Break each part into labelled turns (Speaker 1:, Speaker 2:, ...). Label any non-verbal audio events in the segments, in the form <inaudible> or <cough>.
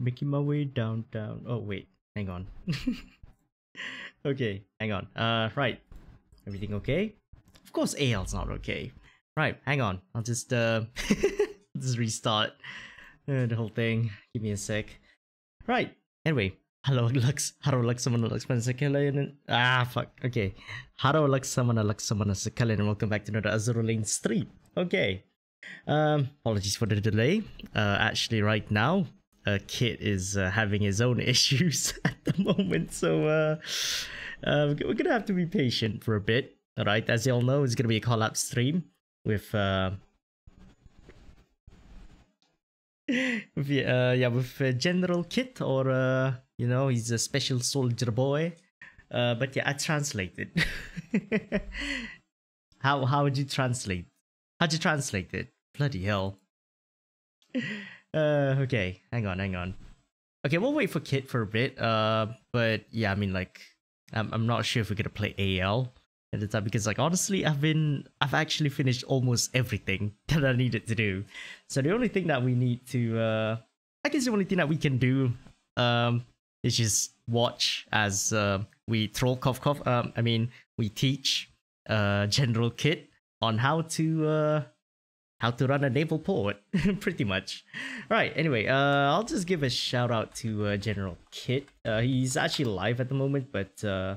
Speaker 1: Making my way downtown. Oh wait, hang on. <laughs> okay, hang on. Uh, right. Everything okay? Of course, AL's not okay. Right, hang on. I'll just uh, <laughs> just restart uh, the whole thing. Give me a sec. Right. Anyway, hello <laughs> Lux. Hello Haro Laksamana Laksmana Sekalayan. Ah, fuck. Okay. Haro Laksamana Laksamana Sekalayan. and Welcome back to another Azur Lane stream. Okay. Um, apologies for the delay. Uh, actually, right now, uh, Kit is uh, having his own <laughs> issues at the moment, so uh, uh, we're gonna have to be patient for a bit. All right, as you all know, it's gonna be a collab stream with uh, with uh, yeah, with uh, General Kit or uh, you know, he's a special soldier boy. Uh, but yeah, I translated. <laughs> how how would you translate? How'd you translate it? Bloody hell. Uh, okay, hang on, hang on. Okay, we'll wait for Kit for a bit. Uh, but yeah, I mean, like, I'm I'm not sure if we're gonna play AL at the time because, like, honestly, I've been I've actually finished almost everything <laughs> that I needed to do. So the only thing that we need to, uh, I guess the only thing that we can do, um, is just watch as uh, we troll cough cough. Um, I mean, we teach uh General Kit on how to uh how to run a naval port <laughs> pretty much. Right anyway uh i'll just give a shout out to uh, general kit uh he's actually live at the moment but uh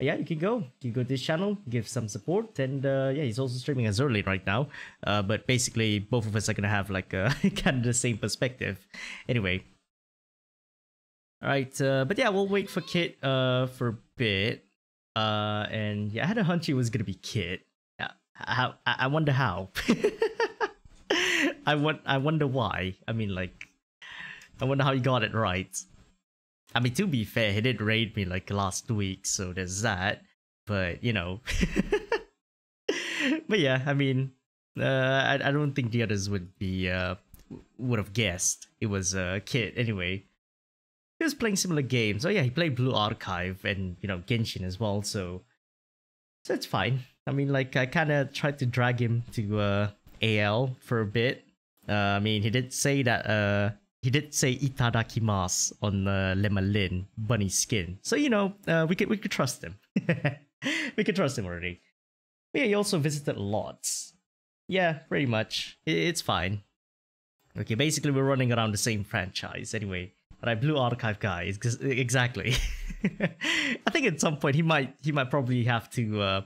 Speaker 1: yeah you can go. You can go to his channel give some support and uh yeah he's also streaming as early right now. Uh but basically both of us are gonna have like uh <laughs> kind of the same perspective. Anyway. All right uh but yeah we'll wait for kit uh for a bit. Uh and yeah i had a hunch he was gonna be kit how i wonder how <laughs> I want. I wonder why. I mean, like, I wonder how he got it right. I mean, to be fair, he did raid me like last week, so there's that. But you know, <laughs> but yeah, I mean, uh, I I don't think the others would be uh would have guessed it was a kid anyway. He was playing similar games. Oh yeah, he played Blue Archive and you know Genshin as well, so so it's fine. I mean, like I kind of tried to drag him to uh AL for a bit. Uh, I mean, he did say that uh, he did say itadakimasu on uh, Le Malin bunny skin. So you know, uh, we could we could trust him. <laughs> we could trust him already. Yeah, he also visited lots. Yeah, pretty much. It's fine. Okay, basically we're running around the same franchise anyway. But I Blue Archive guy exactly. <laughs> I think at some point he might he might probably have to. Uh,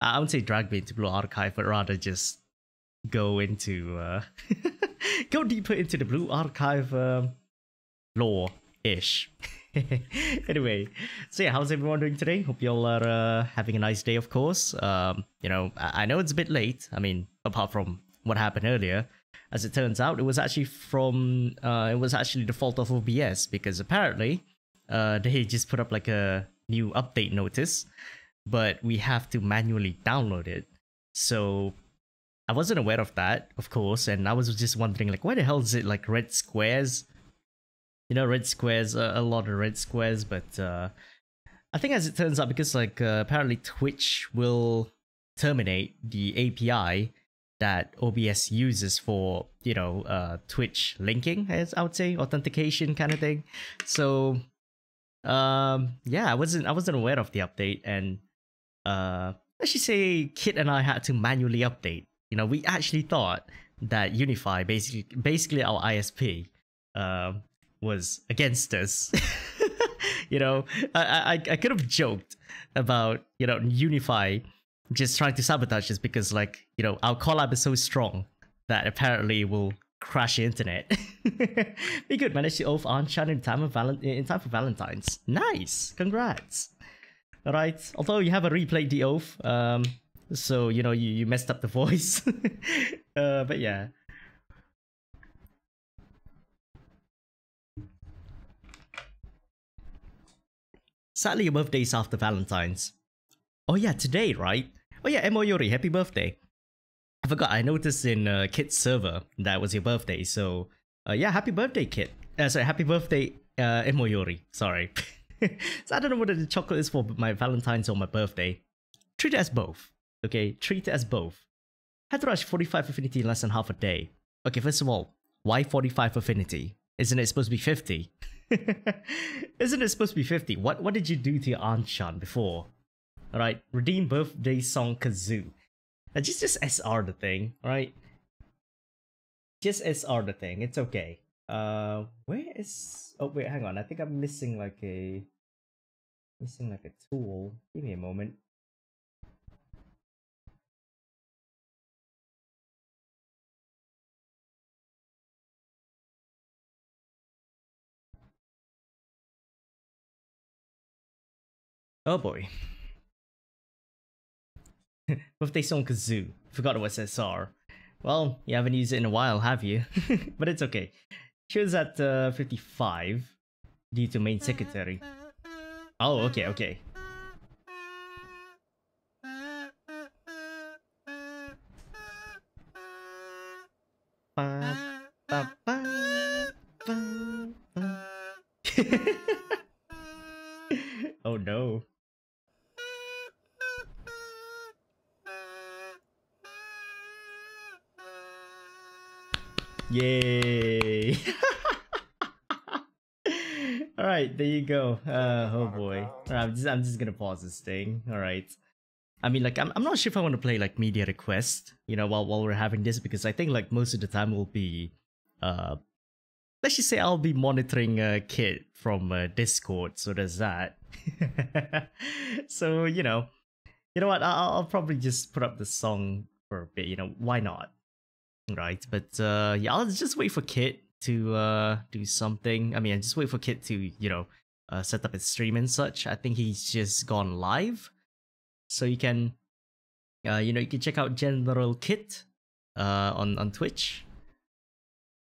Speaker 1: I wouldn't say drag me into Blue Archive, but rather just go into uh, <laughs> go deeper into the blue archive um, lore ish <laughs> anyway so yeah how's everyone doing today? Hope y'all are uh, having a nice day of course. Um, you know I-, I know it's a bit late. I mean apart from what happened earlier as it turns out it was actually from uh, it was actually the fault of obs because apparently uh, they just put up like a new update notice but we have to manually download it so I wasn't aware of that, of course, and I was just wondering, like, why the hell is it like red squares? You know, red squares, uh, a lot of red squares, but uh, I think as it turns out, because like uh, apparently Twitch will terminate the API that OBS uses for you know uh, Twitch linking, as I would say, authentication kind of thing. So, um, yeah, I wasn't I wasn't aware of the update, and uh, let's just say Kit and I had to manually update you know, we actually thought that Unifi, basically, basically our ISP, uh, was against us. <laughs> you know, I, I I could have joked about you know Unifi just trying to sabotage us because like you know our collab is so strong that apparently will crash the internet. <laughs> Be good, managed to off on in time of Val- in time for Valentine's. Nice, congrats. Right, although you have a replayed the oath, um, so you know you, you messed up the <laughs> voice. Uh, but yeah. Sadly your birthday is after valentine's. Oh yeah today right? Oh yeah emoyori happy birthday. I forgot i noticed in uh, kit's server that was your birthday so uh, yeah happy birthday kit. Uh, sorry happy birthday uh, emoyori sorry <laughs> <laughs> so i don't know whether the chocolate is for my valentine's or my birthday treat it as both Okay, treat it as both. Had to rush 45 affinity in less than half a day. Okay, first of all, why 45 affinity? Isn't it supposed to be 50? <laughs> Isn't it supposed to be 50? What what did you do to your Anshan before? Alright, redeem birthday song kazoo. Now just just SR the thing, alright? Just SR the thing, it's okay. Uh where is oh wait hang on, I think I'm missing like a missing like a tool. Give me a moment. Oh boy. <laughs> Birthday song kazoo. Forgot it was SR. Well, you haven't used it in a while, have you? <laughs> but it's okay. She was at uh, 55 due to main secretary. Oh, okay, okay. <laughs> Oh no. Yay! All right, there you go. Uh, oh boy. I'm just, I'm just gonna pause this thing. All right. I mean, like, I'm, I'm not sure if I want to play like media request, you know, while while we're having this because I think like most of the time we'll be, uh, let's just say I'll be monitoring a kid from uh, Discord. So there's that. <laughs> so you know, you know what? I'll, I'll probably just put up the song for a bit. You know, why not? Right, but uh, yeah, I'll just wait for Kit to uh, do something. I mean, I just wait for Kit to, you know, uh, set up his stream and such. I think he's just gone live. So you can, uh, you know, you can check out General Kit uh, on, on Twitch.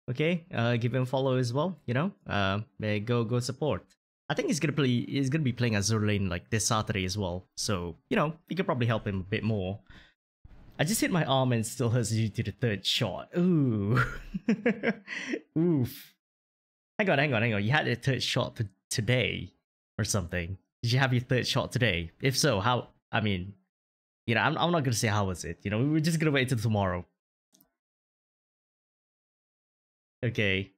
Speaker 1: Okay, uh, give him follow as well, you know, uh, go go support. I think he's gonna play. He's gonna be playing Azur Lane like this Saturday as well. So you know, you could probably help him a bit more. I just hit my arm and still hurts due to the third shot. Ooh. <laughs> Oof. Hang on, hang on, hang on. You had a third shot today or something. Did you have your third shot today? If so, how? I mean, you know, I'm, I'm not going to say how was it. You know, we're just going to wait till tomorrow. Okay.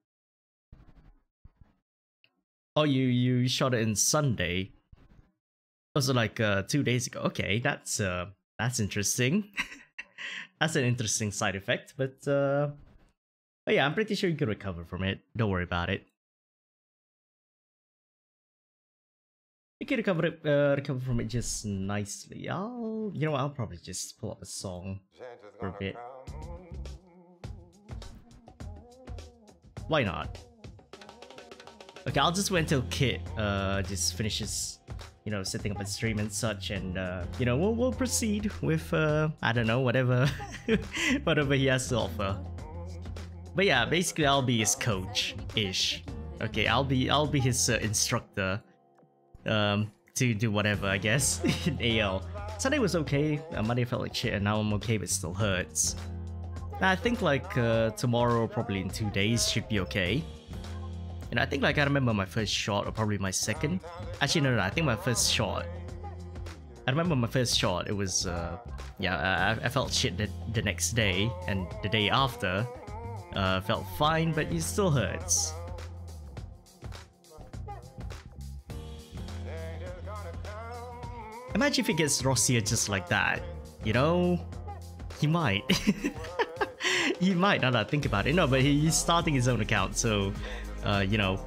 Speaker 1: Oh, you you shot it in Sunday. Also, like uh, two days ago. Okay, that's uh, that's interesting. <laughs> That's an interesting side effect, but uh, but yeah, I'm pretty sure you can recover from it. Don't worry about it. You can recover it, uh, recover from it just nicely. I'll, you know, what, I'll probably just pull up a song for a bit. Why not? Okay, I'll just wait until Kit uh just finishes you know, setting up a stream and such, and uh, you know, we'll we'll proceed with uh, I don't know, whatever, <laughs> whatever he has to offer. But yeah, basically, I'll be his coach ish. Okay, I'll be I'll be his uh, instructor. Um, to do whatever, I guess. <laughs> in AL. Sunday was okay. Uh, Monday felt like shit, and now I'm okay, but still hurts. I think like uh, tomorrow, probably in two days, should be okay. And I think like I remember my first shot or probably my second. Actually, no, no, no I think my first shot. I remember my first shot. It was, uh, yeah, I, I felt shit the, the next day and the day after. Uh, felt fine, but it still hurts. Imagine if he gets Rossier just like that. You know, he might. <laughs> he might, now that I think about it. No, but he's starting his own account, so uh, you know,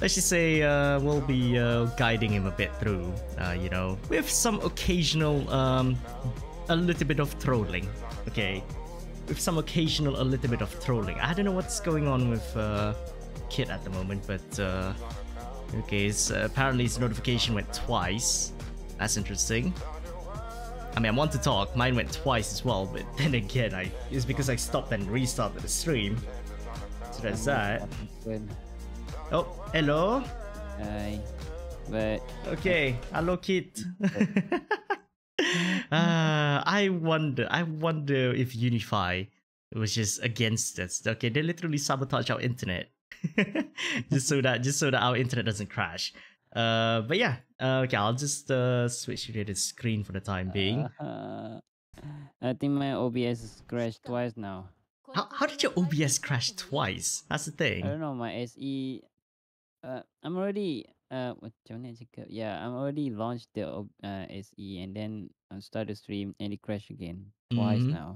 Speaker 1: let's just say uh, we'll be uh, guiding him a bit through, uh, you know, with some occasional, um, a little bit of trolling, okay? With some occasional, a little bit of trolling. I don't know what's going on with uh, Kit at the moment, but uh, okay, apparently his notification went twice. That's interesting. I mean, I want to talk. Mine went twice as well, but <laughs> then again, I it's because I stopped and restarted the stream. So that's that. Oh, hello.
Speaker 2: Hi. But
Speaker 1: okay, hello, Kit. uh, <laughs> I wonder. I wonder if Unifi was just against us. Okay, they literally sabotage our internet, <laughs> just so that just so that our internet doesn't crash. Uh, but yeah. Uh, okay, I'll just uh switch to the screen for the time being.
Speaker 2: Uh, I think my OBS crashed twice now.
Speaker 1: How, how did your OBS crash twice? That's the thing.
Speaker 2: I don't know, my SE uh I'm already uh macam mana nak? Yeah, I'm already launched the uh, SE and then I start the stream and it crashed again twice
Speaker 1: Mhm.
Speaker 2: now.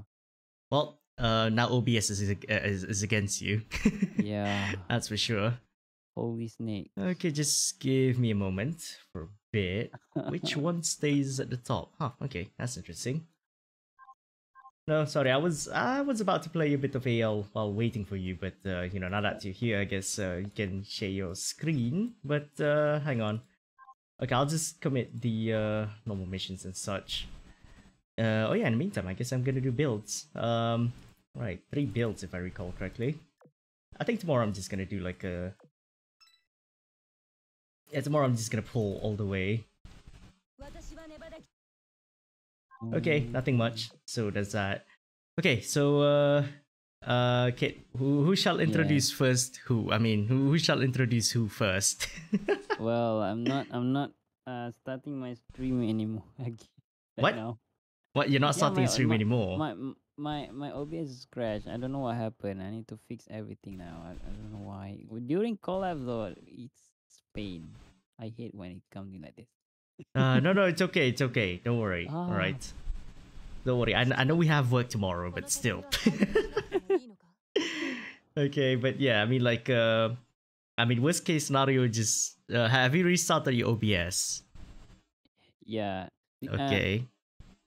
Speaker 1: Well, uh, now OBS is, is, is against you.
Speaker 2: Yeah. <laughs>
Speaker 1: That's for sure.
Speaker 2: Holy snake.
Speaker 1: Okay, just give me a moment for a bit. Which <laughs> one stays at the top? Huh, okay, that's interesting. No, sorry, I was I was about to play a bit of AL while waiting for you, but uh, you know, now that you're here, I guess uh, you can share your screen. But uh, hang on. Okay, I'll just commit the uh, normal missions and such. Uh, oh yeah, in the meantime, I guess I'm gonna do builds. Um, right, three builds if I recall correctly. I think tomorrow I'm just gonna do like a yeah, tomorrow I'm just gonna pull all the way. Okay, nothing much. So there's that. Okay, so uh uh Kit, who who shall introduce first who? I mean who who shall introduce who first? <laughs>
Speaker 2: Well, I'm not I'm not uh starting my stream anymore <laughs> again.
Speaker 1: What?
Speaker 2: right Now.
Speaker 1: what you're not
Speaker 2: Yeah,
Speaker 1: starting
Speaker 2: my-
Speaker 1: stream
Speaker 2: my-
Speaker 1: anymore?
Speaker 2: My my my OBS is crashed. I don't know what happened. I need to fix everything now. I, I don't know why. During collab though, it's it's pain. I hate when it comes in like this.
Speaker 1: Uh no no it's okay, it's okay. Don't worry.
Speaker 2: Ah.
Speaker 1: Alright. Don't worry. I, I know we have work tomorrow, but still. <laughs> okay, but yeah, I mean like uh I mean worst case scenario just uh, have you restarted your OBS?
Speaker 2: Yeah. uh,
Speaker 1: Okay.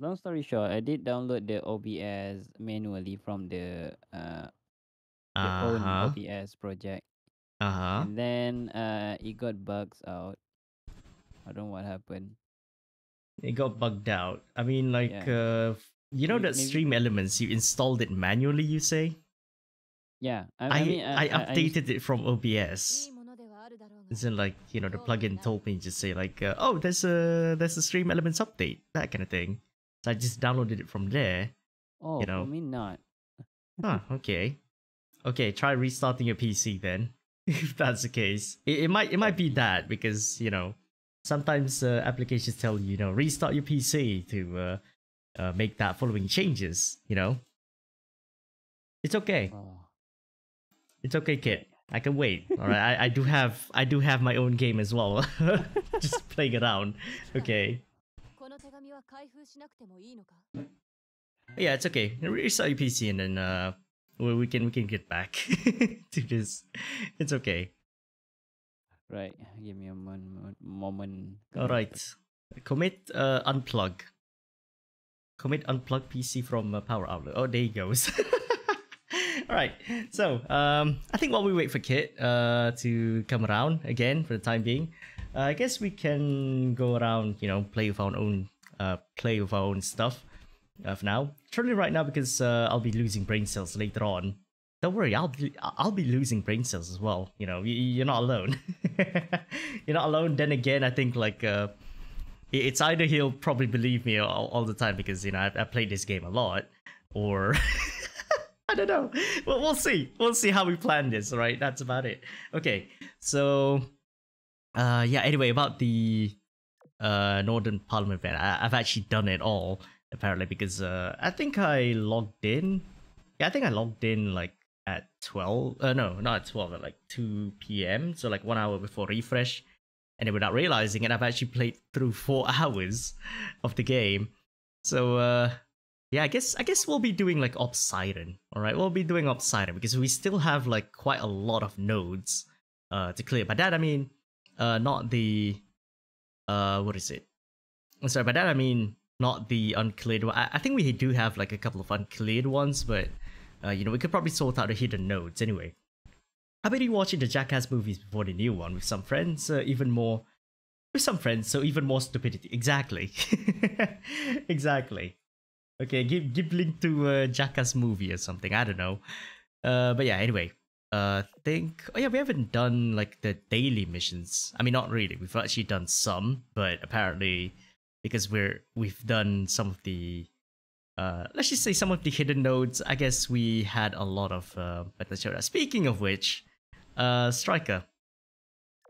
Speaker 2: long story short, I did download the OBS manually from the uh the own
Speaker 1: Uh-huh.
Speaker 2: OBS project,
Speaker 1: Uh-huh.
Speaker 2: and then uh it got bugs out. I don't know what happened.
Speaker 1: It got bugged out. I mean, like, uh, you know
Speaker 2: Maybe-
Speaker 1: that
Speaker 2: maybe-
Speaker 1: Stream Elements, you installed it manually, you say?
Speaker 2: Yeah, I,
Speaker 1: I,
Speaker 2: I mean,
Speaker 1: I,
Speaker 2: ins-
Speaker 1: updated it from OBS. Isn't like, you know, the plugin told me to say like, uh, oh, there's a there's a Stream Elements update, that kind of thing. So I just downloaded it from there.
Speaker 2: Oh,
Speaker 1: you know.
Speaker 2: for me not.
Speaker 1: Huh, <laughs> okay. Okay, try restarting your PC then. <laughs> if that's the case. It, it might it might be that because, you know, sometimes uh, applications tell you, you know, restart your PC to uh, uh, make that following changes, you know. It's okay.
Speaker 2: Oh,
Speaker 1: It's okay, kid. I can wait. <laughs> All right. I, I do have I do have my own game as well. <laughs> Just playing around. Okay. Yeah, it's okay. Restart your PC and then uh we, we can we can get back <laughs> to this. It's okay.
Speaker 2: Right. Give me a moment. moment.
Speaker 1: All right. Commit uh unplug. Commit unplug PC from uh, power outlet. Oh, there he goes. <laughs> All right. So, um, I think while we wait for Kit uh to come around again for the time being, uh, I guess we can go around. You know, play with our own uh play with our own stuff. Uh, for now, currently right now because uh, I'll be losing brain cells later on. Don't worry, I'll be I'll be losing brain cells as well. You know, you, you're not alone. <laughs> you're not alone. Then again, I think like uh, it's either he'll probably believe me all, all the time because you know I, I played this game a lot, or <laughs> I don't know. Well, we'll see. We'll see how we plan this. Right, that's about it. Okay, so uh, yeah. Anyway, about the uh Northern Parliament event, I, I've actually done it all apparently because uh I think I logged in. Yeah, I think I logged in like 12 uh no not 12 at like 2 p.m so like one hour before refresh. And then without realizing it i've actually played through four <laughs> hours of the game. So uh yeah i guess i guess we'll be doing like siren all right we'll be doing siren because we still have like quite a lot of nodes uh to clear. By that i mean uh not the uh what is it? Sorry by that i mean not the uncleared one. I, I think we do have like a couple of uncleared ones but uh, you know, we could probably sort out the hidden nodes anyway. I've been watching the Jackass movies before the new one with some friends, uh, even more. With some friends, so even more stupidity. Exactly. <laughs> exactly. Okay, give give link to a Jackass movie or something. I don't know. Uh, but yeah. Anyway, uh, think. Oh yeah, we haven't done like the daily missions. I mean, not really. We've actually done some, but apparently, because we're we've done some of the uh, let's just say some of the hidden nodes. I guess we had a lot of uh, potential. Speaking of which, uh, Striker,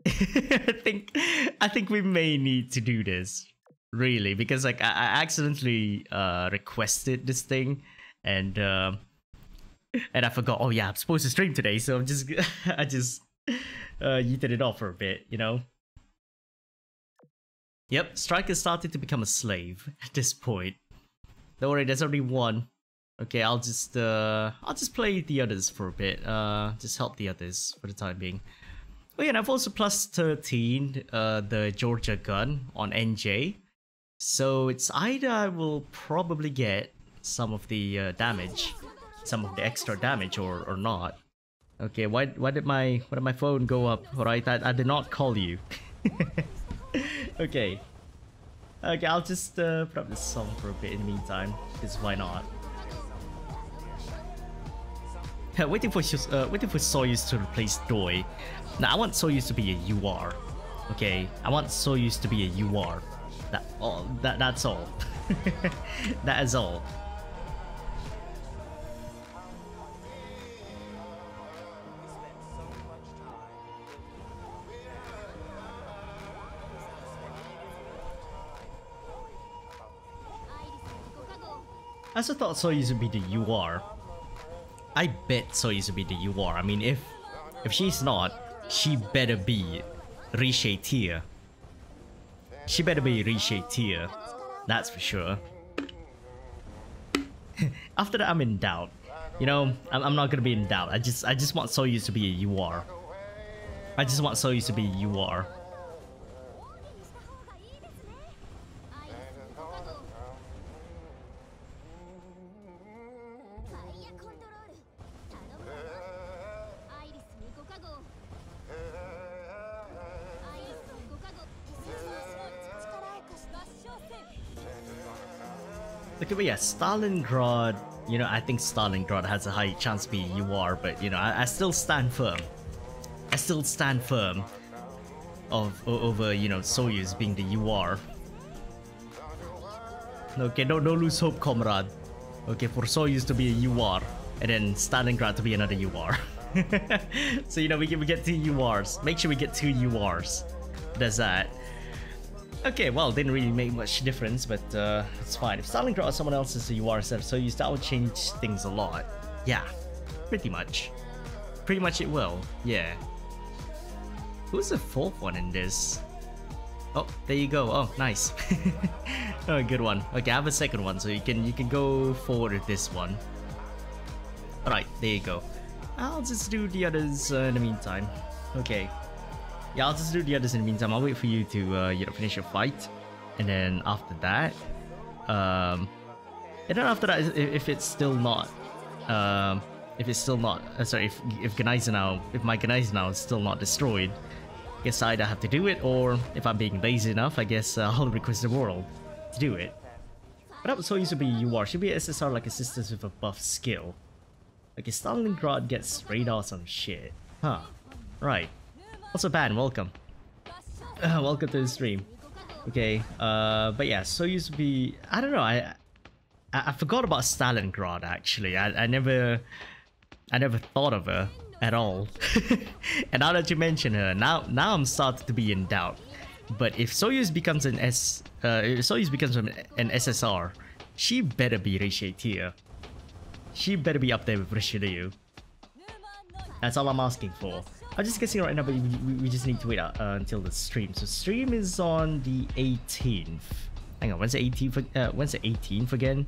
Speaker 1: I <laughs> think I think we may need to do this really because like I, I accidentally uh requested this thing and uh, and I forgot. Oh yeah, I'm supposed to stream today, so I'm just <laughs> I just uh yeeted it off for a bit, you know. Yep, Striker started to become a slave at this point. Don't worry, there's only one. Okay, I'll just uh I'll just play the others for a bit. Uh just help the others for the time being. Oh yeah, and I've also plus 13 uh the Georgia gun on NJ. So it's either I will probably get some of the uh, damage, some of the extra damage or or not. Okay, why why did my why did my phone go up? Alright, I, I did not call you. <laughs> okay. Okay, I'll just uh, put up this song for a bit in the meantime, because why not? <laughs> waiting for uh, waiting for Soyuz to replace Doi. Now I want Soyuz to be a UR. Okay, I want Soyuz to be a UR. That all. That that's all. <laughs> that is all. I also thought Soyuz would be the UR. I bet Soyuz would be the UR. I mean, if if she's not, she better be Riche tier. She better be Riche tier. That's for sure. <laughs> After that, I'm in doubt. You know, I'm, I'm not gonna be in doubt. I just I just want Soyuz to be a UR. I just want Soyuz to be a UR. Look at yeah, Stalingrad. You know, I think Stalingrad has a high chance be a UR, but you know, I, I still stand firm. I still stand firm of over you know Soyuz being the UR. Okay, no lose hope, comrade. Okay, for Soyuz to be a UR and then Stalingrad to be another UR. <laughs> so you know we get we get two URs. Make sure we get two URs. Does that. Okay, well, didn't really make much difference, but uh, it's fine. If someone else is the UR set so you that would change things a lot. Yeah, pretty much. Pretty much it will, yeah. Who's the fourth one in this? Oh, there you go. Oh, nice. <laughs> oh, good one. Okay, I have a second one, so you can you can go forward with this one. Alright, there you go. I'll just do the others uh, in the meantime. Okay, yeah, I'll just do the others in the meantime. I'll wait for you to uh, you know finish your fight, and then after that, um, and then after that, if, it's still not, um, if it's still not, uh, sorry, if if Gneisenau, if my Gneisenau is still not destroyed, I guess I either have to do it, or if I'm being lazy enough, I guess uh, <laughs> I'll request the world to do it. But was Soyuz to be UR. Should be SSR like assistance with a buff skill. Like if Stalingrad gets radar some shit. Huh. Right. Also, Ban, welcome. Uh, welcome to the stream. Okay, uh, but yeah, Soyuz to be. I don't know. I I, I forgot about Stalingrad. Actually, I I never I never thought of her at all. <laughs> and now that you mention her, now now I'm starting to be in doubt. But if Soyuz becomes an S, uh, Soyuz becomes an, an SSR, she better be tier. She better be up there with Richelieu. That's all I'm asking for. I'm just guessing right now, but we, we just need to wait uh, until the stream. So stream is on the 18th. Hang on, when's the 18th? Uh, when's the 18th again?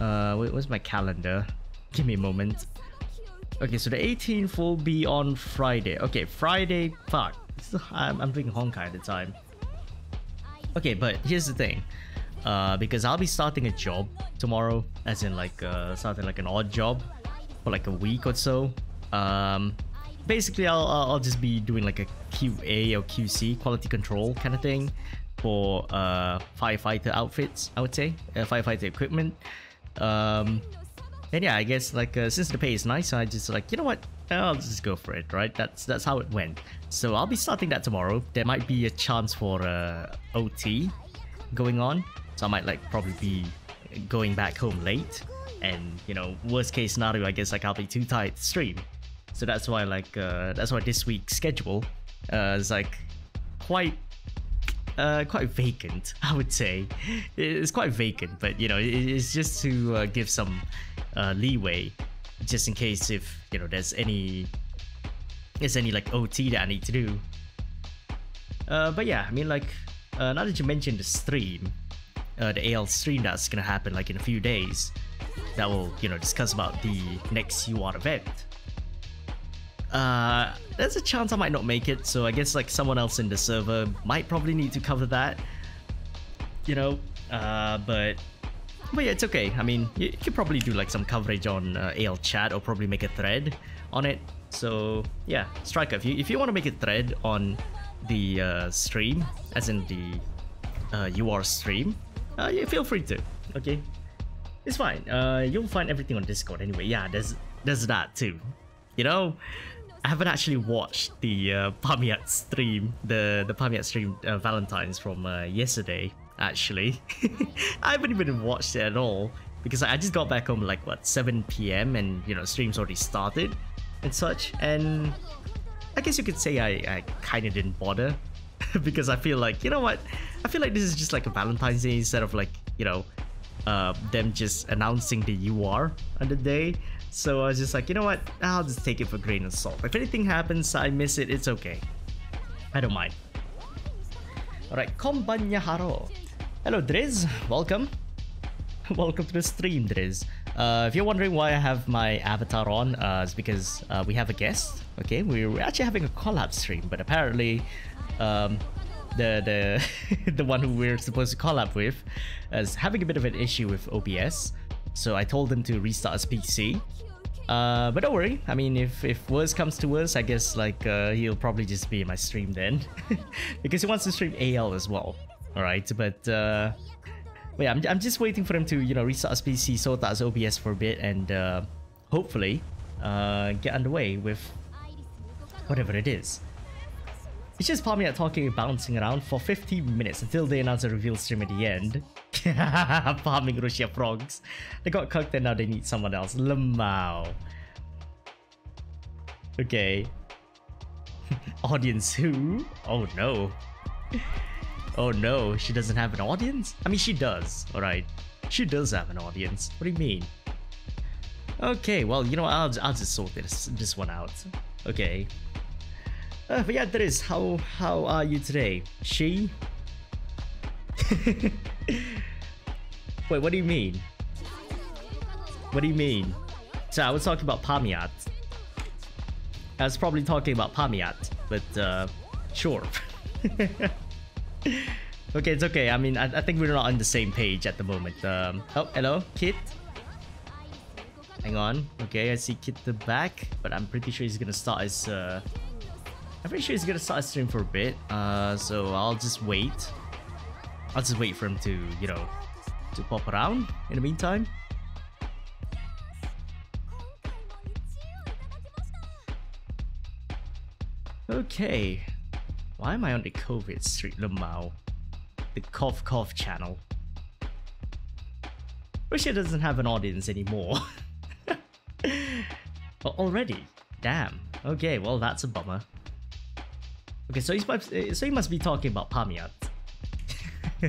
Speaker 1: Uh, where's my calendar? <laughs> Give me a moment. Okay, so the 18th will be on Friday. Okay, Friday. Fuck. I'm, I'm doing Honkai at the time. Okay, but here's the thing. Uh, because I'll be starting a job tomorrow, as in like uh, starting like an odd job for like a week or so. Um, basically I'll, I'll just be doing like a QA or QC quality control kind of thing for uh, firefighter outfits I would say uh, firefighter equipment. Um, and yeah I guess like uh, since the pay is nice I just like you know what? I'll just go for it right? That's that's how it went. So I'll be starting that tomorrow. There might be a chance for uh, OT going on. So I might like probably be going back home late. And you know worst case scenario I guess like I'll be too tired to stream so that's why like uh, that's why this week's schedule uh, is like quite uh, quite vacant, <laughs> I would say. It's quite vacant, but you know, it's just to uh, give some uh, leeway just in case if you know there's any there's any like OT that I need to do. Uh, but yeah, I mean like uh, now that you mentioned the stream, uh, the AL stream that's gonna happen like in a few days, that will you know discuss about the next UR event. Uh, there's a chance I might not make it, so I guess like someone else in the server might probably need to cover that. You know, uh, but but yeah, it's okay. I mean, you, you could probably do like some coverage on uh, AL chat or probably make a thread on it. So yeah, Striker, if you if you want to make a thread on the uh, stream, as in the uh, UR stream, uh, yeah, feel free to. Okay, it's fine. Uh, you'll find everything on Discord anyway. Yeah, there's there's that too. You know, I haven't actually watched the uh, Pamiat stream, the the Pamiat stream uh, Valentine's from uh, yesterday. Actually, <laughs> I haven't even watched it at all because I just got back home like what 7 p.m. and you know streams already started and such. And I guess you could say I, I kind of didn't bother <laughs> because I feel like you know what I feel like this is just like a Valentine's Day instead of like you know uh, them just announcing the UR on the day. So I was just like, you know what? I'll just take it for grain of salt. If anything happens, I miss it, it's okay. I don't mind. Alright, Kombanya Haro. Hello Driz, welcome. <laughs> welcome to the stream, Driz. Uh, if you're wondering why I have my avatar on, uh, it's because uh, we have a guest. Okay, we're actually having a collab stream, but apparently um, the the <laughs> the one who we're supposed to collab with is having a bit of an issue with OBS. So I told him to restart his PC. Uh, but don't worry. I mean, if if worse comes to worse, I guess like uh, he'll probably just be in my stream then, <laughs> because he wants to stream AL as well. All right, but uh, yeah, I'm I'm just waiting for him to you know restart his PC, sort out his OBS for a bit, and uh, hopefully uh, get underway with whatever it is. It's just Pamiat talking and bouncing around for 15 minutes until they announce a reveal stream at the end. <laughs> Farming Russia frogs. They got cooked and now they need someone else. Lemao. Okay. <laughs> audience who? Oh no. Oh no, she doesn't have an audience? I mean, she does, alright. She does have an audience. What do you mean? Okay, well, you know what? I'll, I'll just sort this, this one out. Okay. Uh, but yeah, that is how how are you today? She? <laughs> Wait, what do you mean? What do you mean? So I was talking about Pamiat. I was probably talking about Pamiat, but uh, sure. <laughs> okay, it's okay. I mean, I, I, think we're not on the same page at the moment. Um, oh, hello, Kit. Hang on. Okay, I see Kit the back, but I'm pretty sure he's gonna start his uh, I'm pretty sure he's gonna start stream for a bit, uh, so I'll just wait. I'll just wait for him to, you know, to pop around in the meantime. Okay. Why am I on the COVID street, Lemao? The cough cough channel. Russia doesn't have an audience anymore. <laughs> already? Damn. Okay, well that's a bummer. Okay, so he's so he must be talking about Pamiat.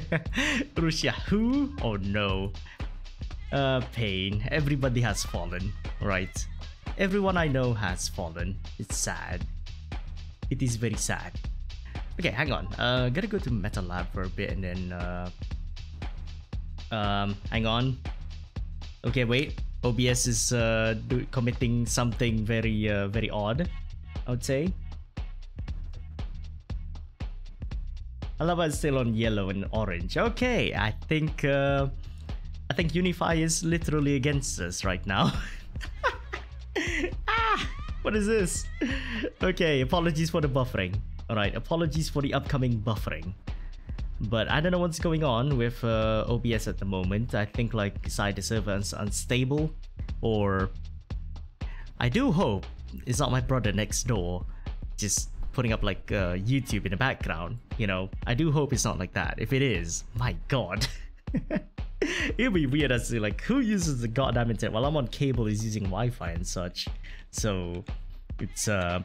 Speaker 1: <laughs> Russia, who? Oh no. Uh, pain. Everybody has fallen, right? Everyone I know has fallen. It's sad. It is very sad. Okay, hang on. Uh, gotta go to Meta Lab for a bit and then uh, um, hang on. Okay, wait. OBS is uh do, committing something very uh, very odd. I would say. Alaba is still on yellow and orange. Okay, I think uh, I think Unifi is literally against us right now. <laughs> ah, what is this? Okay, apologies for the buffering. Alright, apologies for the upcoming buffering. But I don't know what's going on with uh, OBS at the moment. I think like side the server is unstable or I do hope it's not my brother next door just putting up like uh, YouTube in the background. You know, I do hope it's not like that. If it is, my god. <laughs> It'll be weird as to like who uses the goddamn internet while I'm on cable is using Wi-Fi and such. So it's uh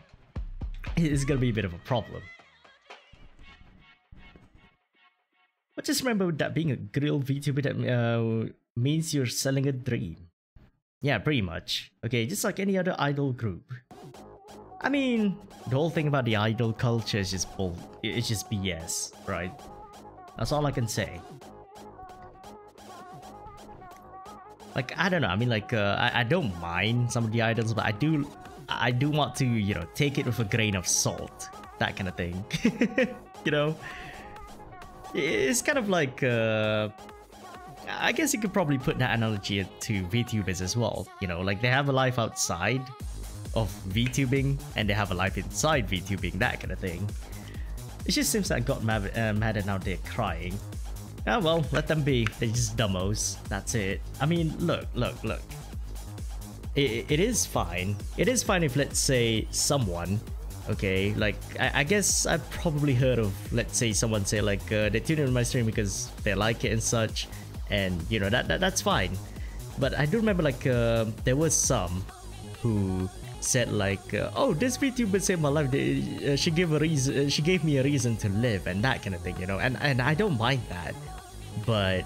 Speaker 1: it's gonna be a bit of a problem. But just remember that being a grill VTuber that uh, means you're selling a dream. Yeah, pretty much. Okay, just like any other idol group. I mean, the whole thing about the idol culture is just bull. It's just BS, right? That's all I can say. Like I don't know. I mean, like uh, I I don't mind some of the idols, but I do I do want to you know take it with a grain of salt, that kind of thing. <laughs> you know, it's kind of like. Uh, I guess you could probably put that analogy to VTubers as well. You know, like they have a life outside of VTubing and they have a life inside VTubing, that kind of thing. It just seems like got mad, uh, mad and now they're crying. Ah well, let them be. They're just dumbos. That's it. I mean, look, look, look. It, it is fine. It is fine if, let's say, someone okay like I, I, guess i've probably heard of let's say someone say like uh, they tune in my stream because they like it and such and you know that, that that's fine but i do remember like uh, there was some who said like uh, oh this vtuber saved my life. Uh, she gave a reason uh, she gave me a reason to live and that kind of thing you know and and i don't mind that. But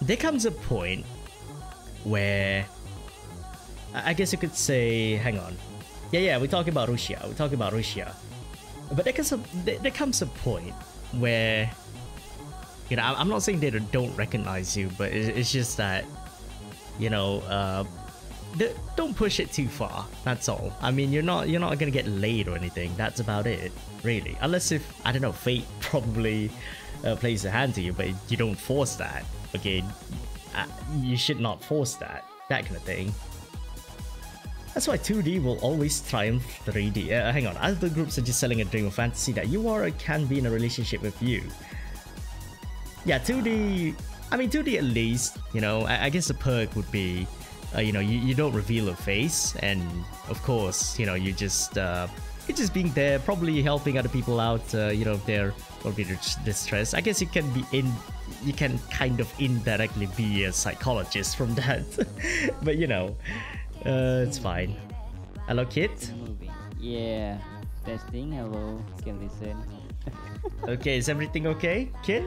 Speaker 1: there comes a point where i guess you could say hang on. Yeah yeah we're talking about russia we're talking about russia. But there comes a there, comes a point where you know, I'm not saying they don't recognize you, but it's just that, you know, uh, don't push it too far. That's all. I mean, you're not you're not gonna get laid or anything. That's about it, really. Unless if I don't know, fate <laughs> probably uh, plays a hand to you, but you don't force that. Okay, uh, you should not force that. That kind of thing. That's why 2D will always triumph 3D. Uh, hang on, other groups are just selling a dream of fantasy that you or can be in a relationship with you. Yeah, 2D. I mean, 2D at least. You know, I, I guess the perk would be, uh, you know, you, you don't reveal a face, and of course, you know, you just uh, you're just being there, probably helping other people out. Uh, you know, if they're probably distressed. I guess you can be in. You can kind of indirectly be a psychologist from <laughs> that, but you know, uh, it's fine. Hello, Kit.
Speaker 2: Yeah, testing. Hello, can listen.
Speaker 1: okay, is everything okay, Kit?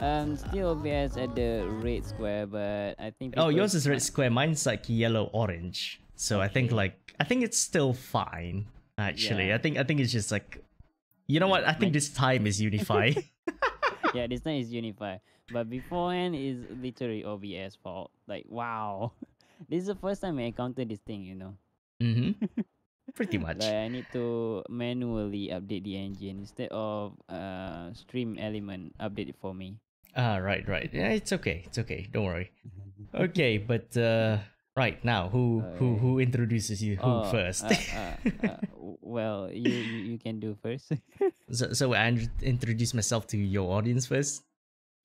Speaker 2: Um, still OBS at the red square, but I think.
Speaker 1: Oh, yours is red square. Mine's like yellow orange. So okay. I think like I think it's still fine. Actually, yeah. I think I think it's just like, you know what? I think this time is Unifi. <laughs> <laughs>
Speaker 2: yeah, this time is Unifi. But beforehand is literally OBS fault. Like wow, <laughs> this is the first time I encountered this thing. You know.
Speaker 1: Mm-hmm. Pretty much.
Speaker 2: like I need to manually update the engine instead of uh stream element update it for me.
Speaker 1: Ah, right, right. Yeah, it's okay. It's okay. Don't worry. <laughs> okay, but uh, right now, who uh, who who introduces you? Who oh, first?
Speaker 2: uh, uh, uh well, you, you you can do first. <laughs>
Speaker 1: so so I introduce myself to your audience first.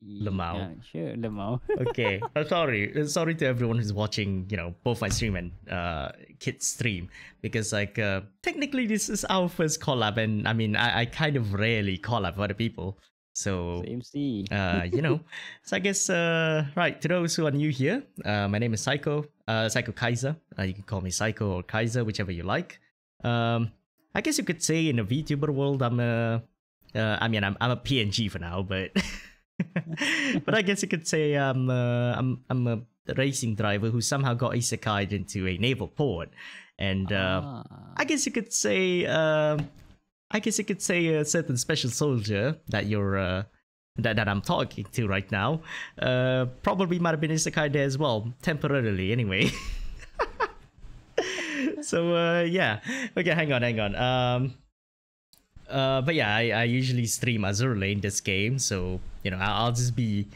Speaker 2: Lemao. Yeah, sure, Lemao. <laughs>
Speaker 1: okay. Uh, sorry. Sorry to everyone who's watching, you know, both my stream and uh Kit's stream. Because like uh technically this is our first collab and I mean I, I kind of rarely collab with other people. So
Speaker 2: MC.
Speaker 1: uh, you know, <laughs> so I guess uh, right to those who are new here, uh, my name is Psycho, uh, Syko Kyza. Uh, you can call me Psycho or Kaiser, whichever you like. Um, I guess you could say in the VTuber world, I'm a, uh, I mean, I'm I'm a PNG for now, but <laughs> but I guess you could say I'm uh, I'm I'm a racing driver who somehow got isekai into a naval port, and uh, ah. I guess you could say. Uh, I guess you could say a certain special soldier that you're uh, that, that I'm talking to right now uh, probably might have been isekai there as well, temporarily anyway. <laughs> so uh, yeah, okay, hang on, hang on. Um, uh, but yeah, I, I usually stream Azur in this game, so you know I'll, I'll just be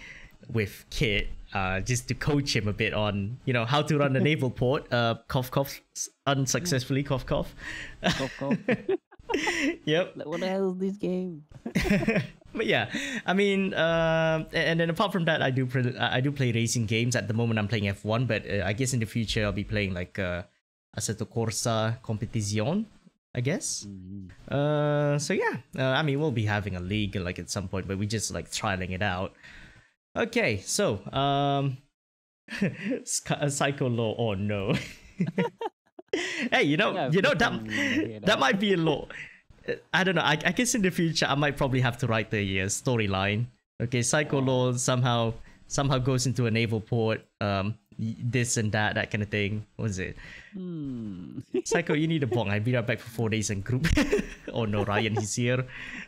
Speaker 1: with Kit uh, just to coach him a bit on you know how to run a naval port. Uh, cough cough unsuccessfully cough cough.
Speaker 2: cough cough. <laughs>
Speaker 1: yep.
Speaker 2: Like, what the hell is this game? <laughs>
Speaker 1: but yeah, I mean, uh, and then apart from that, I do pre- I do play racing games. At the moment, I'm playing F1, but uh, I guess in the future I'll be playing like uh, Assetto Corsa Competizione. I guess. Mm-hmm. Uh, so yeah, uh, I mean, we'll be having a league like at some point, but we just like trialing it out. Okay, so um, <laughs> Psycho Law. Oh no. <laughs> <laughs> hey, you know, yeah, you know that that might be a lot. I don't know. I, I guess in the future I might probably have to write the uh, storyline. Okay, Psycho Law somehow somehow goes into a naval port. Um, this and that, that kind of thing. What was it?
Speaker 2: Hmm. <laughs>
Speaker 1: Psycho, you need a bong. I'll be right back for four days in group. <laughs> oh no, Ryan, he's here.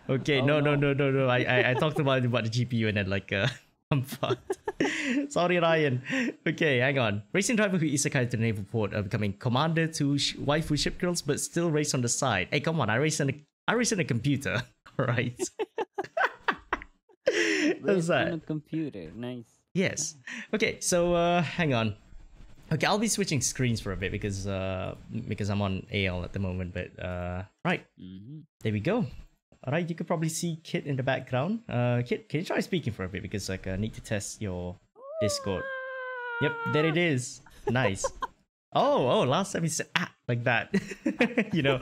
Speaker 1: Okay,
Speaker 2: Oh,
Speaker 1: no, no,
Speaker 2: no.
Speaker 1: no, no, no. I, I, I talked about about the GPU and then like uh, I'm fucked. <laughs> Sorry, Ryan. Okay, hang on. Racing driver who isekai to the naval port, uh, becoming commander to sh- waifu ship girls, but still race on the side. Hey, come on, I race on a, I race on a computer. <laughs> All right. <laughs> What's
Speaker 2: Race on a computer. Nice.
Speaker 1: Yes. Okay, so uh hang on. Okay, I'll be switching screens for a bit because uh because I'm on AL at the moment, but uh right,
Speaker 2: hmm
Speaker 1: there we go. Alright, you could probably see Kit in the background. Uh Kit, can you try speaking for a bit because like I need to test your Discord. Yep, there it is. Nice. <laughs> Oh, oh, last time he said ah like that. <laughs> you know,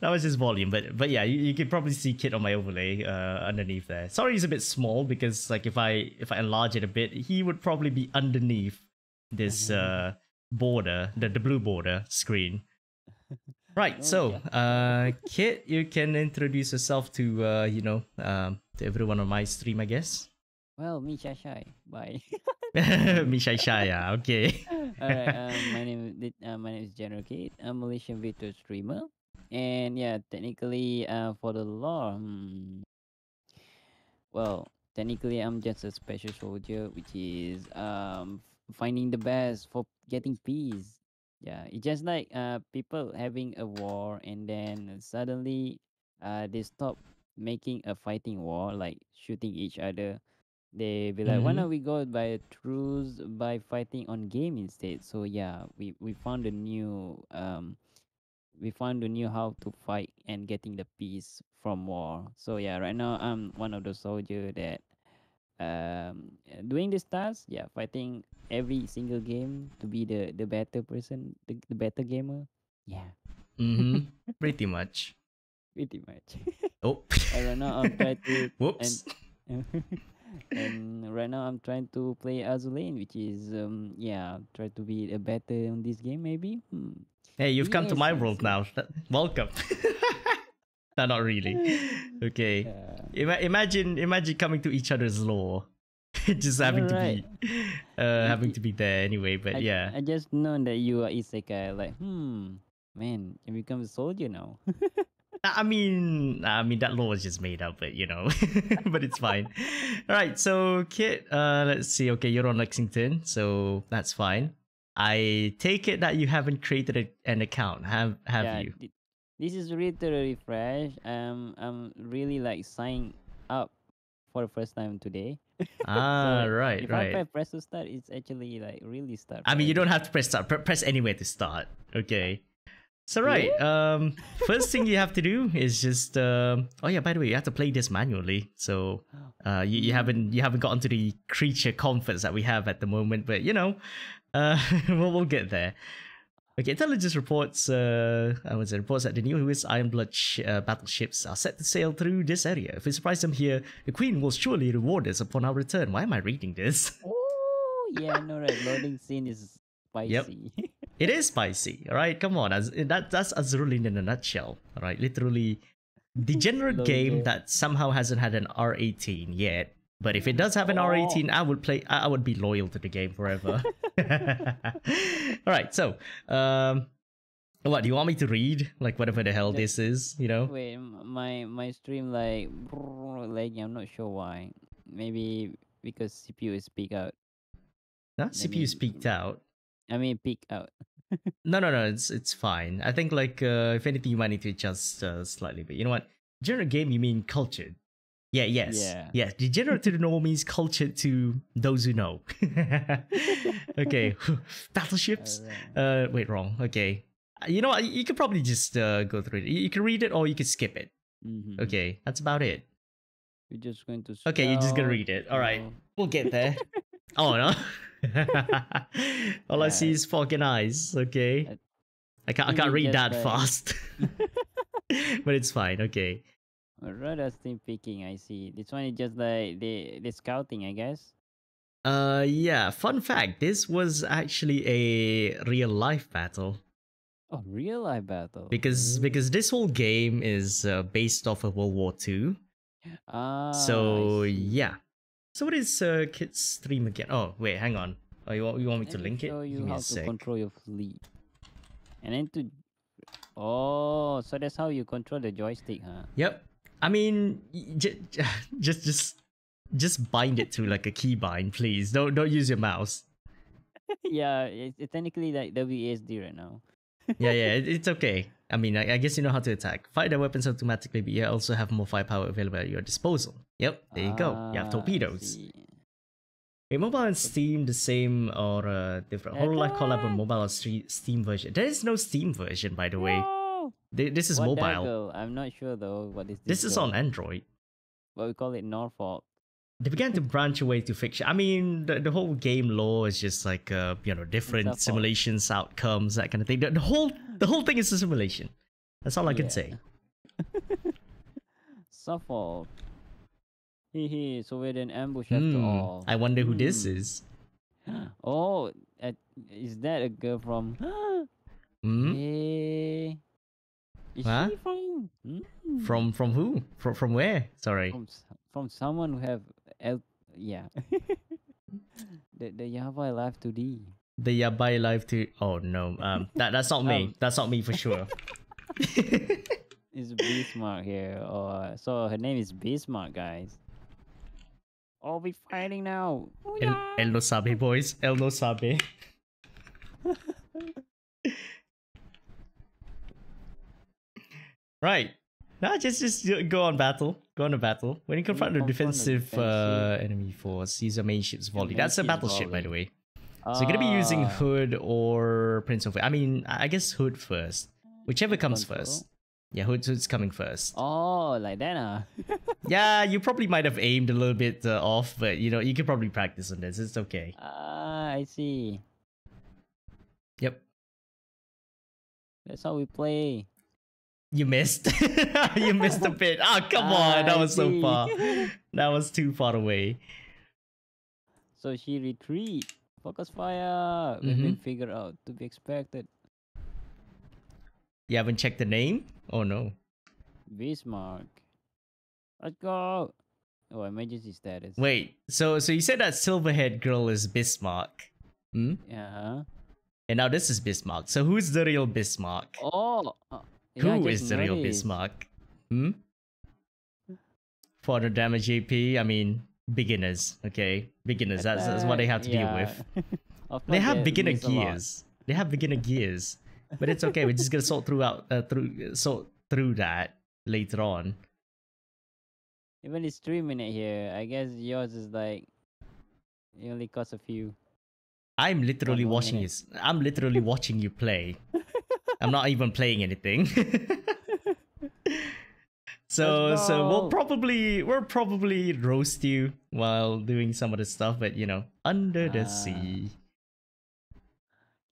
Speaker 1: that was his volume. But but yeah, you, you can probably see Kit on my overlay uh underneath there. Sorry he's a bit small because like if I if I enlarge it a bit, he would probably be underneath this uh border, the, the blue border screen. Right, so uh Kit, you can introduce yourself to uh, you know, um to everyone on my stream, I guess.
Speaker 2: Well, me shy shy. Bye. <laughs>
Speaker 1: Mishai Shaya, <laughs> okay.
Speaker 2: Alright, um, my name is uh, my name is General Kit. I'm a Malaysian video streamer, and yeah, technically, uh, for the law, hmm, well, technically, I'm just a special soldier, which is um finding the best for getting peace. Yeah, it's just like uh people having a war, and then suddenly, uh, they stop making a fighting war, like shooting each other they be like, why
Speaker 1: Mhm.
Speaker 2: not we go by a truce by fighting on game instead? So yeah, we we found a new um we found a new how to fight and getting the peace from war. So yeah, right now I'm one of the soldier that um doing this task. Yeah, fighting every single game to be the the better person, the, the better gamer. Yeah,
Speaker 1: Mm-hmm. <laughs> Pretty much.
Speaker 2: pretty much. <laughs>
Speaker 1: Oh. <laughs>
Speaker 2: and right now I'm trying to
Speaker 1: Whoops.
Speaker 2: and right now I'm trying to play Azur Lane, which is um yeah, try to be a better on this game maybe. Hmm.
Speaker 1: Hey, you've come to my world now. Welcome. No, not really. <laughs> Okay.
Speaker 2: Yeah.
Speaker 1: Ima- imagine, imagine coming to each other's law. <laughs> just having to be, uh, having to be there anyway. But
Speaker 2: I,
Speaker 1: yeah.
Speaker 2: I just know that you are isekai. Like, hmm, man, you become a soldier now. <laughs>
Speaker 1: I mean, I mean that law was just made up, but you know, but it's fine. All right, so Kit, uh, let's see. Okay, you're on Lexington, so that's fine. I take it that you haven't created a, an account, have have
Speaker 2: yeah,
Speaker 1: you?
Speaker 2: Thi- This is literally fresh. Um, I'm really like signing up for the first time today. <laughs>
Speaker 1: Ah,
Speaker 2: So
Speaker 1: right,
Speaker 2: if I
Speaker 1: right.
Speaker 2: pre- press to start, it's actually like really start.
Speaker 1: I mean, you don't have to press start. Pre- press anywhere to start. Okay. So right. Um, <laughs> first thing you have to do is just um. Oh yeah. By the way, you have to play this manually. So uh, you, you haven't you haven't gotten to the creature comforts that we have at the moment, but you know, uh, <laughs> we'll we'll get there. Okay, intelligence reports. Uh, I was reports that the new US Ironblood sh- uh, battleships are set to sail through this area. If we surprise them here, the Queen will surely reward us upon our return. Why am I reading this? <laughs>
Speaker 2: Oh yeah, no right. Loading scene is spicy. Yep. <laughs>
Speaker 1: It is spicy, all right. Come on, as that that's Azur Lane in a nutshell, all right. Literally, degenerate game. that somehow hasn't had an R18 yet. But if it does have an
Speaker 2: Oh.
Speaker 1: R18, I would play. I would be loyal to the game forever. <laughs> all right, so um, what do you want me to read? Like whatever the hell this is, you know?
Speaker 2: Wait, my my stream like lagging. I'm not sure why. Maybe because CPU is peaked out. Let
Speaker 1: CPU
Speaker 2: is
Speaker 1: peaked out.
Speaker 2: I mean peak out. <laughs>
Speaker 1: No, no, no. It's it's fine. I think like uh, if anything, you might need to adjust uh, slightly. But you know what? General game, you mean cultured? Yeah. Yes.
Speaker 2: Yeah.
Speaker 1: Yes. Degenerate to the normal means cultured to those who know. <laughs> okay. <laughs> Battleships. Uh, wait, wrong. Okay. You know what? You could probably just uh, go through it. You can read it or you can skip it.
Speaker 2: Mhm.
Speaker 1: Okay, that's about it.
Speaker 2: We're just going to.
Speaker 1: Okay, you're just gonna read it. All right. We'll get there. <laughs> oh no. All I see
Speaker 2: Yeah.
Speaker 1: is fucking eyes. Okay.
Speaker 2: I
Speaker 1: I can't. I can't read that fast. but it's fine. Okay.
Speaker 2: Radar team picking. I see. This one is just like the, the scouting. I guess.
Speaker 1: Uh, yeah. Fun fact: This was actually a real life battle
Speaker 2: Oh, real life battle.
Speaker 1: because because this whole game is uh, based off of World War Two. <gasps>
Speaker 2: ah.
Speaker 1: So yeah. So what is uh Kit's stream again? Oh wait, hang on. Oh, you want you want me to
Speaker 2: Let
Speaker 1: link it?
Speaker 2: Show you
Speaker 1: Give me
Speaker 2: how
Speaker 1: a
Speaker 2: to
Speaker 1: sec.
Speaker 2: control your fleet, and then to. Oh, so that's how you control the joystick, huh?
Speaker 1: Yep. I mean, y- j- j- <laughs> just just just bind it to like a keybind, please. Don't don't use your mouse. <laughs>
Speaker 2: yeah, it's, it's technically like WASD right now.
Speaker 1: Yeah, yeah, <laughs> it, it's okay. I mean, I, I guess you know how to attack. Fire the weapons automatically, but you also have more firepower available at your disposal. Yep, there you go. You
Speaker 2: Ah,
Speaker 1: have torpedoes.
Speaker 2: see.
Speaker 1: Is mobile and Steam the same or uh, different? Hololive collab on mobile or Steam version. There is no Steam version, by the way.
Speaker 2: No!
Speaker 1: Th- This is
Speaker 2: What
Speaker 1: mobile.
Speaker 2: I'm not sure though. What is
Speaker 1: This
Speaker 2: this?
Speaker 1: is
Speaker 2: girl?
Speaker 1: on Android.
Speaker 2: But we call it Norfolk.
Speaker 1: They began to branch away to fiction. I mean, the, the whole game lore is just like uh, you know different simulations, outcomes, that kind of thing. The, the whole the whole thing is a simulation. That's all I can say.
Speaker 2: Suffolk. <laughs> Hee hee. So we're an ambush after
Speaker 1: Hmm,
Speaker 2: all.
Speaker 1: I wonder who this
Speaker 2: Hmm.
Speaker 1: is. <gasps>
Speaker 2: Oh, uh, is that a girl from? <gasps>
Speaker 1: Hmm?
Speaker 2: Hey. Is
Speaker 1: Huh?
Speaker 2: she from? Hmm.
Speaker 1: From from who? From from where? Sorry.
Speaker 2: from from someone who have L yeah. <laughs> the the Yahweh Live 2D.
Speaker 1: The Yabai Live to Oh no. Um that that's not me. <laughs>
Speaker 2: Um.
Speaker 1: that's not me for sure. <laughs>
Speaker 2: It's Bismarck here. Or so her name is Bismarck, guys. Oh, we fighting now.
Speaker 1: El. El no sabe, boys. El no sabe. Right. Nah, just just uh, go on battle. Go on a battle. When you confront a
Speaker 2: a
Speaker 1: defensive uh, enemy force, use a main ship's volley. That's a battleship, by the
Speaker 2: volley.
Speaker 1: way. So you're gonna be using
Speaker 2: Ah,
Speaker 1: Hood or Prince of. I mean, I guess Hood first. Whichever comes
Speaker 2: Control.
Speaker 1: first. Yeah, Hood, Hood's coming first.
Speaker 2: Oh, like that, huh? <laughs>
Speaker 1: Yeah, you probably might have aimed a little bit uh, off, but you know you could probably practice on this. It's okay.
Speaker 2: Ah, I see.
Speaker 1: Yep.
Speaker 2: That's how we play.
Speaker 1: You missed. <laughs> you missed a bit. Ah, come on. That was so far. <laughs> That was too far away.
Speaker 2: So she retreat. Focus fire. We've been
Speaker 1: Mm-hmm.
Speaker 2: figured out to be expected.
Speaker 1: You haven't checked the name? Oh no.
Speaker 2: Bismarck. Let's go. Oh, emergency status.
Speaker 1: Wait. So so you said that silverhead girl is Bismarck. Hmm?
Speaker 2: Yeah.
Speaker 1: And now this is Bismarck. So who's the real Bismarck?
Speaker 2: Oh.
Speaker 1: Who
Speaker 2: yeah, I
Speaker 1: is the real. Bismarck? Hmm? 400 damage AP. I mean, beginners. Okay, beginners. That's, that's what they have to deal with. <laughs> They have beginner
Speaker 2: miss a lot.
Speaker 1: gears. They have beginner gears, but it's okay. We're just gonna sort through out uh, through sort through that later on. <laughs>
Speaker 2: Even it's three minute here. I guess yours is like. It only costs a few.
Speaker 1: I'm literally watching
Speaker 2: minute.
Speaker 1: I'm literally watching you play. <laughs> I'm not even playing anything. <laughs> so
Speaker 2: Let's
Speaker 1: so we'll probably we'll probably roast you while doing some of the stuff, but you know, under the
Speaker 2: Ah.
Speaker 1: sea.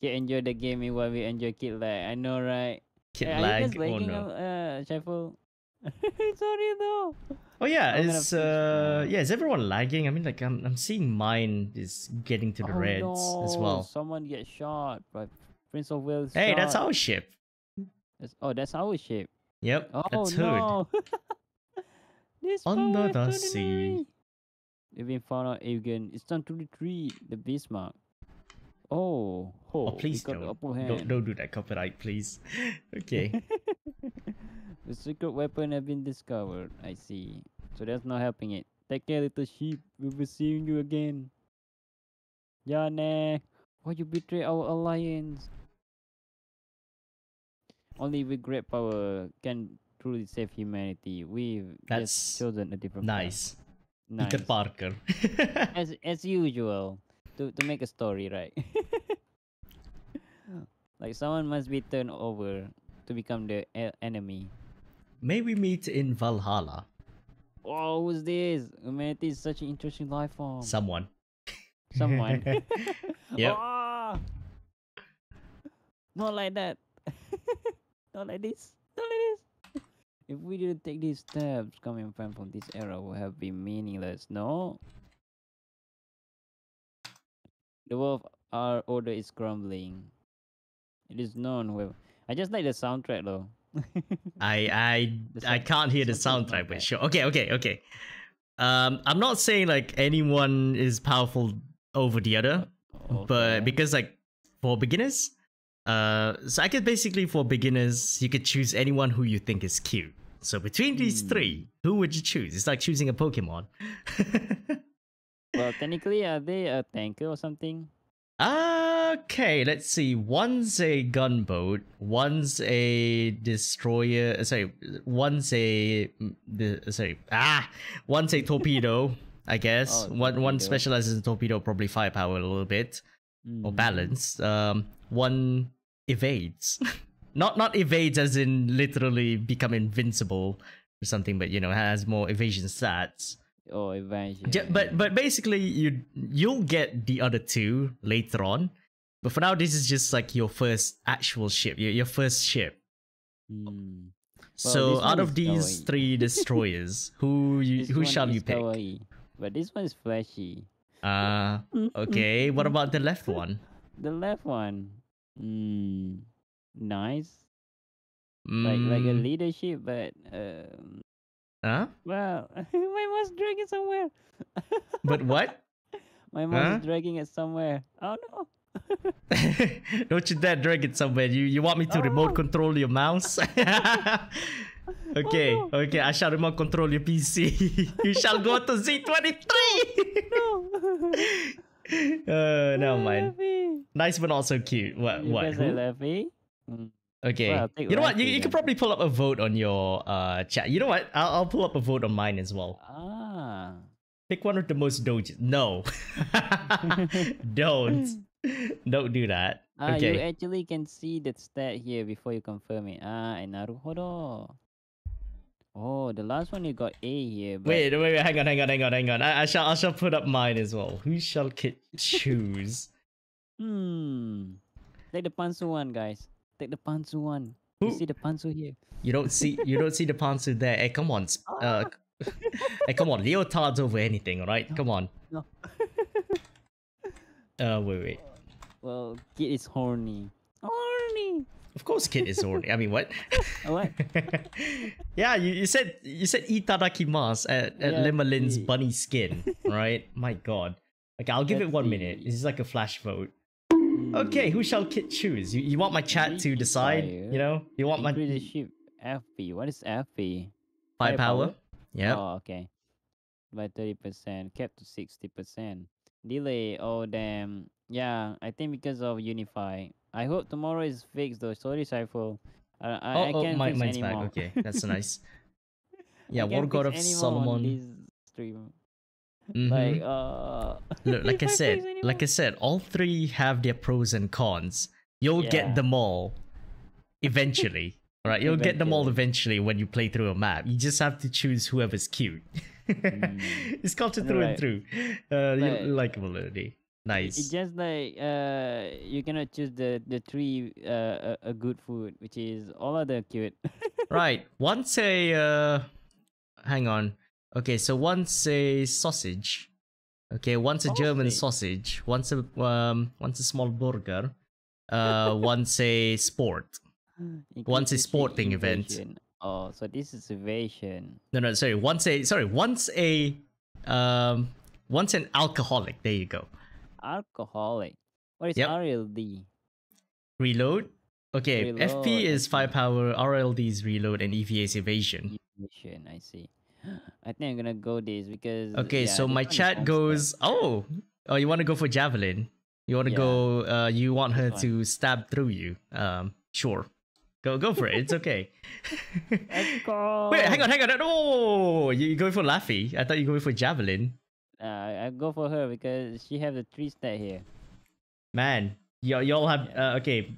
Speaker 2: Kid enjoy the game while we enjoy kid lag. I know, right?
Speaker 1: Kid
Speaker 2: Hey, are
Speaker 1: lag.
Speaker 2: you guys
Speaker 1: Oh
Speaker 2: lagging,
Speaker 1: no.
Speaker 2: uh, Sheffield? <laughs> Sorry though.
Speaker 1: Oh yeah,
Speaker 2: I'm
Speaker 1: it's uh yeah, is everyone lagging? I mean like I'm I'm seeing mine is getting to the
Speaker 2: oh,
Speaker 1: reds
Speaker 2: no.
Speaker 1: as well.
Speaker 2: Someone get shot by Prince of Wales.
Speaker 1: Hey, that's our ship.
Speaker 2: That's, oh, that's our ship.
Speaker 1: Yep,
Speaker 2: Oh
Speaker 1: that's
Speaker 2: no. <laughs> this
Speaker 1: Under the sea.
Speaker 2: They've been found out again. It's time to retreat. The Bismarck. Oh, oh,
Speaker 1: Oh please don't. Don't don't do that copyright, please. <laughs> okay. <laughs>
Speaker 2: the secret weapon have been discovered. I see. So that's not helping it. Take care, little sheep. We'll be seeing you again. Yane, why you betray our alliance? Only with great power can truly save humanity. We've
Speaker 1: That's
Speaker 2: chosen a different path.
Speaker 1: nice.
Speaker 2: Nice.
Speaker 1: Peter Parker. <laughs>
Speaker 2: As as usual, to to make a story right. <laughs> like someone must be turned over to become the enemy.
Speaker 1: May we meet in Valhalla.
Speaker 2: Oh, who's this? Humanity is such an interesting life form.
Speaker 1: Someone.
Speaker 2: Someone. <laughs>
Speaker 1: Yep.
Speaker 2: Ah! Not like that. Not like this. Not like this. <laughs> If we didn't take these steps, coming from from this era would have been meaningless. No. The world of our order is crumbling. It is known. Well, I just like the soundtrack though. <laughs>
Speaker 1: I I I can't hear the soundtrack, but
Speaker 2: bad.
Speaker 1: sure. Okay, okay, okay. Um, I'm not saying like anyone is powerful over the other. but because like for beginners, uh, so I could basically for beginners, you could choose anyone who you think is cute. So between these
Speaker 2: Hmm.
Speaker 1: three, who would you choose? It's like choosing a Pokemon. <laughs>
Speaker 2: Well, technically, are they a tanker or something?
Speaker 1: okay, let's see. One's a gunboat. One's a destroyer. uh, Sorry, one's a mm, sorry ah. One's a torpedo. I guess
Speaker 2: Oh,
Speaker 1: one one specializes in torpedo, probably firepower a little bit. or balance. Um, one evades, <laughs> not not evades as in literally become invincible or something, but you know has more evasion stats.
Speaker 2: Oh, evasion.
Speaker 1: Ju- but but basically you you'll get the other two later on. But for now, this is just like your first actual ship, your, your first ship.
Speaker 2: Hmm.
Speaker 1: so out of these
Speaker 2: kawaii.
Speaker 1: three <laughs> destroyers, who you
Speaker 2: This
Speaker 1: who shall you pick?
Speaker 2: kawaii, But this one is flashy.
Speaker 1: Uh okay. What about the left one?
Speaker 2: The left one, mm, nice. Like like a
Speaker 1: Mm,
Speaker 2: leadership, but um,
Speaker 1: huh?
Speaker 2: well, <laughs> my mouse dragging somewhere.
Speaker 1: But what? <laughs>
Speaker 2: my mouse
Speaker 1: Huh?
Speaker 2: is dragging it somewhere. Oh no! <laughs>
Speaker 1: Don't you dare drag it somewhere. You you want me to remote
Speaker 2: Oh.
Speaker 1: control your mouse? okay,
Speaker 2: no.
Speaker 1: okay. I shall remote control your PC. you shall go to Z23.
Speaker 2: No! <laughs>
Speaker 1: uh, no mind. Nice but also cute. What?
Speaker 2: You
Speaker 1: What? Who?
Speaker 2: Laffy? Mm.
Speaker 1: Okay.
Speaker 2: Well,
Speaker 1: you know what? You, you could probably pull up a vote on your uh chat. You know what? I'll, I'll pull up a vote on mine as well.
Speaker 2: Ah.
Speaker 1: Pick one of the most doges. No. <laughs> Don't. <laughs> Don't do that.
Speaker 2: Ah, you actually can see the stat here before you confirm it. Ah, and Naruhodo. Oh, the last one you got A here. But
Speaker 1: Wait, wait, wait, hang on, hang on, hang on, hang on. I, I shall, I shall put up mine as well. Who shall Kit choose? <laughs>
Speaker 2: Hmm. Take the Pansu one, guys. Take the Pansu one. You see the Pansu here.
Speaker 1: You don't see, you don't see the Pansu there. Hey, come on, <laughs> uh, hey, come on, leotards over anything, all right? Come on.
Speaker 2: No. <laughs>
Speaker 1: Uh, wait, wait.
Speaker 2: Well, kid is horny. Horny.
Speaker 1: Of course, Kit is horny. I mean, what?
Speaker 2: What? <laughs>
Speaker 1: yeah, you, you said you said itadakimasu at, at
Speaker 2: Yeah,
Speaker 1: Le Malin's
Speaker 2: see.
Speaker 1: bunny skin, right? My God. Okay, I'll give it
Speaker 2: Let's
Speaker 1: one minute. This is like a flash vote. Hmm. Okay, who shall Kit choose? You, you want my chat to decide? You know, you want my
Speaker 2: Increase the ship FP. What is FP?
Speaker 1: firepower? Yeah.
Speaker 2: Oh, okay. By 30%, kept to 60%. Delay, oh damn. Yeah, I think because of Unifi. I hope tomorrow is fixed though. Sorry, Cypher. I, I,
Speaker 1: oh,
Speaker 2: I
Speaker 1: oh,
Speaker 2: can't
Speaker 1: my,
Speaker 2: fix
Speaker 1: mine's
Speaker 2: anymore.
Speaker 1: back. Okay, that's <laughs> nice. Yeah, War God of Solomon.
Speaker 2: stream.
Speaker 1: Mhm.
Speaker 2: Like, uh...
Speaker 1: Look, <laughs> like I said, like I said, all three have their pros and cons. You'll
Speaker 2: Yeah.
Speaker 1: get them all eventually. <laughs> All right, you'll get them all
Speaker 2: Eventually.
Speaker 1: eventually when you play through a map. You just have to choose whoever's cute.
Speaker 2: Mm.
Speaker 1: it's culture through and through. Uh, you likable already. Nice.
Speaker 2: It's just like uh, you cannot choose the the three uh a, a good food, which is all other cute. <laughs>
Speaker 1: right. Once a uh, hang on. Okay, so once a sausage. Okay, once a German sausage. Once a um, once a small burger. Uh, <laughs> once a sport. Once a
Speaker 2: Increase the ship
Speaker 1: sporting event.
Speaker 2: Oh, so this is evasion.
Speaker 1: No, no, sorry. Once a sorry. Once a um, once an alcoholic. There you go.
Speaker 2: Alcoholic. What is
Speaker 1: Yep.
Speaker 2: RLD?
Speaker 1: Reload. Okay,
Speaker 2: Reload,
Speaker 1: FP is firepower, RLD is reload, and EVA is evasion.
Speaker 2: Evasion. I see. <gasps> I think I'm gonna go this because.
Speaker 1: Okay,
Speaker 2: yeah,
Speaker 1: so my chat goes, oh, oh, you want to go for javelin? You want to
Speaker 2: Yeah.
Speaker 1: go? Uh, you want her to stab through you? Um, sure, go go for it. It's okay. <laughs>
Speaker 2: Let's go. <laughs>
Speaker 1: Wait, hang on, hang on. You you going for Laffy? I thought you were going for javelin.
Speaker 2: Uh, I go for her because she have the three stat here.
Speaker 1: Man, y'all y'all have
Speaker 2: Yeah.
Speaker 1: uh, okay.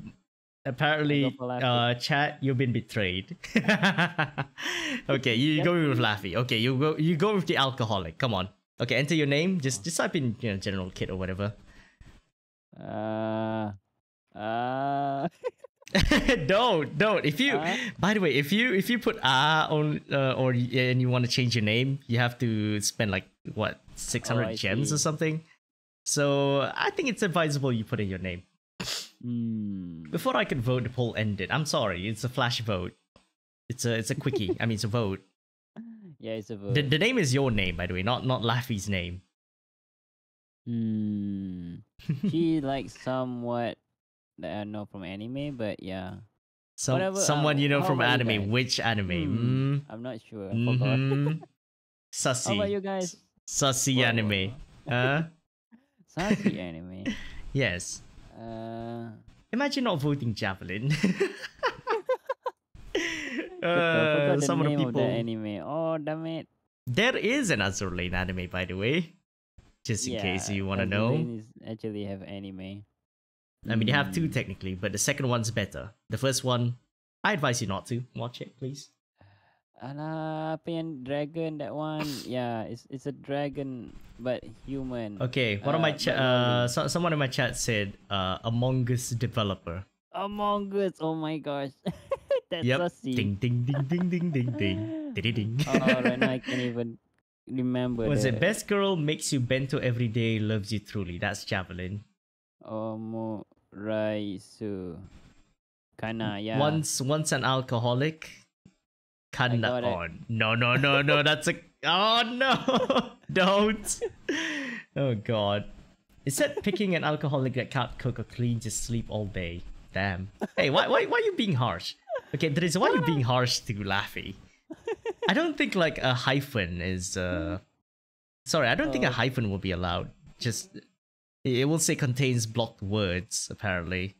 Speaker 1: Apparently, uh, chat, you've been betrayed. <laughs> okay, you, you go with Laffy. Okay, you go you go with the alcoholic. Come on. Okay, enter your name. Just just type in you know general kit or whatever.
Speaker 2: Uh, uh. <laughs> <laughs>
Speaker 1: don't don't. If you
Speaker 2: Huh?
Speaker 1: by the way if you if you put ah on uh, or and you want to change your name you have to spend like what 600
Speaker 2: Oh,
Speaker 1: gems or something? So i think it's advisable you put in your name.
Speaker 2: Hmm.
Speaker 1: before i could vote the poll ended. I'm sorry. It's a flash vote. It's a it's a quickie. I mean it's a vote. <laughs>
Speaker 2: Yeah, it's a vote.
Speaker 1: the, the name is your name by the way not not laffy's name.
Speaker 2: Hmm. <laughs> she like somewhat that I know from anime, but yeah,
Speaker 1: Some
Speaker 2: Whatever,
Speaker 1: someone
Speaker 2: uh,
Speaker 1: you know from
Speaker 2: you
Speaker 1: anime.
Speaker 2: guys?
Speaker 1: Which anime? Mm.
Speaker 2: I'm not sure. I forgot.
Speaker 1: Mhm. <laughs>
Speaker 2: How about you guys?
Speaker 1: Sussy anime. Huh? <laughs>
Speaker 2: Sassy anime. <laughs>
Speaker 1: Yes.
Speaker 2: Uh,
Speaker 1: Imagine not voting Javelin. Uh,
Speaker 2: the
Speaker 1: some of the
Speaker 2: name of the
Speaker 1: people.
Speaker 2: anime. Oh damn it!
Speaker 1: There is an Azur Lane anime, by the way. Just in case you want to
Speaker 2: Azur
Speaker 1: know.
Speaker 2: Lane is actually have anime.
Speaker 1: I mean, you have two
Speaker 2: Hmm.
Speaker 1: technically, but the second one's better. The first one, I advise you not to watch it, please.
Speaker 2: Alah, apa yang dragon that one? <laughs> Yeah, it's it's a dragon but human.
Speaker 1: Okay, one of my
Speaker 2: Uh,
Speaker 1: cha- uh, so- someone in my chat said uh, Among Us developer.
Speaker 2: Among Us. Oh my gosh, <laughs> that's
Speaker 1: Yep.
Speaker 2: sassy.
Speaker 1: Ding ding ding ding ding ding ding <laughs> ding ding.
Speaker 2: oh, right now I can't even remember.
Speaker 1: Was
Speaker 2: the
Speaker 1: it best girl makes you bento every day, loves you truly? That's Javelin.
Speaker 2: Omo Raisu. Kana, yeah.
Speaker 1: Once once an alcoholic.
Speaker 2: Got
Speaker 1: on. No no no no. That's a. Oh no! <laughs> Don't. Oh god. It said picking an alcoholic that can't cook or clean, just sleep all day. Damn. Hey, why why why are you being harsh? Okay, there is why are you being harsh to Laffy? I don't think like a hyphen is uh sorry, I don't think a
Speaker 2: Oh.
Speaker 1: hyphen will be allowed. Just it will say contains blocked words, apparently.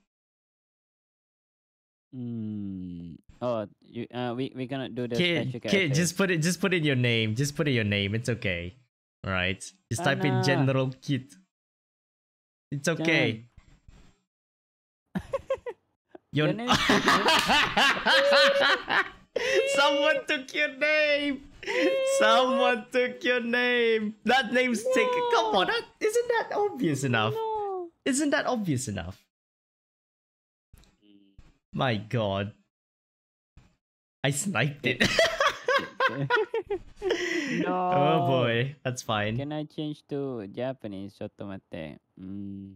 Speaker 2: Hmm. Oh, you, uh, we we cannot do the
Speaker 1: Kid, kid, just put it just put in your name. Just put in your name. It's okay. Alright. Just type in general kid. It's okay. <laughs> Your
Speaker 2: Your name <laughs>
Speaker 1: Someone took your name. Someone took your name. That name's taken. Come on, that, isn't that obvious enough?
Speaker 2: No.
Speaker 1: Isn't that obvious enough? My god. I sniped it. <laughs>
Speaker 2: no. <laughs>
Speaker 1: Oh boy, that's fine.
Speaker 2: Can I change to Japanese? Shotomate. Mm.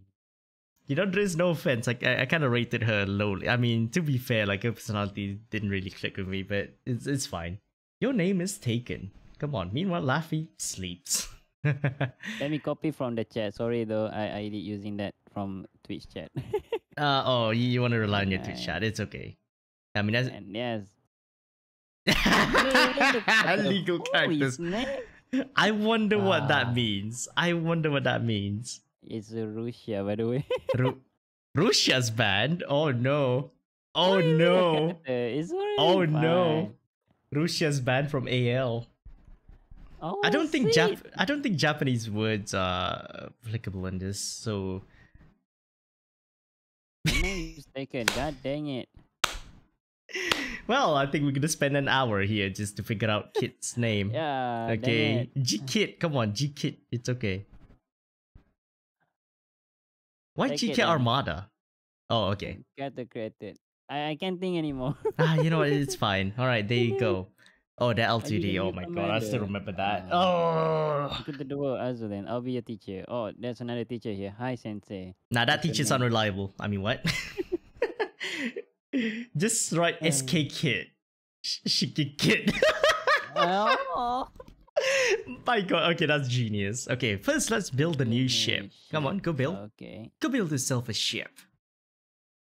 Speaker 1: You know, there is no offense. Like I, I kind of rated her lowly. I mean, to be fair, like her personality didn't really click with me, but it's it's fine. Your name is taken. Come on. Meanwhile, Laffy sleeps. <laughs>
Speaker 2: Let me copy from the chat. Sorry though, I I did using that from Twitch chat. <laughs>
Speaker 1: uh oh, you, you want to rely on your Twitch chat? It's okay. I mean, that's
Speaker 2: and yes. <laughs>
Speaker 1: legal characters. I wonder what
Speaker 2: Ah.
Speaker 1: that means. I wonder what that means.
Speaker 2: It's Russia, by the way.
Speaker 1: Ru- Russia's banned. Oh no. Oh no.
Speaker 2: It's
Speaker 1: Oh no.
Speaker 2: Fine.
Speaker 1: Russia's banned from AL.
Speaker 2: Oh,
Speaker 1: I don't think. Jap- I don't think Japanese words are applicable in this. So
Speaker 2: My name is taken. God dang it. <laughs>
Speaker 1: well, I think we're gonna spend an hour here just to figure out Kit's name.
Speaker 2: Yeah.
Speaker 1: okay. G Kit, come on, G Kit. It's okay. Why
Speaker 2: Take
Speaker 1: G
Speaker 2: it
Speaker 1: Kit
Speaker 2: then.
Speaker 1: Armada? Oh, okay.
Speaker 2: Got the create it. I, I can't think anymore. <laughs>
Speaker 1: ah, you know what? It's fine. All right, there you go. Oh, the <laughs> LTD. Oh my god, I still remember that. Oh,
Speaker 2: to the world, Azur Lane. I'll be your teacher. Oh, there's another teacher here. Hi, sensei.
Speaker 1: nah, that teacher's unreliable. I mean, what? <laughs> Just write
Speaker 2: Um.
Speaker 1: SK. Sh- Shiki Kit.
Speaker 2: oh.
Speaker 1: My god, okay, that's genius. Okay, first let's build a new ship. Come on, go build.
Speaker 2: Okay.
Speaker 1: Go build yourself a ship.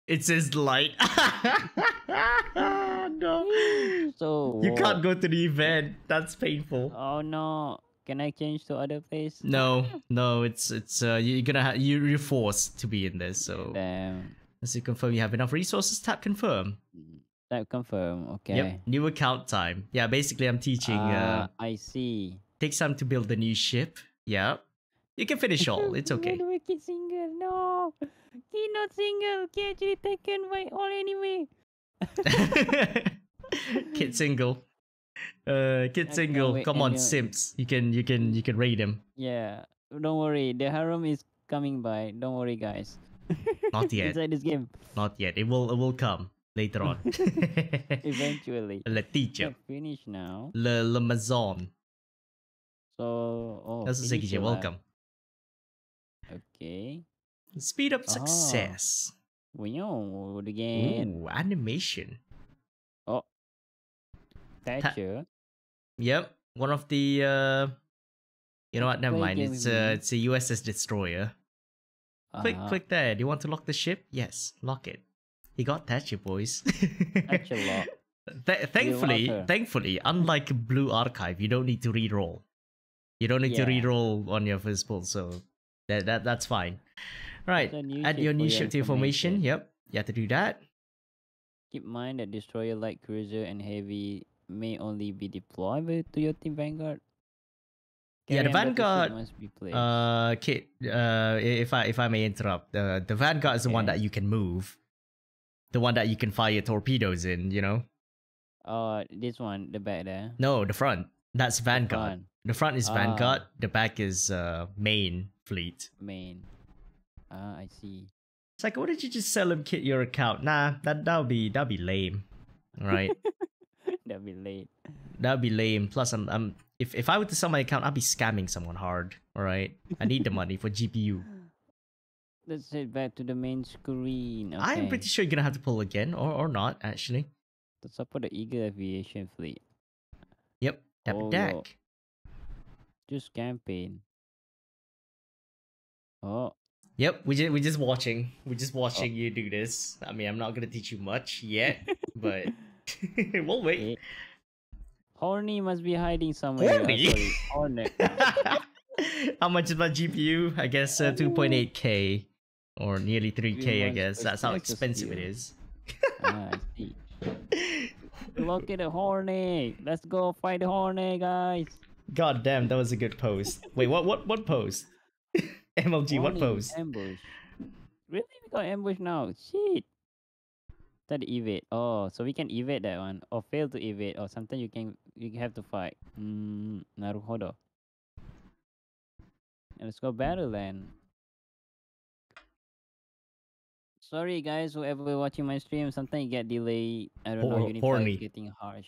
Speaker 1: It says light. <laughs> no. <gasps>
Speaker 2: So
Speaker 1: You can't go to the event. That's painful.
Speaker 2: Oh no. Can I change to other place?
Speaker 1: No, no, it's it's uh you're gonna ha- you you're forced to be in this. So
Speaker 2: Damn.
Speaker 1: as you confirm you have enough resources, tap confirm.
Speaker 2: Type confirm. Okay.
Speaker 1: Yep, new account time. Yeah, basically I'm teaching. uh
Speaker 2: Ah, I see.
Speaker 1: Takes time to build a new ship. Yeah, you can finish all. It's okay. <laughs>
Speaker 2: Why do single? No. Kid not single. Kid actually taken by all anime.
Speaker 1: Kid single. Uh, kid single. Come on,
Speaker 2: any-
Speaker 1: Sims. You can you can you can raid him.
Speaker 2: Yeah. Don't worry. The harem is coming by. Don't worry, guys.
Speaker 1: Not <laughs> yet.
Speaker 2: Inside this game.
Speaker 1: Not yet. It will it will come later on. <laughs> <laughs>
Speaker 2: Eventually.
Speaker 1: Le teacher.
Speaker 2: Yeah, finish now.
Speaker 1: Le le maison.
Speaker 2: So, oh,
Speaker 1: That's a
Speaker 2: finish
Speaker 1: Welcome.
Speaker 2: Okay.
Speaker 1: Speed up
Speaker 2: Ah.
Speaker 1: success.
Speaker 2: Wow, again.
Speaker 1: Ooh, animation.
Speaker 2: Oh. Thatcher.
Speaker 1: Yep. One of the uh You know what? Never mind. It's a it's a USS destroyer. Click
Speaker 2: Uh-huh.
Speaker 1: click there. Do you want to lock the ship? Yes, lock it. He got that ship, boys.
Speaker 2: A lot. <laughs>
Speaker 1: Th- thankfully, thankfully, unlike Blue Archive, you don't need to re-roll. You don't need to
Speaker 2: Yeah.
Speaker 1: re-roll on your first pull, so that that that's fine. Right, add your new ship to your formation. Yep, you have to do that.
Speaker 2: Keep in mind that destroyer, light cruiser, and heavy may only be deployed to your team vanguard.
Speaker 1: Yeah, the
Speaker 2: Carrier and battleship
Speaker 1: Vanguard,
Speaker 2: must be placed.
Speaker 1: Uh, Kit, uh, if I if I may interrupt, uh, the Vanguard is the one that you can move, the one that you can fire torpedoes in. You know,
Speaker 2: Uh, this one, the back there.
Speaker 1: no, the front. That's Vanguard.
Speaker 2: Front,
Speaker 1: The front is
Speaker 2: Ah.
Speaker 1: Vanguard. The back is uh main fleet.
Speaker 2: main. Ah, I see.
Speaker 1: It's like, what did you just sell him, Kit, your account? Nah, that that'll be that'll be lame. right? <laughs>
Speaker 2: That'll be lame.
Speaker 1: that'll be lame. Plus, I'm I'm if if I were to sell my account, I'd be scamming someone hard. All right, I need the money for GPU. <gasps>
Speaker 2: Let's head back to the main screen. Okay.
Speaker 1: I'm pretty sure you're gonna have to pull again, or or not actually.
Speaker 2: To support the Eagle Aviation Fleet.
Speaker 1: Yep, tap
Speaker 2: Oh,
Speaker 1: deck.
Speaker 2: Just campaign. Oh,
Speaker 1: Yep, we just we're just watching. We're just watching you do this. I mean, I'm not gonna teach you much yet, <laughs> but <laughs> we'll wait.
Speaker 2: okay. Horny must be hiding somewhere. Oh,
Speaker 1: Horny?
Speaker 2: sorry. Hornet. <laughs>
Speaker 1: how much is my GPU? I guess uh, 2.8k or nearly 3k. I guess that's how expensive it is. steal.
Speaker 2: ah, I see. Look at the Hornet. Let's go fight the Hornet, guys.
Speaker 1: God damn, that was a good post. Wait, what? What? What post? <laughs> MLG, what post?
Speaker 2: Ambush. Really? We got ambush now. Shit. That evade. Oh, so we can evade that one or fail to evade or sometimes you can you have to fight. Mm, naruhodo. And let's go battle then. Sorry guys, whoever watching my stream, sometimes you get delay. I don't know,
Speaker 1: Hor-
Speaker 2: Unifi
Speaker 1: horny.
Speaker 2: is getting harsh.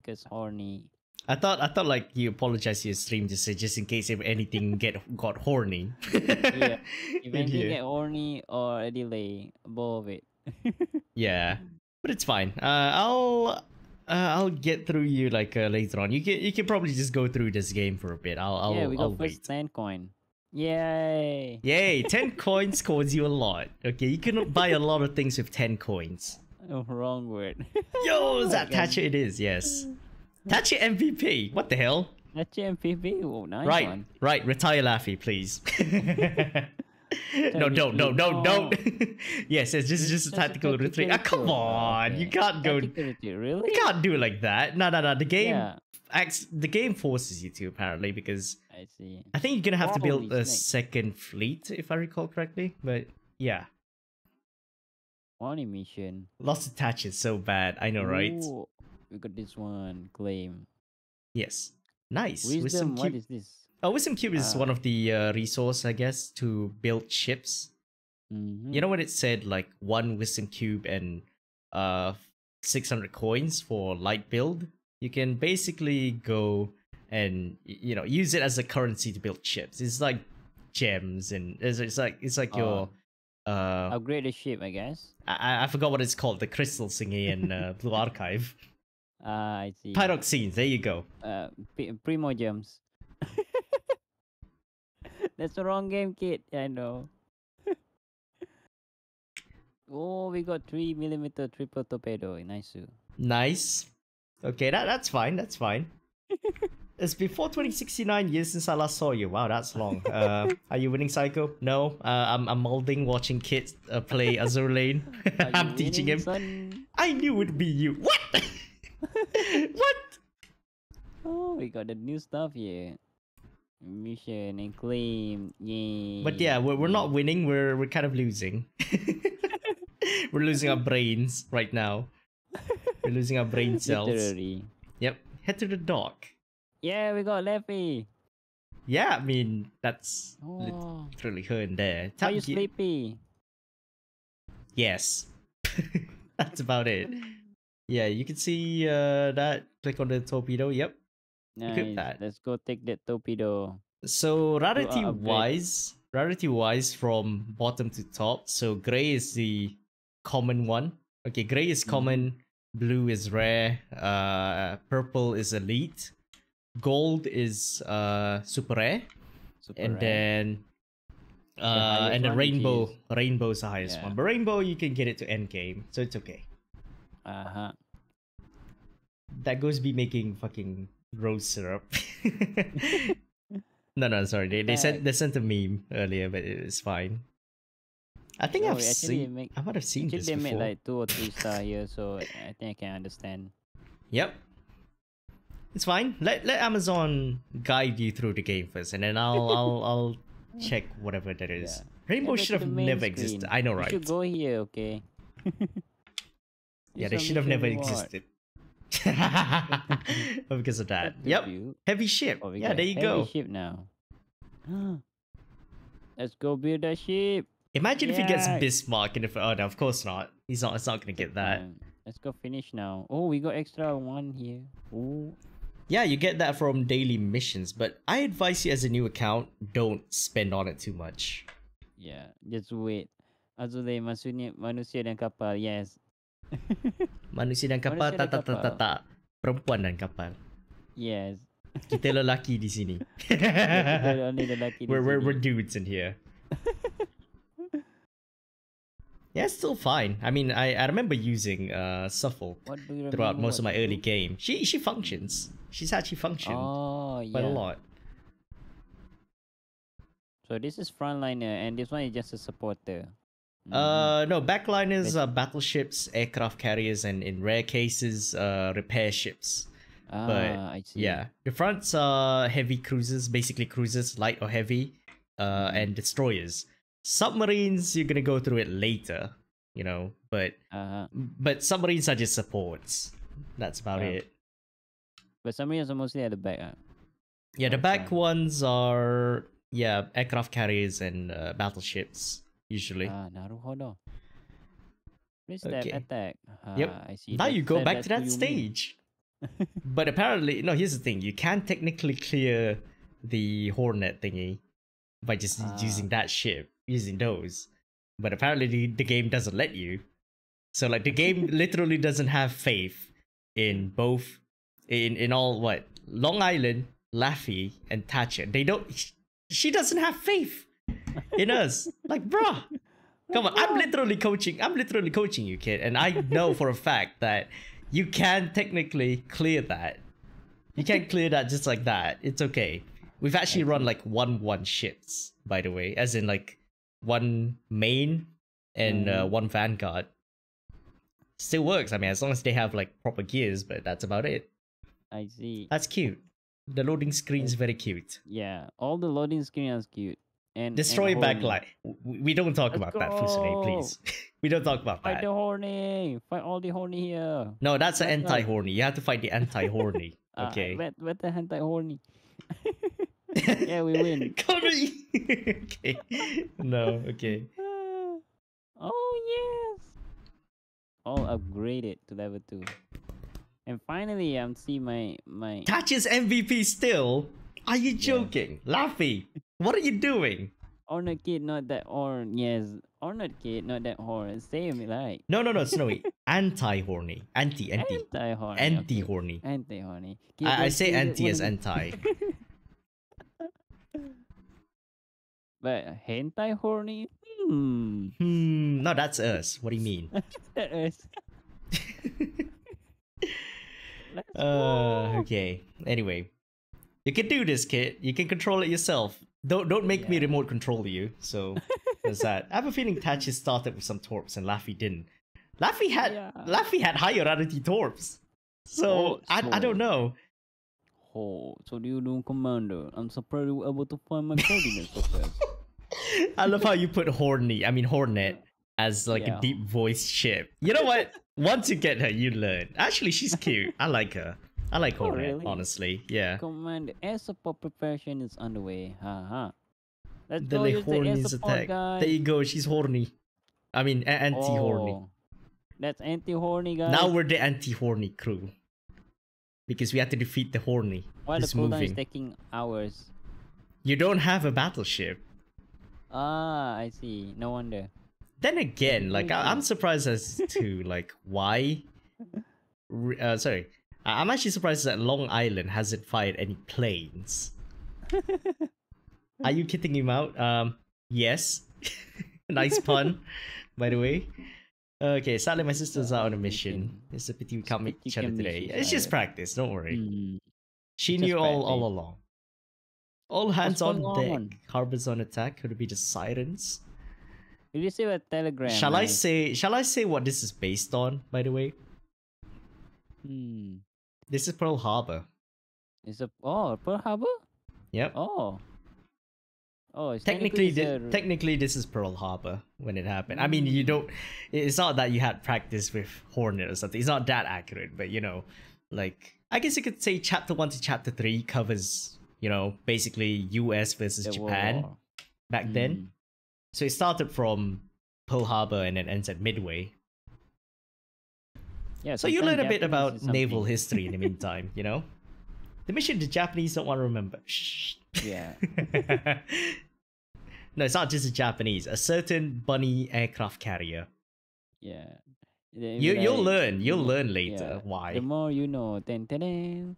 Speaker 2: Because horny.
Speaker 1: I thought I thought like you apologize to your stream just say just in case if anything get got horny.
Speaker 2: Yeah. <laughs> Eventually
Speaker 1: here.
Speaker 2: get horny or a delay, both of it. <laughs>
Speaker 1: Yeah, but it's fine. Uh, I'll uh, I'll get through you like uh, later on. You can you can probably just go through this game for a bit. I'll I'll,
Speaker 2: yeah, we
Speaker 1: I'll
Speaker 2: got
Speaker 1: wait.
Speaker 2: first 10 coin. Yay!
Speaker 1: Yay! <laughs> Ten coins costs you a lot. Okay, you can buy a lot of things with ten coins.
Speaker 2: Oh, wrong word.
Speaker 1: Yo, that
Speaker 2: Okay.
Speaker 1: Thatcher it is. Yes, Thatcher MVP. What the hell?
Speaker 2: That's your MVP. Oh, nice
Speaker 1: right,
Speaker 2: one.
Speaker 1: right. Retire Laffey, please. <laughs> <laughs> no, don't, no, no, don't. <laughs> yes, it's just just a tactical retreat. Ah, come on, you can't go.
Speaker 2: Really?
Speaker 1: You can't do it like that. No, no, no. The game acts. The game forces you to apparently because
Speaker 2: I see.
Speaker 1: I think you're gonna have to build a second fleet if I recall correctly. But yeah,
Speaker 2: Horny mission.
Speaker 1: lost attach is so bad. I know, right?
Speaker 2: We got this one. Claim.
Speaker 1: Yes, nice.
Speaker 2: Wisdom, what
Speaker 1: cube.
Speaker 2: is this?
Speaker 1: Oh, wisdom cube is
Speaker 2: Ah.
Speaker 1: one of the uh, resource, I guess, to build ships.
Speaker 2: Mhm.
Speaker 1: You know what it said? Like one wisdom cube and uh 600 coins for light build. You can basically go and you know use it as a currency to build ships. It's like gems and it's, it's like it's like your uh
Speaker 2: Upgrade the ship, I guess.
Speaker 1: I, I- I forgot what it's called the crystal thingy in uh, Blue <laughs> Archive.
Speaker 2: Ah, I see.
Speaker 1: Pyroxenes. There you go.
Speaker 2: Uh, P- Primo Gems. <laughs> That's the wrong game, kid. I know. <laughs> oh, we got three millimeter triple torpedo. Nice. too.
Speaker 1: Nice. Okay, that that's fine. That's fine. <laughs> it's before 2069 years since I last saw you. Wow, that's long. Uh, are you winning Syko? No. Uh, I'm I'm molding, watching kids uh, play Azur Lane. I'm teaching him.
Speaker 2: son?
Speaker 1: I knew it'd be you. What? <laughs> what?
Speaker 2: Oh, we got the new stuff here. Mission and claim. Yay.
Speaker 1: But yeah, we're, we're not winning. We're we're kind of losing. <laughs> we're losing our brains right now. We're losing our brain <laughs> cells.
Speaker 2: Literally.
Speaker 1: Yep. Head to the dock.
Speaker 2: Yeah, we got Laffey.
Speaker 1: Yeah, I mean that's
Speaker 2: Oh,
Speaker 1: literally her in there.
Speaker 2: are you sleepy?
Speaker 1: Yes. That's about it. Yeah, you can see uh, that. Click on the torpedo. Yep.
Speaker 2: Nice.
Speaker 1: that.
Speaker 2: Let's go take that torpedo.
Speaker 1: So rarity wise, rarity wise from bottom to top. So gray is the common one. Okay, gray is
Speaker 2: Mhm.
Speaker 1: common. Blue is rare. Uh, purple is elite. gold is uh super rare,
Speaker 2: Super
Speaker 1: and
Speaker 2: rare.
Speaker 1: then uh and the
Speaker 2: which
Speaker 1: rainbow
Speaker 2: is-
Speaker 1: the highest
Speaker 2: Yeah.
Speaker 1: one. But rainbow you can get it to end game, so it's okay.
Speaker 2: Uh huh.
Speaker 1: That goes be making fucking rose syrup. <laughs> no, no, sorry. They they sent they sent a meme earlier, but it's fine. I think
Speaker 2: No,
Speaker 1: I've
Speaker 2: actually
Speaker 1: seen.
Speaker 2: make-
Speaker 1: I might have seen this
Speaker 2: they made like two or three <laughs> star here, so I think I can understand.
Speaker 1: Yep. It's fine. Let let Amazon guide you through the game first, and then I'll <laughs> I'll I'll check whatever that is.
Speaker 2: Yeah.
Speaker 1: Rainbow
Speaker 2: Yeah,
Speaker 1: should have never
Speaker 2: screen.
Speaker 1: existed. I know,
Speaker 2: You
Speaker 1: right?
Speaker 2: should go here, okay?
Speaker 1: yeah, they should have never
Speaker 2: reward.
Speaker 1: existed. Because of that. Yep. Heavy ship.
Speaker 2: Oh,
Speaker 1: yeah, there you
Speaker 2: heavy
Speaker 1: go.
Speaker 2: ship now. <gasps> Let's go build a ship.
Speaker 1: Imagine if he gets Bismarck in the. Oh no, of course not. He's not. It's not gonna get that.
Speaker 2: Let's go finish now. Oh, we got extra one here. Oh,
Speaker 1: Yeah, you get that from daily missions, but I advise you as a new account, don't spend on it too much.
Speaker 2: yeah. Just wait. Azulay, maksudnya manusia dan kapal. Yes. <laughs>
Speaker 1: Manusia dan kapal,
Speaker 2: Manusia
Speaker 1: tak
Speaker 2: dan
Speaker 1: tak tak tak
Speaker 2: kapal.
Speaker 1: tak. Perempuan dan kapal.
Speaker 2: Yes. <laughs>
Speaker 1: Kita lelaki di sini.
Speaker 2: Kita only lelaki di
Speaker 1: we're, we're, we're dudes in here. <laughs> yeah, it's still fine. I mean, I, I remember using uh Suffolk
Speaker 2: What do you
Speaker 1: throughout most of my early
Speaker 2: do?
Speaker 1: game. She she functions. She's actually functioned
Speaker 2: Oh, yeah.
Speaker 1: quite a lot.
Speaker 2: So this is frontliner, and this one is just a supporter. Mhm.
Speaker 1: Uh, no, backliners are battleships, aircraft carriers, and in rare cases, uh, repair ships.
Speaker 2: ah,
Speaker 1: but,
Speaker 2: I see.
Speaker 1: Yeah, the fronts are heavy cruisers, basically cruisers, light or heavy, uh,
Speaker 2: Mhm.
Speaker 1: and destroyers. Submarines, you're gonna go through it later, you know, but
Speaker 2: Uh-huh.
Speaker 1: but submarines are just supports. That's about
Speaker 2: Yeah.
Speaker 1: it.
Speaker 2: But submarines are mostly at the back. ah.
Speaker 1: Yeah, the back ones are yeah aircraft carriers and uh, battleships usually.
Speaker 2: Ah, naruhodo. Step
Speaker 1: Okay.
Speaker 2: attack. Ah,
Speaker 1: Yep.
Speaker 2: I see.
Speaker 1: now
Speaker 2: That-
Speaker 1: you go back to that stage. <laughs> but apparently, no. Here's the thing: you can technically clear the Hornet thingy by just
Speaker 2: Ah.
Speaker 1: using that ship, using those. But apparently, the, the game doesn't let you. So, like, the game <laughs> literally doesn't have faith in both, in in all what Long Island, Laffey, and Thatcher. They don't. She doesn't have faith in us. Like, bruh. Come on, I'm literally coaching. I'm literally coaching you, kid, and I know for a fact that you can technically clear that. You can't clear that just like that. It's okay. We've actually run like one one shits, by the way, as in like one main and uh,
Speaker 2: Mhm.
Speaker 1: one vanguard. Still works. I mean, as long as they have like proper gears, but that's about it.
Speaker 2: I see.
Speaker 1: That's cute. The loading screen is very cute.
Speaker 2: Yeah, all the loading screen is cute. And
Speaker 1: Destroy
Speaker 2: and horny.
Speaker 1: backlight. We don't talk
Speaker 2: Let's
Speaker 1: about that, Fusune, please. <laughs> we don't talk about
Speaker 2: Fight
Speaker 1: that.
Speaker 2: the horny. Fight all the horny here.
Speaker 1: No, that's an
Speaker 2: That's not-
Speaker 1: anti-horny. You have to fight the anti-horny. <laughs>
Speaker 2: Ah,
Speaker 1: okay.
Speaker 2: bet the anti horny. <laughs> yeah, we win.
Speaker 1: Connery. okay. No. Okay.
Speaker 2: oh yes. All upgraded to level two. And finally, I'm see my my.
Speaker 1: Touches MVP still. Are you joking, Laffey? What are you doing?
Speaker 2: Ornate kid, not that horn. Yes, ornate kid, not that horn. Same like
Speaker 1: No, no, no, <laughs> Snowy. Anti-horny. Anti, anti,
Speaker 2: anti horny.
Speaker 1: anti-horny.
Speaker 2: Anti horny.
Speaker 1: I, I say anti as anti. <laughs>
Speaker 2: But hentai horny. Hmm.
Speaker 1: Hmm. No, that's us. What do you mean? <laughs>
Speaker 2: That is. Let's
Speaker 1: Uh. Okay. Anyway, you can do this, kid. You can control it yourself. Don't don't make me remote control you. So <laughs> there's that. I have a feeling Tachi started with some torps and Laffey didn't. Laffey had
Speaker 2: Yeah.
Speaker 1: Laffey had higher rarity torps. So
Speaker 2: Oh,
Speaker 1: I I don't know.
Speaker 2: Oh, so do you do commander? I'm surprised you were able to find my coordinates so <laughs> fast.
Speaker 1: I love how you put horny. I mean hornet as like
Speaker 2: Yeah.
Speaker 1: a deep voiced ship. You know what? Once you get her, you learn. Actually, she's cute. I like her. I like
Speaker 2: Oh, really?
Speaker 1: Honestly, yeah.
Speaker 2: Command air support preparation is underway. Haha. Let's
Speaker 1: The
Speaker 2: go use the air support
Speaker 1: attack.
Speaker 2: guy.
Speaker 1: There you go. She's horny. I mean, anti-horny.
Speaker 2: Oh, That's anti-horny guys.
Speaker 1: Now we're the anti-horny crew. Because we have to defeat the horny.
Speaker 2: Why the cooldown is taking hours.
Speaker 1: You don't have a battleship.
Speaker 2: Ah, I see. No wonder.
Speaker 1: Then again, like I- I'm <laughs> surprised as to like why. Uh, sorry, I'm actually surprised that Long Island hasn't fired any planes. <laughs> Are you kidding him out? Um, yes. <laughs> nice pun, by the way. Okay, sadly my sister's out on a mission. It's a pity we can't meet each other today. It's just practice, don't worry.
Speaker 2: Hmm.
Speaker 1: She knew all, all along. All hands
Speaker 2: going
Speaker 1: on deck.
Speaker 2: on?
Speaker 1: Harbors on attack. Could it be the sirens?
Speaker 2: Did you see a telegram?
Speaker 1: shall I say? Shall I say what this is based on? By the way,
Speaker 2: Hmm.
Speaker 1: This is Pearl Harbor.
Speaker 2: Is a oh Pearl Harbor.
Speaker 1: Yep.
Speaker 2: Oh. Oh, it's
Speaker 1: technically,
Speaker 2: a-
Speaker 1: technically, this is Pearl Harbor when it happened. I mean, you don't. It's not that you had practice with Hornet or something. It's not that accurate, but you know, like I guess you could say chapter one to chapter three covers, you know, basically U.S. versus
Speaker 2: the
Speaker 1: Japan back then.
Speaker 2: Mm.
Speaker 1: So it started from Pearl Harbor and then ends at Midway.
Speaker 2: Yeah.
Speaker 1: So you learn a bit about naval history in the meantime, you know? <laughs> The mission the Japanese don't want to remember. <laughs> Shh.
Speaker 2: Yeah. <laughs>
Speaker 1: no, it's not just the Japanese. A certain bunny aircraft carrier.
Speaker 2: Yeah.
Speaker 1: You
Speaker 2: be
Speaker 1: you'll learn. You'll learn later
Speaker 2: yeah,
Speaker 1: why.
Speaker 2: The more you know. Ten, ten.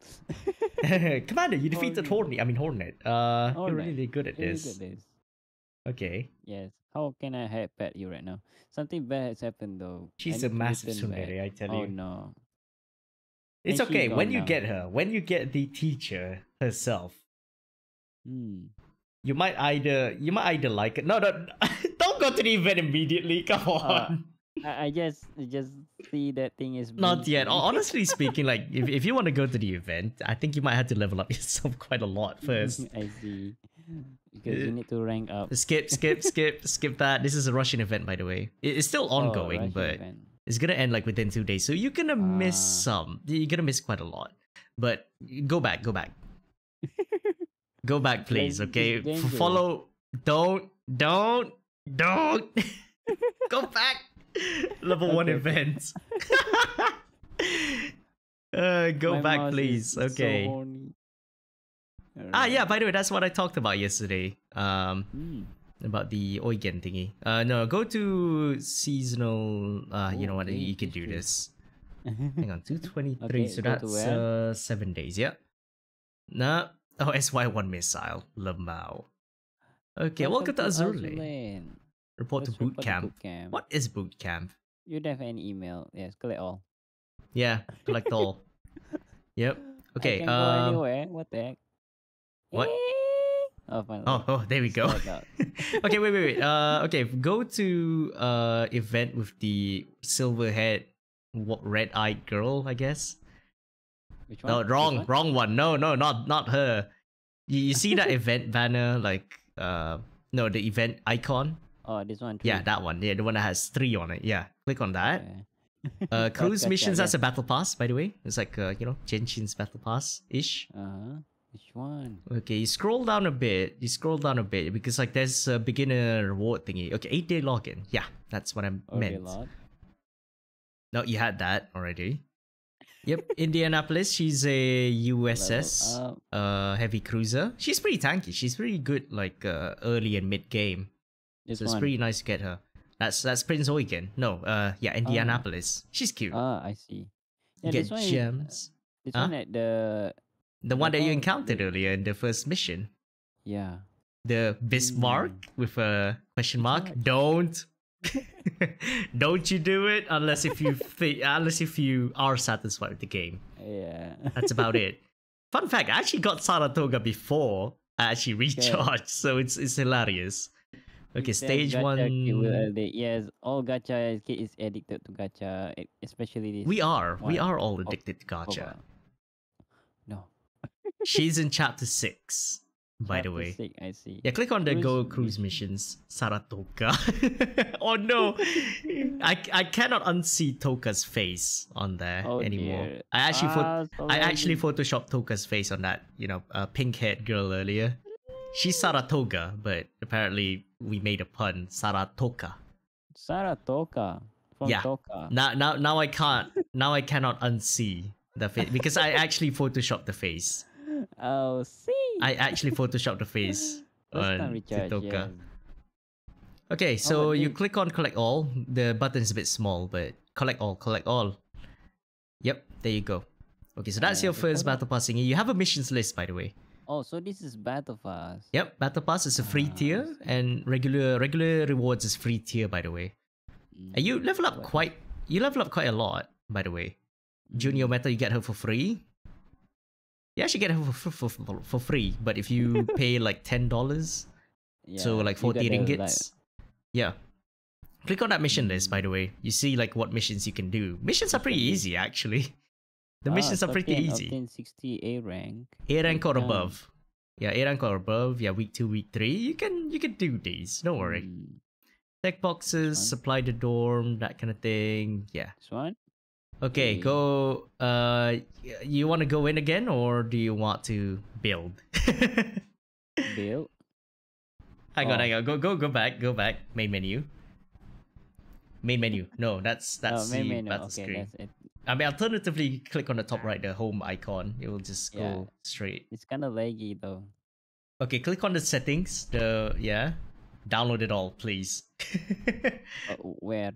Speaker 1: Commander, you defeated Hornet. I mean Hornet. Uh,
Speaker 2: Hornet.
Speaker 1: you're really good at
Speaker 2: Really
Speaker 1: this.
Speaker 2: good this.
Speaker 1: Okay.
Speaker 2: Yes. How can I help at you right now? Something bad has happened though.
Speaker 1: She's a massive tsundere, I tell you.
Speaker 2: Oh no.
Speaker 1: It's
Speaker 2: And
Speaker 1: okay. When you
Speaker 2: now.
Speaker 1: get her, when you get the teacher herself,
Speaker 2: Hmm.
Speaker 1: you might either you might either like it. No, no, <laughs> don't go to the event immediately. Come on.
Speaker 2: I, I just just see that thing is
Speaker 1: Not yet. <laughs> Honestly speaking, like if, if you want to go to the event, I think you might have to level up <laughs> yourself quite a lot first.
Speaker 2: I see. Because
Speaker 1: Uh,
Speaker 2: you need to rank up.
Speaker 1: skip, skip, <laughs> skip, skip that. This is a Russian event, by the way. It's still
Speaker 2: Oh,
Speaker 1: ongoing,
Speaker 2: Russian
Speaker 1: but
Speaker 2: event.
Speaker 1: it's gonna end like within two days. So you're gonna miss
Speaker 2: Ah.
Speaker 1: some. You're gonna miss quite a lot. But go back, go back, <laughs> go back, please. Okay, follow. Don't, don't, don't. <laughs> go back. Level one
Speaker 2: Okay.
Speaker 1: events. uh, go
Speaker 2: My
Speaker 1: back, please.
Speaker 2: so
Speaker 1: Okay.
Speaker 2: horny.
Speaker 1: Ah, yeah. By the way, that's what I talked about yesterday. Um,
Speaker 2: Hmm.
Speaker 1: about the Eugen thingy. Uh, no, go to seasonal. Uh, you know
Speaker 2: Oh,
Speaker 1: what?
Speaker 2: okay,
Speaker 1: You can do this. <laughs> Hang on, two twenty three.
Speaker 2: Okay,
Speaker 1: so that's uh seven days. Yeah. Nah. Oh, SY one missile. Lamau. Okay, welcome, to Azurle.
Speaker 2: Azurlane.
Speaker 1: Report to boot
Speaker 2: report to boot camp.
Speaker 1: What is boot camp?
Speaker 2: You don't have any email. Yes, collect all.
Speaker 1: Yeah, collect all. <laughs> Yep. Okay.
Speaker 2: I can go
Speaker 1: Um.
Speaker 2: anywhere. What the heck?
Speaker 1: What?
Speaker 2: Oh, finally.
Speaker 1: Oh, oh, there we go. <laughs> Okay, wait, wait, wait. Uh, okay, go to uh event with the silver head, red-eyed girl. I guess.
Speaker 2: Which one?
Speaker 1: No, wrong,
Speaker 2: one?
Speaker 1: wrong one. No, no, not not her. You, you see that <laughs> event banner, like uh, no, the event icon.
Speaker 2: Oh, this one.
Speaker 1: Yeah, that one. Yeah, the one that has three on it. Yeah, click on that.
Speaker 2: Okay.
Speaker 1: Uh, <laughs>
Speaker 2: Gotcha,
Speaker 1: cruise missions.
Speaker 2: yeah.
Speaker 1: That's a battle pass, by the way. It's like uh, you know, Genshin's battle pass ish.
Speaker 2: Uh-huh. Which one?
Speaker 1: Okay, you scroll down a bit. You scroll down a bit because like there's a beginner reward thingy. Okay, eight day login. Yeah, that's what I meant.
Speaker 2: lot.
Speaker 1: No, you had that already. Yep, <laughs> Indianapolis. She's a USS. Uh heavy cruiser. She's pretty tanky. She's pretty good like uh early and mid game.
Speaker 2: This
Speaker 1: So it's pretty nice to get her. That's that's Prinz Eugen. No, uh yeah, Indianapolis. She's cute.
Speaker 2: Ah, I see. Yeah,
Speaker 1: get
Speaker 2: this one is-
Speaker 1: gems.
Speaker 2: This
Speaker 1: Huh?
Speaker 2: one at the
Speaker 1: the one that you
Speaker 2: oh,
Speaker 1: encountered earlier in the first mission.
Speaker 2: yeah.
Speaker 1: The Bismarck hmm. with a question mark. Don't <laughs> <laughs> don't you do it unless if you <laughs> unless if you are satisfied with the game.
Speaker 2: Yeah.
Speaker 1: That's about it. Fun fact, I actually got Saratoga before I actually recharged, so it's it's hilarious. Okay, stage
Speaker 2: gacha kid will
Speaker 1: one.
Speaker 2: Yes, all gacha is addicted to gacha, especially this.
Speaker 1: We are, we are all oh, addicted to gacha.
Speaker 2: No.
Speaker 1: She's in chapter six, by the way.
Speaker 2: six, I see.
Speaker 1: Yeah, click on the
Speaker 2: Cruise
Speaker 1: Go Cruise missions. Saratoga. <laughs> oh no, <laughs> I, I cannot unsee Toka's face on there
Speaker 2: Oh,
Speaker 1: anymore.
Speaker 2: dear.
Speaker 1: I actually pho-
Speaker 2: Ah,
Speaker 1: I actually photoshopped Toka's face on that, you know, uh, pink haired girl earlier. She's Saratoga, but apparently we made a pun. Saratoga.
Speaker 2: Saratoga from
Speaker 1: Yeah.
Speaker 2: Toka.
Speaker 1: Now, now, now I can't. Now I cannot unsee the face because I actually photoshopped the face.
Speaker 2: Oh, see.
Speaker 1: I actually photoshopped the face <laughs> on
Speaker 2: recharge,
Speaker 1: Toka.
Speaker 2: yes.
Speaker 1: Okay, so
Speaker 2: but
Speaker 1: you
Speaker 2: they-
Speaker 1: click on collect all. The button is a bit small, but collect all, collect all. Yep, there you go. Okay, so that's
Speaker 2: Uh,
Speaker 1: your first battle pass thingy. You have a missions list, by the way.
Speaker 2: Oh, so this is Battle Pass.
Speaker 1: Yep, battle pass is a free
Speaker 2: Ah,
Speaker 1: tier, and regular regular rewards is free tier, by the way.
Speaker 2: Mm,
Speaker 1: And you level up quite. You level up quite a lot, by the way. Junior
Speaker 2: mm.
Speaker 1: Meta, you get her for free. You actually get her for, for, for, for free, but if you <laughs> pay like ten dollars, so
Speaker 2: Yeah,
Speaker 1: like 40
Speaker 2: the, like-
Speaker 1: ringgits. Yeah. Click on that mission list, by the way. You see like what missions you can do. Missions are pretty easy, actually. <laughs> The
Speaker 2: Ah,
Speaker 1: missions are pretty easy.
Speaker 2: Obtain 60 A rank.
Speaker 1: A rank or above. Yeah, A rank or above. Yeah, week two, week three. You can you can do these. Don't worry.
Speaker 2: Mm,
Speaker 1: Tech boxes, supply the dorm, that kind of thing. Yeah.
Speaker 2: This one?
Speaker 1: Okay,
Speaker 2: Okay.
Speaker 1: go. Uh, you want to go in again, or do you want to build? <laughs>
Speaker 2: Build.
Speaker 1: hang on,
Speaker 2: Oh.
Speaker 1: hang on. Go, go, go back. Go back. Main menu. Main menu. No, that's that's
Speaker 2: oh, main
Speaker 1: the
Speaker 2: menu.
Speaker 1: battle
Speaker 2: Okay,
Speaker 1: screen.
Speaker 2: that's it.
Speaker 1: I mean, alternatively, click on the top right, the home icon. It will just go
Speaker 2: Yeah.
Speaker 1: straight.
Speaker 2: It's kind of laggy though.
Speaker 1: Okay, click on the settings. The yeah, download it all, please. <laughs>
Speaker 2: Uh, where?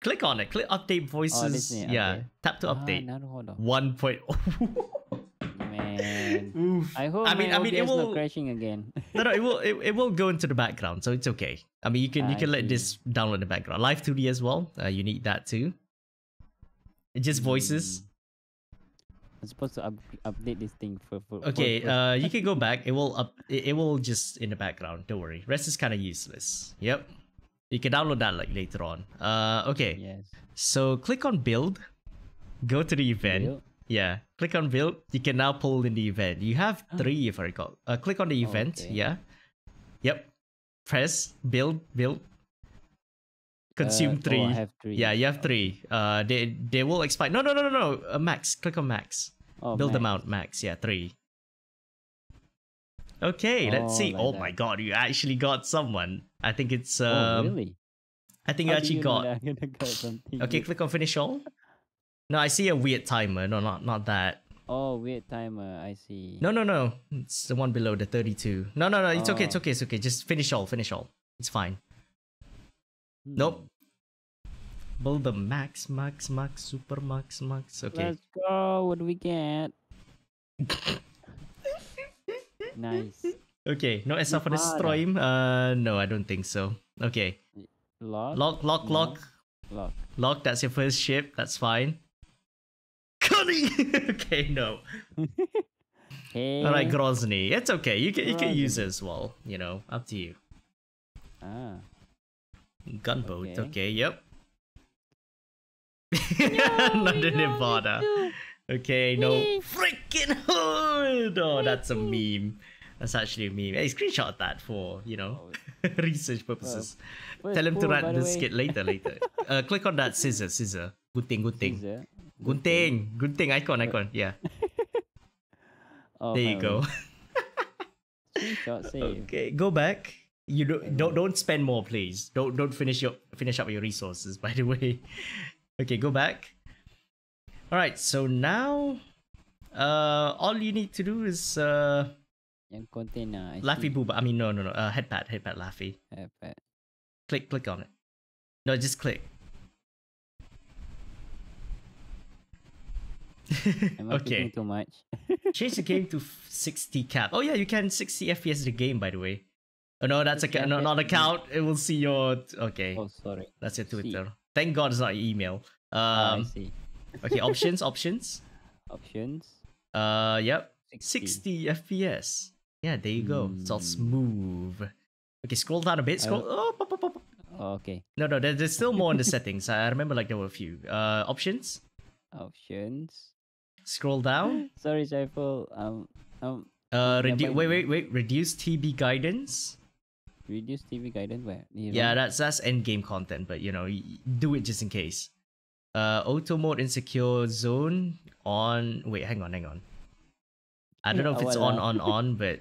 Speaker 1: Click on it. Click update voices.
Speaker 2: thing,
Speaker 1: yeah,
Speaker 2: okay.
Speaker 1: tap to
Speaker 2: Ah,
Speaker 1: update.
Speaker 2: naruhodo.
Speaker 1: One point.
Speaker 2: Man. <laughs>
Speaker 1: Oof.
Speaker 2: I hope
Speaker 1: I mean, I mean, it will.
Speaker 2: not crashing again. <laughs>
Speaker 1: no, no, it will. It, it will go into the background, so it's okay. I mean, you can you
Speaker 2: I
Speaker 1: can let
Speaker 2: see.
Speaker 1: this download in the background. Live 2D as well. Uh, you need that too. It's just voices.
Speaker 2: Mm. I'm supposed to up- update this thing for. for for-
Speaker 1: Okay,
Speaker 2: for-
Speaker 1: uh, you <laughs> can go back. It will up. It, it will just in the background. Don't worry. Rest is kind of useless. Yep. You can download that like later on. Uh, okay.
Speaker 2: Yes.
Speaker 1: So click on build. Go to the event.
Speaker 2: Build.
Speaker 1: Yeah. Click on build. You can now pull in the event. You have three if I recall. Uh, click on the
Speaker 2: Oh,
Speaker 1: event.
Speaker 2: okay.
Speaker 1: Yeah. Yep. Press build build. Consume
Speaker 2: Uh, oh,
Speaker 1: three.
Speaker 2: I have three.
Speaker 1: Yeah, you have three. Uh, they they will expire. No, no, no, no, no. Uh, max. Click on max.
Speaker 2: Oh,
Speaker 1: Build
Speaker 2: max.
Speaker 1: amount max. Yeah, three. Okay, let's
Speaker 2: Oh,
Speaker 1: see.
Speaker 2: like
Speaker 1: oh
Speaker 2: that.
Speaker 1: my god, you actually got someone. I think it's um.
Speaker 2: oh, really?
Speaker 1: I think you
Speaker 2: How do
Speaker 1: actually
Speaker 2: know
Speaker 1: got.
Speaker 2: that <laughs> I'm gonna get something
Speaker 1: Okay, click on finish all. No, I see a weird timer. No, not not that.
Speaker 2: Oh, weird timer. I see.
Speaker 1: No, no, no. It's the one below the 32. No, no, no. It's okay. It's
Speaker 2: Oh.
Speaker 1: okay. It's okay. Just finish all. Finish all. It's fine.
Speaker 2: Hmm.
Speaker 1: Nope. Build the max, max, max, super max, max. Okay.
Speaker 2: Let's go. What do we get? <laughs> nice.
Speaker 1: Okay. No SR for the stream. Uh, no, I don't think so. Okay.
Speaker 2: Lock.
Speaker 1: Lock, lock,
Speaker 2: No.
Speaker 1: lock.
Speaker 2: Lock.
Speaker 1: Lock. That's your first ship. That's fine. Cunning. <laughs> okay. No. <laughs>
Speaker 2: Hey.
Speaker 1: All right, Grozny. It's okay. You can you can use it as well. You know, up to you.
Speaker 2: Ah.
Speaker 1: Gunboat.
Speaker 2: Okay.
Speaker 1: Okay. Yep. <laughs> Not the Nevada. Okay, no freaking hood. Oh, that's a meme. That's actually a meme. Hey, screenshot that for you know
Speaker 2: Oh, <laughs>
Speaker 1: research purposes.
Speaker 2: first
Speaker 1: Tell him to write
Speaker 2: the
Speaker 1: skit later. Later. <laughs> uh, click on that scissor. Scissor. Good thing. Good thing.
Speaker 2: Scissor.
Speaker 1: Good thing. Good thing. Icon. Icon. Yeah. <laughs>
Speaker 2: Oh,
Speaker 1: There you go. Okay. Go back. You don't don't don't spend more, please. Don't don't finish your finish up your resources. By the way. Okay. Go back. All right. So now, uh, all you need to do is uh.
Speaker 2: Yang container. I
Speaker 1: Laffey
Speaker 2: see.
Speaker 1: Booba. I mean, no, no, no. Uh, headpad, headpad,
Speaker 2: Laffey. It.
Speaker 1: Click, click on it. No, just click.
Speaker 2: Am I <laughs>
Speaker 1: okay.
Speaker 2: too much? <laughs>
Speaker 1: Change the game to 60 cap. Oh yeah, you can 60 FPS the game, by the way. Oh no, that's a
Speaker 2: 60
Speaker 1: ca- no, not account. It will see your. Okay,
Speaker 2: oh, sorry.
Speaker 1: that's your
Speaker 2: see.
Speaker 1: Twitter. Thank God it's not your email.
Speaker 2: Ah, I
Speaker 1: Um.
Speaker 2: see.
Speaker 1: okay, <laughs> options, options.
Speaker 2: Options.
Speaker 1: Uh, yep.
Speaker 2: 60.
Speaker 1: 60 FPS. Yeah, there you go. It's all smooth. Okay, scroll down a bit. Scroll. Oh, pop, pop, pop.
Speaker 2: Oh, okay.
Speaker 1: No, no, there, there's still more in the settings. I remember like there were a few. Uh, options.
Speaker 2: Options.
Speaker 1: Scroll down. <gasps>
Speaker 2: Sorry, Saiful. Um, um,
Speaker 1: Uh,
Speaker 2: Yeah,
Speaker 1: redu-
Speaker 2: but-
Speaker 1: wait, wait, wait. Reduce TB guidance.
Speaker 2: reduce TV guidance where? You
Speaker 1: Yeah,
Speaker 2: know?
Speaker 1: that's that's end game content, but you know, do it just in case. Uh, auto mode insecure zone on. Wait, hang on, hang on. I don't know if it's on, on, on, but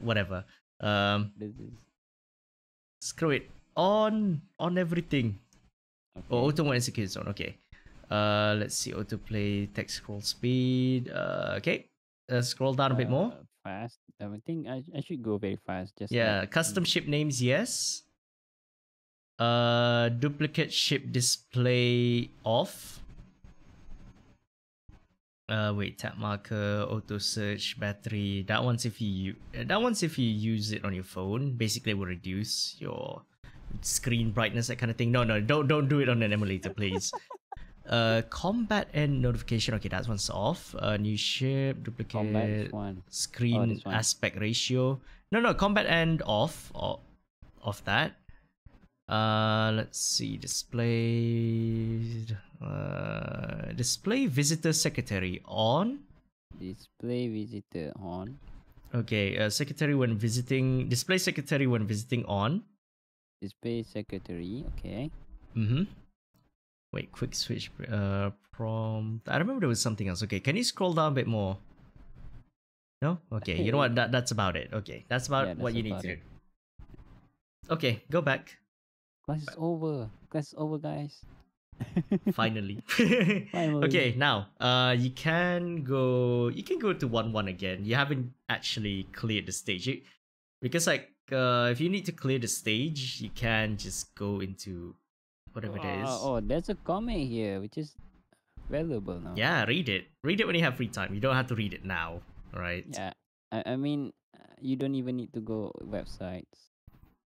Speaker 1: whatever. Um, screw it. On, on everything.
Speaker 2: okay.
Speaker 1: Oh, auto mode insecure zone. Okay. Uh, let's see. Autoplay text scroll speed. Uh, okay. Uh, scroll down a bit more.
Speaker 2: Uh, Fast. I think I, I should go very fast. Just
Speaker 1: Yeah,
Speaker 2: like-
Speaker 1: custom ship names, yes. Uh, duplicate ship display off. Uh, wait, tap marker, auto search, battery. That one's if you that one's if you use it on your phone. Basically, it will reduce your screen brightness, that kind of thing. No, no, don't don't do it on an emulator, please. <laughs> uh, combat and notification. Okay, that one's off. Uh, new ship, duplicate,
Speaker 2: Combat is one.
Speaker 1: screen
Speaker 2: one.
Speaker 1: aspect ratio. No, no, combat and off. Or of that. Uh, let's see. Display. Uh, display visitor secretary on.
Speaker 2: Display visitor on.
Speaker 1: Okay, uh, secretary when visiting. Display secretary when visiting on.
Speaker 2: Display secretary. Okay.
Speaker 1: Mm-hmm. Wait, quick switch. Uh, prompt. I remember there was something else. Okay, can you scroll down a bit more? No. Okay. You know what? <laughs> That that's about it. Okay, that's about
Speaker 2: Yeah,
Speaker 1: what
Speaker 2: that's
Speaker 1: you need to do. Okay, go back.
Speaker 2: Class is over. Class is over, guys. <laughs>
Speaker 1: Finally. <laughs>
Speaker 2: Finally.
Speaker 1: okay, now uh, you can go. You can go to one one again. You haven't actually cleared the stage You- because, like, uh, if you need to clear the stage, you can just go into whatever it is.
Speaker 2: Oh, oh, there's a comment here, which is valuable now.
Speaker 1: Yeah, read it. Read it when you have free time. You don't have to read it now. right?
Speaker 2: Yeah. I, I mean, uh, you don't even need to go websites.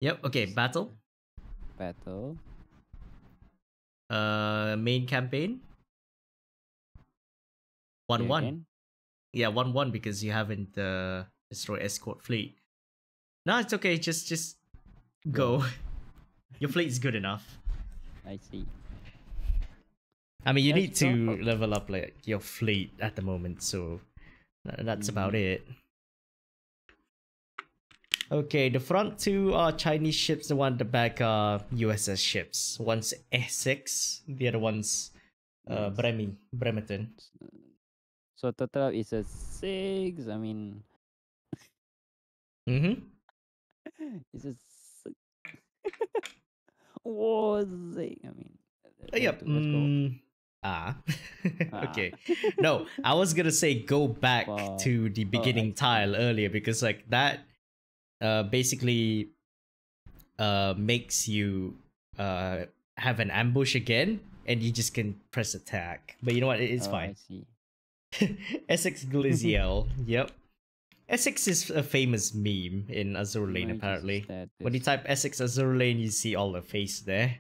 Speaker 1: Yep. Okay. Battle.
Speaker 2: Battle.
Speaker 1: Uh, main campaign. One
Speaker 2: Okay,
Speaker 1: one.
Speaker 2: again.
Speaker 1: Yeah, one one because you haven't uh destroyed escort fleet. No, it's okay. Just just go. <laughs> Your fleet is good enough.
Speaker 2: I see.
Speaker 1: I mean, you
Speaker 2: Let's
Speaker 1: need to
Speaker 2: go.
Speaker 1: level up like your fleet at the moment, so that's about
Speaker 2: Mm-hmm.
Speaker 1: it. Okay, the front two are Chinese ships. The one at the back are USS ships. One's Essex, the other one's uh. Bremi, Bremerton.
Speaker 2: So total is a six. I mean,
Speaker 1: Mm-hmm. <laughs>
Speaker 2: it's a six. <laughs> Whoa, six. I mean,
Speaker 1: Uh, yep.
Speaker 2: let's go.
Speaker 1: mm, ah. <laughs>
Speaker 2: Ah.
Speaker 1: okay. No, I was gonna say go back to the
Speaker 2: Oh,
Speaker 1: beginning
Speaker 2: see.
Speaker 1: tile earlier because like that uh basically uh makes you uh have an ambush again and you just can press attack. But you know what? It- It's
Speaker 2: Oh,
Speaker 1: fine.
Speaker 2: I see. <laughs>
Speaker 1: Essex Gliziel. <laughs> yep. Essex is a famous meme in Azur Lane apparently. When you type Essex Azur Lane, you see all the face there.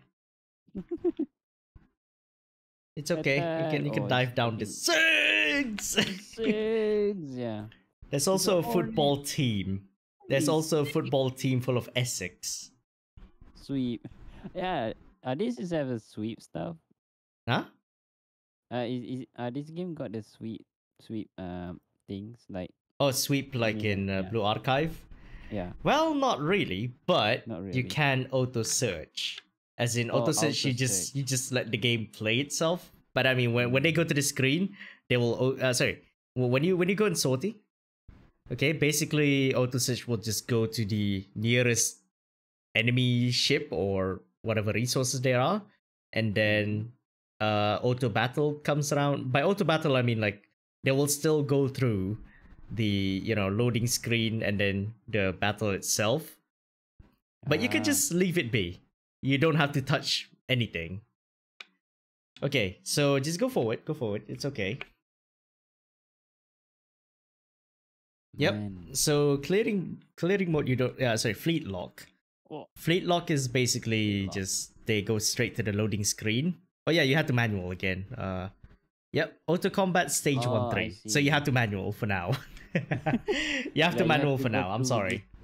Speaker 1: <laughs> It's okay. You can you can
Speaker 2: Oh,
Speaker 1: dive down the six.
Speaker 2: six. Yeah.
Speaker 1: There's also a football team. There's also a football team full of Essex.
Speaker 2: Sweep. Yeah. Uh, this is have a sweep stuff.
Speaker 1: Huh?
Speaker 2: Uh, is, is uh this game got the sweep sweep um things like
Speaker 1: Oh, sweep like
Speaker 2: Yeah,
Speaker 1: in uh,
Speaker 2: yeah.
Speaker 1: Blue Archive.
Speaker 2: yeah
Speaker 1: Well, not really, but
Speaker 2: Not
Speaker 1: you can auto search. As in
Speaker 2: Oh,
Speaker 1: auto search, you just you just let the game play itself. But I mean, when, when they go to the screen, they will. Uh, sorry, when you when you go in sortie, okay, basically auto search will just go to the nearest enemy ship or whatever resources there are, and then uh auto battle comes around. By auto battle, I mean like they will still go through the you know loading screen and then the battle itself. But you can
Speaker 2: Ah.
Speaker 1: just leave it be. You don't have to touch anything. Okay so just go forward go forward. It's okay Yep.
Speaker 2: Man.
Speaker 1: so clearing clearing mode you don't yeah sorry fleet lock.
Speaker 2: Oh.
Speaker 1: fleet lock is basically
Speaker 2: lock.
Speaker 1: just they go straight to the loading screen. Oh yeah you have to manual again. Uh yep auto combat stage
Speaker 2: Oh,
Speaker 1: one
Speaker 2: I
Speaker 1: three. So you have to manual for now. <laughs> You have to
Speaker 2: Yeah,
Speaker 1: manual
Speaker 2: to
Speaker 1: for now. I'm sorry. <laughs>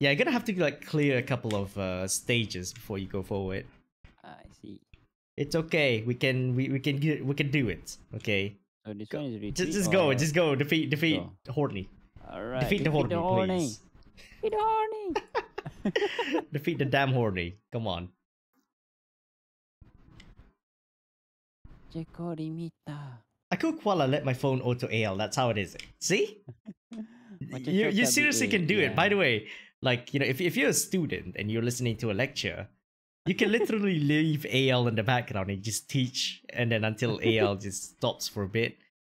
Speaker 1: yeah you're gonna have to like clear a couple of uh stages before you go forward.
Speaker 2: I see.
Speaker 1: it's okay. We can we, we can get we can do it. Okay
Speaker 2: So this
Speaker 1: Go-
Speaker 2: one is retreat.
Speaker 1: just just go just go defeat defeat
Speaker 2: go?
Speaker 1: horny
Speaker 2: All right.
Speaker 1: defeat the horny
Speaker 2: horny.
Speaker 1: please
Speaker 2: Defeat the horny. <laughs> <laughs>
Speaker 1: defeat the damn horny come on. I cook while I let my phone auto AL. That's how it is. See? <laughs> You you seriously can do it. By the way, like you know, if if you're a student and you're listening to a lecture, you can literally leave AL in the background and just teach, and then until AL <laughs> just stops for a bit.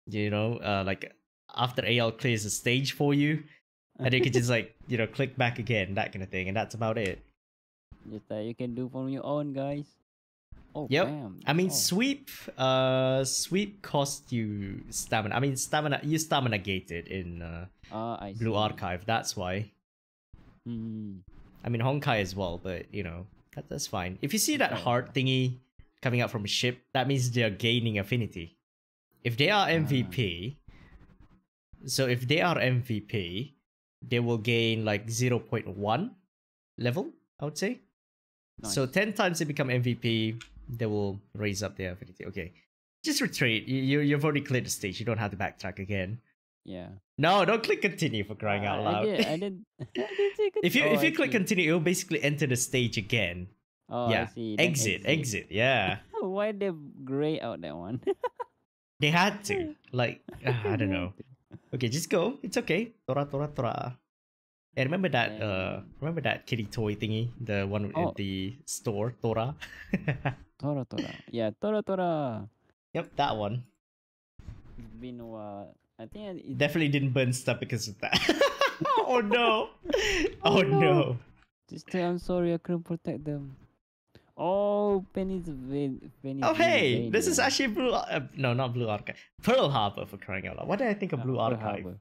Speaker 1: You know, uh, like after AL clears the stage for you, and you can just like you know click back again, that kind of thing, and that's about it.
Speaker 2: Just that you can do from your own, guys. Oh,
Speaker 1: Yep. I mean,
Speaker 2: oh.
Speaker 1: sweep. Uh, sweep cost you stamina. I mean, stamina. You stamina gated in uh,
Speaker 2: I
Speaker 1: Blue. Archive. That's why.
Speaker 2: Hmm.
Speaker 1: I mean, Honkai as well, but you know that, that's fine. If you see that heart thingy coming out from a ship, that means they're gaining affinity. If they are MVP, ah. so if they are MVP, they will gain like 0.1 level, I would say. So 10 times they become MVP, they will raise up their affinity. Okay. Just retreat. You, you've already cleared the stage. You don't have to backtrack again.
Speaker 2: Yeah.
Speaker 1: No, don't click continue for crying out loud.
Speaker 2: I did. I did. <laughs> <laughs> I did it.
Speaker 1: if you
Speaker 2: oh,
Speaker 1: if you
Speaker 2: I
Speaker 1: click
Speaker 2: see.
Speaker 1: continue, it'll basically enter the stage again.
Speaker 2: Oh, I
Speaker 1: yeah.
Speaker 2: see. then
Speaker 1: Exit, exit, yeah. <laughs>
Speaker 2: Why they gray out that one?
Speaker 1: They had to. Like, ah, I don't know. Okay, just go. It's okay. Tora, tora, tora. Hey, remember that? Uh, remember that kitty toy thingy, the one
Speaker 2: Oh.
Speaker 1: at the store, Tora.
Speaker 2: Tora Tora. Yeah, Tora Tora.
Speaker 1: yep, that one.
Speaker 2: It's been a while. I think I- it,
Speaker 1: Definitely didn't burn stuff because of that. <laughs> oh no! <laughs> Oh,
Speaker 2: Oh,
Speaker 1: no!
Speaker 2: no. I'm sorry. I couldn't protect them. Oh, Penny's vein. Penny's
Speaker 1: Oh hey, this is actually Blue. Uh, no, not Blue Archive. Pearl Harbor for crying out loud. What did I think of
Speaker 2: Ah,
Speaker 1: Blue
Speaker 2: Pearl
Speaker 1: Archive?
Speaker 2: Harbor.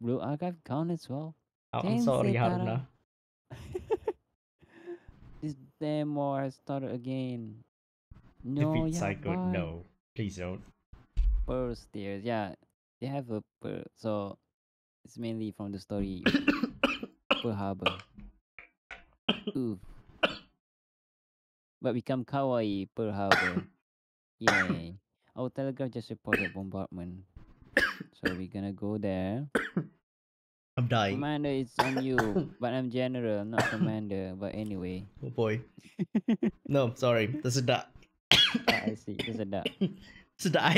Speaker 2: Blue Archive count as well.
Speaker 1: Oh, I'm sorry. Haruna. <laughs>
Speaker 2: this demo has started again. No,
Speaker 1: Defeat
Speaker 2: yeah,
Speaker 1: Syko.
Speaker 2: why?
Speaker 1: No, please don't.
Speaker 2: Pearl stairs. Yeah, they have a pearl. So it's mainly from the story <coughs> Pearl Harbor. Oof. But become kawaii Pearl Harbor. Yay. Our telegraph just reported bombardment. so we're gonna go there. <coughs>
Speaker 1: I'm dying.
Speaker 2: Commander, it's on you. <coughs> but I'm general, not commander. But anyway.
Speaker 1: Oh boy. No, sorry. That's a duck.
Speaker 2: Ah, I see. There's a duck.
Speaker 1: It's a duck.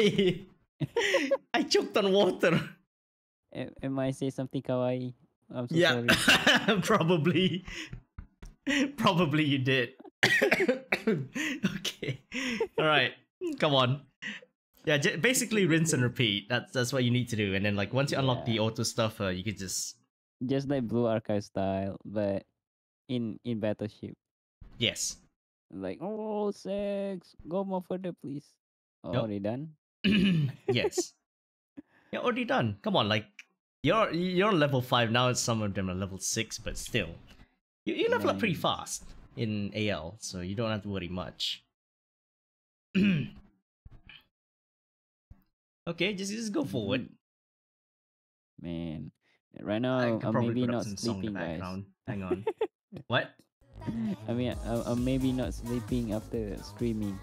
Speaker 1: <laughs> I, choked on water.
Speaker 2: Am I say something kawaii? I'm so
Speaker 1: yeah,
Speaker 2: sorry. <laughs>
Speaker 1: probably. Probably you did. <coughs> okay. All right. Come on. Yeah, j- basically rinse and repeat. That's that's what you need to do. And then like once you unlock the auto stuff, uh, you could just
Speaker 2: Just like Blue Archive style, but in in battleship.
Speaker 1: yes.
Speaker 2: Like, oh, sex, go more further, please. Oh,
Speaker 1: Nope.
Speaker 2: they done? <clears throat>
Speaker 1: yes. <laughs> You're already done. Come on, like you're you're level five now. Some of them are level six, but still, you, you level up pretty fast in AL, so you don't have to worry much. <clears throat> okay, just just go forward. Mm-hmm.
Speaker 2: Man, right now I'm maybe not
Speaker 1: some song in
Speaker 2: sleeping, guys.
Speaker 1: Hang on. <laughs> what?
Speaker 2: I mean, I'm, I'm maybe not sleeping after streaming.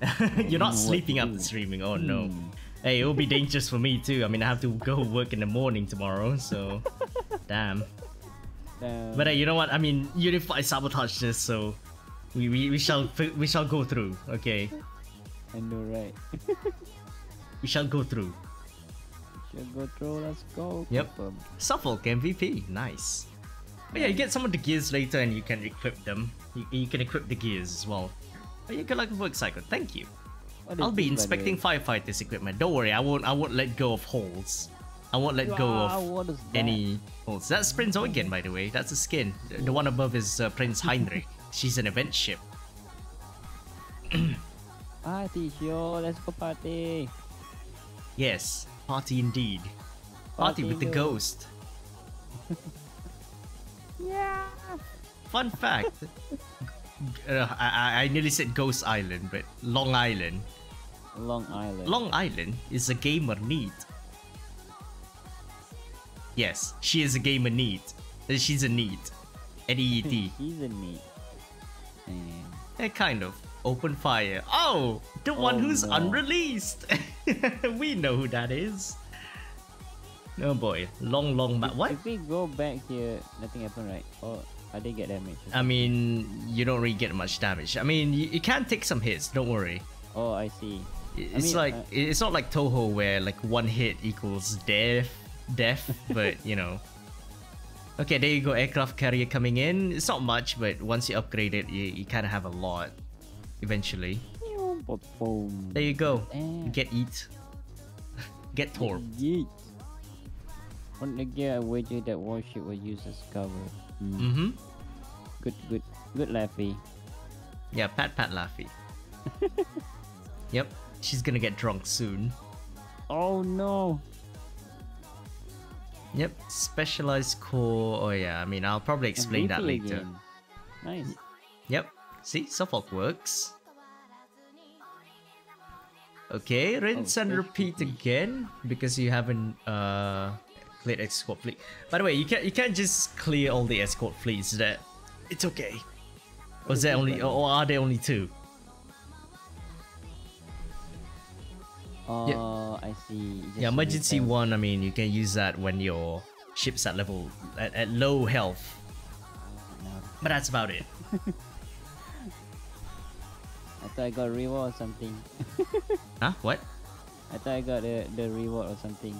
Speaker 2: <laughs>
Speaker 1: You're not sleeping after streaming. Oh no.
Speaker 2: Hmm.
Speaker 1: Hey, it will be dangerous for me too. I mean, I have to go work in the morning tomorrow, so <laughs> damn.
Speaker 2: Damn.
Speaker 1: But uh, you know what? I mean, Unifi sabotaged this, so we, we, we shall we shall go through. Okay,
Speaker 2: I know, right? <laughs>
Speaker 1: we shall go through.
Speaker 2: Should go through. Let's go.
Speaker 1: Yep.
Speaker 2: confirm.
Speaker 1: Suffolk MVP, nice. But yeah, you get some of the gears later, and you can equip them. You, you can equip the gears as well. Oh, you good luck with work cycle. Thank you. I'll be
Speaker 2: this, by the way?
Speaker 1: inspecting firefighters' equipment. Don't worry, I won't. I won't let go of holes. I won't let go
Speaker 2: Wow,
Speaker 1: of
Speaker 2: what is that?
Speaker 1: any holes. That's Prinz Eugen, by the way. That's a skin. The, the one above is uh, Prinz Heinrich. <laughs> She's an event ship. <clears throat>
Speaker 2: Party show. Let's go party.
Speaker 1: Yes, party indeed. Party,
Speaker 2: Party
Speaker 1: with the ghost. <laughs>
Speaker 2: Yeah.
Speaker 1: Fun fact. <laughs> uh, I, I- I nearly said Ghost Island, but Long Island.
Speaker 2: Long Island.
Speaker 1: Long Island is a gamer need. Yes, she is a gamer need. Uh, She's a need. N-E-E-T. <laughs>
Speaker 2: She's a neat. Man.
Speaker 1: Eh, kind of. Open fire. Oh, the one
Speaker 2: Oh,
Speaker 1: who's
Speaker 2: no.
Speaker 1: unreleased. <laughs> we know who that is. Oh boy, long, long ma- What?
Speaker 2: If we go back here, nothing happened, right? Or I did get damaged. or
Speaker 1: I mean, you don't really get much damage. I mean, you, you can take some hits. Don't worry.
Speaker 2: Oh, I see.
Speaker 1: I- It's
Speaker 2: mean,
Speaker 1: like
Speaker 2: uh,
Speaker 1: it's not like Touhou where like one hit equals death, death. <laughs> but you know. Okay, there you go. Aircraft carrier coming in. It's not much, but once you upgrade it, you, you kind of have a lot. Eventually, there you go.
Speaker 2: Damn.
Speaker 1: Get eat. <laughs> Get torp.
Speaker 2: Yeet. On the gear, I wager that warship will use as cover. Hmm. Good, good, good, Laffey.
Speaker 1: Yeah, pat pat laffey. <laughs> Yep, she's gonna get drunk soon.
Speaker 2: Oh no.
Speaker 1: Yep, specialized core. Oh yeah, I mean I'll probably explain that later.
Speaker 2: again. Nice.
Speaker 1: Yep, see, Suffolk works. Okay, rinse and repeat again because you haven't uh cleared escort fleet. By the way, you can't you can't just clear all the escort fleets. That it's okay. Was there only or are there only two?
Speaker 2: Oh, I see. Just
Speaker 1: Yeah, emergency
Speaker 2: refresh.
Speaker 1: one. I mean, you can use that when your ship's at level at, at low health.
Speaker 2: No,
Speaker 1: But that's about it. <laughs>
Speaker 2: I thought I got reward or something. <laughs>
Speaker 1: Huh? What?
Speaker 2: I thought I got the, the reward or something.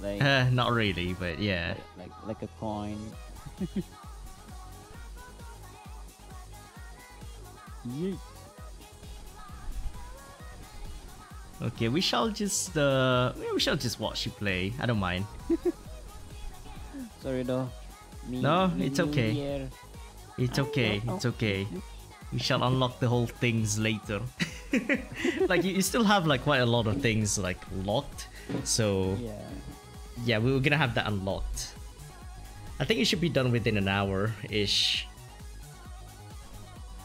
Speaker 2: Like
Speaker 1: Uh, not really, but yeah.
Speaker 2: like like a coin. <laughs> Yeet.
Speaker 1: Okay, we shall just uh, we shall just watch you play. I don't mind. <laughs>
Speaker 2: Sorry though. Me,
Speaker 1: No,
Speaker 2: me
Speaker 1: it's okay.
Speaker 2: Year.
Speaker 1: It's okay. It's <laughs> okay. We shall unlock the whole things later. <laughs> like you, you still have like quite a lot of things like locked. So
Speaker 2: Yeah.
Speaker 1: yeah, we were gonna have that unlocked. I think it should be done within an hour ish.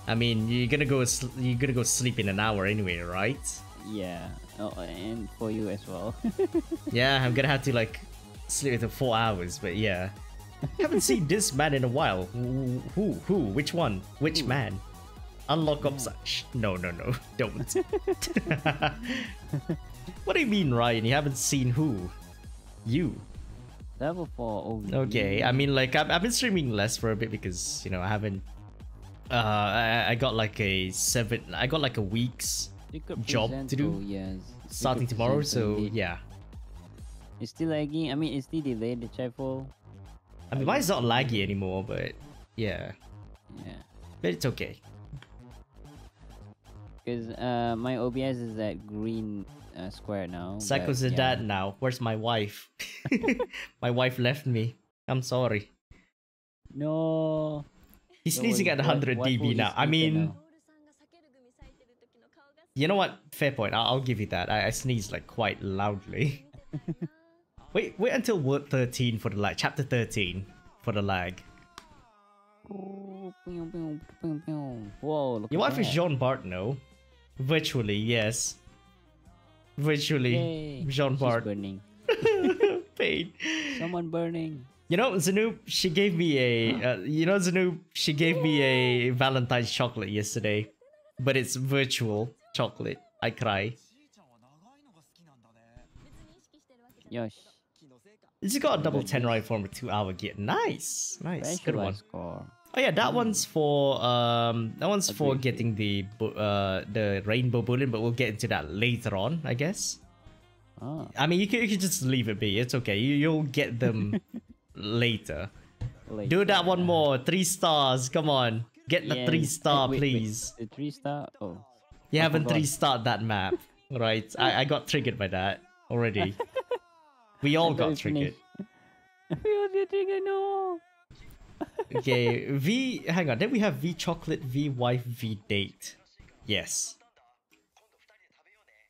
Speaker 1: I mean, you're gonna go you're gonna go sleep in an hour anyway, right?
Speaker 2: Yeah. Oh, and for you as well. <laughs>
Speaker 1: Yeah, I'm gonna have to like sleep for four hours, but yeah. <laughs> Haven't seen this man in a while. Who? Who? who? Which one? Which
Speaker 2: Who?
Speaker 1: man? Unlock up such. No, no, no. <laughs> Don't. what do you mean, Ryan? You haven't seen who? You.
Speaker 2: Level four. Oh.
Speaker 1: Okay, I mean, like, I've, I've been streaming less for a bit because, you know, I haven't. Uh, I, I got like a seven. I got like a week's job to do
Speaker 2: Yes.
Speaker 1: starting tomorrow, so
Speaker 2: indeed.
Speaker 1: yeah.
Speaker 2: It's still lagging. I mean, it's still delayed. The trifle.
Speaker 1: I mean, mine's not laggy anymore, but yeah.
Speaker 2: Yeah.
Speaker 1: But it's okay.
Speaker 2: Because uh, my OBS is that green uh, square now. But
Speaker 1: a
Speaker 2: yeah.
Speaker 1: dad now. Where's my wife? <laughs> <laughs> my wife left me. I'm sorry.
Speaker 2: No.
Speaker 1: He's sneezing at 100
Speaker 2: what- what
Speaker 1: dB now. I mean, you know what? Fair point. I'll, I'll give you that. I, I sneeze like quite loudly. <laughs> wait, wait until word 13 for the lag. Chapter 13 for the lag.
Speaker 2: Whoa, look
Speaker 1: Your wife is. Jean Bart, no? Virtually, yes. Virtually,
Speaker 2: Yay.
Speaker 1: Jean Bart.
Speaker 2: burning. <laughs>
Speaker 1: Pain.
Speaker 2: Someone burning.
Speaker 1: You know, Zanoop, she gave me a. Uh, you know, Zanoop, she gave me a Valentine's chocolate yesterday, but it's virtual chocolate. I cry.
Speaker 2: Yosh.
Speaker 1: It's got a double ten right form with two hour gear. Nice, nice, good one.
Speaker 2: score.
Speaker 1: Oh yeah, that one's for um, that one's for getting the uh the rainbow bullet, but we'll get into that later on, I guess.
Speaker 2: Oh,
Speaker 1: I mean, you can you can just leave it be. It's okay. You you'll get them <laughs> later.
Speaker 2: like,
Speaker 1: Do that one more. Three stars. Come on, get the
Speaker 2: yes.
Speaker 1: three star,
Speaker 2: wait, wait,
Speaker 1: please.
Speaker 2: The three star? Oh.
Speaker 1: You
Speaker 2: I
Speaker 1: haven't
Speaker 2: forgot.
Speaker 1: three starred that map, right? I, I got triggered by that already. <laughs> we all got triggered. <laughs>
Speaker 2: We all get triggered, no.
Speaker 1: Okay, V. Hang on. Then we have V chocolate, V wife, V date. Yes.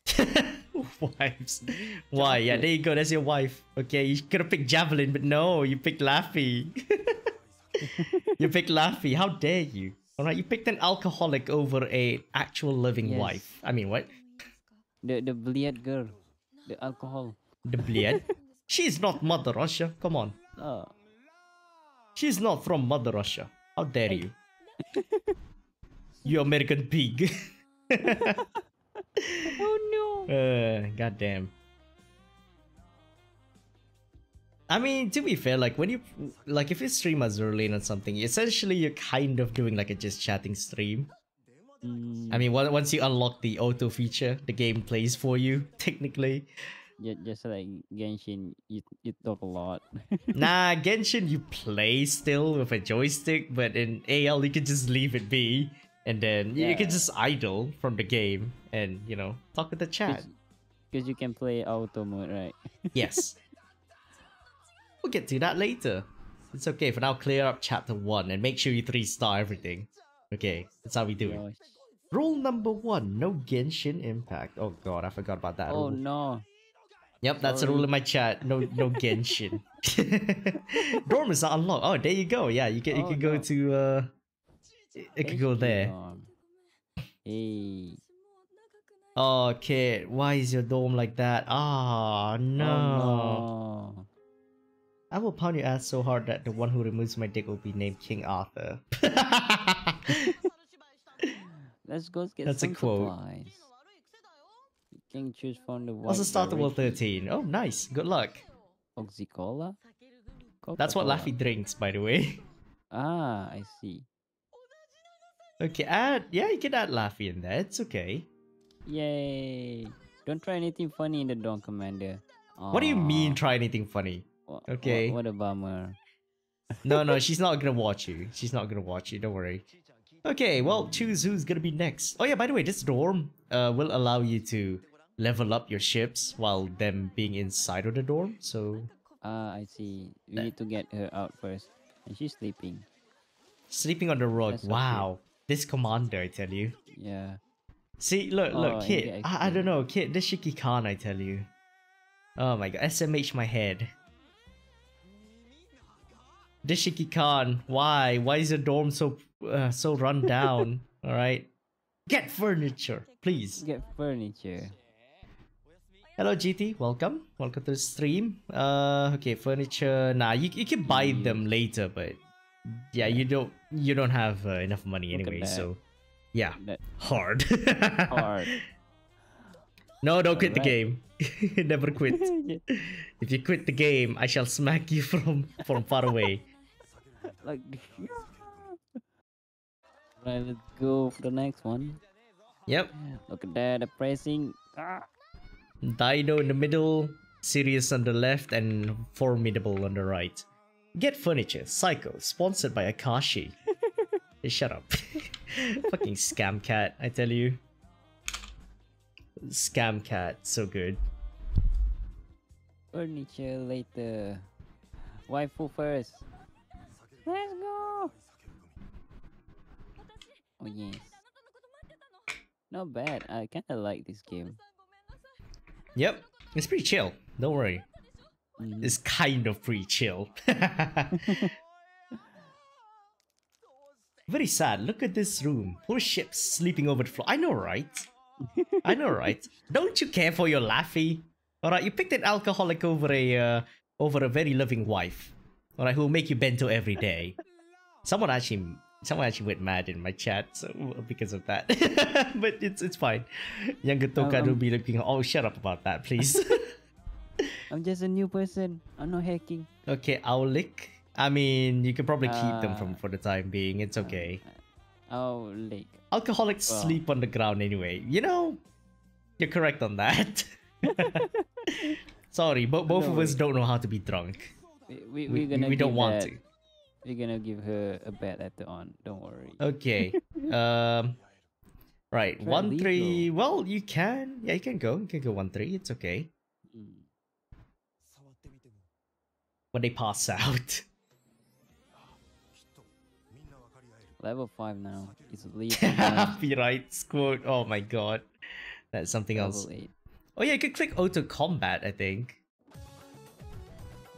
Speaker 1: <laughs> <laughs> Wives. Why? Yeah, there you go. That's your wife. Okay, you could have picked Javelin, but no, you picked Laffey. <laughs> you picked Laffey. How dare you? Alright, you picked an alcoholic over a actual living
Speaker 2: Yes.
Speaker 1: wife. I mean, what?
Speaker 2: The the bleed girl. The alcohol.
Speaker 1: The bled? <laughs> She's not Mother Russia. Come on.
Speaker 2: Oh.
Speaker 1: She's not from Mother Russia. How dare you? you American pig.
Speaker 2: Oh no.
Speaker 1: Uh, goddamn. I mean, to be fair, like when you like if you stream Azur Lane or something, essentially you're kind of doing like a just chatting stream.
Speaker 2: Mm,
Speaker 1: I mean, once you unlock the auto feature, the game plays for you <laughs> technically.
Speaker 2: ju- just like Genshin, you you talk a lot. <laughs>
Speaker 1: nah, Genshin you play still with a joystick, but in AL you can just leave it be, and then you can just idle from the game and you know talk with the chat.
Speaker 2: Because you can play auto mode, right? <laughs>
Speaker 1: yes. We'll get to that later. It's okay for now. Clear up chapter one and make sure you three star everything. Okay, that's how we do it. Rule number one: No Genshin Impact. Oh god, I forgot about that.
Speaker 2: Oh
Speaker 1: rule.
Speaker 2: no.
Speaker 1: Yep, that's a rule in my chat. No, no <laughs> Genshin. Dorm is not unlocked. Oh, there you go. Yeah, you can you
Speaker 2: Oh,
Speaker 1: can go
Speaker 2: no.
Speaker 1: to uh, you could go there.
Speaker 2: Hey.
Speaker 1: Oh, kid, why is your dome like that? Ah, no.
Speaker 2: Oh no.
Speaker 1: I will pound your ass so hard that the one who removes my dick will be named King Arthur. <laughs>
Speaker 2: Let's go get
Speaker 1: That's a
Speaker 2: some
Speaker 1: quote.
Speaker 2: supplies. You can choose from the
Speaker 1: also start the world 13. Oh, nice. Good luck.
Speaker 2: Oxycola?
Speaker 1: That's what
Speaker 2: Coca-Cola.
Speaker 1: Laffey drinks, by the way. <laughs>
Speaker 2: Ah, I see.
Speaker 1: Okay, add. Yeah, you can add Laffey in there. It's okay.
Speaker 2: Yay! Don't try anything funny in the Dawn Commander.
Speaker 1: What do you mean, try anything funny? okay.
Speaker 2: What, a bummer.
Speaker 1: No, no, she's not gonna watch you. She's not gonna watch you. Don't worry. Okay, well, choose who's gonna be next. Oh yeah, by the way, this dorm uh will allow you to level up your ships while them being inside of the dorm. So
Speaker 2: Ah, I see. We need to get her out first. And she's sleeping.
Speaker 1: sleeping on the rug.
Speaker 2: That's.
Speaker 1: Wow, this commander, I tell you.
Speaker 2: Yeah.
Speaker 1: See, look,
Speaker 2: Oh,
Speaker 1: look,
Speaker 2: and
Speaker 1: kid. I, I don't know, kid. This Shikikan, I tell you. Oh my god, SMH my head. This Shikikan, why? Why is your dorm so uh, so run <laughs> down? All right, get furniture, please.
Speaker 2: Get furniture.
Speaker 1: Hello GT, welcome, welcome to the stream. Uh, okay, furniture. Nah, you you can buy them later, but yeah, you don't you don't have uh, enough money
Speaker 2: Look
Speaker 1: anyway. So yeah,
Speaker 2: That
Speaker 1: hard.
Speaker 2: hard. <laughs>
Speaker 1: No, don't quit the game. <laughs> Never quit. <laughs> If you quit the game, I shall smack you from from far away.
Speaker 2: like Right, let's go for the next one.
Speaker 1: Yep.
Speaker 2: Look at that, the pressing. Ah.
Speaker 1: Dido in the middle, Sirius on the left, and Formidable on the right. Get Furniture, Syko, sponsored by Akashi. <laughs> Hey, shut up. <laughs> Fucking scam cat, I tell you. Scam cat, so good.
Speaker 2: Furniture later. Waifu first. Let's go. Oh yes. Not bad. I kinda like this game.
Speaker 1: Yep, it's pretty chill. Don't worry.
Speaker 2: Mhm.
Speaker 1: It's kind of pretty chill. <laughs> Very sad. Look at this room. Poor ships sleeping over the floor. I know, right? I know, right? <laughs> Don't you care for your Laffey? Alright, you picked an alcoholic over a uh, over a very loving wife. Alright, who will make you bento every day. Someone actually someone actually went mad in my chat so because of that. <laughs> but it's it's fine. Younger Toka
Speaker 2: Um,
Speaker 1: will be looking oh shut up about that, please.
Speaker 2: I'm just a new person. I'm not hacking.
Speaker 1: okay, I'll lick. I mean you can probably keep them from
Speaker 2: Uh,
Speaker 1: for the time being. It's okay.
Speaker 2: Oh, lick.
Speaker 1: Alcoholics
Speaker 2: Well.
Speaker 1: sleep on the ground anyway. You know, you're correct on that. <laughs> Sorry, but both
Speaker 2: No
Speaker 1: of us don't know how to be drunk.
Speaker 2: we, we,
Speaker 1: We, we don't want
Speaker 2: that-
Speaker 1: to.
Speaker 2: We're gonna give her a bed later on. Don't worry.
Speaker 1: Okay. um. Right.
Speaker 2: Try
Speaker 1: One three. Well, you can. Yeah, you can go. You can go one three. It's okay.
Speaker 2: Mm.
Speaker 1: When they pass out. <laughs>
Speaker 2: Level five now. It's.
Speaker 1: Happy rights quote. Oh my god. That's something else.
Speaker 2: eight.
Speaker 1: Oh yeah, you could click auto combat. I think.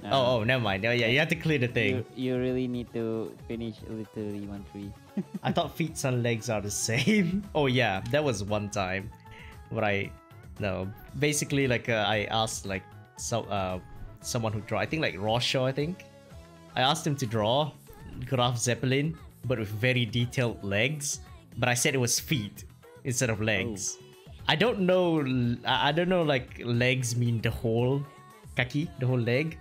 Speaker 2: Nah,
Speaker 1: Oh oh, never mind. Oh yeah, you have to clear the thing.
Speaker 2: You, you really need to finish literally one three. <laughs>
Speaker 1: I thought feet and legs are the same. <laughs> Oh yeah, that was one time where I no basically like uh, I asked like so uh someone who draw I think like Rosho I think I asked him to draw Graf Zeppelin but with very detailed legs but I said it was feet instead of legs. Oh. I don't know I don't know like legs mean the whole kaki the whole leg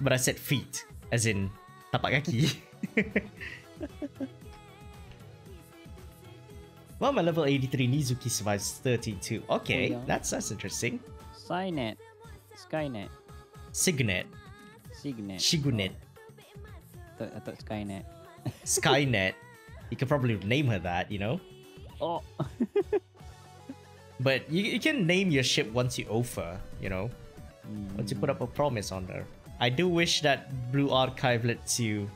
Speaker 1: but I said feet as in tapak kaki. <laughs> Well, my level 83 Niizuki survives 32. Okay, oh,
Speaker 2: yeah.
Speaker 1: that's that's interesting.
Speaker 2: Skynet, Skynet,
Speaker 1: Cygnet,
Speaker 2: Cygnet.
Speaker 1: Shigunet,
Speaker 2: Thought- I thought Skynet.
Speaker 1: Skynet. You could probably name her that, you know?
Speaker 2: Oh,
Speaker 1: But you, you can name your ship once you offer, you know? Hmm. Once you put up a promise on her. I do wish that Blue Archive lets you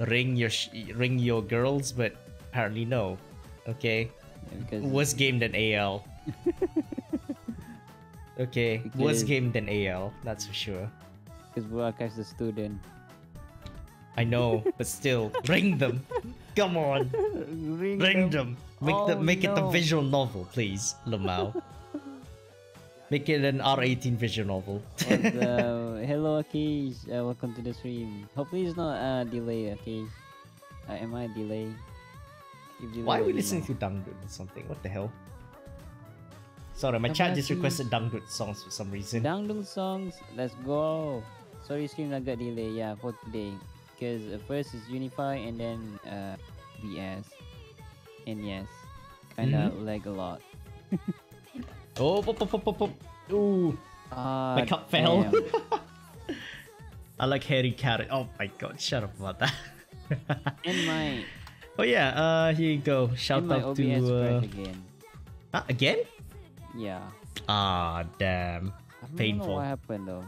Speaker 1: ring your sh- ring your girls, but apparently no. Okay,
Speaker 2: because
Speaker 1: Worst game than AL. <laughs> okay,
Speaker 2: Because-
Speaker 1: game than AL. That's for sure.
Speaker 2: because Archive's a student.
Speaker 1: I know, <laughs> but still, ring them. Come on,
Speaker 2: Ring,
Speaker 1: ring them. Make the
Speaker 2: Oh,
Speaker 1: make it the visual novel, please, Lamau. <laughs> make it an R18 visual novel. <laughs>
Speaker 2: Uh, hello, Akish. Uh, welcome to the stream. Hopefully, it's not a uh, delay, Akish. Uh, am I a delay?
Speaker 1: Why are we listening to Dangdut or something? What the hell? Sorry, my chat just requested Dangdut songs for some reason.
Speaker 2: Dangdung songs. Let's go. Sorry, stream agak delay. Yeah, for today. Because uh, first is Unifi and then uh, BS. And yes, kinda
Speaker 1: Mm-hmm.
Speaker 2: lag a lot. <laughs>
Speaker 1: Oh, pop, pop, pop, pop, pop. Ooh,
Speaker 2: Ah,
Speaker 1: my cup fell. <laughs> I like Harry Carrot. Oh my god, shut up about that. <laughs>
Speaker 2: and my
Speaker 1: oh yeah, uh, here you go. Shout out to uh,
Speaker 2: again.
Speaker 1: ah, again.
Speaker 2: Yeah.
Speaker 1: Ah, damn.
Speaker 2: I don't
Speaker 1: Painful.
Speaker 2: know what happened though.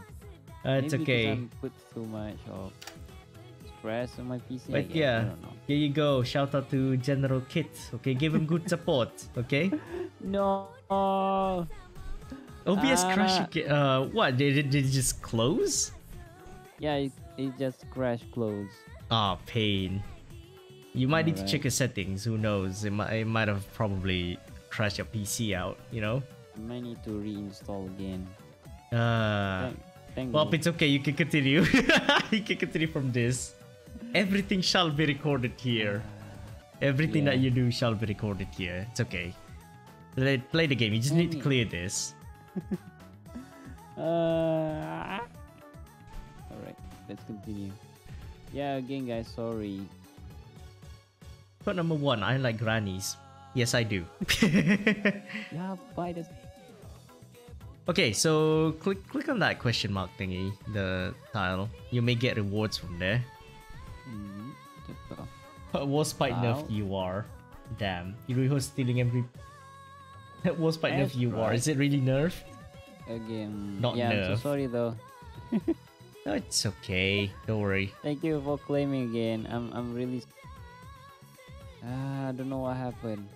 Speaker 1: Uh, it's
Speaker 2: Maybe
Speaker 1: okay.
Speaker 2: I'm put too much of stress on my PC. I
Speaker 1: But.
Speaker 2: I
Speaker 1: yeah,
Speaker 2: don't know.
Speaker 1: here you go. Shout out to General Kit. Okay, give him good support. Okay. <laughs>
Speaker 2: No.
Speaker 1: OBS crash
Speaker 2: Ah.
Speaker 1: again. Uh, what? Did it, did it just close?
Speaker 2: Yeah, it, it just crashed close.
Speaker 1: Ah, pain. You might need to check your settings. Who knows? It might, it might have probably crashed your PC out. You know.
Speaker 2: I might need to reinstall again.
Speaker 1: Uh,
Speaker 2: Thank, thank
Speaker 1: well, it's okay. You can continue. <laughs> you can continue from this. Everything shall be recorded here. Everything that you do shall be recorded here. It's okay. Play, play the game. You just need to clear this. <laughs>
Speaker 2: Uh, Alright, let's continue. Yeah, again, guys, sorry.
Speaker 1: But number one, I like grannies. Yes, I do. <laughs>
Speaker 2: Yeah, buy the.
Speaker 1: Okay, so click click on that question mark thingy, the tile. You may get rewards from there.
Speaker 2: Cepat.
Speaker 1: What Warspite nerf you are? Damn, you really was stealing every. That Warspite nerf you are. Is it really nerfed?
Speaker 2: Again.
Speaker 1: Not
Speaker 2: yeah, I'm so sorry though. <laughs>
Speaker 1: No, it's okay. Don't worry.
Speaker 2: Thank you for claiming again. I'm I'm really. Ah, I don't know what happened.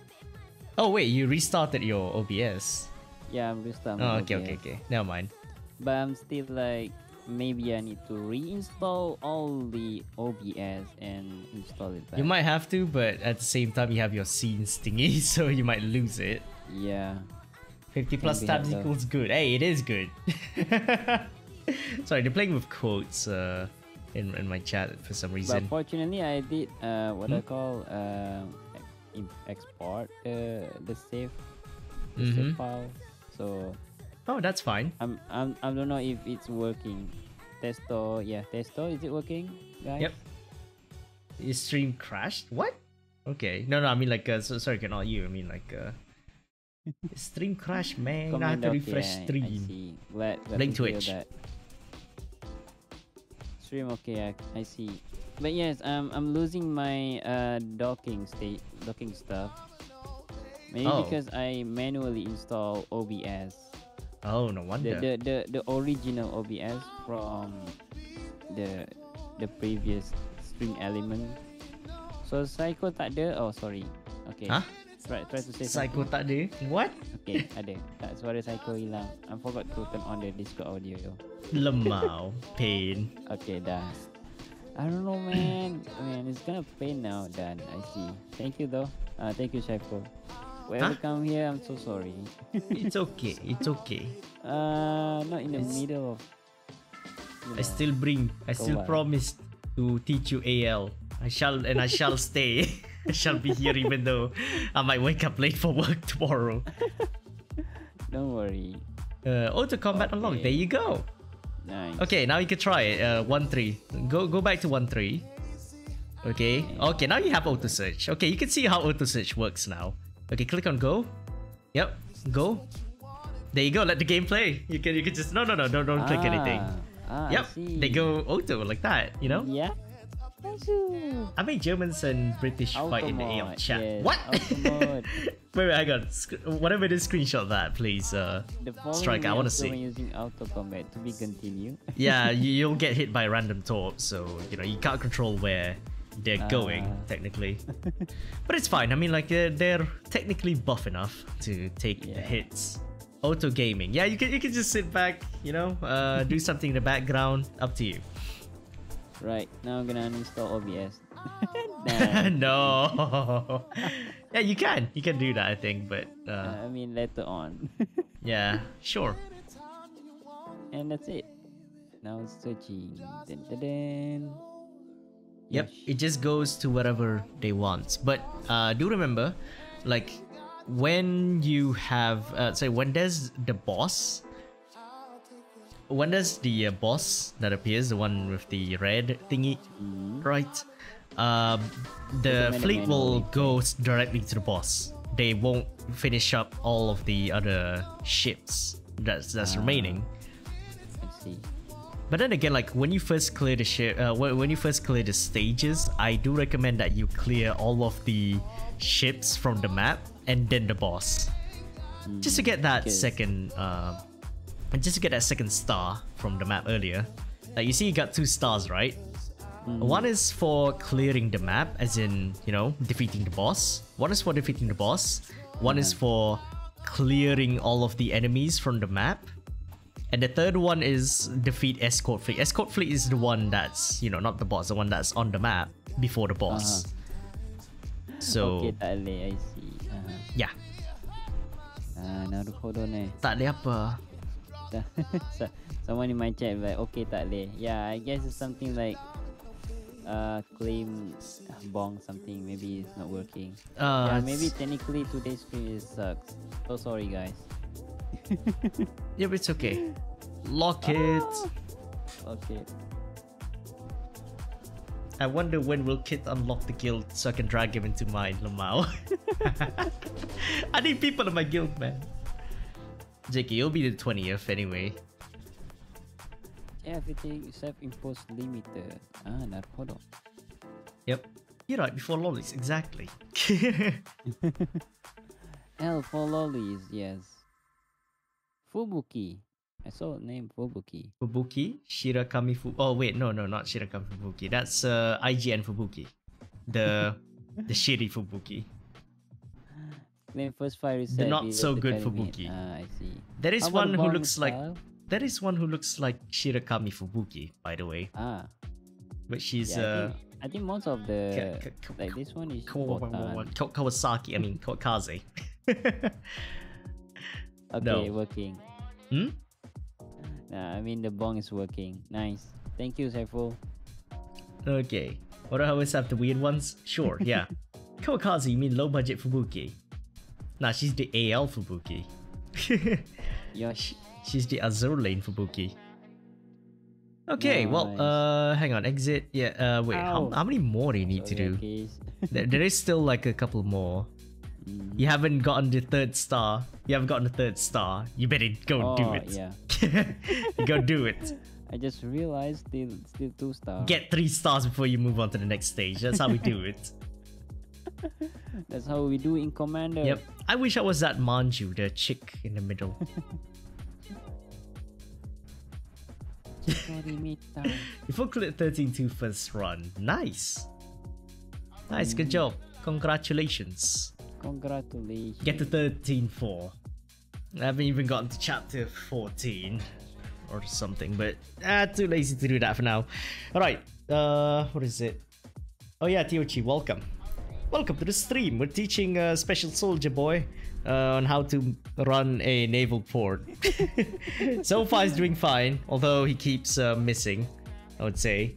Speaker 1: Oh wait, you restarted your OBS.
Speaker 2: Yeah, I'm restarting.
Speaker 1: Oh, okay, okay, okay. Never mind.
Speaker 2: But I'm still like, maybe I need to reinstall all the OBS and install it back.
Speaker 1: You might have to, but at the same time, you have your scenes thingy, <laughs> so you might lose it.
Speaker 2: Yeah.
Speaker 1: 50 plus tabs equals good. Hey, it is good. <laughs> Sorry, they're playing with quotes uh, in, in my chat for some reason.
Speaker 2: But fortunately, I did uh, what I
Speaker 1: Hmm?
Speaker 2: call uh, export the the save the
Speaker 1: Mhm.
Speaker 2: save file. So
Speaker 1: Oh, that's fine.
Speaker 2: I'm, I'm I don't know if it's working. Testo, yeah, Testo, is it working, guys?
Speaker 1: Yep. Stream crashed? What? Okay. No, no, I mean like, uh, so, sorry, not you. I mean like, uh, <laughs> stream crash, man. I have to refresh
Speaker 2: I
Speaker 1: stream.
Speaker 2: see. Glad, glad
Speaker 1: Link Twitch.
Speaker 2: That. Stream okay, I, I see. But yes, um, I'm losing my uh docking state docking stuff. Maybe
Speaker 1: Oh.
Speaker 2: because I manually install OBS.
Speaker 1: Oh, no
Speaker 2: The,
Speaker 1: wonder.
Speaker 2: the the the original OBS from the the previous stream element. So Syko tak ada. Oh sorry. Okay.
Speaker 1: Huh?
Speaker 2: Try try to say
Speaker 1: Syko
Speaker 2: something.
Speaker 1: tak ada? What?
Speaker 2: Okay, ada. Tak suara Syko hilang. I forgot to turn on the Discord audio.
Speaker 1: Lemau. <laughs> Pain.
Speaker 2: Okay, dah. I don't know, man. Man, it's gonna pain now. Done. I see. Thank you, though. Uh, thank you, Syko. Whoever
Speaker 1: Huh?
Speaker 2: come here, I'm so sorry. <laughs>
Speaker 1: It's okay. It's okay.
Speaker 2: Uh, not in the
Speaker 1: It's-
Speaker 2: middle of. you
Speaker 1: I still bring. I still
Speaker 2: on.
Speaker 1: promised to teach you AL. I shall and I shall <laughs> stay. <laughs> I shall be here even though I might wake up late for work tomorrow.
Speaker 2: Don't worry.
Speaker 1: Uh, auto combat unlocked. There you go.
Speaker 2: Nice.
Speaker 1: Okay, now you can try it. Uh, one three. Go go back to one three. Okay. Okay. Now you have auto search. Okay, you can see how auto search works now. Okay, click on go. Yep. Go. There you go. Let the game play. You can you can just no no no don't don't click anything.
Speaker 2: Ah,
Speaker 1: Yep. They go auto like that. You know.
Speaker 2: Yeah.
Speaker 1: I mean Germans and British fight in the AL
Speaker 2: Automod,
Speaker 1: chat.
Speaker 2: yes,
Speaker 1: What?
Speaker 2: automod. <laughs>
Speaker 1: wait, wait, hang on. Sc- whatever it is, screenshot that, please. Uh,
Speaker 2: The
Speaker 1: Strike, I wanna
Speaker 2: also
Speaker 1: see.
Speaker 2: when using auto combat to be continued.
Speaker 1: yeah, <laughs> you, you'll get hit by random torps, so you know you can't control where they're going
Speaker 2: Ah.
Speaker 1: technically. <laughs> but it's fine. I mean, like they're, they're technically buff enough to take the hits. Auto gaming, yeah, you can you can just sit back, you know, uh, do <laughs> something in the background. Up to you.
Speaker 2: Right now I'm gonna uninstall OBS. <laughs>
Speaker 1: No. yeah, you can. You can do that, I think. But uh,
Speaker 2: uh, I mean later on.
Speaker 1: yeah, sure.
Speaker 2: and that's it. Now it's searching. Dun, dun, dun.
Speaker 1: Yep, it just goes to whatever they want. But uh, do remember, like when you have, uh, say, when there's the boss, when there's the uh, boss that appears, the one with the red thingy,
Speaker 2: Mhm.
Speaker 1: right? Um, the fleet will go directly to the boss. They won't finish up all of the other ships that's that's
Speaker 2: Ah.
Speaker 1: remaining.
Speaker 2: Let's see.
Speaker 1: But then again, like when you first clear the ship, uh, when, you first clear the stages, I do recommend that you clear all of the ships from the map and then the boss, just to get that
Speaker 2: Because-
Speaker 1: second, uh, just to get that second star from the map earlier. Like you see, you got two stars, right? One is for clearing the map, as in you know defeating the boss. One is for defeating the boss. One is for clearing all of the enemies from the map. And the third one is defeat escort fleet. Escort fleet is the one that's you know not the boss, the one that's on the map before the boss. So
Speaker 2: Okay, tak boleh. I see. Uh,
Speaker 1: yeah,
Speaker 2: ah, naruhodo ne.
Speaker 1: tak ada apa. <laughs>
Speaker 2: Someone in my chat like, okay tak boleh. Yeah, I guess it's something like uh claim bong something. Maybe it's not working.
Speaker 1: Uh,
Speaker 2: yeah, maybe technically today's stream is sucks. So sorry guys. <laughs>
Speaker 1: Yep, it's okay. Lock it.
Speaker 2: Okay.
Speaker 1: I wonder when will Kit unlock the guild so I can drag him into my Lamau. <laughs> I need people in my guild, man. JK, you'll be the 20th anyway.
Speaker 2: Everything is self-imposed limiter. Ah, naruhodo.
Speaker 1: Yep. You're right, before lollies, exactly. <laughs>
Speaker 2: L for lollies, yes. Fubuki. I saw the name Fubuki.
Speaker 1: Fubuki, Shirakami Fu. Oh wait, no, no, not Shirakami Fubuki. That's uh, IGN Fubuki, the <laughs> the shitty Fubuki.
Speaker 2: Claim first fire is
Speaker 1: The not so good. Fubuki.
Speaker 2: Ah, I see.
Speaker 1: There is one who looks like
Speaker 2: style?
Speaker 1: there is one who looks like Shirakami Fubuki, by the way.
Speaker 2: Ah,
Speaker 1: But she's
Speaker 2: yeah, I,
Speaker 1: uh,
Speaker 2: think, I think most of the like this one is
Speaker 1: Kawa-
Speaker 2: Botan.
Speaker 1: Kawa- Kawasaki. I mean Kaze. <laughs>
Speaker 2: Okay,
Speaker 1: No.
Speaker 2: working.
Speaker 1: hmm?
Speaker 2: Nah, I mean the bong is working. Nice. Thank you, Saiful.
Speaker 1: Okay. What do I always have the weird ones? Sure, <laughs> yeah. Kawakaze, you mean low budget Fubuki? Nah, she's the AL Fubuki. <laughs>
Speaker 2: Yosh.
Speaker 1: she's the Azur Lane Fubuki. Okay, well, uh, hang on, exit. Yeah, uh, wait, how, how many more do you need to do? There, there is still like a couple more. <laughs>
Speaker 2: Mm.
Speaker 1: You haven't gotten the third star. You haven't gotten the third star. You better go do
Speaker 2: Oh,
Speaker 1: it.
Speaker 2: yeah. <laughs>
Speaker 1: go do it. <laughs>
Speaker 2: I just realized still still two star.
Speaker 1: Get three stars before you move on to the next stage. That's how we do it. <laughs>
Speaker 2: That's how we do in Commander.
Speaker 1: Yep. I wish I was that Manju, the chick in the middle.
Speaker 2: Sorry, Mita.
Speaker 1: Before clear 13 to first run. Nice. Nice, good mm. job. Congratulations.
Speaker 2: Congratulations.
Speaker 1: Get to 13 4. I haven't even gotten to chapter 14 or something, but ah, too lazy to do that for now. Alright, uh, what is it? Oh yeah, Tiochi, welcome. Welcome to the stream. We're teaching uh, Special Soldier Boy uh, on how to run a naval port. <laughs> so far, he's doing fine, although he keeps uh, missing, I would say.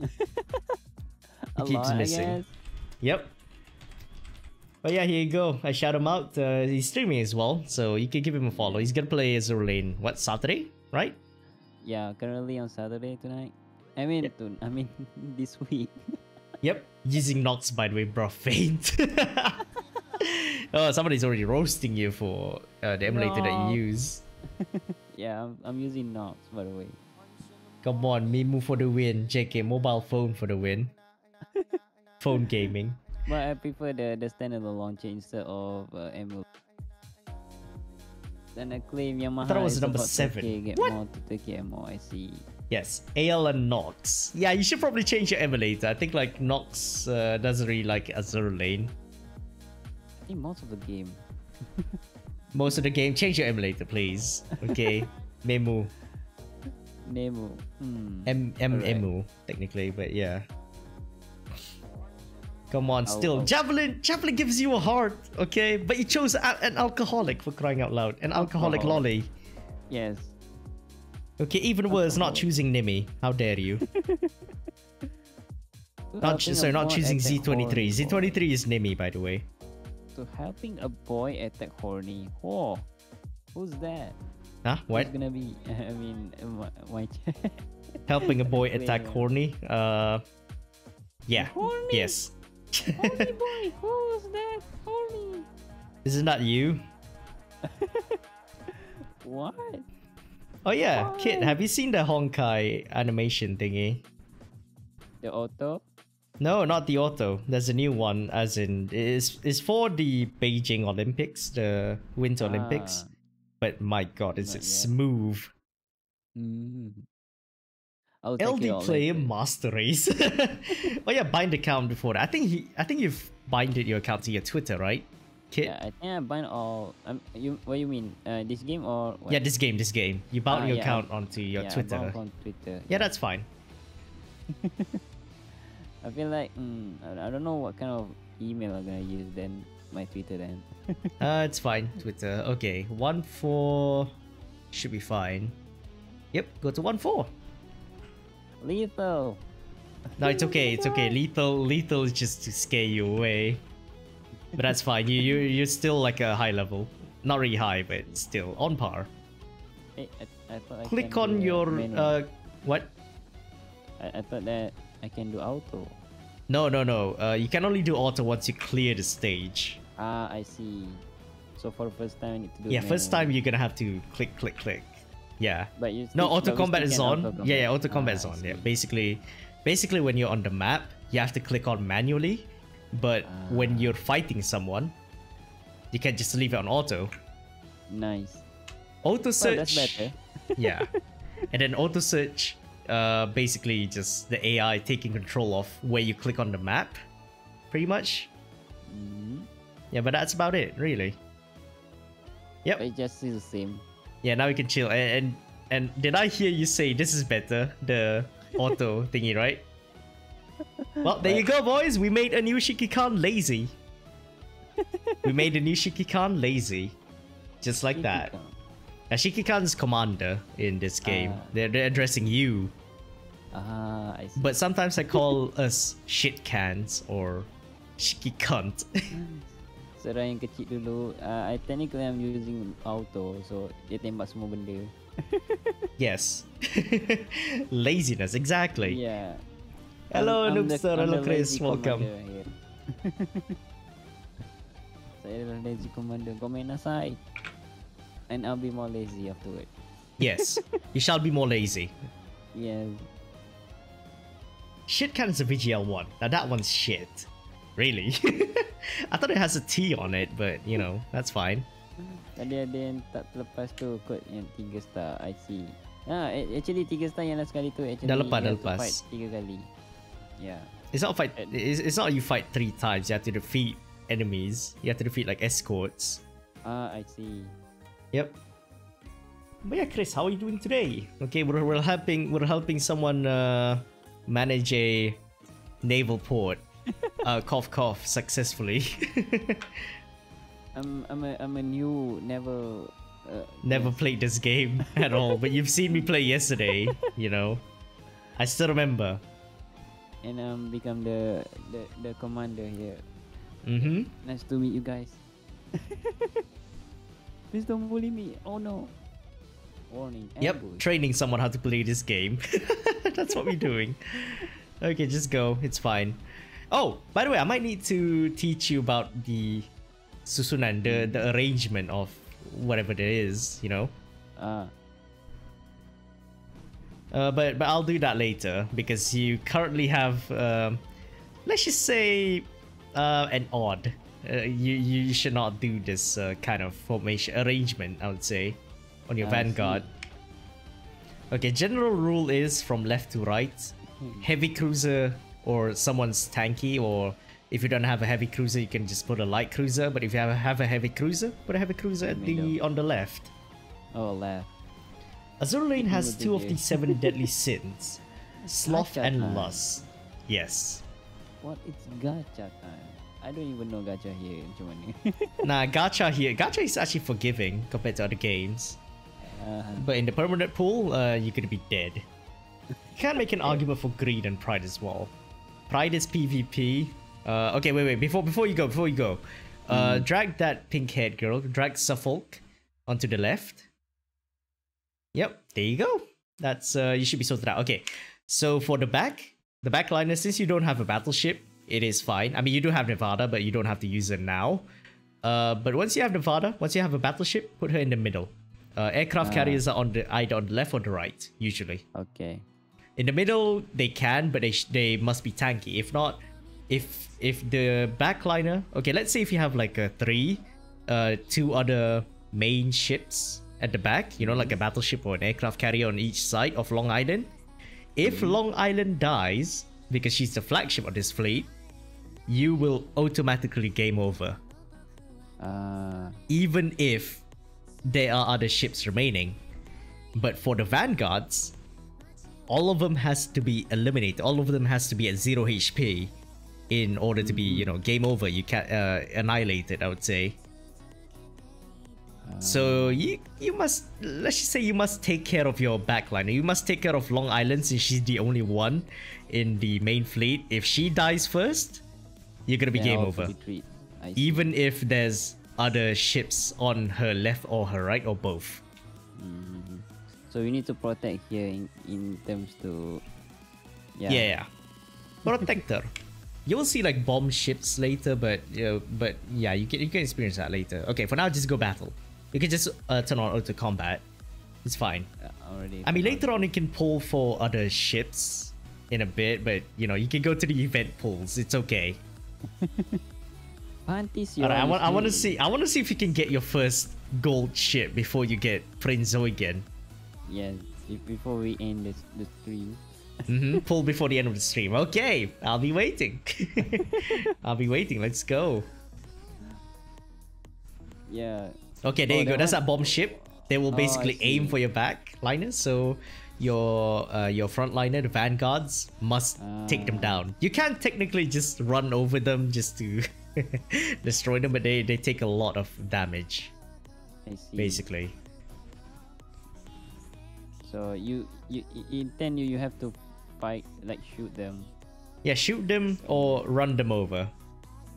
Speaker 1: <laughs>
Speaker 2: he
Speaker 1: keeps
Speaker 2: lot,
Speaker 1: missing. Yep. But yeah, here you go. I shout him out. Uh, he's streaming as well, so you can give him a follow. He's gonna play Azur Lane. What Saturday, right?
Speaker 2: Yeah, currently on Saturday tonight. I mean, to, I mean <laughs> this week. <laughs>
Speaker 1: Yep. Using Nox, by the way, bro. <laughs> Faint. oh, somebody's already roasting you for uh, the emulator that you use.
Speaker 2: yeah, I'm, I'm using Nox by the way.
Speaker 1: Come on, Mimu for the win. JK, mobile phone for the win. phone gaming.
Speaker 2: But I prefer the the standalone launcher instead of uh, emulator. and I claim Yamaha.
Speaker 1: thought it was number seven.
Speaker 2: 30K, get
Speaker 1: What?
Speaker 2: more to 30k more. I see.
Speaker 1: Yes, AL and Nox. Yeah, you should probably change your emulator. I think like Nox uh, doesn't really like Azur Lane.
Speaker 2: I think most of the game. <laughs>
Speaker 1: Most of the game, change your emulator, please. Okay, <laughs> Memu,
Speaker 2: Nemo. Hmm.
Speaker 1: M M
Speaker 2: Alright.
Speaker 1: Emu, technically, but yeah. Come on,
Speaker 2: I'll-
Speaker 1: still
Speaker 2: I'll-
Speaker 1: Javelin. Javelin gives you a heart, okay? But you chose a- an alcoholic for crying out loud. An alcoholic
Speaker 2: Alcohol.
Speaker 1: lolly.
Speaker 2: yes.
Speaker 1: Okay, even worse, not choosing Nimi. How dare you? <laughs> Not ch-
Speaker 2: helping a
Speaker 1: sorry, not choosing Z23. Z23 is Nimi, by the way.
Speaker 2: So helping a boy attack horny. Whoa. Who's that?
Speaker 1: Huh? What?
Speaker 2: Who's gonna be? <laughs> I mean, my, my <laughs>
Speaker 1: Helping a boy attack horny? Uh, yeah.
Speaker 2: Horny?
Speaker 1: Yes.
Speaker 2: Horny boy. Who's that? Horny.
Speaker 1: Isn't you? <laughs>
Speaker 2: What?
Speaker 1: Oh yeah, Kit, have you seen the Honkai animation thingy?
Speaker 2: The auto?
Speaker 1: No, not the auto. There's a new one, as in it's it's for the Beijing Olympics, the Winter Olympics.
Speaker 2: Ah,
Speaker 1: But my God, is
Speaker 2: Not
Speaker 1: it
Speaker 2: yet.
Speaker 1: smooth?
Speaker 2: mm. It
Speaker 1: LD
Speaker 2: later.
Speaker 1: master race. <laughs> oh yeah, bind account before that. I think he, I think you've binded your account to your Twitter, right, Kit?
Speaker 2: Yeah, I think I bind all. Um, you what you mean? Uh, this game or what?
Speaker 1: Yeah, this game, this game. You bound
Speaker 2: Ah,
Speaker 1: your
Speaker 2: yeah,
Speaker 1: account onto your
Speaker 2: yeah,
Speaker 1: Twitter.
Speaker 2: on Twitter.
Speaker 1: Yeah, that's fine. <laughs>
Speaker 2: I feel like mm, I, I don't know what kind of email I'm gonna use then my Twitter then. <laughs>
Speaker 1: Uh, it's fine. Twitter. Okay, one four should be fine. Yep, go to one four.
Speaker 2: Lethal.
Speaker 1: No, it's okay. It's okay. Lethal, lethal is just to scare you away. But that's fine. You you you're still like a high level. Not really high, but still on par.
Speaker 2: Hey, I, I thought I
Speaker 1: Click on your
Speaker 2: manual.
Speaker 1: uh what?
Speaker 2: I, I thought that I can do auto.
Speaker 1: No, no, no. Uh, you can only do auto once you clear the stage.
Speaker 2: Ah, I see. So for the first time, I need to do.
Speaker 1: Yeah, first time you're gonna have to click, click, click. Yeah.
Speaker 2: But you
Speaker 1: No, auto combat is on.
Speaker 2: auto
Speaker 1: Yeah, yeah, auto combat
Speaker 2: Ah,
Speaker 1: is on. Yeah, basically, basically when you're on the map, you have to click on manually. But when
Speaker 2: Ah.
Speaker 1: you're fighting someone, you can just leave it on auto.
Speaker 2: Nice.
Speaker 1: Auto
Speaker 2: Well,
Speaker 1: search.
Speaker 2: that's better. <laughs>
Speaker 1: yeah, and then auto search. Uh, basically just the AI taking control of where you click on the map, pretty much.
Speaker 2: Mhm.
Speaker 1: Yeah, but that's about it, really. Yep.
Speaker 2: But it just is the same.
Speaker 1: Yeah, now we can chill. And, and and did I hear you say this is better, the auto <laughs> thingy, right? <laughs> Well, there you go, boys. We made a new Shikikan lazy. <laughs> we made a new Shikikan lazy, just like that. Now, Shikikan's commander in this game.
Speaker 2: Ah.
Speaker 1: They're, they're addressing you,
Speaker 2: Ah, I see.
Speaker 1: but sometimes I call us shit cans or Shikikunt.
Speaker 2: Serang yang kecil dulu, uh, I technically I'm using auto, so dia tembak semua benda. <laughs>
Speaker 1: yes. <laughs> Laziness, exactly.
Speaker 2: Yeah.
Speaker 1: Hello,
Speaker 2: I'm- I'm the-
Speaker 1: Noobster. Hello, Chris. Welcome. <laughs>
Speaker 2: Saya adalah lazy commander. Kau main aside. And I'll be more lazy afterward.
Speaker 1: Yes, you shall be more lazy.
Speaker 2: Yes.
Speaker 1: Shit can is a VGL1. Now that one's shit. Really? <laughs> I thought it has a T on it, but you know, that's fine.
Speaker 2: Tadi ada yang tak terlepas tu kot yang 3 star. I see. Ah, actually 3 star yang last kali tu actually
Speaker 1: Dah lepas, dah
Speaker 2: you have to
Speaker 1: lepas.
Speaker 2: fight 3 kali. Yeah.
Speaker 1: It's not fight. It's, it's not you fight three times. You have to defeat enemies. You have to defeat like escorts.
Speaker 2: Ah, I see.
Speaker 1: Yep. But yeah, Chris, how are you doing today? Okay, we're, we're helping we're helping someone uh, manage a naval port. <laughs> uh, cough cough successfully. <laughs>
Speaker 2: I'm I'm a I'm a new never uh,
Speaker 1: Never played this game <laughs> at all, but you've seen me play yesterday. You know, I still remember.
Speaker 2: and um become the the the commander here.
Speaker 1: Mm-hmm.
Speaker 2: Nice to meet you guys. Please don't bully me. Oh no. Warning.
Speaker 1: Yep,
Speaker 2: ambush.
Speaker 1: training someone how to play this game. That's what we're doing. Okay, just go. It's fine. Oh, by the way, I might need to teach you about the susunan, the, the arrangement of whatever there is, you know?
Speaker 2: Ah,
Speaker 1: Uh, but but I'll do that later because you currently have, um, let's just say, uh, an odd Uh, you you should not do this uh, kind of formation arrangement. I would say on your
Speaker 2: I
Speaker 1: vanguard. Okay, general rule is from left to right.
Speaker 2: Hmm.
Speaker 1: Heavy cruiser or someone's tanky, or if you don't have a heavy cruiser, you can just put a light cruiser. But if you have a, have a heavy cruiser, put a heavy cruiser at the on the left.
Speaker 2: Oh, left.
Speaker 1: Azur Lane has two of the seven <laughs> deadly sins: sloth
Speaker 2: Gacha
Speaker 1: and
Speaker 2: time.
Speaker 1: lust. Yes.
Speaker 2: What? It's gacha time. I don't even know gacha here macam mana. <laughs>
Speaker 1: Nah, gacha here. Gacha is actually forgiving compared to other games.
Speaker 2: uh,
Speaker 1: But in the permanent pool, uh, you're gonna be dead. You can't make an <laughs> argument for greed and pride as well. Pride is PvP. Uh, okay, wait, wait. Before before you go, before you go, uh, drag that pink-haired girl. Drag Suffolk onto the left. Yep, there you go. That's uh, you should be sorted out. Okay, so for the back, the back liner, since you don't have a battleship, it is fine. I mean, you do have Nevada, but you don't have to use it now. Uh, but once you have Nevada, once you have a battleship, put her in the middle. Uh, aircraft
Speaker 2: Ah.
Speaker 1: carriers are on the either on the left or the right, usually.
Speaker 2: okay.
Speaker 1: In the middle, they can, but they sh- they must be tanky. If not, if if the backliner, okay, let's say if you have like a three, uh, two other main ships at the back, you know, like a battleship or an aircraft carrier on each side of Long Island. If Long Island dies because she's the flagship of this fleet, you will automatically game over,
Speaker 2: Uh,
Speaker 1: even if there are other ships remaining. But for the vanguards, all of them has to be eliminated. All of them has to be at zero HP in order to be, you know, game over. You can uh, annihilated. I would say. So you you must let's just say you must take care of your backliner. You must take care of Long Island since she's the only one in the main fleet. If she dies first, you're gonna be game over.
Speaker 2: Retreat. I see.
Speaker 1: Even if there's other ships on her left or her right or both.
Speaker 2: Mhm. So we need to protect here in, in terms to. Yeah.
Speaker 1: Yeah. Protector. You'll see like bomb ships later, but you know, but yeah, you can you can experience that later. Okay, for now just go battle. You can just uh, turn on auto combat. It's fine.
Speaker 2: Uh, already.
Speaker 1: I mean
Speaker 2: on.
Speaker 1: later on you can pull for other ships in a bit, but you know, you can go to the event pools. It's okay. <laughs>
Speaker 2: Panties,
Speaker 1: Alright, I want I want to see I want to see if you can get your first gold ship before you get Prinz Eugen.
Speaker 2: Yes. Before we end this the stream.
Speaker 1: hmm <laughs> Pull before the end of the stream. Okay, I'll be waiting. <laughs> I'll be waiting. Let's go.
Speaker 2: Yeah.
Speaker 1: Okay, there
Speaker 2: Oh,
Speaker 1: you go. That's that bomb ship. They will
Speaker 2: Oh,
Speaker 1: basically aim for your back liners. So your uh, your front liner, the vanguards, must take them
Speaker 2: Ah.
Speaker 1: down. You can't technically just run over them just to <laughs> destroy them, but they, they take a lot of damage,
Speaker 2: I see.
Speaker 1: basically.
Speaker 2: So you you i- in ten you you have to fight like shoot them.
Speaker 1: Yeah, shoot them or run them over.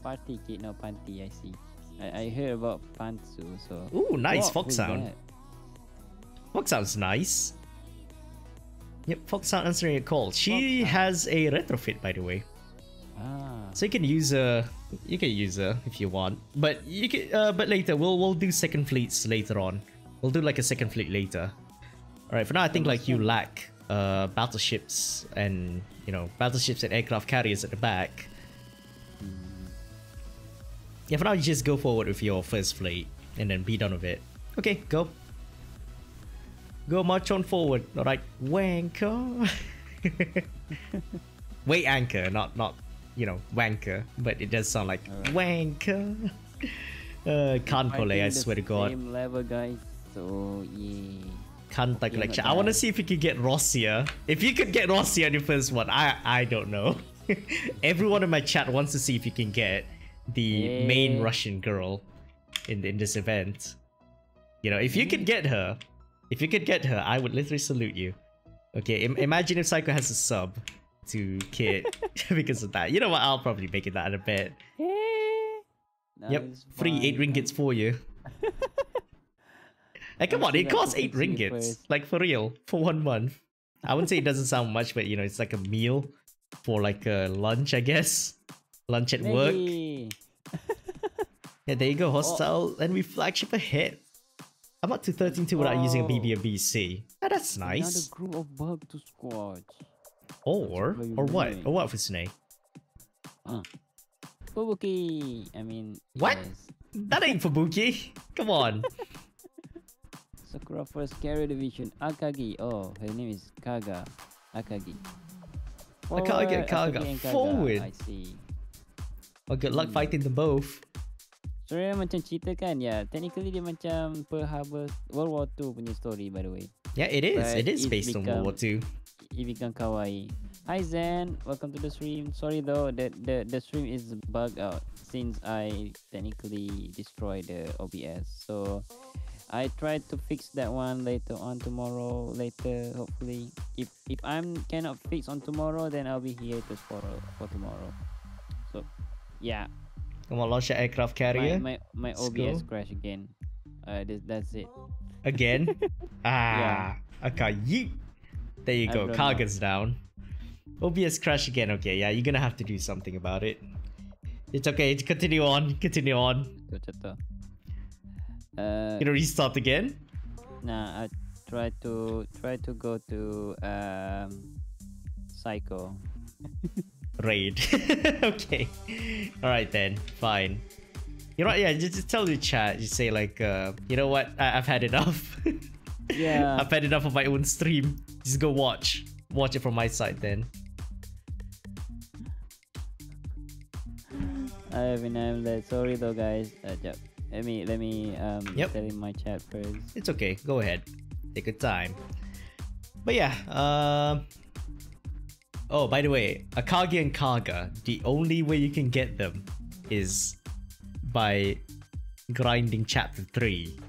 Speaker 2: Party kid no panty. I see. I, I heard about pantsu. So.
Speaker 1: Ooh, nice
Speaker 2: What
Speaker 1: fox sound. Fox sounds nice. Yep, Fox sound answering a call. She has a retrofit, by the way.
Speaker 2: Ah.
Speaker 1: So you can use her. You can use her if you want, but you can. Uh, but later we'll we'll do second fleets later on. We'll do like a second fleet later. All right. For now, I think like you lack uh battleships and you know battleships and aircraft carriers at the back. Yeah. For now, you just go forward with your first fleet and then be done with it. Okay, go. Go march on forward. All right, wanker. <laughs> Wait, anchor, not not you know wanker, but it does sound like
Speaker 2: Alright.
Speaker 1: wanker. <laughs> Uh, can't
Speaker 2: Fighting
Speaker 1: collect. I swear to God,
Speaker 2: Same level, guys. So yeah.
Speaker 1: Can't
Speaker 2: Okay,
Speaker 1: collection. I want to see if you could get Rossiya. If you could get Rossiya in the first one, I I don't know. <laughs> Everyone in my chat wants to see if you can get the main Russian girl in in this event. You know, if you could get her, if you could get her, I would literally salute you. Okay, Im- imagine if Syko has a sub to Kit <laughs> <laughs> because of that. You know what? I'll probably make it that in a bit. Yep, free eight ringgits for you. Hey, come on, it costs eight ringgits. Like for real, for one month. I wouldn't say it doesn't sound much, but you know, it's like a meal for like a lunch, I guess. Lunch at work. <laughs> Yeah, there you go, hostile enemy flagship ahead. I'm up to 13-2 without using a
Speaker 2: Oh.
Speaker 1: BB or BC. Ah, that's
Speaker 2: Another
Speaker 1: nice.
Speaker 2: group of bug to squash.
Speaker 1: Or, or what?
Speaker 2: doing.
Speaker 1: Or what, Fusune?
Speaker 2: Ah. Fubuki. I mean,
Speaker 1: What?
Speaker 2: yes.
Speaker 1: That ain't Fubuki. Come on. <laughs>
Speaker 2: Sakura Force Carrier Division. Akagi. Oh, her name is Kaga. Akagi. Forward,
Speaker 1: Kaga.
Speaker 2: Akagi and
Speaker 1: Forward.
Speaker 2: I see.
Speaker 1: Well, good luck
Speaker 2: Hmm.
Speaker 1: fighting them both.
Speaker 2: So dia macam cerita kan ya Technically dia macam Pearl Harbor World War 2 punya story by the way
Speaker 1: Yeah, it is.
Speaker 2: But
Speaker 1: it is based on World War II.
Speaker 2: It become kawaii Hi Zen Welcome to the stream Sorry though that the, the stream is bugged out Since I technically destroyed the OBS So I tried to fix that one later on tomorrow later hopefully if if I'm cannot fix on tomorrow then I'll be here to for for tomorrow so yeah
Speaker 1: Come on, launch your aircraft carrier.
Speaker 2: my, my
Speaker 1: Let's
Speaker 2: OBS
Speaker 1: go.
Speaker 2: crash again. Uh, this, that's it.
Speaker 1: Again? <laughs> ah, okay. Yeet. There you
Speaker 2: I
Speaker 1: go.
Speaker 2: know.
Speaker 1: Down. OBS crash again. Okay, yeah, you're gonna have to do something about it. It's okay. Continue on. Continue on.
Speaker 2: Tu macam tu. Uh,
Speaker 1: Gonna restart again.
Speaker 2: nah, I try to try to go to um, Syko. <laughs>
Speaker 1: Raid. <laughs> okay. All right then. Fine. You know what? Yeah, just, just tell the chat. Just say like, uh, you know what? I- I've had enough. <laughs>
Speaker 2: Yeah.
Speaker 1: I've had enough of my own stream. Just go watch. Watch it from my side then.
Speaker 2: I have been I'm. Sorry though, guys. Uh, jap. Let me let me um
Speaker 1: Yep.
Speaker 2: tell in my chat first.
Speaker 1: It's okay. Go ahead. Take your time. But yeah, um Oh, by the way, Akagi and Kaga, the only way you can get them is by grinding chapter 3.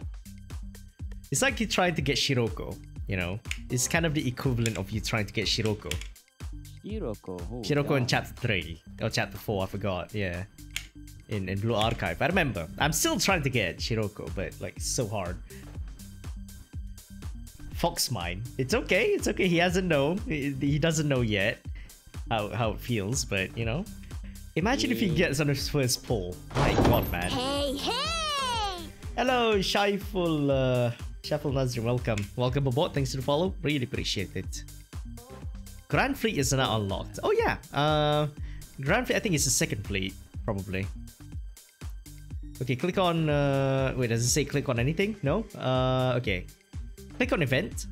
Speaker 1: It's like you trying to get Shiroko, you know? It's kind of the equivalent of you trying to get Shiroko.
Speaker 2: Shiroko. Oh,
Speaker 1: Shiroko in chapter 3 or chapter 4, I forgot. Yeah. In in Blue Archive. I remember. I'm still trying to get Shiroko, but like so hard. Fox mine. It's okay. It's okay. He hasn't known. He, doesn't know yet how how it feels, but you know. Imagine if he gets on his first pull. My god, man.
Speaker 3: Hey, hey!
Speaker 1: Hello, Shaiful uh Shaiful Nazri, welcome. Welcome aboard. Thanks for the follow. Really appreciate it. Grand Fleet is now unlocked. Oh yeah. Uh Grand Fleet I think it's the second fleet, probably. Okay, click on uh wait, does it say click on anything? No? Uh okay. Click on event.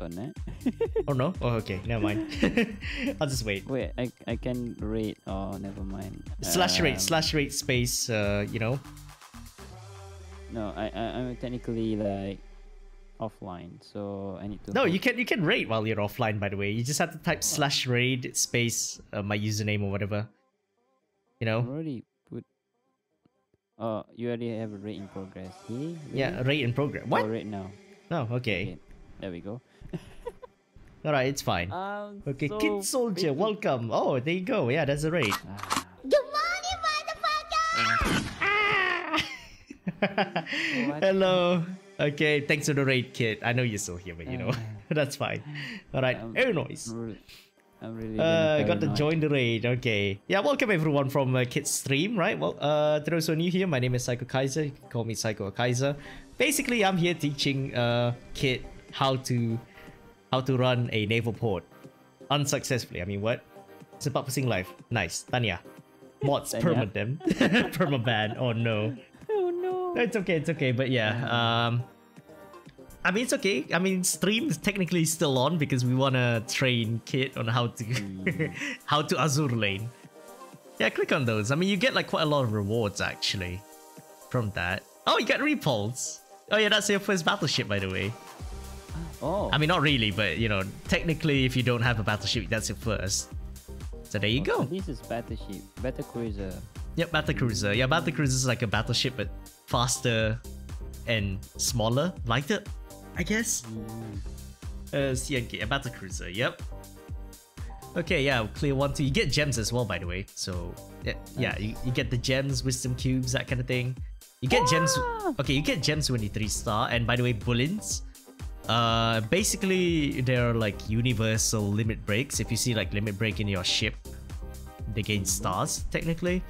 Speaker 2: On? <laughs>
Speaker 1: Oh no? Oh okay, never mind. <laughs> I'll just wait.
Speaker 2: Wait, I I can rate. Oh, never mind.
Speaker 1: Slash rate,
Speaker 2: Um,
Speaker 1: slash rate space, uh, you know.
Speaker 2: No, I, I I'm technically like offline, so I need to.
Speaker 1: No, you can you can raid while you're offline. By the way, you just have to type slash raid space uh, my username or whatever. You know,
Speaker 2: already put. Oh, you already have a rate in progress. Hey,
Speaker 1: yeah,
Speaker 2: really?
Speaker 1: raid in program. What?
Speaker 2: Oh, right now.
Speaker 1: No, okay,
Speaker 2: Okay, there we go. <laughs>
Speaker 1: all right, it's fine.
Speaker 2: Um.
Speaker 1: Okay,
Speaker 2: so
Speaker 1: Kid Soldier,
Speaker 2: basic-
Speaker 1: welcome. Oh, there you go. Yeah, that's a raid.
Speaker 2: Ah,
Speaker 3: Good morning, motherfucker! <laughs>
Speaker 1: Ah! Hello. Okay, thanks for the raid, kid. I know you're still here, but you know,
Speaker 2: Uh, <laughs>
Speaker 1: that's fine. All right,
Speaker 2: Um,
Speaker 1: air noise.
Speaker 2: I'm really.
Speaker 1: Uh, got to join the raid. Okay. Yeah, welcome everyone from uh, Kit's stream, right? Well, uh, those who are new here, my name is Syko Kyza. You can call me Syko Kyza. Basically, I'm here teaching uh Kit how to how to run a naval port unsuccessfully. I mean, what? It's about pursuing life. Nice, Tanya. Mods <laughs> perma them. Permaban. Oh no. <laughs>
Speaker 2: Oh no.
Speaker 1: No, it's okay, it's okay. But yeah, um, I mean, it's okay. I mean, stream is technically still on because we wanna train Kit on how to <laughs> how to Azur Lane. Yeah, click on those. I mean, you get like quite a lot of rewards actually from that. Oh, you get repulse. Oh yeah, that's your first battleship, by the way.
Speaker 2: Oh.
Speaker 1: I mean, not really, but you know, technically, if you don't have a battleship, that's your first. So there you
Speaker 2: oh,
Speaker 1: go.
Speaker 2: This is battleship, battle cruiser.
Speaker 1: Yep, battle cruiser. Yeah, battle cruiser is like a battleship, but faster and smaller, lighter, I guess. Uh, CNK, a battle cruiser. Yep. Okay, yeah, clear one, two. You get gems as well, by the way. So yeah, yeah, you, you get the gems, wisdom cubes, that kind of thing. You get gems.
Speaker 2: Ah!
Speaker 1: Okay, you get gems when you three star. And by the way, bulins. Uh, basically, they're like universal limit breaks. If you see like limit break in your ship, they gain stars technically.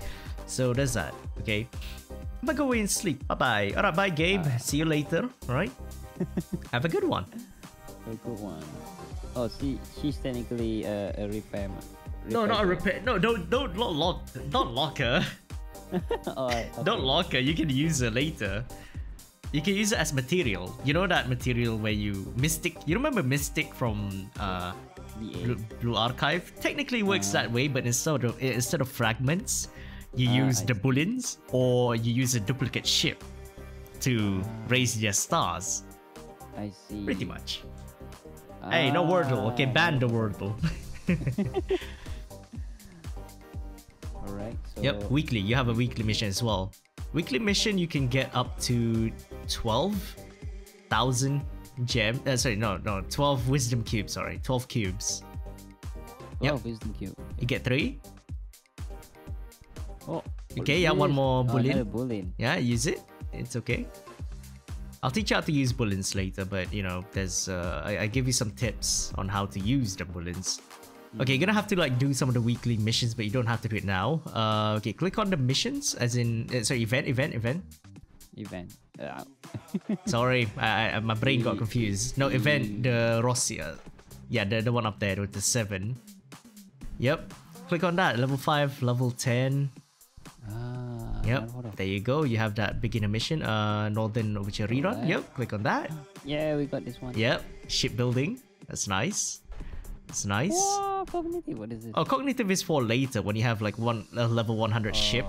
Speaker 1: So there's that. Okay. I'm gonna go away and sleep. Bye bye. Alright, bye, Gabe. See you later. Alright. <laughs> Have a good one.
Speaker 2: A good one. Oh, see, she's technically uh, a repairman.
Speaker 1: No, not a
Speaker 2: repair.
Speaker 1: repair. No, don't don't lock not locker.
Speaker 2: oh, I-
Speaker 1: Don't <laughs>
Speaker 2: okay.
Speaker 1: lock her. You can use her later. You can use it as material. You know that material where you Mystic. You remember Mystic from uh, Blue, Blue Archive? Technically works
Speaker 2: Uh.
Speaker 1: that way, but instead of instead of fragments, you
Speaker 2: Ah,
Speaker 1: use
Speaker 2: I
Speaker 1: the
Speaker 2: see.
Speaker 1: bulins or you use a duplicate ship to
Speaker 2: Ah.
Speaker 1: raise their stars.
Speaker 2: I see.
Speaker 1: Pretty much. Hey, no Wordle. Okay,
Speaker 2: Ah,
Speaker 1: ban the Wordle. <laughs>
Speaker 2: Alright. So
Speaker 1: Yep, weekly. You have a weekly mission as well. Weekly mission, you can get up to 12,000 gem. Uh, sorry, no, no, 12 wisdom cubes, sorry. 12 cubes.
Speaker 2: Wow,
Speaker 1: Yep.
Speaker 2: wisdom cube.
Speaker 1: You get three.
Speaker 2: Oh.
Speaker 1: Okay, yeah, one more
Speaker 2: Oh,
Speaker 1: bulin.
Speaker 2: another bulin.
Speaker 1: Yeah, use it. It's okay. I'll teach you how to use bulins later, but you know, there's uh, I, I give you some tips on how to use the bulins. Okay, you're gonna have to like do some of the weekly missions, but you don't have to do it now. Uh, okay, click on the missions, as in uh, sorry, event, event, event.
Speaker 2: Event. Uh, <laughs>
Speaker 1: Sorry, I, I, my brain got confused. No, event the Rossiya. Yeah, the, the one up there with the seven. Yep. Click on that. Level five, level ten.
Speaker 2: ah.
Speaker 1: Yep. There you go. You have that beginner mission. Uh, Northern Overture rerun.
Speaker 2: Alright.
Speaker 1: Yep. Click on that.
Speaker 2: Yeah, we got this one.
Speaker 1: Yep. Shipbuilding. That's nice. That's nice.
Speaker 2: Wow, cognitive. What is this?
Speaker 1: Oh, cognitive is for later when you have like one a level 100 ship.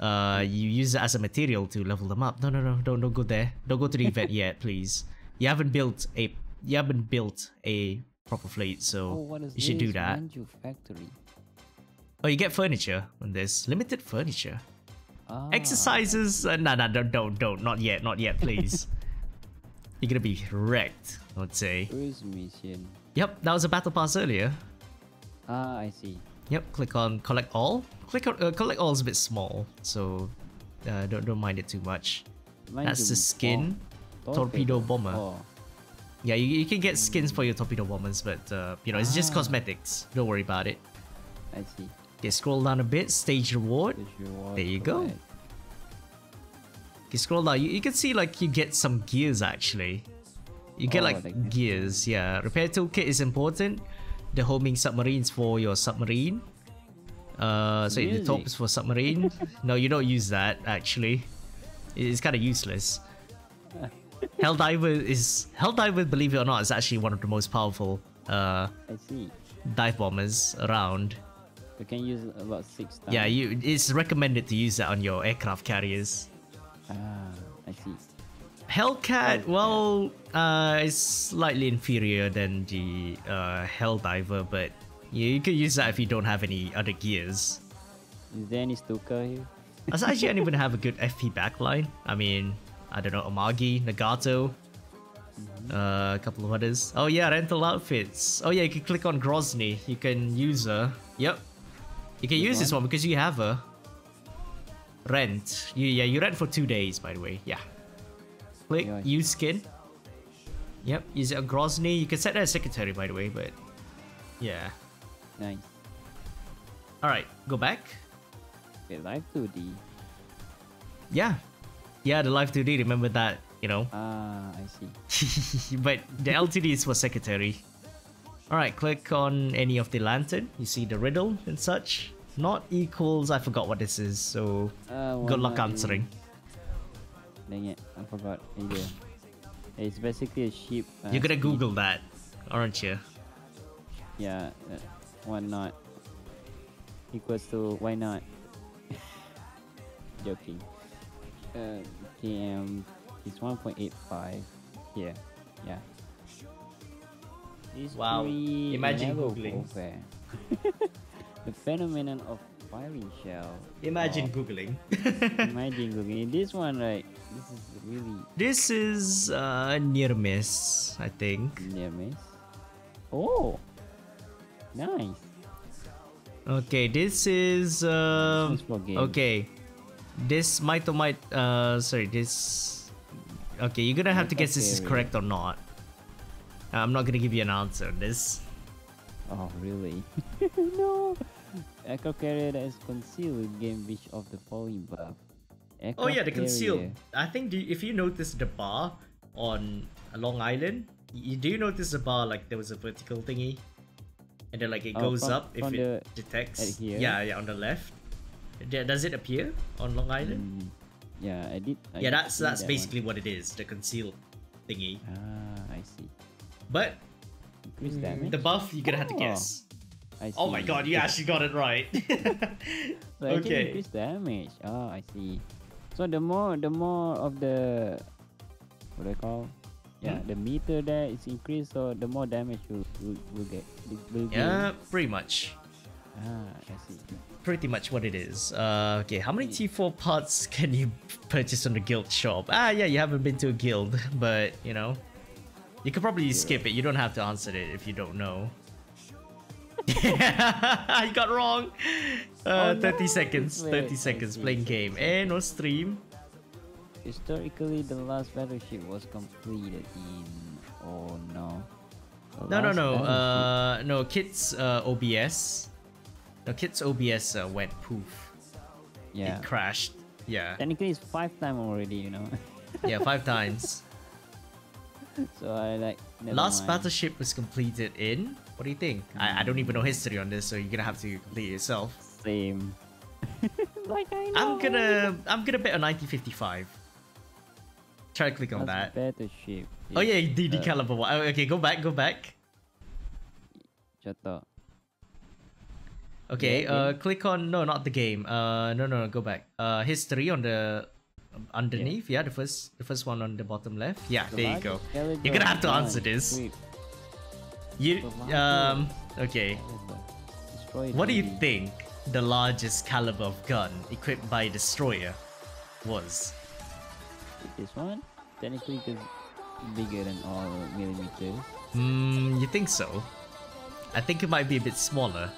Speaker 2: Oh.
Speaker 1: Uh, you use it as a material to level them up. No, no, no, don't don't go there. Don't go to the event <laughs> yet, please. You haven't built a you haven't built a proper fleet,
Speaker 2: Oh,
Speaker 1: so
Speaker 2: is
Speaker 1: you should do that.
Speaker 2: Manju factory.
Speaker 1: Oh, you get furniture on this limited furniture.
Speaker 2: Ah,
Speaker 1: Exercises? Uh, no, no, don't, don't, don't, not yet, not yet, please. <laughs> You're gonna be wrecked, I would say.
Speaker 2: Cruise mission.
Speaker 1: Yep, that was a battle pass earlier.
Speaker 2: Ah, I see.
Speaker 1: Yep, click on collect all. Click on uh, collect all is a bit small, so uh, don't don't mind it too much. That's the skin.
Speaker 2: bomb-
Speaker 1: Torpedo bomber.
Speaker 2: Oh,
Speaker 1: Yeah, you, you can get skins for your torpedo bombers, but uh, you know it's just
Speaker 2: Ah.
Speaker 1: cosmetics. Don't worry about it.
Speaker 2: I see.
Speaker 1: Okay, scroll down a bit. Stage reward. There you go. Okay, scroll down. You, you can see like you get some gears actually. You get
Speaker 2: Oh,
Speaker 1: like gears. Yeah, repair toolkit is important. The homing submarines for your submarine. Uh, so the
Speaker 2: Really?
Speaker 1: top is for submarine. <laughs> no, you don't use that actually. It's kind of useless. <laughs> Helldiver is Helldiver. Believe it or not, is actually one of the most powerful uh, dive bombers around.
Speaker 2: You can use about six times.
Speaker 1: Yeah, you. It's recommended to use that on your aircraft carriers.
Speaker 2: Ah, I see.
Speaker 1: Hellcat, well, uh, is slightly inferior than the uh, Helldiver, but yeah, you could use that if you don't have any other gears.
Speaker 2: Is there any Stuka here?
Speaker 1: As actually, I don't even have a good FP backline. I mean, I don't know, Amagi, Nagato, uh, a couple of others. Oh yeah, rental outfits. Oh yeah, you can click on Grozny. You can use her. Yep, you can use this
Speaker 2: one?
Speaker 1: because you have a Rent. You, yeah, you rent for two days, by the way. Yeah. Click
Speaker 2: Yeah.
Speaker 1: use skin. Yep, use it on Grozny. You can set that as secretary, by the way, but yeah.
Speaker 2: Nice.
Speaker 1: All right, go back.
Speaker 2: Okay, live 2D.
Speaker 1: Yeah, yeah, the live 2D. Remember that, you know.
Speaker 2: Ah, I see. <laughs>
Speaker 1: but the LTD is for secretary. Alright, click on any of the lantern. You see the riddle and such. Not equals, I forgot what this is, so
Speaker 2: Uh,
Speaker 1: good luck answering.
Speaker 2: Dang it, I forgot either. It's basically a sheep. Uh,
Speaker 1: You're gonna. Google that, aren't you?
Speaker 2: Yeah, uh, why not? Equals to why not? <laughs> Joking. Uh, TM is 1.85. Yeah, yeah.
Speaker 1: Wow,
Speaker 2: History
Speaker 1: imagine Googling. <laughs>
Speaker 2: the phenomenon of firing shell.
Speaker 1: Imagine
Speaker 2: Oh,
Speaker 1: Googling. <laughs>
Speaker 2: imagine Googling. This one, right? This is really
Speaker 1: this is uh, near miss, I think.
Speaker 2: near miss. Oh, nice.
Speaker 1: Okay, this is um,
Speaker 2: This for game.
Speaker 1: okay. This might uh sorry this okay you're gonna have to guess this is correct or not. I'm not gonna give you an answer on this.
Speaker 2: Oh, really? <laughs> <laughs> no. Echo carrier that is concealed with game beach of the falling buff.
Speaker 1: Oh yeah, the
Speaker 2: Aircraft
Speaker 1: concealed.
Speaker 2: carrier.
Speaker 1: I think do, if you notice the bar on Long Island, you, do you notice the bar like there was a vertical thingy? and then like it
Speaker 2: Oh,
Speaker 1: goes
Speaker 2: from-
Speaker 1: up if it
Speaker 2: the-
Speaker 1: detects.
Speaker 2: at here?
Speaker 1: Yeah, yeah, on the left. Does it appear on Long Island?
Speaker 2: Mm, yeah, I did. I
Speaker 1: yeah, that's that's
Speaker 2: that one.
Speaker 1: basically what it is, the concealed thingy.
Speaker 2: Ah, I see.
Speaker 1: But the buff you're gonna have to
Speaker 2: Oh,
Speaker 1: guess. Oh my god, you actually got it right. <laughs>
Speaker 2: So I
Speaker 1: okay.
Speaker 2: increase damage. Oh, I see. So the more, the more of the, what do I call? Yeah,
Speaker 1: Hmm?
Speaker 2: the meter there is increased, so the more damage you will, will get. Gain.
Speaker 1: Yeah, pretty much.
Speaker 2: Ah, I see.
Speaker 1: Pretty much what it is. Uh, okay, how many T4 parts can you <laughs> purchase on the guild shop? Ah, yeah, you haven't been to a guild, <laughs> but you know, you could probably skip it. You don't have to answer it if you don't know. <laughs> I got wrong. Uh,
Speaker 2: Oh,
Speaker 1: 30
Speaker 2: no.
Speaker 1: seconds. 30
Speaker 2: I
Speaker 1: seconds playing game. Eh, no stream.
Speaker 2: Historically, the last battleship was completed in. Oh no. The
Speaker 1: No, no, no. Uh, no. Kit's uh, OBS. No, Kit's OBS uh, went poof.
Speaker 2: yeah.
Speaker 1: It crashed. Yeah.
Speaker 2: Technically, it's five time already. You know.
Speaker 1: Yeah, five <laughs> times.
Speaker 2: So I like.
Speaker 1: Last
Speaker 2: mind.
Speaker 1: battleship was completed in. What do you think? I, I don't even know history on this, so you're gonna have to complete it yourself.
Speaker 2: Same. <laughs> like I know.
Speaker 1: I'm gonna I'm gonna bet on 1955. Try to click on
Speaker 2: Last
Speaker 1: that.
Speaker 2: battleship.
Speaker 1: Oh yeah, DD
Speaker 2: uh,
Speaker 1: caliber one. Oh, okay, go back, go back.
Speaker 2: Shut
Speaker 1: Okay,
Speaker 2: Yeah,
Speaker 1: uh,
Speaker 2: game.
Speaker 1: click on no, not the game. Uh, no, no, no, go back. Uh, history on the underneath. Yeah, the first, the first one on the bottom left. Yeah,
Speaker 2: The
Speaker 1: there you go. You're gonna have to answer this. You um, okay.
Speaker 2: destroyed
Speaker 1: What do you think the largest caliber of gun equipped by a destroyer was?
Speaker 2: This one, technically, because bigger than all millimeters.
Speaker 1: Hmm, you think so? I think it might be a bit smaller.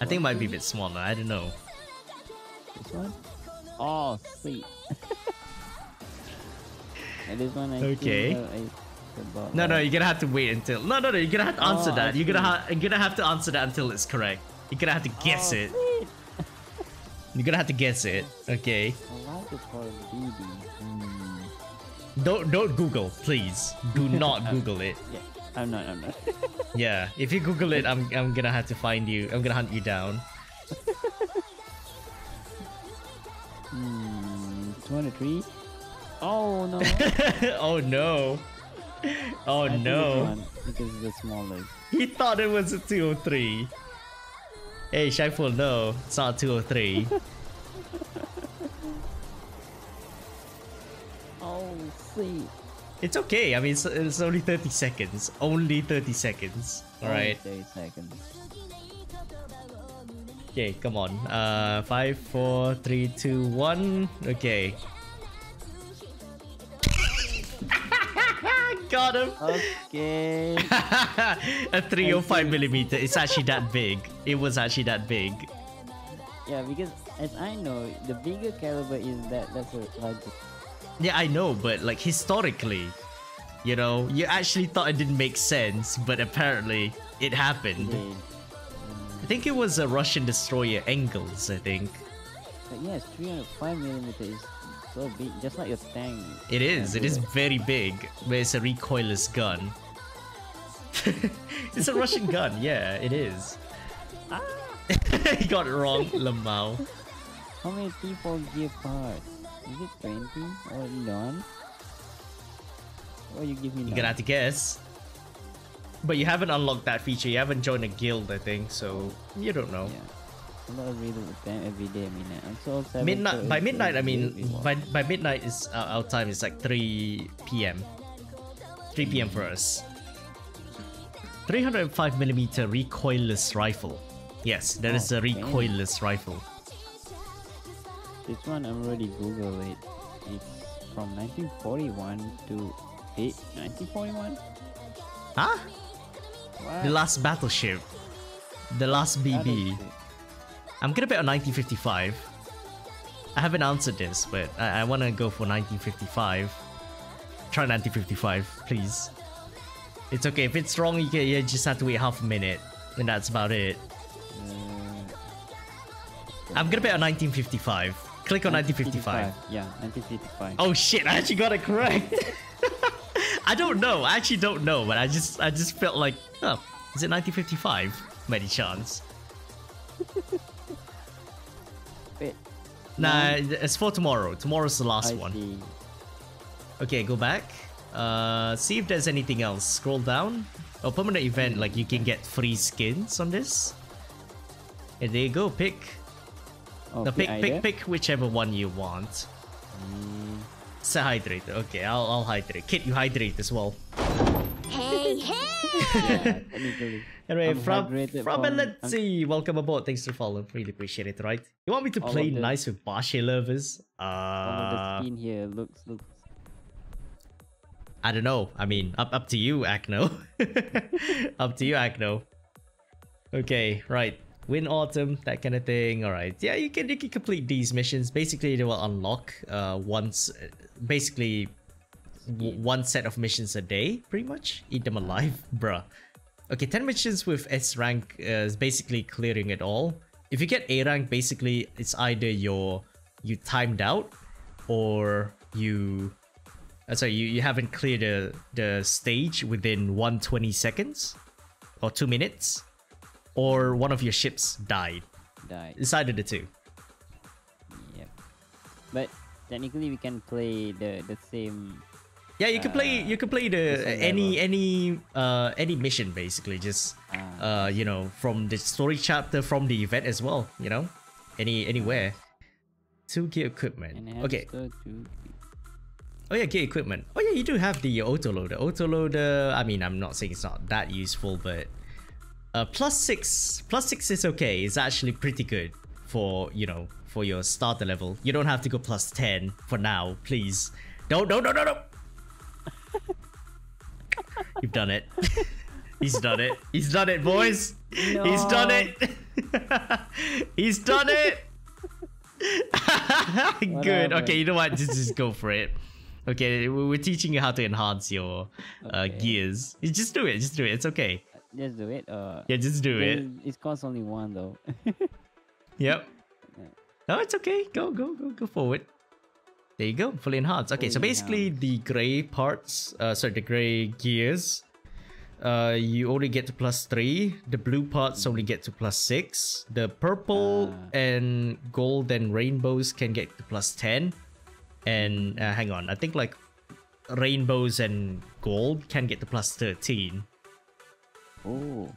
Speaker 1: I think it might be a bit smaller. I don't know.
Speaker 2: This one? Oh, sweet. and this one, I
Speaker 1: Okay.
Speaker 2: I
Speaker 1: No, no, you're gonna have to wait until. No, no, no. You're gonna have to answer
Speaker 2: Oh,
Speaker 1: that. You're gonna have. You're gonna have to answer that until it's correct. You're gonna have to guess
Speaker 2: Oh,
Speaker 1: it. You're gonna have to guess it. Okay.
Speaker 2: I like it for BB. Hmm.
Speaker 1: Don't don't Google, please. Do <laughs> not Google it.
Speaker 2: Yeah, I'm not. I'm not.
Speaker 1: Yeah. If you Google it, I'm I'm gonna have to find you. I'm gonna hunt you down. <laughs>
Speaker 2: hmm. 203. Oh no. <laughs>
Speaker 1: oh no. Oh
Speaker 2: I this
Speaker 1: no.
Speaker 2: because it's the smallest.
Speaker 1: He thought it was a 203. Hey, Shaiful, no, it's not 203.
Speaker 2: Oh, sweet. <laughs>
Speaker 1: it's okay. I mean, it's, it's only 30 seconds. Only 30 seconds. All right.
Speaker 2: 30 seconds.
Speaker 1: Okay, come on. Uh, five, four, three, two, one. Okay. <laughs> Got him.
Speaker 2: Okay. <laughs>
Speaker 1: a 305 millimeter. It's actually that big. It was actually that big.
Speaker 2: yeah, because as I know, the bigger caliber is that that's a larger.
Speaker 1: Yeah, I know, but like historically, you know, you actually thought it didn't make sense, but apparently it happened.
Speaker 2: Yeah.
Speaker 1: I think it was a Russian destroyer Engels, I think.
Speaker 2: But yes, 305 millimeter is so big, just like a tank.
Speaker 1: It is, it is very big, but it's a recoilless gun. <laughs> it's a Russian <laughs> gun, yeah, it is. <laughs>
Speaker 2: Ah!
Speaker 1: he got it wrong, Lamau.
Speaker 2: How many T4 gear parts? Is it 20 or none? Or you give me
Speaker 1: You're
Speaker 2: none?
Speaker 1: gonna have to guess. But you haven't unlocked that feature, you haven't joined a guild, I think, so you don't know.
Speaker 2: Yeah. I'm not really with them every day, until 7
Speaker 1: midnight by midnight i mean by, by midnight is uh, our time is like 3 p.m 3 p.m for us 305 millimeter recoilless rifle yes there is
Speaker 2: Oh,
Speaker 1: a
Speaker 2: okay.
Speaker 1: recoilless rifle
Speaker 2: This one I'm already Google it. It's from 1941 to 8 1941.
Speaker 1: huh
Speaker 2: What?
Speaker 1: the last battleship the last bb i'm gonna bet on 1955 i haven't answered this but i, I want to go for 1955 try 1955 please it's okay if it's wrong you, can, you just have to wait half a minute and that's about it
Speaker 2: Uh,
Speaker 1: I'm gonna bet on 1955. Click on 1955.
Speaker 2: Yeah, 1955.
Speaker 1: Oh shit, I actually got it correct. <laughs> I don't know. I actually don't know, but I just I just felt like, oh, is it 1955? By any chance? <laughs>
Speaker 2: Wait,
Speaker 1: Nah, it's for tomorrow. Tomorrow's the last
Speaker 2: I
Speaker 1: one.
Speaker 2: see.
Speaker 1: Okay, go back. Uh, see if there's anything else. Scroll down. Oh, permanent event, like you can get free skins on this. And there you go, pick.
Speaker 2: Oh,
Speaker 1: No, pick,
Speaker 2: either?
Speaker 1: pick, pick whichever one you want.
Speaker 2: Mm,
Speaker 1: Say hydrate. Okay, I'll, I'll hydrate. Kit, you hydrate as well.
Speaker 3: Hey, hey!
Speaker 2: yeah.
Speaker 1: Anyway,
Speaker 2: I'm
Speaker 1: from from
Speaker 2: from-
Speaker 1: let's see. Welcome aboard. Thanks for following. Really appreciate it. Right? You want me to
Speaker 2: All
Speaker 1: play
Speaker 2: the-
Speaker 1: nice with Bashe lovers?
Speaker 2: All of the
Speaker 1: Uh,
Speaker 2: skin here looks looks.
Speaker 1: I don't know. I mean, up up to you, Acno. <laughs> up to you, Acno. Okay, right. Win autumn, that kind of thing. All right. Yeah, you can you can complete these missions. Basically, they will unlock uh once, basically, w- one set of missions a day, pretty much. Eat them alive, <laughs> bruh. Okay, 10 missions with S rank uh, is basically clearing it all. If you get A rank, basically it's either you're you timed out or you uh, sorry, you, you haven't cleared the, the stage within 120 seconds or 2 minutes or one of your ships died.
Speaker 2: died.
Speaker 1: It's either the two.
Speaker 2: Yep. But technically, we can play the the same.
Speaker 1: Yeah, you can play
Speaker 2: Uh,
Speaker 1: you can play the any
Speaker 2: level.
Speaker 1: any uh any mission basically just
Speaker 2: Ah.
Speaker 1: uh you know from the story chapter from the event as well, you know? Any anywhere. Two gear equipment. Okay.
Speaker 2: to
Speaker 1: Oh yeah, gear equipment. Oh yeah, you do have the autoloader. Autoloader, I mean, I'm not saying it's not that useful, but uh, plus six, plus six is okay. It's actually pretty good for you know for your starter level. You don't have to go plus ten for now, please. No, no, no, no, no. <laughs> You've done it. <laughs> He's done it. He's done it, boys. He's done it. <laughs> He's done it. Good. Okay, you know what? Just, just go for it. Okay, we- we're teaching you how to enhance your uh,
Speaker 2: Okay.
Speaker 1: gears. Just do it. Just do it. It's okay.
Speaker 2: Just do it. Uh,
Speaker 1: Yeah, just do it.
Speaker 2: It costs only one though. <laughs>
Speaker 1: Yep. <laughs> No, it's okay. Go, go, go, go forward. There you go. Fully enhanced. Okay, so
Speaker 2: Fully
Speaker 1: basically the gray parts, uh, sorry, the gray gears, uh, you only get to plus three. The blue parts only get to plus six. The purple
Speaker 2: Ah.
Speaker 1: and gold and rainbows can get to plus ten. And uh, hang on, I think like rainbows and gold can get to plus thirteen.
Speaker 2: Oh,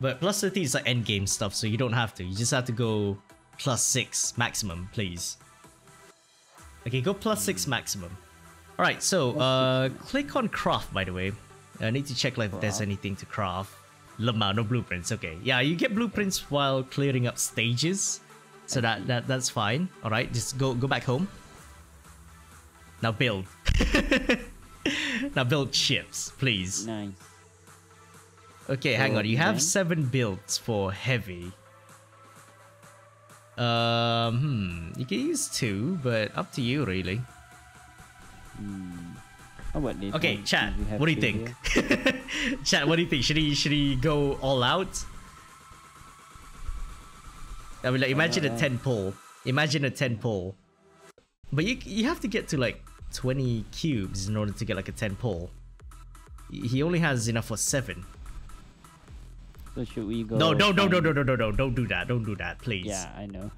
Speaker 1: But plus 30 is like end game stuff, so you don't have to. You just have to go plus 6 maximum, please. Okay, go plus 6 maximum. Alright, so uh click on craft by the way. I need to check like if there's anything to craft. Lama, no blueprints. Okay. Yeah, you get blueprints while clearing up stages. So that, that that's fine. Alright, just go go back home. Now build. <laughs> now build ships, please.
Speaker 2: nice.
Speaker 1: Okay, hang on. You have seven builds for heavy. Um, hmm. You can use two, but up to you, really.
Speaker 2: Hmm. How about this?
Speaker 1: Okay, chat.
Speaker 2: since we have
Speaker 1: What do you think? <laughs> chat. What do you think? Should he should he go all out? I mean, like, imagine a
Speaker 2: Uh,
Speaker 1: ten pull. Imagine a ten pull. But you you have to get to like twenty cubes in order to get like a ten pull. He only has enough for seven.
Speaker 2: So should we go?
Speaker 1: No, no, no, no, no, no, no, no! Don't do that! Don't do that, please.
Speaker 2: Yeah, I know.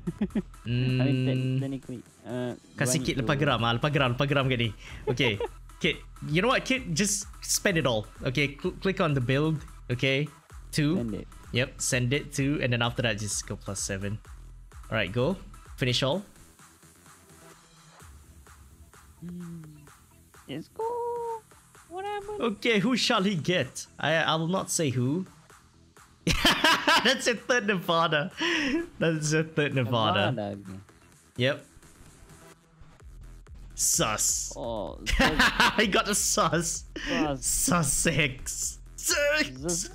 Speaker 1: Mm, <laughs>
Speaker 2: I mean, te- technically, uh,
Speaker 1: Kasih Kit lepas geram ah, lepas geram, lepas geram ni. Okay, <laughs> Kit, you know what, Kit? Just spend it all. Okay, Cl- click on the build. Okay, two.
Speaker 2: Send it.
Speaker 1: Yep, send it to, and then after that, just go plus seven. All right, go. Finish all.
Speaker 2: Let's go. What happened?
Speaker 1: Okay, who shall he get? I I will not say who. <laughs> That's a third Nevada. That's a third Nevada.
Speaker 2: Nevada.
Speaker 1: Yep. Sus.
Speaker 2: Oh, <laughs>
Speaker 1: I got a sus.
Speaker 2: sus.
Speaker 1: Sussex. Six.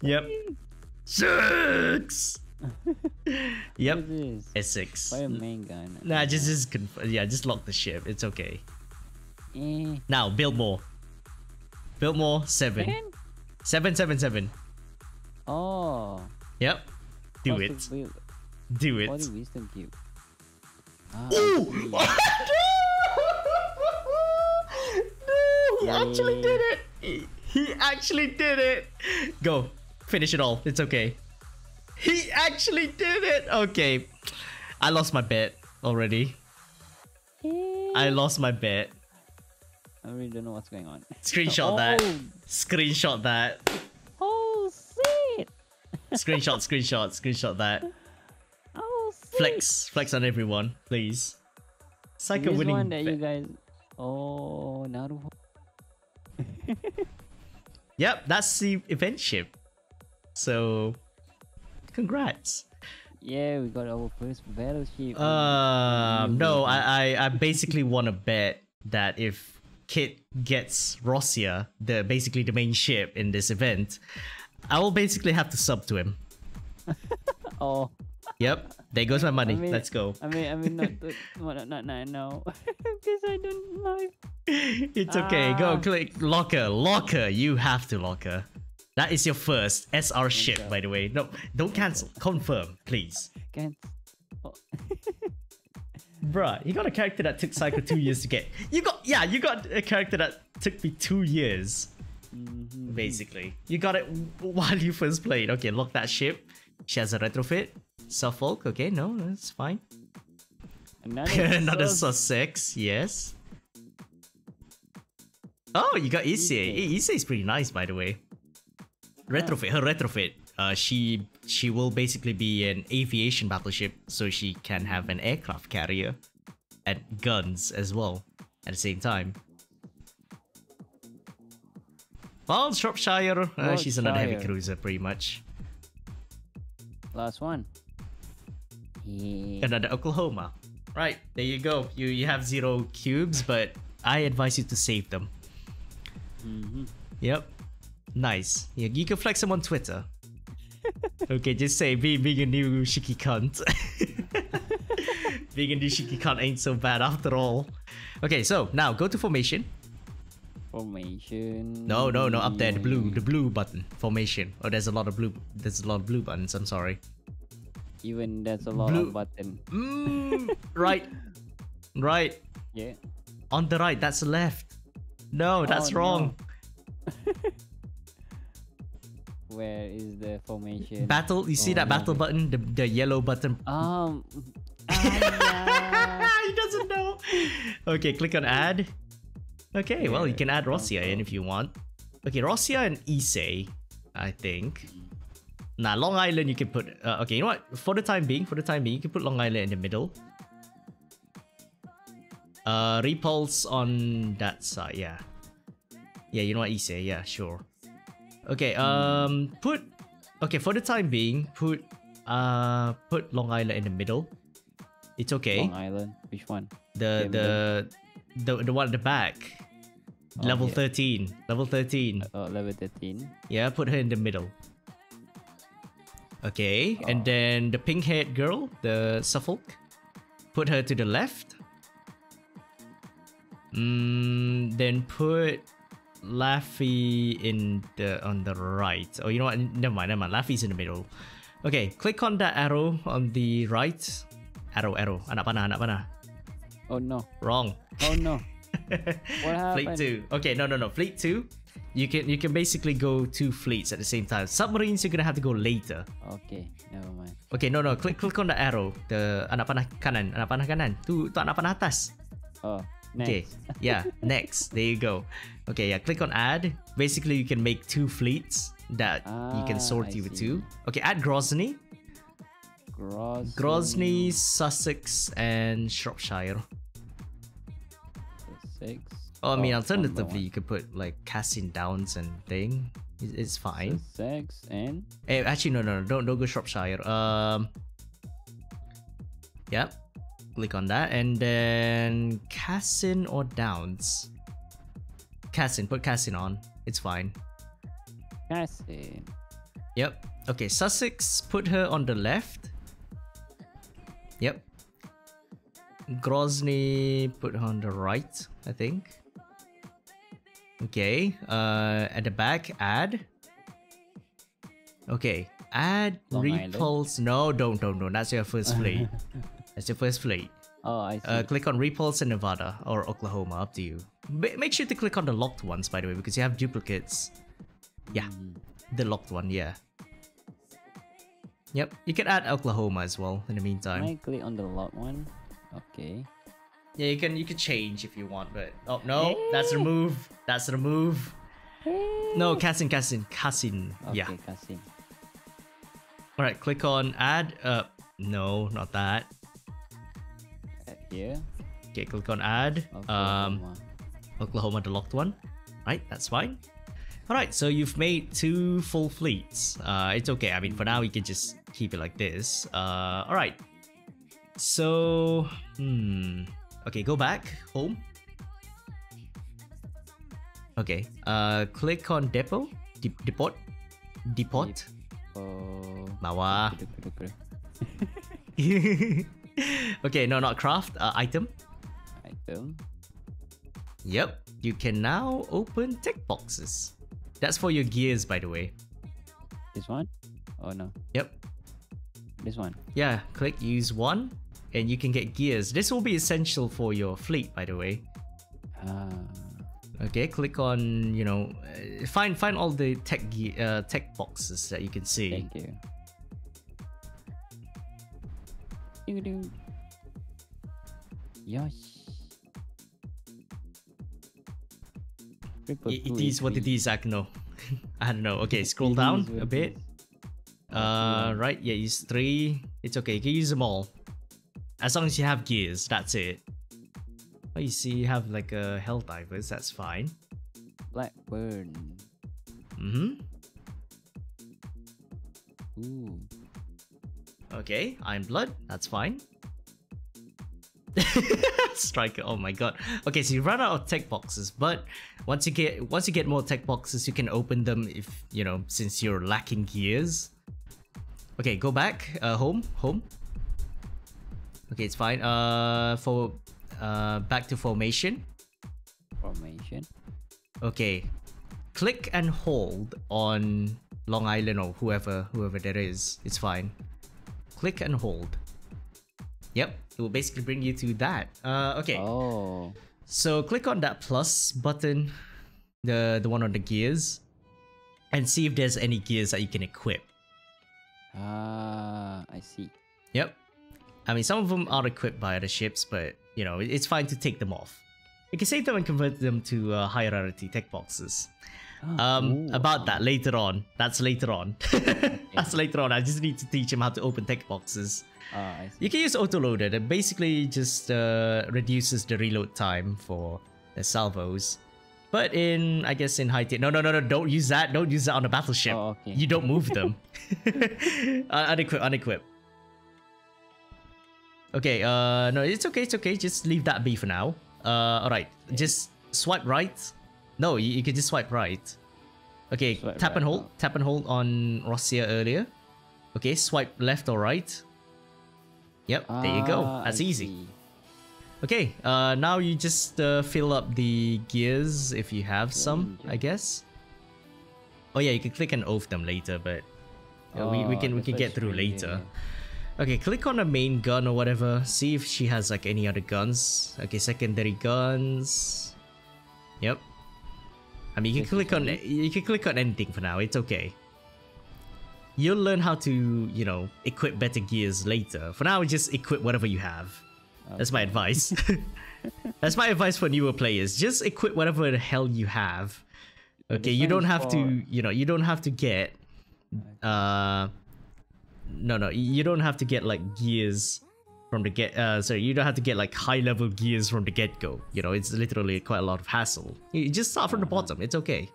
Speaker 1: Yep. Six. <laughs> yep.
Speaker 2: What is this?
Speaker 1: Essex.
Speaker 2: Fire main gun.
Speaker 1: Nah, just just conf- yeah, just lock the ship. It's okay.
Speaker 2: Eh.
Speaker 1: Now build more. Build more. Seven. Seven. Seven. Seven.
Speaker 2: Oh.
Speaker 1: Yep. Do it. Do it.
Speaker 2: Wisdom cube. Ah, I
Speaker 1: Ooh! no! <laughs> No! He actually did it. He, he actually did it. Go. Finish it all. It's okay. He actually did it. Okay. I lost my bet already. I lost my bet.
Speaker 2: I really don't know what's going on.
Speaker 1: Screenshot <laughs> that.
Speaker 2: Oh.
Speaker 1: Screenshot that. Screenshot, screenshot, screenshot that.
Speaker 2: Oh!
Speaker 1: Flex, flex on everyone, please. It's like a
Speaker 2: this
Speaker 1: winning.
Speaker 2: one that you guys. Oh, Naruto. <laughs>
Speaker 1: Yep, that's the event ship. So, congrats.
Speaker 2: Yeah, we got our first battleship.
Speaker 1: Um, no, I, I, I <laughs> basically want to bet that if Kit gets Rossiya, the basically the main ship in this event, I will basically have to sub to him. <laughs>
Speaker 2: Oh,
Speaker 1: Yep, there goes my money.
Speaker 2: I mean-
Speaker 1: Let's go.
Speaker 2: I mean, I mean, not, <laughs> not, not, not now, because <laughs> I don't like.
Speaker 1: It's okay. Go
Speaker 2: Ah.
Speaker 1: click locker. Locker. You have to locker. That is your first SR ship, by the way. No, don't cancel. Confirm, please.
Speaker 2: Can't. Oh.
Speaker 1: Bruh, you got a character that took Syko two years to get. You got yeah, you got a character that took me two years,
Speaker 2: Mhm.
Speaker 1: basically. You got it <laughs> while you first played. Okay, lock that ship. She has a retrofit. Suffolk. Okay, no, that's fine. <laughs> <laughs>
Speaker 2: Another,
Speaker 1: Another
Speaker 2: sus-
Speaker 1: Sussex. Yes. Oh, you got Ise.
Speaker 2: Ise.
Speaker 1: Ise is pretty nice, by the way. Retrofit. Her retrofit. Uh, she she will basically be an aviation battleship, so she can have an aircraft carrier and guns as well at the same time. Well, Shropshire, uh, she's another heavy cruiser, pretty much.
Speaker 2: Last one. Yeah.
Speaker 1: Another Oklahoma. Right, there you go. You you have zero cubes, but I advise you to save them.
Speaker 2: Mhm.
Speaker 1: Yep. Nice. Yeah, you can flex them on Twitter. <laughs> okay, just say be <laughs> being a new shikikan. being a new shikikan ain't so bad after all. Okay, so now go to formation.
Speaker 2: Formation.
Speaker 1: No, no, no, up there, the blue, the blue button. Formation. Oh, there's a lot of blue. There's a lot of blue buttons. I'm sorry.
Speaker 2: Even that's a lot
Speaker 1: Blue-
Speaker 2: of button.
Speaker 1: Mm, <laughs> right, right.
Speaker 2: Yeah.
Speaker 1: On the right. That's the left. No, that's
Speaker 2: Oh,
Speaker 1: wrong.
Speaker 2: no. <laughs> Where is the formation?
Speaker 1: Battle. You see
Speaker 2: Oh,
Speaker 1: that
Speaker 2: no.
Speaker 1: battle button? The the yellow button.
Speaker 2: Um. <laughs> ah,
Speaker 1: he doesn't know. Okay, click on add. Okay, well you can add Rossiya in if you want. Okay, Rossiya and Ise, I think. Nah, Long Island you can put. Uh, okay, you know what? For the time being, for the time being, you can put Long Island in the middle. Uh, Repulse on that side. Yeah. Yeah, you know what Ise? Yeah, sure. Okay. Um, put. Okay, for the time being, put. Uh, put Long Island in the middle. It's okay.
Speaker 2: Long Island. Which one?
Speaker 1: The
Speaker 2: Yeah,
Speaker 1: the the the one at the back.
Speaker 2: Oh,
Speaker 1: level
Speaker 2: yeah.
Speaker 1: 13. Level 13.
Speaker 2: Oh, level 13.
Speaker 1: Yeah, put her in the middle. Okay, and
Speaker 2: Oh.
Speaker 1: then the pink haired girl, the Suffolk, put her to the left. Mm, then put Laffey in the on the right. Oh, you know what? Never mind, never mind. Laffey's in the middle. Okay, click on that arrow on the right. Arrow, arrow. Anak panah, anak panah.
Speaker 2: Oh no.
Speaker 1: Wrong.
Speaker 2: Oh no. <laughs> What
Speaker 1: Fleet two. Okay, no, no, no. Fleet two. You can you can basically go two fleets at the same time. Submarines you're gonna have to go later.
Speaker 2: Okay, never mind.
Speaker 1: Okay, no, no. Click click on the arrow. The anak panah kanan, anak panah kanan. Tu tu anak panah atas.
Speaker 2: Oh,
Speaker 1: Okay, <laughs> yeah, next. There you go. Okay, yeah. Click on add. Basically, you can make two fleets that you can
Speaker 2: Ah,
Speaker 1: sort you with two. Okay, add Grozny,
Speaker 2: Grozny.
Speaker 1: Grozny, Sussex, and Shropshire.
Speaker 2: Six.
Speaker 1: Oh, I mean,
Speaker 2: Oh,
Speaker 1: alternatively, you could put like Cassin Downes and thing. It's, fine.
Speaker 2: Six and
Speaker 1: Eh, actually, no, no, no, don't don't go Shropshire. Um, yep. Click on that, and then Cassin or Downes. Cassin, put Cassin on. It's fine.
Speaker 2: Cassin.
Speaker 1: Yep. Okay, Sussex, put her on the left. Yep. Grozny, put her on the right, I think. Okay, uh, at the back, add. Okay, add
Speaker 2: Long Island.
Speaker 1: repulse. No, don't, don't, don't. That's your first <laughs> fleet. That's your first fleet.
Speaker 2: Oh, I see.
Speaker 1: Uh, click on repulse in Nevada or Oklahoma, up to you. Ma- Make sure to click on the locked ones, by the way, because you have duplicates. Yeah,
Speaker 2: Mm,
Speaker 1: the locked one, yeah. Yep, you can add Oklahoma as well in the meantime. Can.
Speaker 2: I click on the locked one? Okay.
Speaker 1: Yeah, you can you can change if you want, but oh no, that's remove. That's remove. No, Cassin, Cassin, Cassin.
Speaker 2: Okay,
Speaker 1: Yeah.
Speaker 2: Cassin.
Speaker 1: All right, click on add. Uh, no, not that.
Speaker 2: Add here.
Speaker 1: Okay, click on add. Um,
Speaker 2: Oklahoma.
Speaker 1: Oklahoma, the locked one. Right, that's fine. All right, so you've made two full fleets. Uh, it's okay. I mean, for now, we can just keep it like this. Uh, all right. So, hmm. Okay, go back home. Okay. Uh, click on depot, De- depot, depot.
Speaker 2: Oh.
Speaker 1: Bawah. <laughs> <laughs> Okay, no, not craft. Uh, item.
Speaker 2: Item.
Speaker 1: Yep, you can now open tech boxes. That's for your gears, by the way.
Speaker 2: This one? Oh no.
Speaker 1: Yep.
Speaker 2: This one.
Speaker 1: Yeah, click use one, and you can get gears. This will be essential for your fleet, by the way.
Speaker 2: Ah.
Speaker 1: Okay, click on you know, uh, find find all the tech ge- uh, tech boxes that you can see.
Speaker 2: Thank you. Ding ding. Yes. Triple
Speaker 1: It is what it is, Akno. <laughs> I don't know. Okay, scroll down a bit. Uh, right, yeah, use three. It's okay, you can use them all. As long as you have gears, that's it. Oh, you see, you have like a uh, Helldivers, that's fine.
Speaker 2: Blackburn.
Speaker 1: Mm-hmm.
Speaker 2: Ooh.
Speaker 1: Okay, Iron Blood, that's fine. <laughs> Striker, oh my god. Okay, so you run out of tech boxes, but once you get once you get more tech boxes, you can open them if you know since you're lacking gears. Okay, go back, uh, home, home. Okay, it's fine. Uh, for uh, back to formation.
Speaker 2: Formation.
Speaker 1: Okay, click and hold on Long Island or whoever whoever that is. It's fine. Click and hold. Yep, it will basically bring you to that. Uh, okay,
Speaker 2: Oh.
Speaker 1: so click on that plus button, the the one on the gears, and see if there's any gears that you can equip.
Speaker 2: Ah, I see.
Speaker 1: Yep. I mean, some of them are equipped by other ships, but you know, it's fine to take them off. You can save them and convert them to uh, higher rarity tech boxes.
Speaker 2: Ah,
Speaker 1: Um,
Speaker 2: ooh,
Speaker 1: about that later on. That's later on. <laughs> That's later on. I just need to teach him how to open tech boxes.
Speaker 2: See.
Speaker 1: You can use autoloader. That basically just uh, reduces the reload time for the salvos. But in, I guess in high tier, no, no, no, no, don't use that. Don't use that on a battleship.
Speaker 2: Oh, okay.
Speaker 1: You don't move them. <laughs> <laughs> unequip, unequip. Okay, uh, no, it's okay, it's okay. Just leave that be for now. Uh, alright, just swipe right. No, you, you can just swipe right. Okay,
Speaker 2: Swipe
Speaker 1: tap and hold.
Speaker 2: oh.
Speaker 1: Tap and hold on Rossiya earlier. Okay, swipe left or right. Yep, there you go.
Speaker 2: Ah,
Speaker 1: That's
Speaker 2: I
Speaker 1: easy.
Speaker 2: see.
Speaker 1: Okay, uh, now you just uh, fill up the gears if you have some, I guess. Oh yeah, you can click and oath them later, but uh, we, we
Speaker 2: Oh,
Speaker 1: can we can get through later. Okay, click on the main gun or whatever. See if she has like any other guns. Okay, secondary guns. Yep. I mean, you can click on you can click on anything for now. It's okay. You'll learn how to you know equip better gears later. For now, just equip whatever you have. That's my advice. <laughs> That's my advice for newer players. Just equip whatever the hell you have. Okay, you don't have to, you know, you don't have to get uh no no, you don't have to get like gears from the get uh sorry, you don't have to get like high level gears from the get-go. You know, it's literally quite a lot of hassle. You just start from the bottom, it's okay.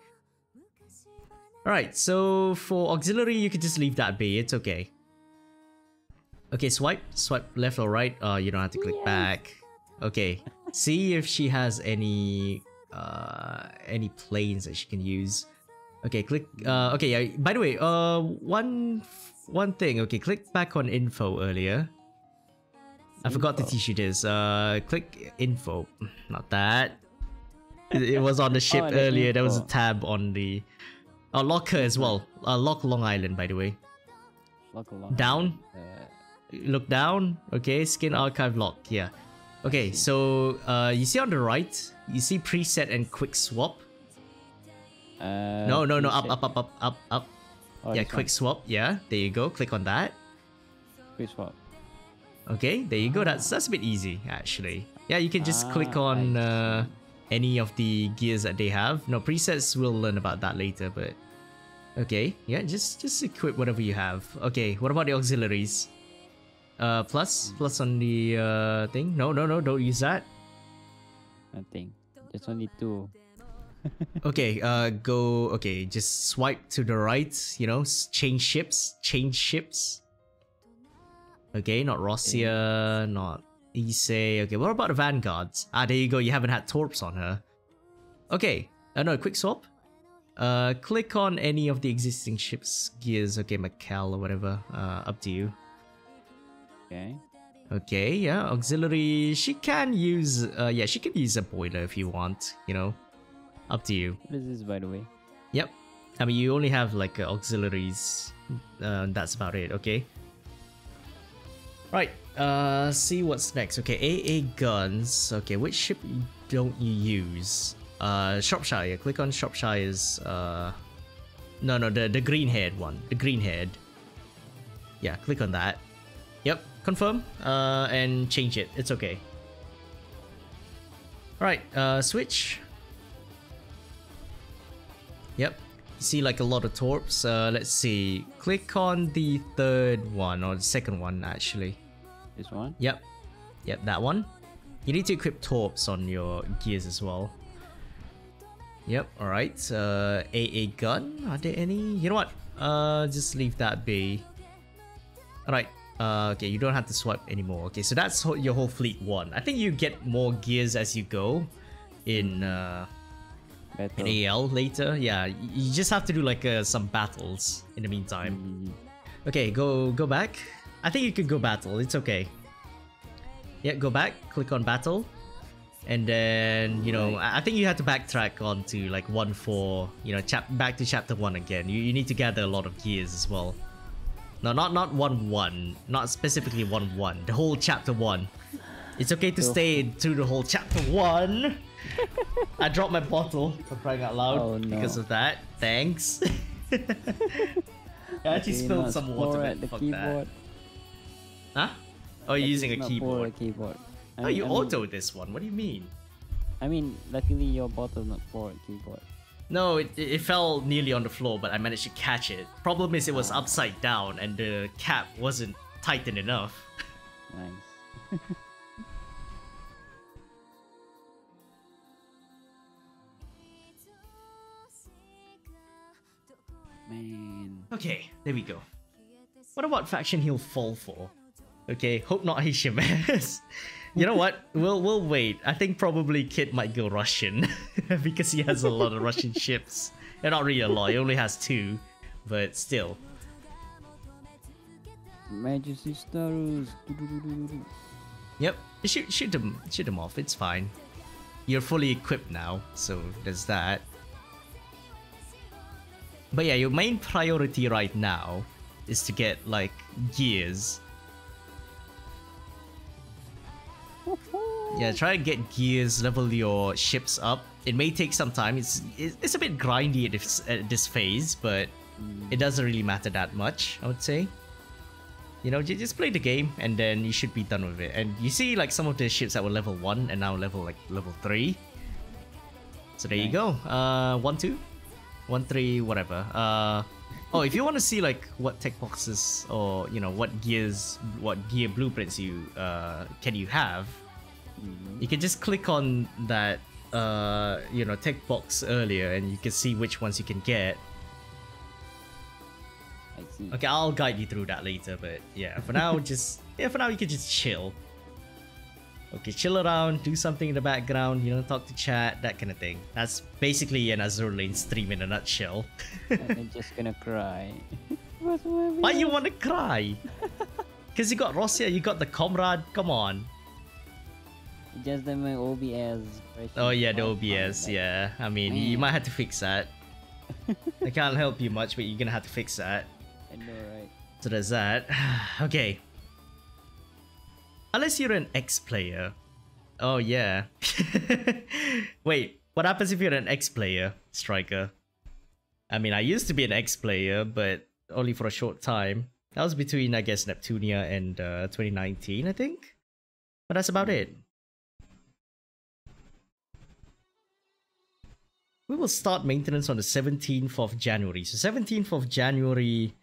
Speaker 1: Alright, so for auxiliary you can just leave that be, it's okay. Okay, swipe, swipe left or right. Uh, you don't have to click back. Okay, see if she has any uh any planes that she can use. Okay, click. Uh, okay, yeah. By the way, uh, one one thing. Okay, click back on info earlier. I forgot to
Speaker 2: Info.
Speaker 1: teach you this. Uh, click info. Not that. It, it was on the <laughs> ship
Speaker 2: Oh, the
Speaker 1: earlier. There was a tab on the. Uh, locker as well. Uh, lock Long Island, by the way.
Speaker 2: Lock along.
Speaker 1: Down.
Speaker 2: Uh,
Speaker 1: look down okay skin archive lock yeah okay so uh you see on the right You see preset and quick swap?
Speaker 2: Uh,
Speaker 1: no, no, no, up, up, up, up, up, up.
Speaker 2: Oh,
Speaker 1: yeah, quick swap. Yeah, there you go. Click on that.
Speaker 2: Quick swap.
Speaker 1: Okay, there you go. That's that's a bit easy actually. Yeah, you can just click
Speaker 2: Ah,
Speaker 1: on uh, any of the gears that they have. No presets. We'll learn about that later, but okay. Yeah, just just equip whatever you have. Okay, what about the auxiliaries? Uh, plus plus on the uh thing. No, no, no. Don't use that.
Speaker 2: Nothing. There's only two.
Speaker 1: Okay, uh, go. Okay, just swipe to the right. You know, change ships. Change ships. Okay, not Rossiya, not Ise. Okay, what about the Vanguards? Ah, there you go. You haven't had Torps on her. Okay, uh, no, quick swap. Uh, click on any of the existing ships gears. Okay, Macau or whatever. Uh, up to you.
Speaker 2: Okay.
Speaker 1: Okay, yeah, auxiliary. She can use. Uh, yeah, she can use a boiler if you want. You know, up to you.
Speaker 2: What is this, by the way?
Speaker 1: Yep. I mean, you only have like uh, auxiliaries. Uh, that's about it. Okay. Right. Uh, see what's next. Okay, AA guns. Okay, which ship don't you use? Uh, Shropshire. Click on Shropshire's. Uh, no, no, the the green haired one. The green haired. Yeah, click on that. Yep. Confirm. Uh, and change it. It's okay. Alright, Uh, switch. Yep. You See like a lot of torps. Uh, let's see. Click on the third one or the second one actually.
Speaker 2: This one?
Speaker 1: Yep. Yep, that one. You need to equip torps on your gears as well. Yep, alright. Uh, AA gun. Are there any? You know what? Uh, just leave that be. Alright. Uh, okay, you don't have to swipe anymore. Okay, so that's your whole fleet one. I think you get more gears as you go in uh,
Speaker 2: Battle.
Speaker 1: in AL later. Yeah, you just have to do like uh, some battles in the meantime.
Speaker 2: Mm,
Speaker 1: Okay, go go back. I think you could go battle. It's okay. Yeah, go back. Click on battle, and then you know I I think you have to backtrack on to like one four. You know, chap back to chapter one again. You you need to gather a lot of gears as well. No, not not one one. Not specifically one one. The whole chapter one. It's okay to
Speaker 2: So-
Speaker 1: stay through the whole chapter one. I dropped my bottle for crying out loud
Speaker 2: Oh, no.
Speaker 1: because of that. Thanks. <laughs> I actually
Speaker 2: Okay,
Speaker 1: spilled some water.
Speaker 2: at the
Speaker 1: fuck
Speaker 2: keyboard.
Speaker 1: that. Huh? Oh, you're using a keyboard.
Speaker 2: a keyboard. I
Speaker 1: Oh,
Speaker 2: mean-
Speaker 1: you
Speaker 2: I mean-
Speaker 1: auto this one. What do you mean?
Speaker 2: I mean, luckily your bottle not pour a keyboard.
Speaker 1: No, it, it it fell nearly on the floor, but I managed to catch it. Problem is, it was
Speaker 2: Ah.
Speaker 1: upside down and the cap wasn't tightened enough. <laughs>
Speaker 2: Nice. <laughs> Man.
Speaker 1: Okay, there we go. What about faction he'll fall for? Okay, hope not HMS. <laughs> you know what? We'll we'll wait. I think probably Kid might go Russian <laughs> because he has a lot of Russian <laughs> ships. And not really a lot. He only has two, but still.
Speaker 2: Majesty Starus.
Speaker 1: Yep, shoot shoot them shoot them off. It's fine. You're fully equipped now, so there's that. But yeah, your main priority right now is to get like gears. Yeah, try and get gears, level your ships up. It may take some time. It's it's a bit grindy at this, at this phase, but it doesn't really matter that much. I would say. You know, ju- just play the game and then you should be done with it. And you see like some of the ships that were level 1 and now level like level 3. So there you go. Uh 1 2 1 3 whatever. Uh Oh, if you want to see like what tech boxes or you know what gears, what gear blueprints you uh can you have,
Speaker 2: Mhm.
Speaker 1: you can just click on that uh you know tech box earlier and you can see which ones you can get
Speaker 2: I see.
Speaker 1: Okay, I'll guide you through that later, but yeah, for now, <laughs> just yeah, for now you can just chill. Okay, chill around, do something in the background, you know, talk to chat, that kind of thing. That's basically an Azur Lane stream in a nutshell.
Speaker 2: I'm just gonna cry. <laughs>
Speaker 1: Why you want to cry? <laughs> Because you got Rossiya, you got the comrade. Come on.
Speaker 2: Just that my OBS.
Speaker 1: Oh yeah, the OBS. Yeah, I mean, you might have to fix that. I can't help you much, but you're gonna have to fix that. <laughs>
Speaker 2: I know, right?
Speaker 1: So there's that. <sighs> okay. Unless you're an ex player, Oh yeah. <laughs> Wait, what happens if you're an ex-player, striker? I mean, I used to be an ex-player, but only for a short time. That was between, I guess, Neptunia and uh, 2019, I think. But that's about it. We will start maintenance on the 17th of January. So 17th of January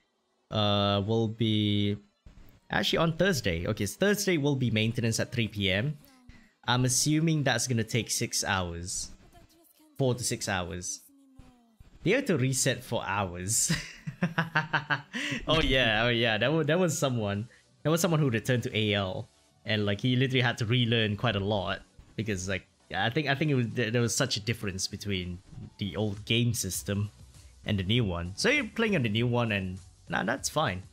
Speaker 1: uh, will be actually on Thursday. Okay, so Thursday will be maintenance at 3 p.m. I'm assuming that's gonna take six hours, four to six hours. They had to reset for hours. <laughs> oh yeah, oh yeah. That was that was someone. That was someone who returned to AL, and like he literally had to relearn quite a lot because like I think I think it was there was such a difference between the old game system and the new one. So you're playing on the new one, and nah, that's fine.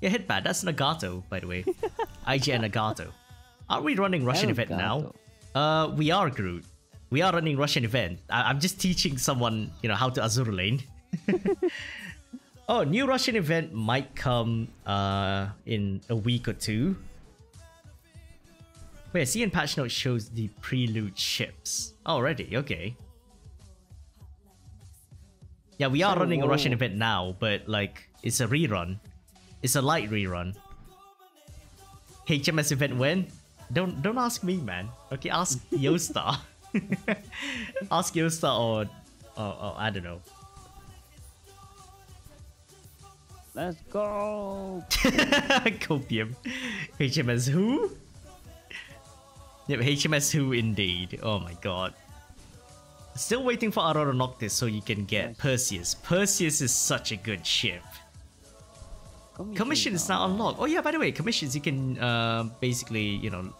Speaker 1: Yeah, Hitpad, that's Nagato, by the way. <laughs> IGN Nagato. Are we running Russian event now? Uh, we are, Groot. We are running Russian event. I- am just teaching someone, you know, how to Azur lane. <laughs> oh, new Russian event might come uh, in a week or two. Wait, see in patch notes shows the prelude ships. Already, okay. Yeah, we are
Speaker 2: So,
Speaker 1: running a Russian event now, but like, it's a rerun. It's a light rerun. HMS event when? Don't don't ask me, man. Okay, ask <laughs> Yostar. <laughs> ask Yostar or, or, or I don't know.
Speaker 2: Let's go. <laughs>
Speaker 1: Copium. HMS who? Yep, HMS who indeed. Oh my god. Still waiting for Aurora Noctis so you can get
Speaker 2: Nice.
Speaker 1: Perseus. Perseus is such a good ship. Commission is now unlocked. Oh yeah, by the way, commissions you can uh, basically you know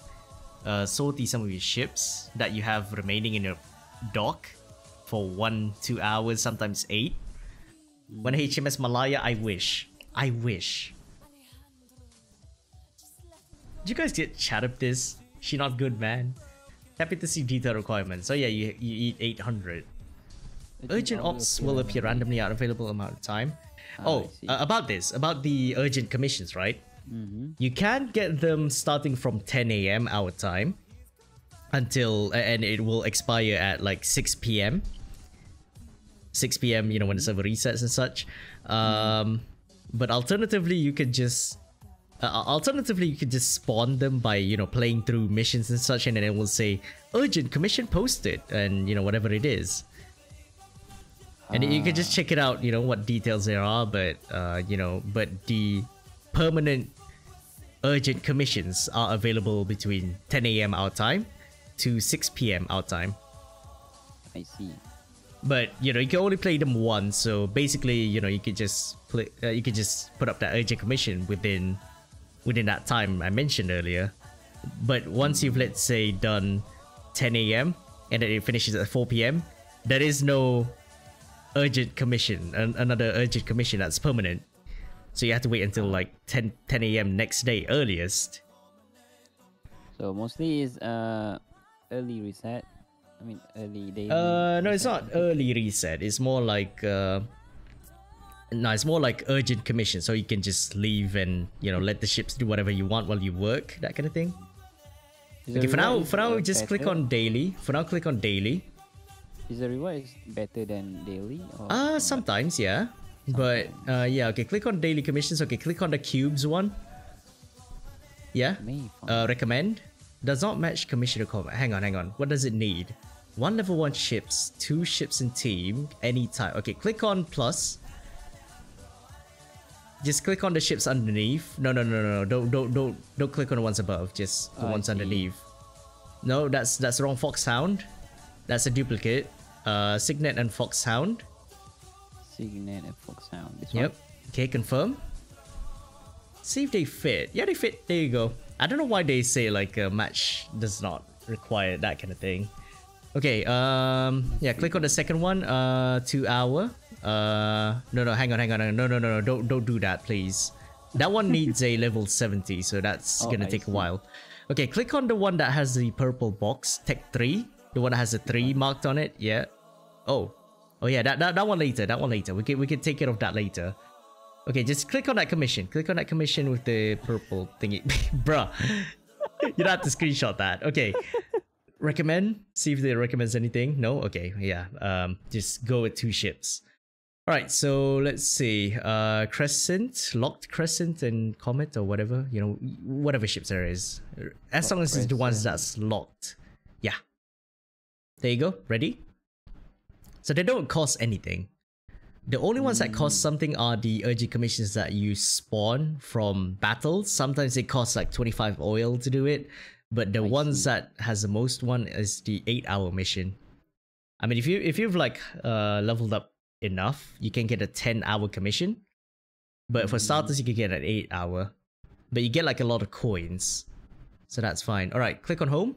Speaker 1: uh, sortie some of your ships that you have remaining in your dock for one, two hours, sometimes eight. When HMS Malaya, I wish, I wish. Did you guys get chat up this? She not good, man. Happy to see detail requirements. So yeah, you you eat 800. Urgent ops will appear randomly at available amount of time. Oh, uh, about this, about the urgent commissions, right?
Speaker 2: Mm-hmm.
Speaker 1: You can get them starting from 10 a.m. our time until, and it will expire at like 6 p.m. 6 p.m. You know when the server resets and such. Um, but alternatively, you could just uh, alternatively you could just spawn them by you know playing through missions and such, and then it will say urgent commission posted, and you know whatever it is. And you can just check it out, you know, what details there are, but uh, you know, but the permanent urgent commissions are available between 10 a.m. our time to 6 p.m. our time.
Speaker 2: I see.
Speaker 1: But you know, you can only play them once, so basically, you know, you could just play, uh, you could just put up that urgent commission within within that time I mentioned earlier. But once you've let's say done 10 a.m. and then it finishes at 4 p.m., there is no urgent commission, an- another urgent commission that's permanent. So you have to wait until like 10 10 a.m. next day earliest.
Speaker 2: So mostly is uh early reset. I mean early day.
Speaker 1: Uh, no, it's not early reset. It's more like uh, no, it's more like urgent commission. So you can just leave and you know let the ships do whatever you want while you work, that kind of thing. Okay, for now, for now, just click on daily. For now, click on daily.
Speaker 2: Is the reward is better than daily? Or
Speaker 1: Uh, sometimes, yeah. But uh, yeah, okay. Click on daily commissions. Okay, click on the cubes one. Yeah. Uh, recommend does not match commission requirement. Hang on, hang on. What does it need? One level one ships, two ships in team, any type. Okay, click on plus. Just click on the ships underneath. No, no, no, no, no. Don't, don't, don't, don't click on the ones above. Just the ones underneath. No, that's that's the wrong Foxhound. That's a duplicate. Uh, Cygnet and Foxhound.
Speaker 2: Cygnet and Foxhound. This
Speaker 1: Yep. Okay, confirm. See if they fit. Yeah, they fit. There you go. I don't know why they say like a match does not require that kind of thing. Okay, um, yeah, click on the second one. Uh, two hour. Uh, no, no, hang on, hang on, hang on. No, no, no, no, don't, don't do that, please. That one needs a level 70, so that's
Speaker 2: Oh,
Speaker 1: gonna
Speaker 2: I
Speaker 1: take a while. Okay, click on the one that has the purple box, Tech 3. The one that has a 3 marked on it. Yeah. Oh. Oh yeah, that, that, that one later. That one later. We can, we can take care of that later. Okay, just click on that commission. Click on that commission with the purple thingy. <laughs> Bruh. you don't have to screenshot that. Okay. Recommend? See if they recommends anything. No? Okay, yeah. Um just go with two ships. Alright, so let's see. Uh Crescent, locked Crescent and Comet or whatever, you know, whatever ships there is. As long as it's the ones that's locked. Yeah. There you go. Ready? So they don't cost anything. The only ones that cost something are the urgent commissions that you spawn from battles. Sometimes it costs like 25 oil to do it, but the
Speaker 2: I
Speaker 1: ones
Speaker 2: see.
Speaker 1: that has the most one is the 8 hour mission. I mean if you if you've like uh leveled up enough, you can get a 10 hour commission. But for
Speaker 2: Mm.
Speaker 1: starters you can get an 8 hour. But you get like a lot of coins. So that's fine. Alright, click on home.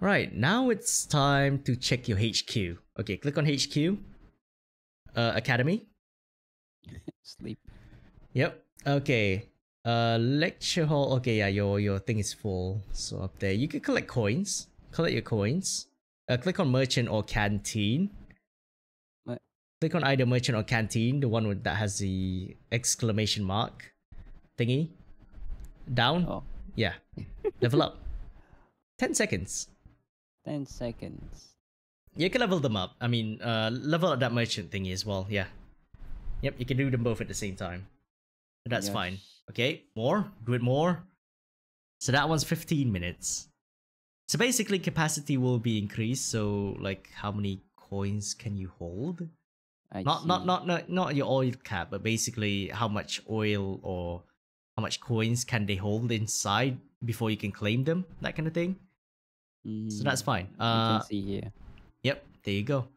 Speaker 1: Right, now it's time to check your HQ. Okay, click on HQ. Uh, Academy. <laughs>
Speaker 2: Sleep.
Speaker 1: Yep. Okay. Uh, lecture hall. Okay, yeah, your your thing is full. So up there, you can collect coins. Collect your coins. Uh, click on merchant or canteen.
Speaker 2: Mer-
Speaker 1: Click on either merchant or canteen, the one with that has the exclamation mark thingy. Down.
Speaker 2: Oh,
Speaker 1: Yeah. <laughs> Level up. Ten seconds.
Speaker 2: 10 seconds.
Speaker 1: You can level them up. I mean, uh, level up that merchant thingy as well. Yeah. Yep, you can do them both at the same time. That's
Speaker 2: Yes.
Speaker 1: fine. Okay, more. Do it more. So that one's 15 minutes. So basically, capacity will be increased. So, like, how many coins can you hold?
Speaker 2: I
Speaker 1: Not, not, not, not, not your oil cap, but basically how much oil or how much coins can they hold inside before you can claim them. That kind of thing. So that's
Speaker 2: Mm,
Speaker 1: fine.
Speaker 2: You
Speaker 1: Uh,
Speaker 2: can see here.
Speaker 1: Yep, there you go.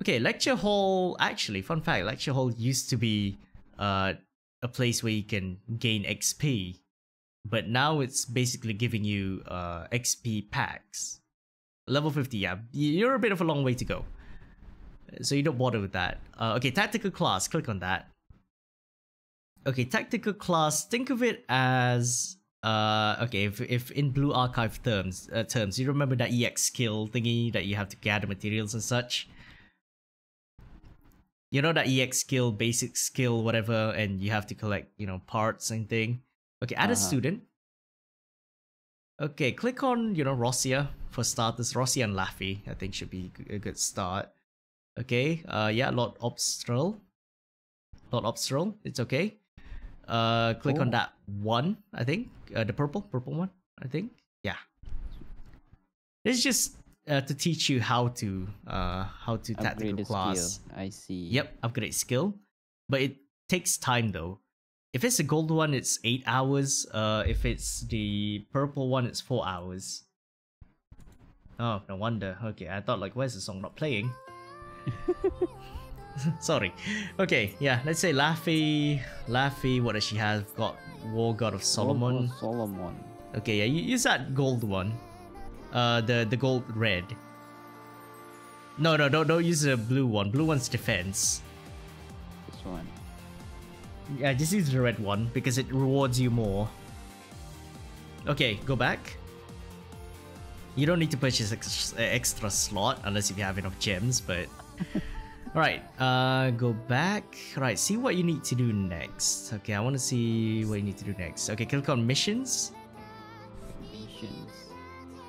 Speaker 1: Okay, lecture hall. Actually, fun fact: lecture hall used to be uh, a place where you can gain XP, but now it's basically giving you uh, XP packs. Level fifty. Yeah, you're a bit of a long way to go, so you don't bother with that. Uh, okay, tactical class. Click on that. Okay, tactical class. Think of it as uh okay if, if in blue archive terms uh, terms you remember that ex skill thingy that you have to gather materials and such? You know that ex skill basic skill whatever and you have to collect you know parts and thing? Okay add a
Speaker 2: Uh-huh.
Speaker 1: student. Okay click on you know Rossiya for starters. Rossiya and Laffey I think should be a good start. Okay uh yeah Lord Obstral. Lord Obstral it's okay uh click on
Speaker 2: Oh.
Speaker 1: that one i think. Uh, the purple purple one i think. Yeah. This is just uh, to teach you how to uh how to tactical
Speaker 2: Upgrade the
Speaker 1: class.
Speaker 2: Skill. I see.
Speaker 1: yep upgrade skill. But it takes time though. If it's a gold one it's eight hours. Uh if it's the purple one it's four hours. Oh no wonder. Okay i thought like where's the song not playing <laughs> <laughs> Sorry. Okay, yeah, let's say Laffey. Laffey, what does she have? Got War God of Solomon.
Speaker 2: Oh, Solomon.
Speaker 1: Okay, yeah, you use that gold one. Uh, the the gold red. No, no, don't don't use the blue one. Blue one's defense.
Speaker 2: This one.
Speaker 1: Yeah, just use the red one because it rewards you more. Okay, go back. You don't need to purchase ex- extra slot unless if you have enough gems, but. <laughs> Alright, uh, go back. Right, see what you need to do next. Okay, I want to see what you need to do next. Okay, click on missions.
Speaker 2: Missions.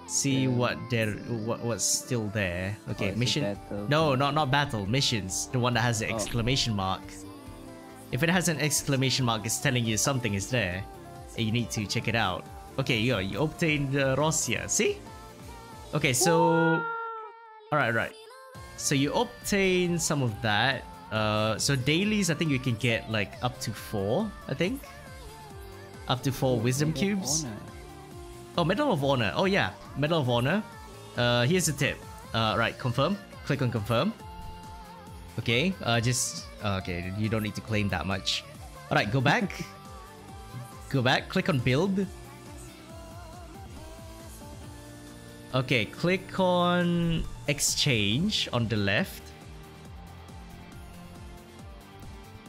Speaker 1: See
Speaker 2: Yeah.
Speaker 1: what there, what what's still there.
Speaker 2: Oh,
Speaker 1: Okay,
Speaker 2: it's a
Speaker 1: mission. No, not not battle. Missions. The one that has the
Speaker 2: Oh.
Speaker 1: exclamation mark. If it has an exclamation mark, it's telling you something is there, and you need to check it out. Okay, yo, you obtained uh, Rossiya. See? Okay, so. Alright, right. So you obtain some of that. Uh, so dailies, I think you can get like up to four. I think. Up to four wisdom
Speaker 2: Medal
Speaker 1: cubes. Oh, Medal of Honor. Oh yeah, Medal of Honor. Uh, here's a tip. Uh, right, confirm. Click on confirm. Okay. Uh, just uh, okay. You don't need to claim that much. All right, go <laughs> back. go back. Click on build. Okay, click on exchange on the left.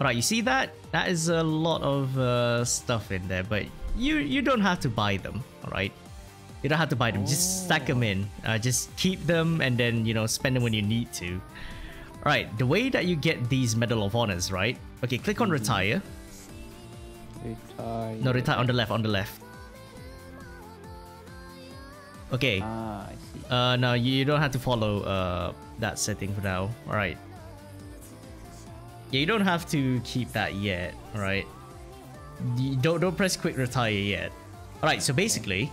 Speaker 1: Alright, you see that? That is a lot of uh, stuff in there, but you you don't have to buy them, alright? You don't have to buy them, just stack them in. Uh, just keep them and then, you know, spend them when you need to. Alright, the way that you get these Medal of Honors, right? Okay, click on retire.
Speaker 2: Retire.
Speaker 1: No, retire on the left, on the left. Okay.
Speaker 2: Ah, I see.
Speaker 1: Uh, no, you don't have to follow uh that setting for now. All right. Yeah, you don't have to keep that yet. All right. You don't don't press quick retire yet. All right. So basically,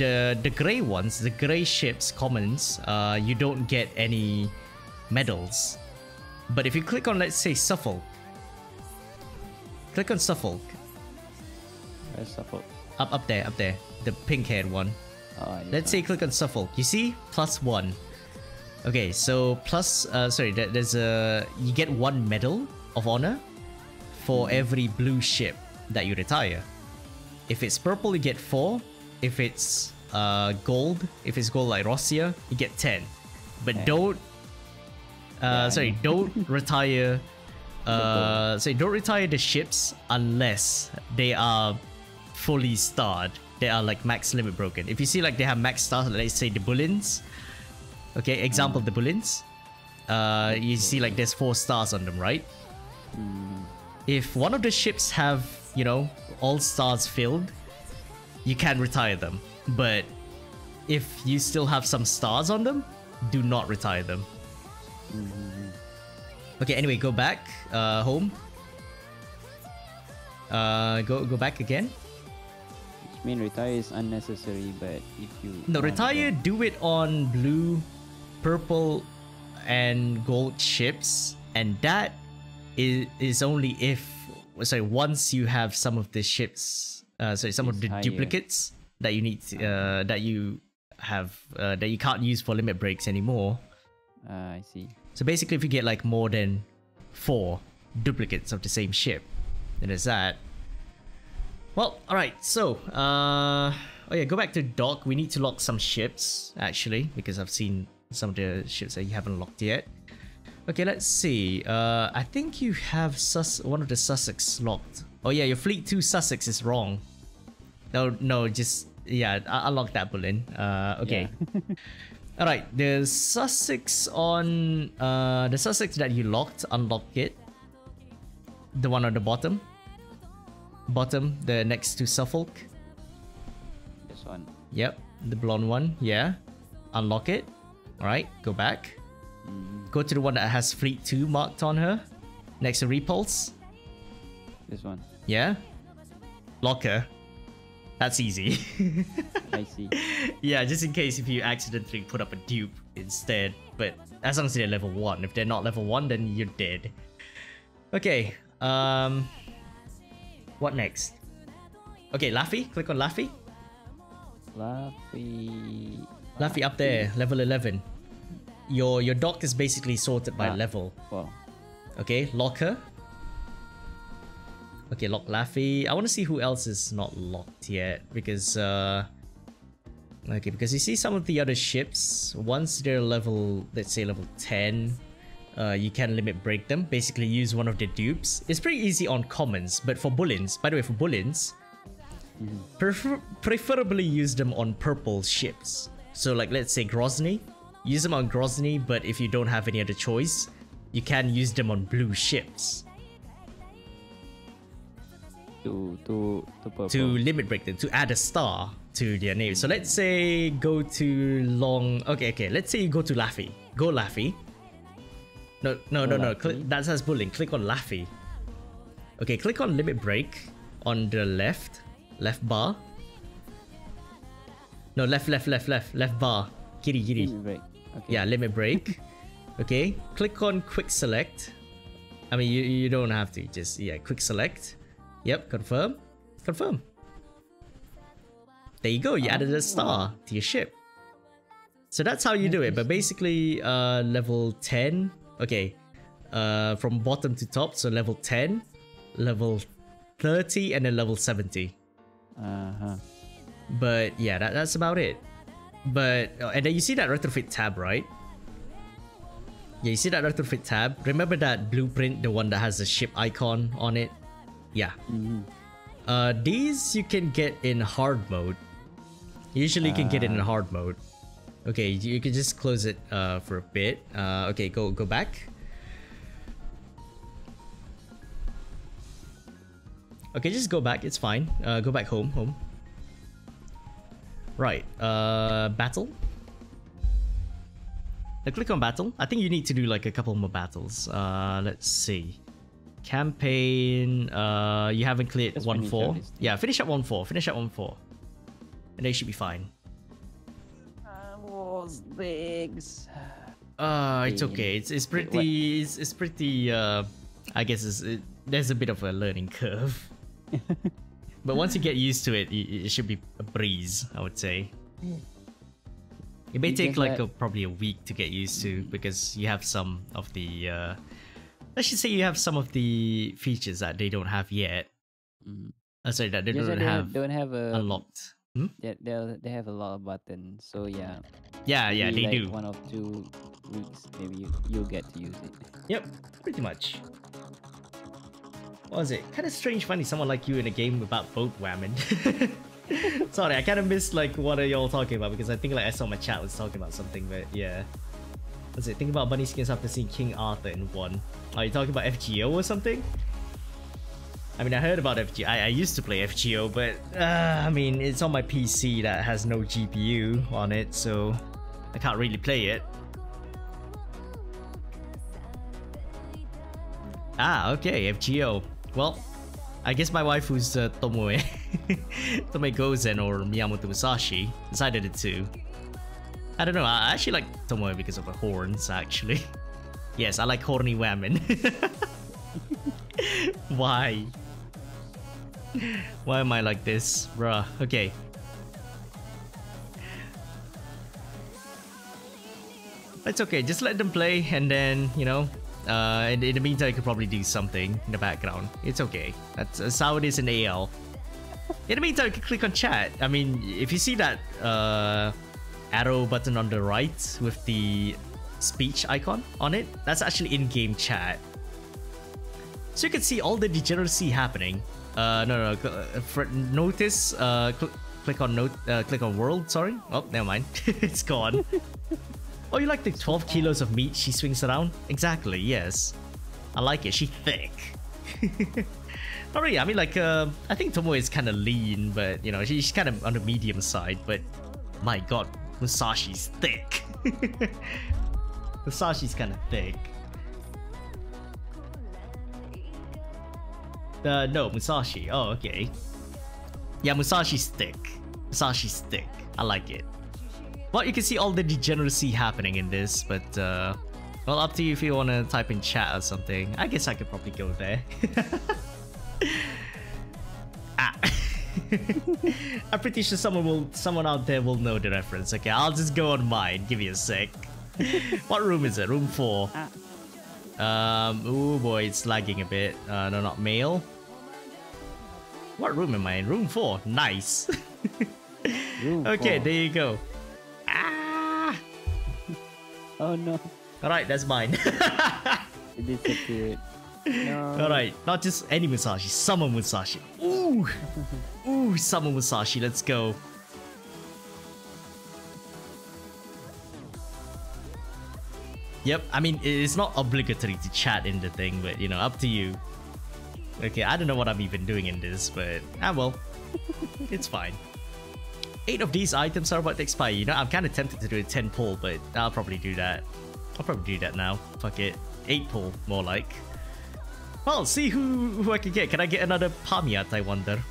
Speaker 1: the the gray ones, the gray ships, commons, uh, you don't get any medals. But if you click on, let's say Suffolk, click on Suffolk,
Speaker 2: Where's Suffolk?
Speaker 1: up up there, up there, the pink haired one.
Speaker 2: Oh,
Speaker 1: Let's say click on Suffolk. You see plus one. Okay, so plus uh, sorry, there's a you get one medal of honor for every blue ship that you retire. If it's purple, you get four. If it's uh gold, if it's gold like Rossiya, you get ten. But
Speaker 2: Yeah.
Speaker 1: don't uh
Speaker 2: Yeah,
Speaker 1: sorry, don't <laughs> retire uh sorry, don't retire the ships unless they are fully starred. They are like max limit broken. If you see like they have max stars, let's say the Bulins. Okay, example the Bulins. Uh you see like there's four stars on them, right?
Speaker 2: Mm,
Speaker 1: If one of the ships have, you know, all stars filled, you can retire them. But if you still have some stars on them, do not retire them.
Speaker 2: mm,
Speaker 1: Okay, anyway, go back uh home. Uh go go back again.
Speaker 2: Which mean retire is unnecessary, but if you
Speaker 1: No, retire,
Speaker 2: to-
Speaker 1: do it on blue, purple, and gold ships, and that is, is only if sorry once you have some of the ships, uh, sorry, some of the
Speaker 2: higher.
Speaker 1: duplicates that you need, uh, that you have uh, that you can't use for limit breaks anymore.
Speaker 2: Ah, I see.
Speaker 1: So basically, if you get like more than four duplicates of the same ship, then there's that. Well, all right. So, uh, oh yeah, go back to dock. We need to lock some ships actually because I've seen some of the ships that you haven't locked yet. Okay, let's see. Uh, I think you have Sus one of the Sussex locked. Oh yeah, your Fleet Two Sussex is wrong. No, no, just yeah, I unlock that bullet. Uh, okay. <laughs> All right, the Sussex on uh the Sussex that you locked, unlock it. The one on the bottom. Bottom, the next to Suffolk.
Speaker 2: This one.
Speaker 1: Yep, the blonde one. Yeah, unlock it. All right, go back.
Speaker 2: Mm,
Speaker 1: Go to the one that has Fleet Two marked on her, next to Repulse.
Speaker 2: this one.
Speaker 1: Yeah, lock her. That's easy. <laughs>
Speaker 2: I see.
Speaker 1: yeah, just in case if you accidentally put up a dupe instead. But as long as they're level one, if they're not level one, then you're dead. Okay. Um. What next? Okay, Laffey. Click on Laffey.
Speaker 2: Laffey.
Speaker 1: Laffey up there, level eleven. Your your dock is basically sorted by
Speaker 2: Ah.
Speaker 1: level.
Speaker 2: Wow.
Speaker 1: Okay, Locker. Okay, lock Laffey. I want to see who else is not locked yet because uh okay, because you see some of the other ships once they're level let's say level 10 uh, you can limit break them. Basically, use one of the dupes. It's pretty easy on commons, but for bulins, by the way, for bulins, prefer- preferably use them on purple ships. So, like, let's say Grozny, use them on Grozny, but if you don't have any other choice, you can use them on blue ships
Speaker 2: To to to purple.
Speaker 1: to limit break them, to add a star to their name. So, let's say go to long. Okay, okay, let's say you go to Laffey. Go Laffey. No, no, no, no. Click, that says bullying. Click on Laffey. Okay, click on limit break on the left, left bar. No, left, left, left, left, left bar. Kiri, kiri.
Speaker 2: Limit break. Okay.
Speaker 1: Yeah, limit break. <laughs> okay, click on quick select. I mean, you, you don't have to. Just, yeah, quick select. Yep, confirm. Confirm. There you go. You added a star to your ship. So that's how you do it. But basically, uh, level 10. Okay. Uh, from bottom to top. So level 10, level 30, and then level 70.
Speaker 2: Uh huh.
Speaker 1: But yeah, that, that's about it. But uh, and then you see that retrofit tab, right? Yeah, you see that retrofit tab. Remember that blueprint, the one that has the ship icon on it? Yeah.
Speaker 2: Mm-hmm.
Speaker 1: Uh, these you can get in hard mode. Usually, you can get it in
Speaker 2: Ah.
Speaker 1: hard mode. Okay, you can just close it uh, for a bit. Uh, okay, go go back. Okay, just go back. It's fine. Uh, go back home. Home. Right. Uh, battle. Now click on battle. I think you need to do like a couple more battles. Uh, let's see. Campaign. Uh, you haven't cleared one four.
Speaker 2: all this thing.
Speaker 1: Yeah, finish at one four. Finish at one four, and they should be fine.
Speaker 2: Legs.
Speaker 1: Uh, it's
Speaker 2: Okay.
Speaker 1: It's it's pretty. It's, it's pretty. Uh, I guess it's, it, there's a bit of a learning curve. <laughs> But once you get used to it, it, it should be a breeze. I would say. It may
Speaker 2: You
Speaker 1: take like a, probably a week to get used to because you have some of the. Uh, let's just say you have some of the features that they don't have yet.
Speaker 2: Mm.
Speaker 1: Uh, sorry, that they don't
Speaker 2: they
Speaker 1: have
Speaker 2: don't have a
Speaker 1: unlocked. Hmm?
Speaker 2: They they they have a lot of buttons. So yeah.
Speaker 1: Yeah, yeah, they
Speaker 2: like
Speaker 1: do.
Speaker 2: One of two weeks, maybe you you'll get to use it.
Speaker 1: Yep, pretty much. What was it? Kind of strange finding someone like you in a game about boat whammon. <laughs> Sorry, I kind of missed like what are y'all talking about because I think like I saw my chat was talking about something, but yeah. What's it? Think about bunny skins after seeing King Arthur in one. Are you talking about FGO or something? I mean, I heard about FGO. I, I used to play FGO, but uh, I mean, it's on my PC that has no GPU on it, so I can't really play it. Ah, okay, FGO. Well, I guess my wife who's uh, Tomoe, <laughs> Tomoe Gozen or Miyamoto Musashi, decided it too. I don't know, I actually like Tomoe because of the horns, actually. <laughs> Yes, I like horny women. <laughs> Why? <laughs> Why am I like this? Bruh, okay. It's okay, just let them play and then, you know, uh, in, in the meantime, you could probably do something in the background. It's okay. That's, that's how it is in AL. In the meantime, you can click on chat. I mean, if you see that uh, arrow button on the right with the speech icon on it, that's actually in-game chat. So you can see all the degeneracy happening. Uh, no, no, uh, for, notice. Uh, cl- click on note. Uh, click on world. Sorry. Oh, never mind. <laughs> it's gone. oh, you like the 12 kilos of meat she swings around? Exactly. Yes, I like it. She thick. <laughs> Not really. I mean, like, uh, I think Tomo is kind of lean, but you know, she's kind of on the medium side. But my God, Musashi's thick. <laughs> Musashi's kind of thick. Uh, no, Musashi. Oh, okay. Yeah, Musashi's thick. Musashi's thick. I like it. Well, you can see all the degeneracy happening in this, but uh, well, up to you if you want to type in chat or something. I guess I could probably go there. <laughs> ah. <laughs> I'm pretty sure someone will, someone out there will know the reference. Okay, I'll just go on mine. Give me a sec. <laughs> what room is it? Room four. Um, oh boy, it's lagging a bit. Uh, no, not male. What room am I in? Room 4. Nice. <laughs>
Speaker 2: Room
Speaker 1: okay,
Speaker 2: four.
Speaker 1: there you go. Ah!
Speaker 2: Oh no,
Speaker 1: Alright, that's mine. <laughs>
Speaker 2: it disappeared. No.
Speaker 1: Alright, not just any Musashi, Summer Musashi. Ooh! <laughs> Ooh, Summer Musashi, let's go. Yep, I mean, it's not obligatory to chat in the thing, but you know, up to you. Okay, I don't know what I'm even doing in this, but ah well. <laughs> it's fine. Eight of these items are about to expire. You know, I'm kind of tempted to do a 10 pull, but I'll probably do that. I'll probably do that now. Fuck it. 8 pull, more like. Well, see who who I can get. Can I get another Pamiat, I wonder?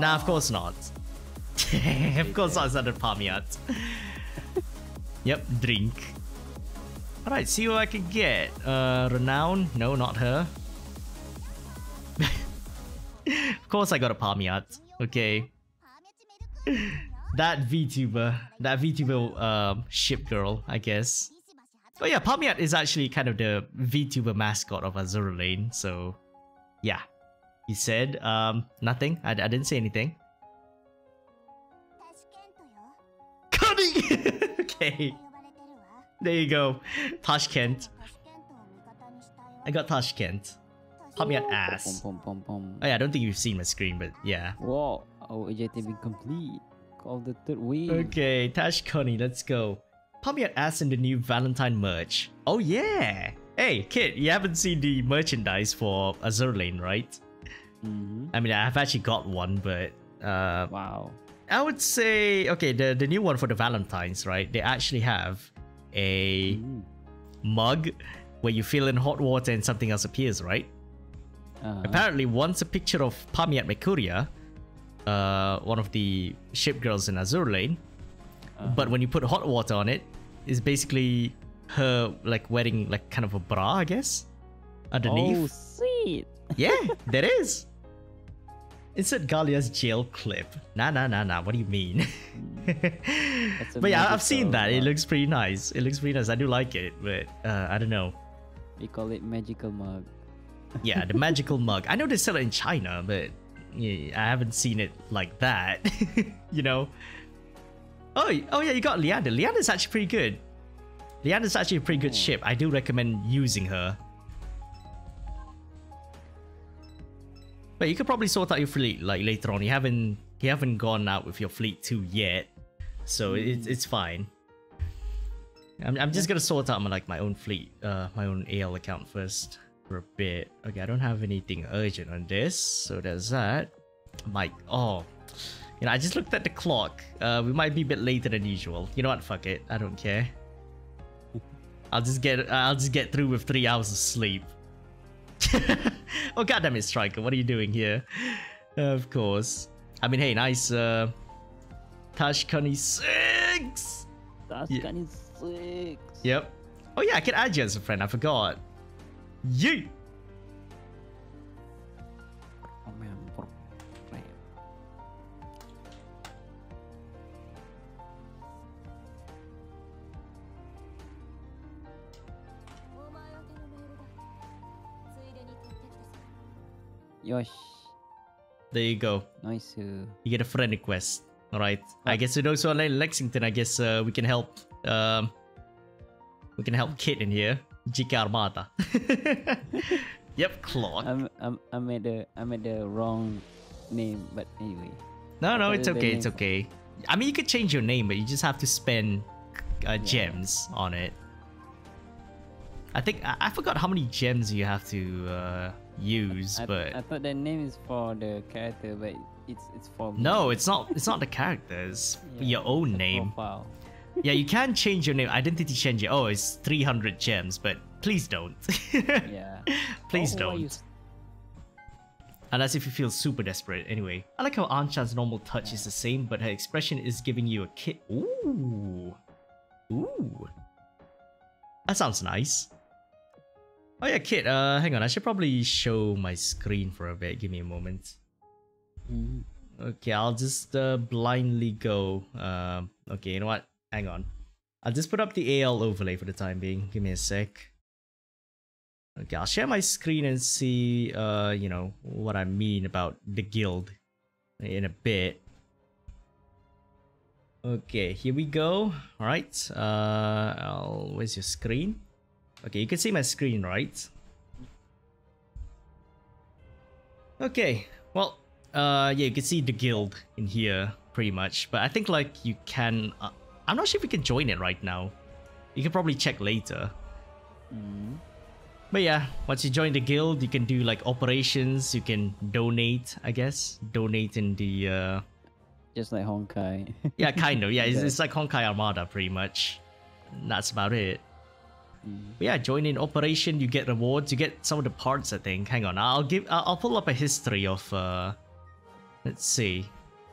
Speaker 1: Nah, of course not. <laughs> of course not another Pamiat. <laughs> yep, drink. Alright, see what I can get. Uh, Renown? No, not her. <laughs> of course I got a Pamiat. Okay. <laughs> That VTuber. That VTuber um, ship girl, I guess. Oh yeah, Pamiat is actually kind of the VTuber mascot of Azur Lane, so yeah. He said, um, nothing. I, I didn't say anything. <laughs> Cunning! okay, there you go. Tashkent. I got Tashkent. Pamiat ass.
Speaker 2: Pom, pom, pom, pom.
Speaker 1: Oh yeah, I don't think you've seen my screen, but yeah.
Speaker 2: Wow, our AJTB complete. Call the third wave.
Speaker 1: Okay, Tash Connie, let's go. Pamiat ass in the new Valentine merch. Oh yeah! Hey, kid, you haven't seen the merchandise for Azur Lane, right?
Speaker 2: hmm
Speaker 1: I mean, I've actually got one, but uh,
Speaker 2: Wow.
Speaker 1: I would say okay, the the new one for the Valentines, right? They actually have a
Speaker 2: Mm.
Speaker 1: mug where you fill in hot water and something else appears, right?
Speaker 2: Uh-huh.
Speaker 1: Apparently, once a picture of Pamiat Mekuria, uh, one of the ship girls in Azur Lane,
Speaker 2: Uh-huh.
Speaker 1: but when you put hot water on it, it's basically her like wearing like kind of a bra, I guess, underneath.
Speaker 2: Oh, sweet.
Speaker 1: Yeah, there is. <laughs> Insert Galia's jail clip. Nah, nah, nah, nah. What do you mean? But yeah, I've seen that. It looks pretty nice. It looks pretty nice. I do like it, but uh, I don't know.
Speaker 2: We call it magical mug.
Speaker 1: Yeah, the magical <laughs> mug. I know they sell it in China, but yeah, I haven't seen it like that. <laughs> you know. Oh, oh yeah, you got Leander. Leander's actually pretty good. Leander's actually a pretty good
Speaker 2: Oh.
Speaker 1: ship. I do recommend using her. But you could probably sort out your fleet like later on. You haven't you haven't gone out with your fleet too yet, so it's it's fine. I'm, I'm just gonna sort out my like my own fleet, uh, my own AL account first for a bit. Okay, I don't have anything urgent on this, so there's that. Might oh, you know, I just looked at the clock. Uh, we might be a bit later than usual. You know what? Fuck it. I don't care. I'll just get I'll just get through with three hours of sleep. <laughs> oh goddamn it, Striker! What are you doing here? of course. I mean, hey, nice. Uh, Tashkani six.
Speaker 2: That's
Speaker 1: Yeah.
Speaker 2: kind of.
Speaker 1: Yep. Oh yeah, I can add you as a friend. I forgot. Yeet.
Speaker 2: Yosh.
Speaker 1: There you go.
Speaker 2: Nice.
Speaker 1: You get a friend request. All right. I guess to those who are in Lexington, I guess uh, we can help. Um, we can help Kit in here. Jika Armada. <laughs> yep, clock.
Speaker 2: I'm I'm I made the I made the wrong name, but anyway.
Speaker 1: no, no, it's okay. It's okay. I mean, you could change your name, but you just have to spend uh, gems on it. I think I, I forgot how many gems you have to uh, use,
Speaker 2: I,
Speaker 1: but
Speaker 2: I thought the name is for the character, but it's it's for me.
Speaker 1: no, it's not. It's not the characters.
Speaker 2: Yeah,
Speaker 1: your own name.
Speaker 2: Profile.
Speaker 1: yeah, you can change your name, identity change it. Oh, it's 300 gems, but please don't. <laughs>
Speaker 2: Yeah.
Speaker 1: please
Speaker 2: Oh,
Speaker 1: don't. Unless if you feel super desperate. Anyway, I like how Anchan's normal touch is the same, but her expression is giving you a kit. Ooh. Ooh. That sounds nice. Oh yeah, Kit, uh, hang on. I should probably show my screen for a bit. Give me a moment.
Speaker 2: Mhm.
Speaker 1: Okay, I'll just uh, blindly go. Um, okay, you know what? Hang on. I'll just put up the AL overlay for the time being. Give me a sec. Okay, I'll share my screen and see, uh, you know, what I mean about the guild in a bit. Okay, here we go. All right. Uh, I'll, where's your screen? Okay, you can see my screen, right? Okay, well, uh, yeah, you can see the guild in here pretty much, but I think like you can. Uh, I'm not sure if you can join it right now. You can probably check later.
Speaker 2: Mhm.
Speaker 1: But yeah, once you join the guild, you can do like operations. You can donate, I guess, donate in the. Uh,
Speaker 2: Just like Honkai.
Speaker 1: yeah, kind of. Yeah, it's, <laughs>
Speaker 2: Yeah.
Speaker 1: it's like Honkai Armada, pretty much. That's about it. But yeah, join in operation. You get rewards. You get some of the parts. I think. Hang on, I'll give. I'll, I'll pull up a history of. uh Let's see.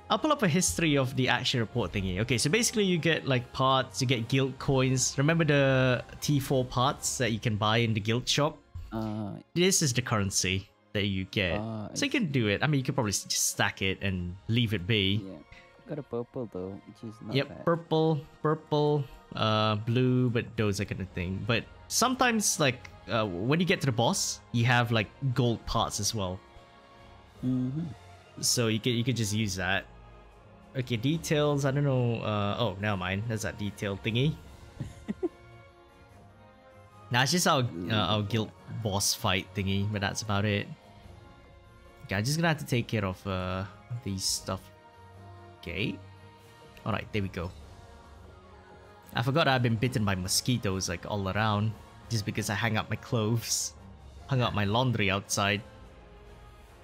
Speaker 1: I'll pull up a history of the action report thingy. Okay, so basically you get like parts. You get guild coins. Remember the T4 parts that you can buy in the guild shop?
Speaker 2: Uh,
Speaker 1: This is the currency that you get.
Speaker 2: Ah,
Speaker 1: so you can do it. I mean, you could probably just stack it and leave it be.
Speaker 2: yeah. Got a purple though, which is not
Speaker 1: yep,
Speaker 2: bad.
Speaker 1: purple, purple, uh, blue, but those are kind of thing. But sometimes, like uh, when you get to the boss, you have like gold parts as well.
Speaker 2: Mhm.
Speaker 1: So you can you can just use that. Okay, details. I don't know. Uh, oh, never mind. That's that detail thingy. <laughs> nah, it's just our uh, our guild boss fight thingy, but that's about it. Okay, I'm just gonna have to take care of uh these stuff. Okay. All right, there we go. I forgot I've been bitten by mosquitoes like all around, just because I hang up my clothes, <laughs> hung up my laundry outside.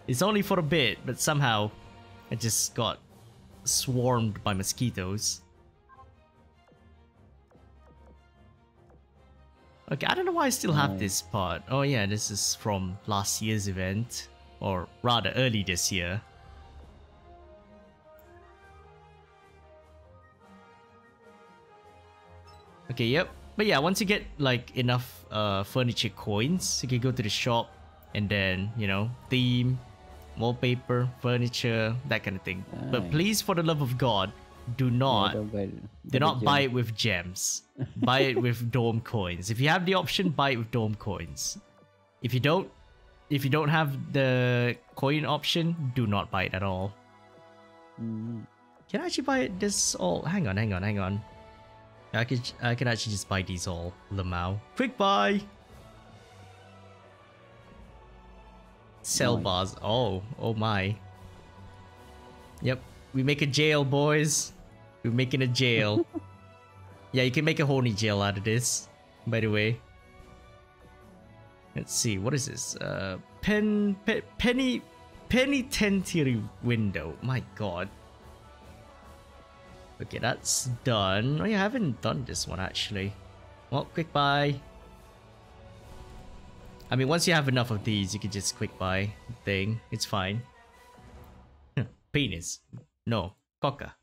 Speaker 1: It's only for a bit, but somehow I just got swarmed by mosquitoes. Okay, I don't know why I still have
Speaker 2: Right.
Speaker 1: this part. Oh yeah, this is from last year's event. Or rather, early this year. Okay, yep. But yeah, once you get like enough uh, furniture coins, you can go to the shop and then, you know, theme, wallpaper, furniture, that kind of thing. But please, for the love of God, do not
Speaker 2: don't buy,
Speaker 1: do not buy it with gems. <laughs> buy it with dome coins. If you have the option, buy it with dome coins. If you don't, if you don't have the coin option, do not buy it at all.
Speaker 2: Mm,
Speaker 1: Can I actually buy it this all? Hang on, hang on, hang on. I could, I can actually just buy these all. Lamau. Quick buy. Sell
Speaker 2: Nice.
Speaker 1: bars. Oh, oh my. Yep, we make a jail, boys. We're making a jail. <laughs> yeah, you can make a horny jail out of this. By the way. Let's see, what is this? Uh, pen, pe- penny, penitentiary window. My God. Okay, that's done. Oh yeah, I haven't done this one actually. Well, quick buy. I mean, once you have enough of these, you can just quick buy thing. It's fine. Penis. No. Coca.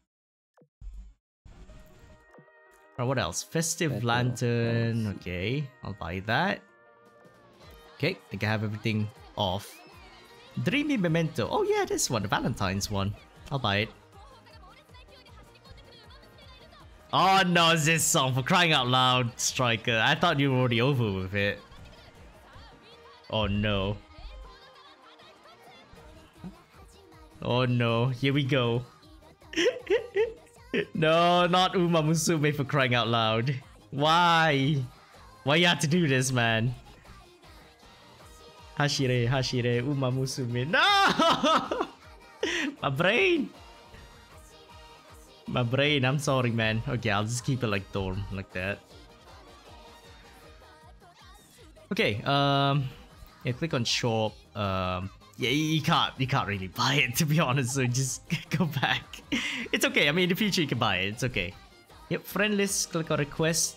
Speaker 1: Alright, what else? Festive
Speaker 2: Better
Speaker 1: lantern.
Speaker 2: policy.
Speaker 1: Okay, I'll buy that. Okay, I think I have everything off. Dreamy memento. Oh yeah, this one, the Valentine's one. I'll buy it. Oh no, it's this song for crying out loud, Striker. I thought you were already over with it. Oh no. Oh no, here we go. <laughs> no, not Uma Musume for crying out loud. Why? Why you have to do this, man? Hashire, Hashire, Uma Musume. No! <laughs> My brain! My brain, I'm sorry, man. Okay, I'll just keep it like dorm, like that. Okay, um, yeah, click on shop. Um, yeah, you can't, you can't really <laughs> buy it to be honest. So just <laughs> go back. It's okay. I mean, in the future you can buy it. It's okay. Yep, friend list. Click on request.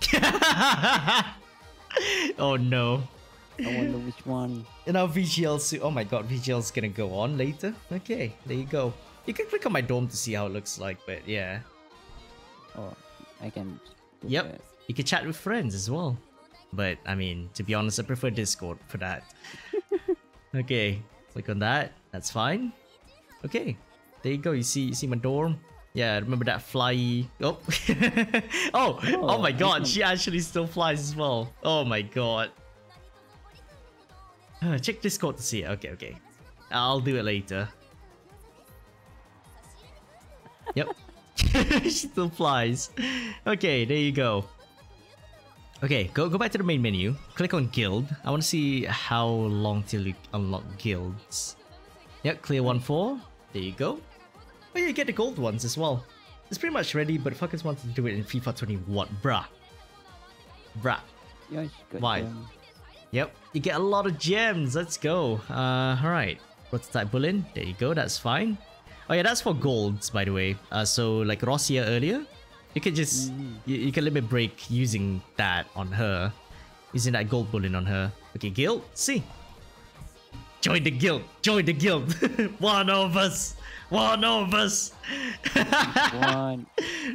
Speaker 1: <laughs> oh no.
Speaker 2: I wonder which one.
Speaker 1: And our VGL soon. Oh my god, VGL's gonna go on later. Okay, there you go. You can click on my dome to see how it looks like, but yeah.
Speaker 2: Oh, I can.
Speaker 1: Yep.
Speaker 2: that.
Speaker 1: You can chat with friends as well. But I mean, to be honest, I prefer Discord for that. <laughs> okay, click on that. That's fine. Okay, there you go. You see, you see my dorm. Yeah, remember that fly? Oh, oh, <laughs> oh,
Speaker 2: Oh,
Speaker 1: my God! <laughs> She actually still flies as well. Oh my God. Uh, <sighs> check Discord to see it. Okay, okay. I'll do it later. Yep. <laughs> she still flies. Okay, there you go. Okay, go go back to the main menu. Click on guild. I want to see how long till you unlock guilds. Yep, clear one four. There you go. Oh yeah, you get the gold ones as well. It's pretty much ready, but fuckers want to do it in FIFA 21, bruh. Bruh.
Speaker 2: Yes,
Speaker 1: Why? Yep, you get a lot of gems. Let's go. Uh, all right. Prototype Bulin. There you go. That's fine. Oh yeah, that's for golds, by the way. Uh, so like Rossiya earlier, you could just you, you can limit break using that on her, using that gold Bulin on her. Okay, guild. See. Join the guild. Join the guild. <laughs> One of us. One of us. <laughs>
Speaker 2: One.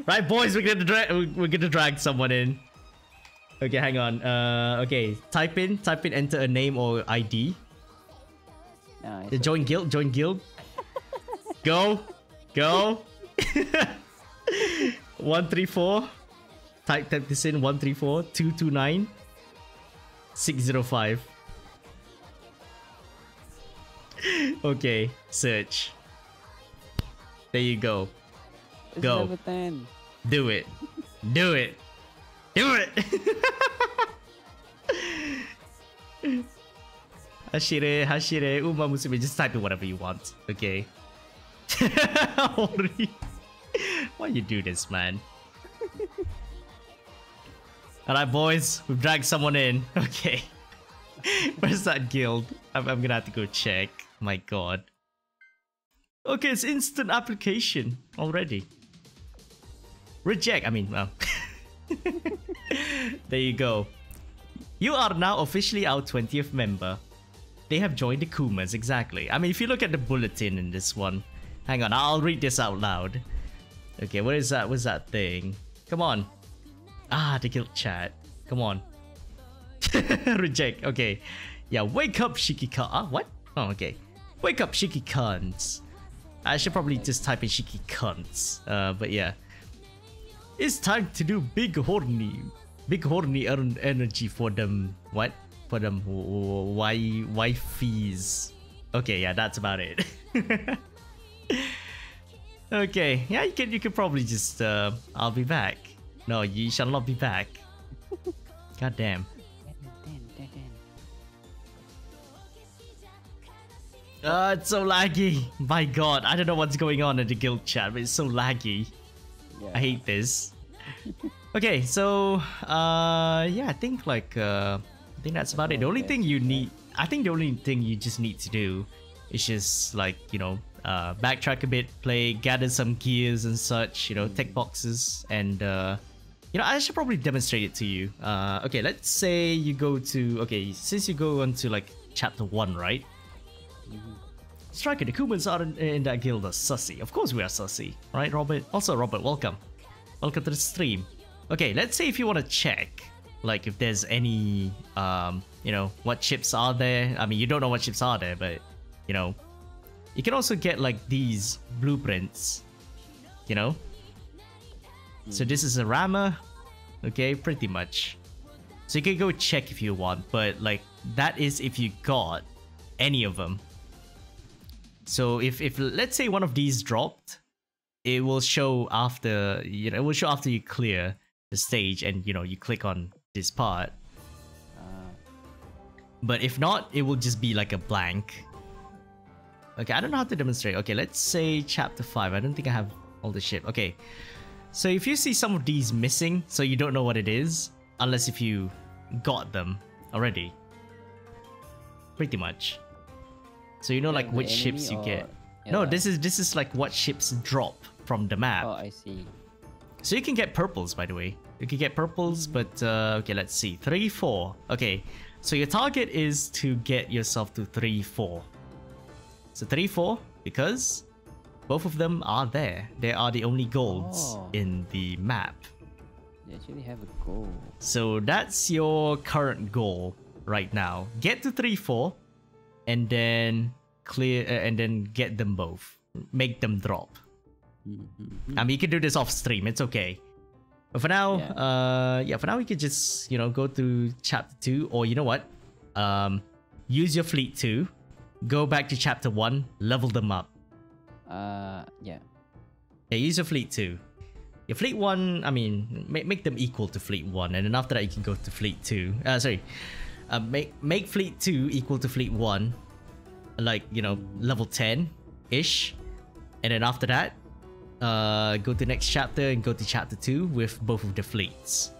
Speaker 1: right, boys. We're gonna drag. We're gonna drag someone in. Okay, hang on. Uh, okay. Type in. Type in. Enter a name or ID.
Speaker 2: Nice.
Speaker 1: Join guild. Join guild. Go. Go. <laughs> One three four. Type type this in. One three four two two nine. Six zero five. <laughs> Okay. Search. There you go.
Speaker 2: It's
Speaker 1: go.
Speaker 2: level 10.
Speaker 1: Do it. Do it. Do it. <laughs> Hashire, Hashire, Uma Musume, just type in whatever you want. Okay. <laughs> Why you do this, man? Alright, boys, we've dragged someone in. <laughs> Okay. Where's that guild? I'm, I'm gonna have to go check. My god. Okay, it's instant application already. Reject. I mean, well. <laughs> there you go. You are now officially our 20th member. They have joined the Kumas, exactly. I mean, if you look at the bulletin in this one, hang on, I'll read this out loud. Okay, what is that? What's that thing? Come on. Ah, the guild chat. Come on. <laughs> Reject. Okay. Yeah, wake up, Shiki Ah, what? Oh, okay. Wake up, Shiki cunts. I should probably just type in Shiki cunts. Uh, but yeah. It's time to do big horny, big horny earn energy for them. What? For them why wifeys. Okay, yeah, that's about it. <laughs> okay, yeah, you can you can probably just uh, I'll be back. No, you shall not be back. <laughs> God damn. Uh, it's so laggy. My god, I don't know what's going on in the guild chat, but it's so laggy. Yeah. I hate this. <laughs> okay, so uh yeah, I think like uh I think that's about it. The only thing you need I think the only thing you just need to do is just like, you know, uh backtrack a bit, play, gather some gears and such, you know, tech boxes and uh you know, I should probably demonstrate it to you. Uh okay, let's say you go to okay, since you go on to like chapter 1, right? Striker, the Kumans are in, in, that guild are sussy. Of course we are sussy, right, Robert? Also, Robert, welcome. Welcome to the stream. Okay, let's say if you want to check, like, if there's any, um, you know, what chips are there. I mean, you don't know what chips are there, but, you know, you can also get, like, these blueprints, you know? So this is a Rama, okay, pretty much. So you can go check if you want, but, like, that is if you got any of them. So if, if let's say one of these dropped, it will show after, you know, it will show after you clear the stage and, you know, you click on this part. Uh. But if not, it will just be like a blank. Okay, I don't know how to demonstrate. Okay, let's say chapter 5. I don't think I have all the shit. Okay, so if you see some of these missing, so you don't know what it is, unless if you got them already. Pretty much. So you know like which ships you get. Yeah. No, this is this is like what ships drop from the map.
Speaker 2: Oh, I see.
Speaker 1: So you can get purples, by the way. You can get purples, but uh, okay, let's see. Three, four. Okay, so your target is to get yourself to three, four. So three, four, because both of them are there. They are the only golds oh. in the map.
Speaker 2: You actually have a goal.
Speaker 1: So that's your current goal right now. Get to three, four and then clear uh, and then get them both make them drop mm-hmm. i mean you can do this off stream it's okay but for now yeah. uh yeah for now we could just you know go to chapter 2 or you know what um use your fleet 2 go back to chapter 1 level them up.
Speaker 2: Uh yeah.
Speaker 1: Yeah use your fleet 2 your fleet 1 i mean make, make them equal to fleet 1 and then after that you can go to fleet 2 uh sorry. Uh, make make fleet 2 equal to fleet 1 like you know level 10 ish and then after that uh go to next chapter and go to chapter 2 with both of the fleets.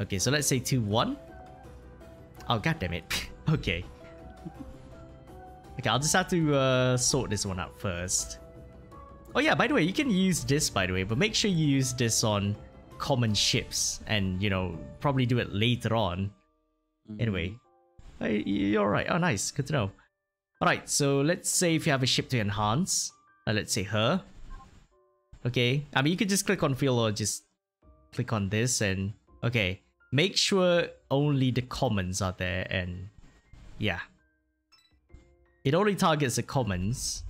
Speaker 1: Okay so let's say 2 1 oh god damn it <laughs> okay okay i'll just have to uh sort this one out first oh yeah by the way you can use this by the way but make sure you use this on common ships and you know probably do it later on Anyway, mm-hmm. you're right. Oh, nice. Good to know. Alright, so let's say if you have a ship to enhance, uh, let's say her. Okay, I mean, you could just click on field or just click on this and, okay, make sure only the commons are there and, yeah. It only targets the commons.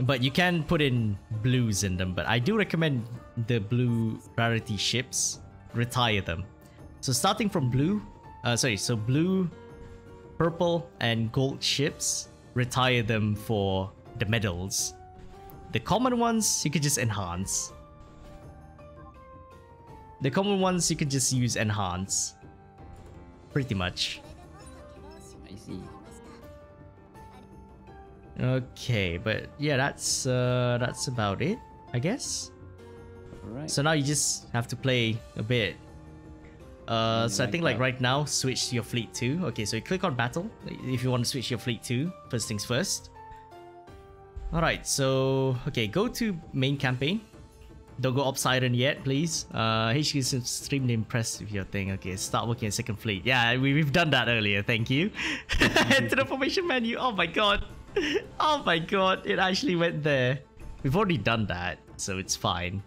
Speaker 1: But you can put in blues in them, but I do recommend the blue rarity ships, retire them. So starting from blue, uh, sorry, so blue, purple, and gold ships, retire them for the medals. The common ones, you could just enhance. The common ones, you could just use enhance. Pretty much.
Speaker 2: I see.
Speaker 1: Okay, but yeah, that's uh, that's about it, I guess.
Speaker 2: Alright.
Speaker 1: So now you just have to play a bit uh, so I think like right now, switch your fleet 2. Okay, so you click on battle if you want to switch your fleet 2. First things first. Alright, so okay, go to main campaign. Don't go Obsidian yet, please. Uh, HQ is extremely impressed with your thing. Okay, start working at Second Fleet. Yeah, we, we've done that earlier, thank you. <laughs> <laughs> Enter the formation menu. Oh my god. <laughs> Oh my god, it actually went there. We've already done that, so it's fine.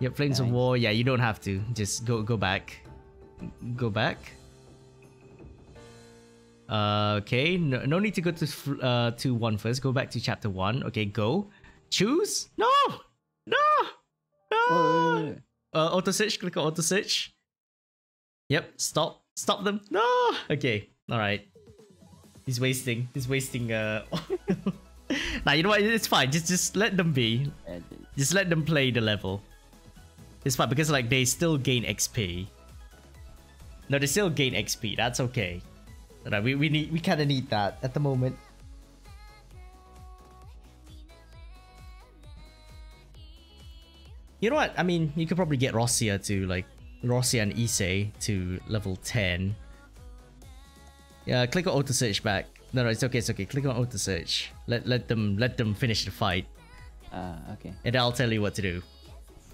Speaker 1: Yep, Flames of War. Yeah, you don't have to. Just go go back. Go back. Uh, okay, no, no need to go to uh to one first. Go back to chapter one. Okay, go. Choose. No, no, no.
Speaker 2: Oh,
Speaker 1: Uh, auto search. Click on auto search. Yep. Stop. Stop them. No. Okay. All right. He's wasting. He's wasting. Uh. <laughs> now you know what? It's fine. Just just let them be. Just let them play the level. It's fine because like they still gain XP. No, they still gain XP. That's okay. Right, we, we need we kind of need that at the moment. You know what? I mean, you could probably get Rossiya to like Rossiya and Ise to level 10. Yeah, click on auto search back. No, no, it's okay, it's okay. Click on auto search. Let let them let them finish the fight
Speaker 2: ah, okay.
Speaker 1: and I'll tell you what to do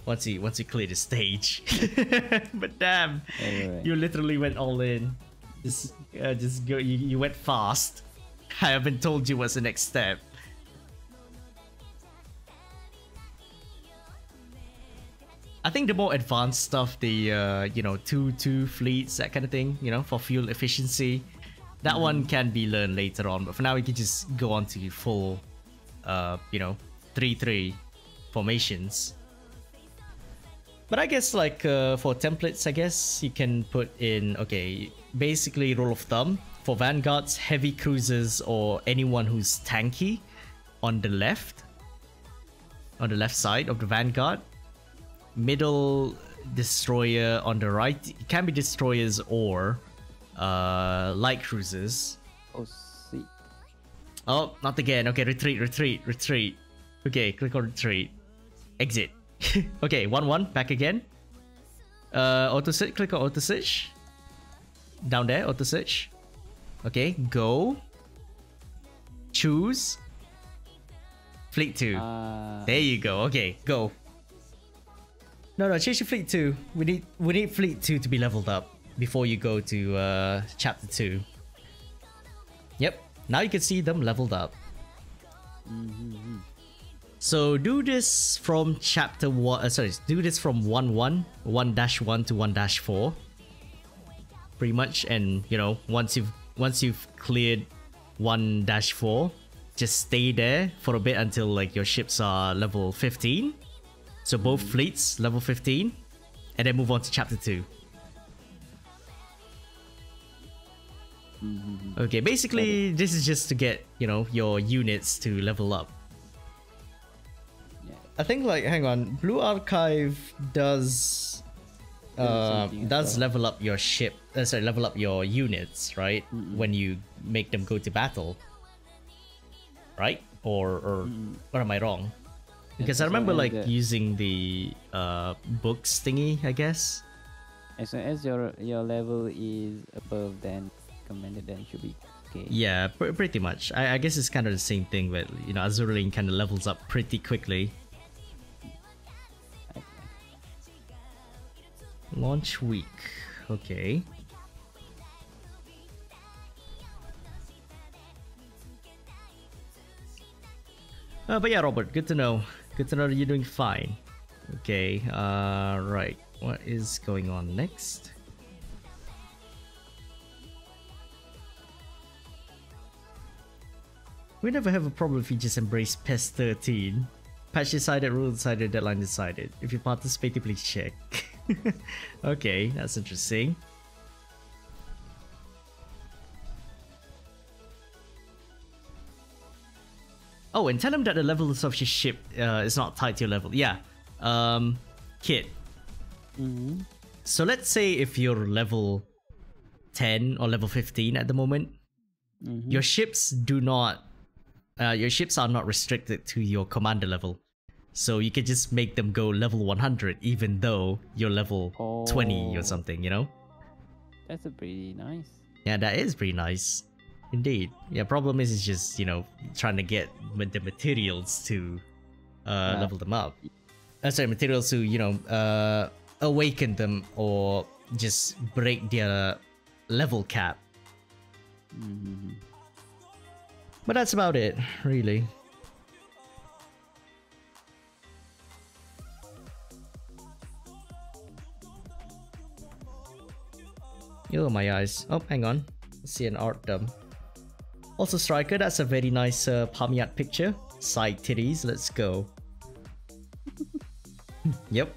Speaker 1: once you once you clear the stage. <laughs> but damn,
Speaker 2: right.
Speaker 1: you literally went all in. Just uh, just go. You, you went fast. <laughs> I haven't told you what's the next step. I think the more advanced stuff, the uh, you know two two fleets that kind of thing, you know, for fuel efficiency, that one can be learned later on. But for now, we can just go on to full, uh, you know, three three formations. But I guess like uh, for templates, I guess you can put in okay, basically rule of thumb for vanguards, heavy cruisers, or anyone who's tanky on the left, on the left side of the vanguard. Middle destroyer on the right. It can be destroyers or uh, light cruisers.
Speaker 2: Oh, see.
Speaker 1: Oh, not again. Okay, retreat, retreat, retreat. Okay, click on retreat. Exit. <laughs> okay, 1 1, back again. Uh, auto search, click on auto search. Down there, auto search. Okay, go. Choose. Fleet 2.
Speaker 2: Ah,
Speaker 1: There you go. Okay, go. No, no, change to fleet two. We need we need fleet two to be leveled up before you go to uh, chapter 2. Yep, now you can see them leveled up. So do this from chapter 1, uh, sorry, do this from 1 1, 1 1 to 1 4. Pretty much, and you know, once you've once you've cleared 1 4, just stay there for a bit until like your ships are level 15. So both hmm. fleets level 15, and then move on to chapter
Speaker 2: 2.
Speaker 1: Okay, basically this is just to get you know your units to level up.
Speaker 2: Yeah.
Speaker 1: I think like hang on, Blue Archive does
Speaker 2: Do the same
Speaker 1: uh, does
Speaker 2: well.
Speaker 1: level up your ship. Uh, sorry, level up your units, right?
Speaker 2: Mm-mm.
Speaker 1: When you make them go to battle, right? Or or
Speaker 2: Mm-mm.
Speaker 1: or am I wrong? Because I remember like
Speaker 2: the-
Speaker 1: using the uh books thingy, I guess.
Speaker 2: As long as your your level is above, then commanded, then should be okay.
Speaker 1: Yeah, pr- pretty much. I, I guess it's kind of the same thing, but you know, Azur Lane kind of levels up pretty quickly.
Speaker 2: I-
Speaker 1: Launch week. Okay. Uh, but yeah, Robert, good to know. Good to know that you're doing fine. Okay, uh, right. What is going on next? We never have a problem if you just embrace PES 13. Patch decided, rule decided, deadline decided. If you participated, please check. <laughs> okay, that's interesting. Oh, and tell him that the levels of your ship uh, is not tied to your level. Yeah. Um, Kit.
Speaker 2: Mhm.
Speaker 1: So let's say if you're level 10 or level 15 at the moment,
Speaker 2: Mhm.
Speaker 1: your ships do not uh, your ships are not restricted to your commander level so you can just make them go level 100 even though you're level 20
Speaker 2: Oh.
Speaker 1: or something you know
Speaker 2: That's a pretty nice.
Speaker 1: yeah that is pretty nice indeed. Yeah, problem is, it's just, you know, trying to get the materials to uh,
Speaker 2: Yeah.
Speaker 1: level them up. Uh, sorry, materials to, you know, uh, awaken them or just break their level cap.
Speaker 2: Mhm.
Speaker 1: But that's about it, really. Oh my eyes. Oh, hang on. Let's see an art dump. Also Striker, that's a very nice uh, picture. Side titties, let's go. <laughs> yep.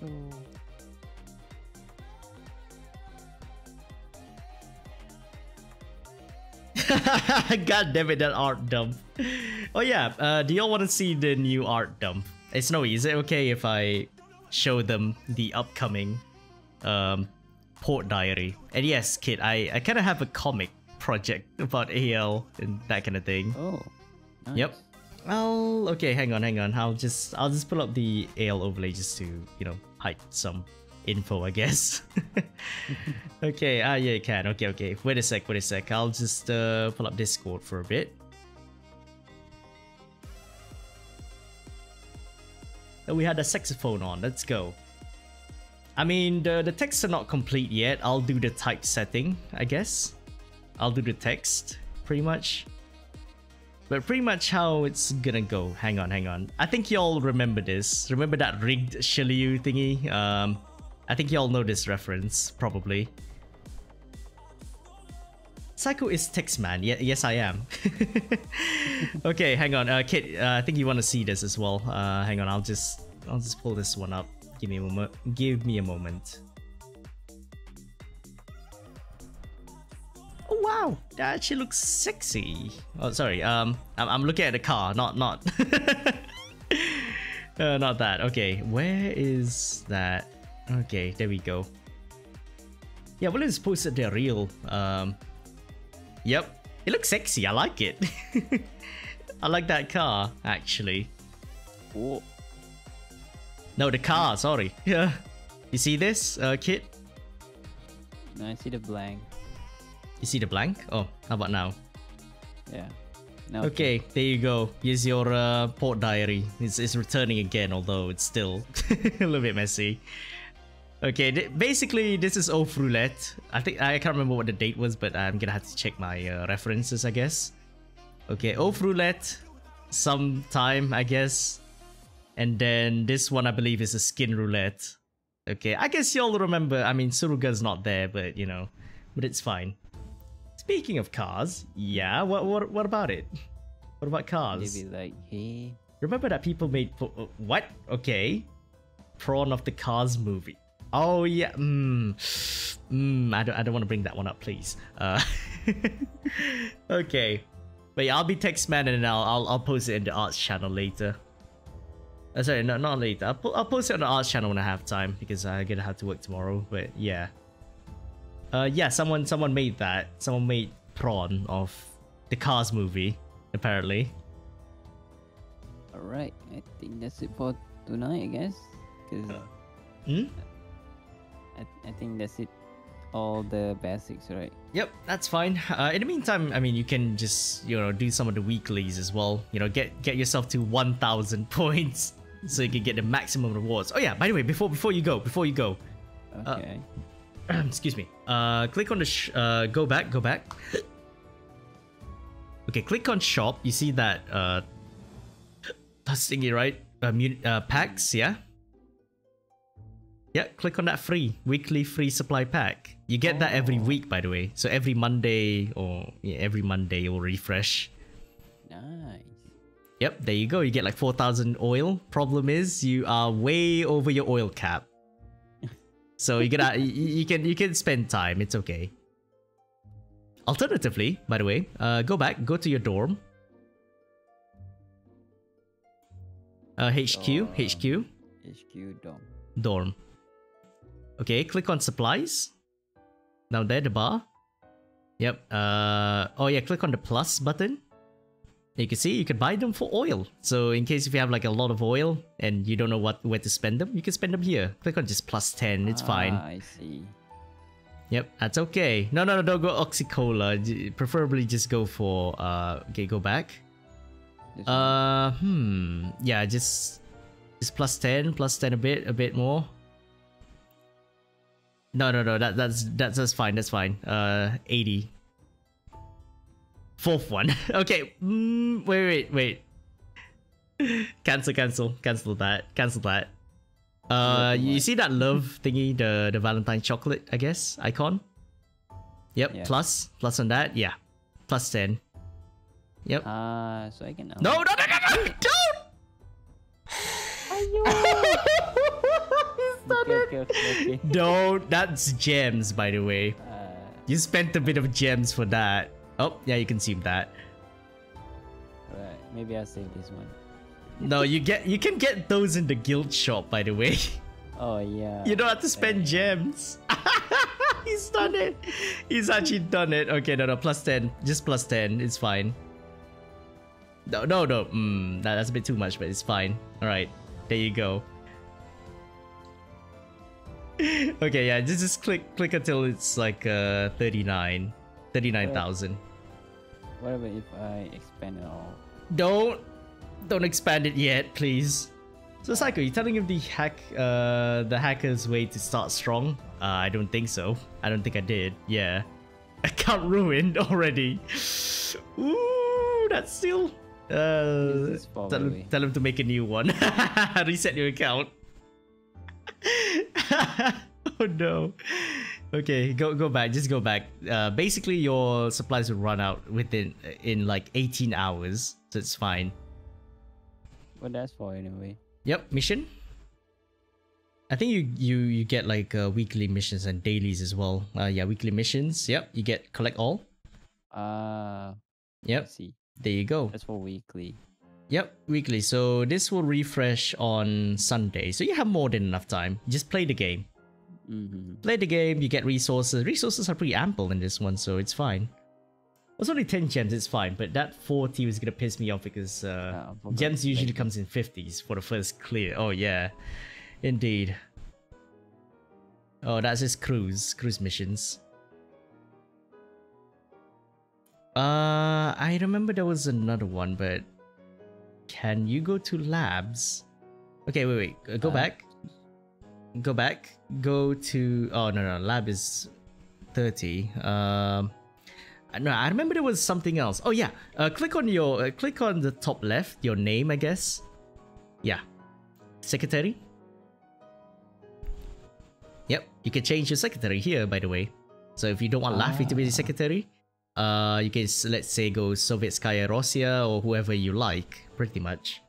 Speaker 2: Sure. <laughs>
Speaker 1: God damn it, that art dump. Oh yeah, uh, do y'all want to see the new art dump? It's no, is it okay if I show them the upcoming um, port diary? And yes, kid, I, I kind of have a comic project <laughs> about AL and that kind of thing.
Speaker 2: Oh.
Speaker 1: Yep.
Speaker 2: nice.
Speaker 1: I'll okay, hang on, hang on. I'll just I'll just pull up the AL overlay just to you know hide some info, I guess. <laughs> okay, ah yeah, you can. Okay, okay. Wait a sec, wait a sec. I'll just uh, pull up Discord for a bit. Oh, we had a saxophone on. Let's go. I mean, the the texts are not complete yet. I'll do the type setting, I guess. I'll do the text pretty much. But pretty much how it's gonna go. Hang on, hang on. I think y'all remember this. Remember that rigged Shiryu thingy? Um, I think y'all know this reference, probably. Syko is text man. Yeah, yes, I am. <laughs> okay, hang on. Uh, Kit, uh, I think you want to see this as well. Uh, hang on. I'll just, I'll just pull this one up. Give me a moment. Give me a moment. Oh wow, that actually looks sexy. Oh, sorry. Um, I'm, I'm looking at the car, not not. <laughs> uh, not that. Okay, where is that? Okay, there we go. Yeah, well, it's posted there real. Um, yep, it looks sexy. I like it. <laughs> I like that car actually.
Speaker 2: Oh.
Speaker 1: No, the car. Sorry. <laughs> Yeah. You see this, uh, kid?
Speaker 2: No, I see the blank.
Speaker 1: You see the blank? Oh, how about now?
Speaker 2: Yeah. Now
Speaker 1: Okay, there you go. Here's your uh, port diary. It's, it's returning again, although it's still <laughs> a little bit messy. Okay, th- basically this is Oath Roulette. I think I can't remember what the date was, but I'm gonna have to check my uh, references, I guess. Okay, Oath Roulette, sometime, I guess. And then this one, I believe, is a Skin Roulette. Okay, I guess y'all remember. I mean, Suruga's not there, but you know, but it's fine. Speaking of cars, yeah, what what what about it? What about cars?
Speaker 2: be like, hey.
Speaker 1: Remember that people made what? Okay, prawn of the Cars movie. Oh yeah, mm, mm, I don't I don't want to bring that one up, please. Uh, <laughs> okay, but yeah, I'll be text man and then I'll I'll, I'll post it in the arts channel later. Uh, sorry, no, not later. I'll, po- I'll post it on the arts channel when I have time because I'm gonna have to work tomorrow. But yeah, uh, yeah, someone someone made that. Someone made prawn of the Cars movie, apparently.
Speaker 2: Alright, I think that's it for tonight, I guess. Because
Speaker 1: Hmm?
Speaker 2: I, I think that's it. All the basics, right?
Speaker 1: Yep, that's fine. Uh, in the meantime, I mean, you can just you know do some of the weeklies as well. You know, get get yourself to one thousand <laughs> points so you can get the maximum rewards. Oh yeah, by the way, before before you go, before you go,
Speaker 2: Okay. <clears throat>
Speaker 1: excuse me. Uh, click on the sh- uh, go back, go back. <laughs> okay, click on shop. You see that uh, <gasps> that's thingy right? Uh, uh, packs, yeah. Yeah, click on that free weekly free supply pack. You get that every
Speaker 2: Oh.
Speaker 1: week, by the way. So every Monday or yeah, every Monday it will refresh.
Speaker 2: nice.
Speaker 1: Yep, there you go. You get like 4,000 oil. Problem is, you are way over your oil cap. <laughs> So you gotta, you, you can you can spend time. It's okay. Alternatively, by the way, uh, go back, go to your dorm. Uh, HQ,
Speaker 2: Uh,
Speaker 1: HQ,
Speaker 2: HQ dorm.
Speaker 1: dorm. Okay, click on supplies. Down there, the bar. Yep. Uh, oh yeah, click on the plus button. You can see you can buy them for oil. So in case if you have like a lot of oil and you don't know what where to spend them, you can spend them here. Click on just plus 10, it's fine.
Speaker 2: Ah, I see.
Speaker 1: Yep, that's okay. No, no, no, don't go Oxycola. Preferably just go for uh. Okay, go back.
Speaker 2: This one.
Speaker 1: Uh, hmm. Yeah, just just plus ten, plus ten a bit, a bit more. No, no, no. That that's that's that's fine. That's fine. Uh, eighty. Fourth one. <laughs> okay. Mm, wait, wait, wait. cancel, cancel, cancel that. Cancel that. Uh, you see that love thingy, the the Valentine chocolate, I guess icon. Yep.
Speaker 2: Yeah.
Speaker 1: Plus, plus on that. Yeah. Plus ten. Yep.
Speaker 2: Ah, so I can. uh,
Speaker 1: No, no, no, no, <laughs> no! Don't! <laughs>
Speaker 2: Okay, okay, okay. <laughs>
Speaker 1: That's gems, by the way.
Speaker 2: Uh,
Speaker 1: You spent a bit of gems for that. Oh, yeah, you can see that.
Speaker 2: right. Maybe I'll save this one.
Speaker 1: No, you get you can get those in the guild shop, by the way. <laughs>
Speaker 2: Oh yeah.
Speaker 1: You don't have to spend
Speaker 2: Yeah.
Speaker 1: gems. <laughs> He's done it. He's actually done it. Okay, no, no, plus 10. Just plus 10. It's fine. No, no, no. Mm, that, that's a bit too much, but it's fine. Alright, there you go. <laughs> okay, yeah, just, just click click until it's like uh 39. 39,000.
Speaker 2: What about if I expand it all?
Speaker 1: Don't don't expand it yet, please. So Syko, you telling him the hack uh the hacker's way to start strong? Uh I don't think so. I don't think I did. Yeah. <laughs> Account ruined already. <laughs> Ooh, that's still uh
Speaker 2: This is far
Speaker 1: tell, him, tell him to make a new one. Reset your account. <laughs> oh no. Okay, go go back. Just go back. Uh, basically, your supplies will run out within in like 18 hours, so it's fine.
Speaker 2: What that's for anyway?
Speaker 1: Yep, mission. I think you you you get like uh, weekly missions and dailies as well. Uh, yeah, weekly missions. Yep, you get collect all.
Speaker 2: Ah, I
Speaker 1: Yep,
Speaker 2: see.
Speaker 1: there you go.
Speaker 2: That's for weekly.
Speaker 1: Yep, weekly. So this will refresh on Sunday. So you have more than enough time. Just play the game.
Speaker 2: Mm-hmm.
Speaker 1: Play the game. You get resources. Resources are pretty ample in this one, so it's fine. It's only 10 gems, it's fine, but that 40 was gonna piss me off because uh,
Speaker 2: Ah,
Speaker 1: gems usually comes in 50s for the first clear. Oh yeah, indeed. Oh, that's his cruise, cruise missions. Uh, I remember there was another one, but can you go to labs? Okay, wait, wait, go back. Go back. Go to. Oh no, no, lab is 30. Um. No, I remember there was something else. Oh yeah, uh, click on your, uh, click on the top left, your name, I guess. Yeah, secretary. Yep, you can change your secretary here, by the way. So if you don't want Laffey to be the
Speaker 2: Ah.
Speaker 1: secretary, uh, you can let's say go Sovietskaya Rossiya or whoever you like, pretty much.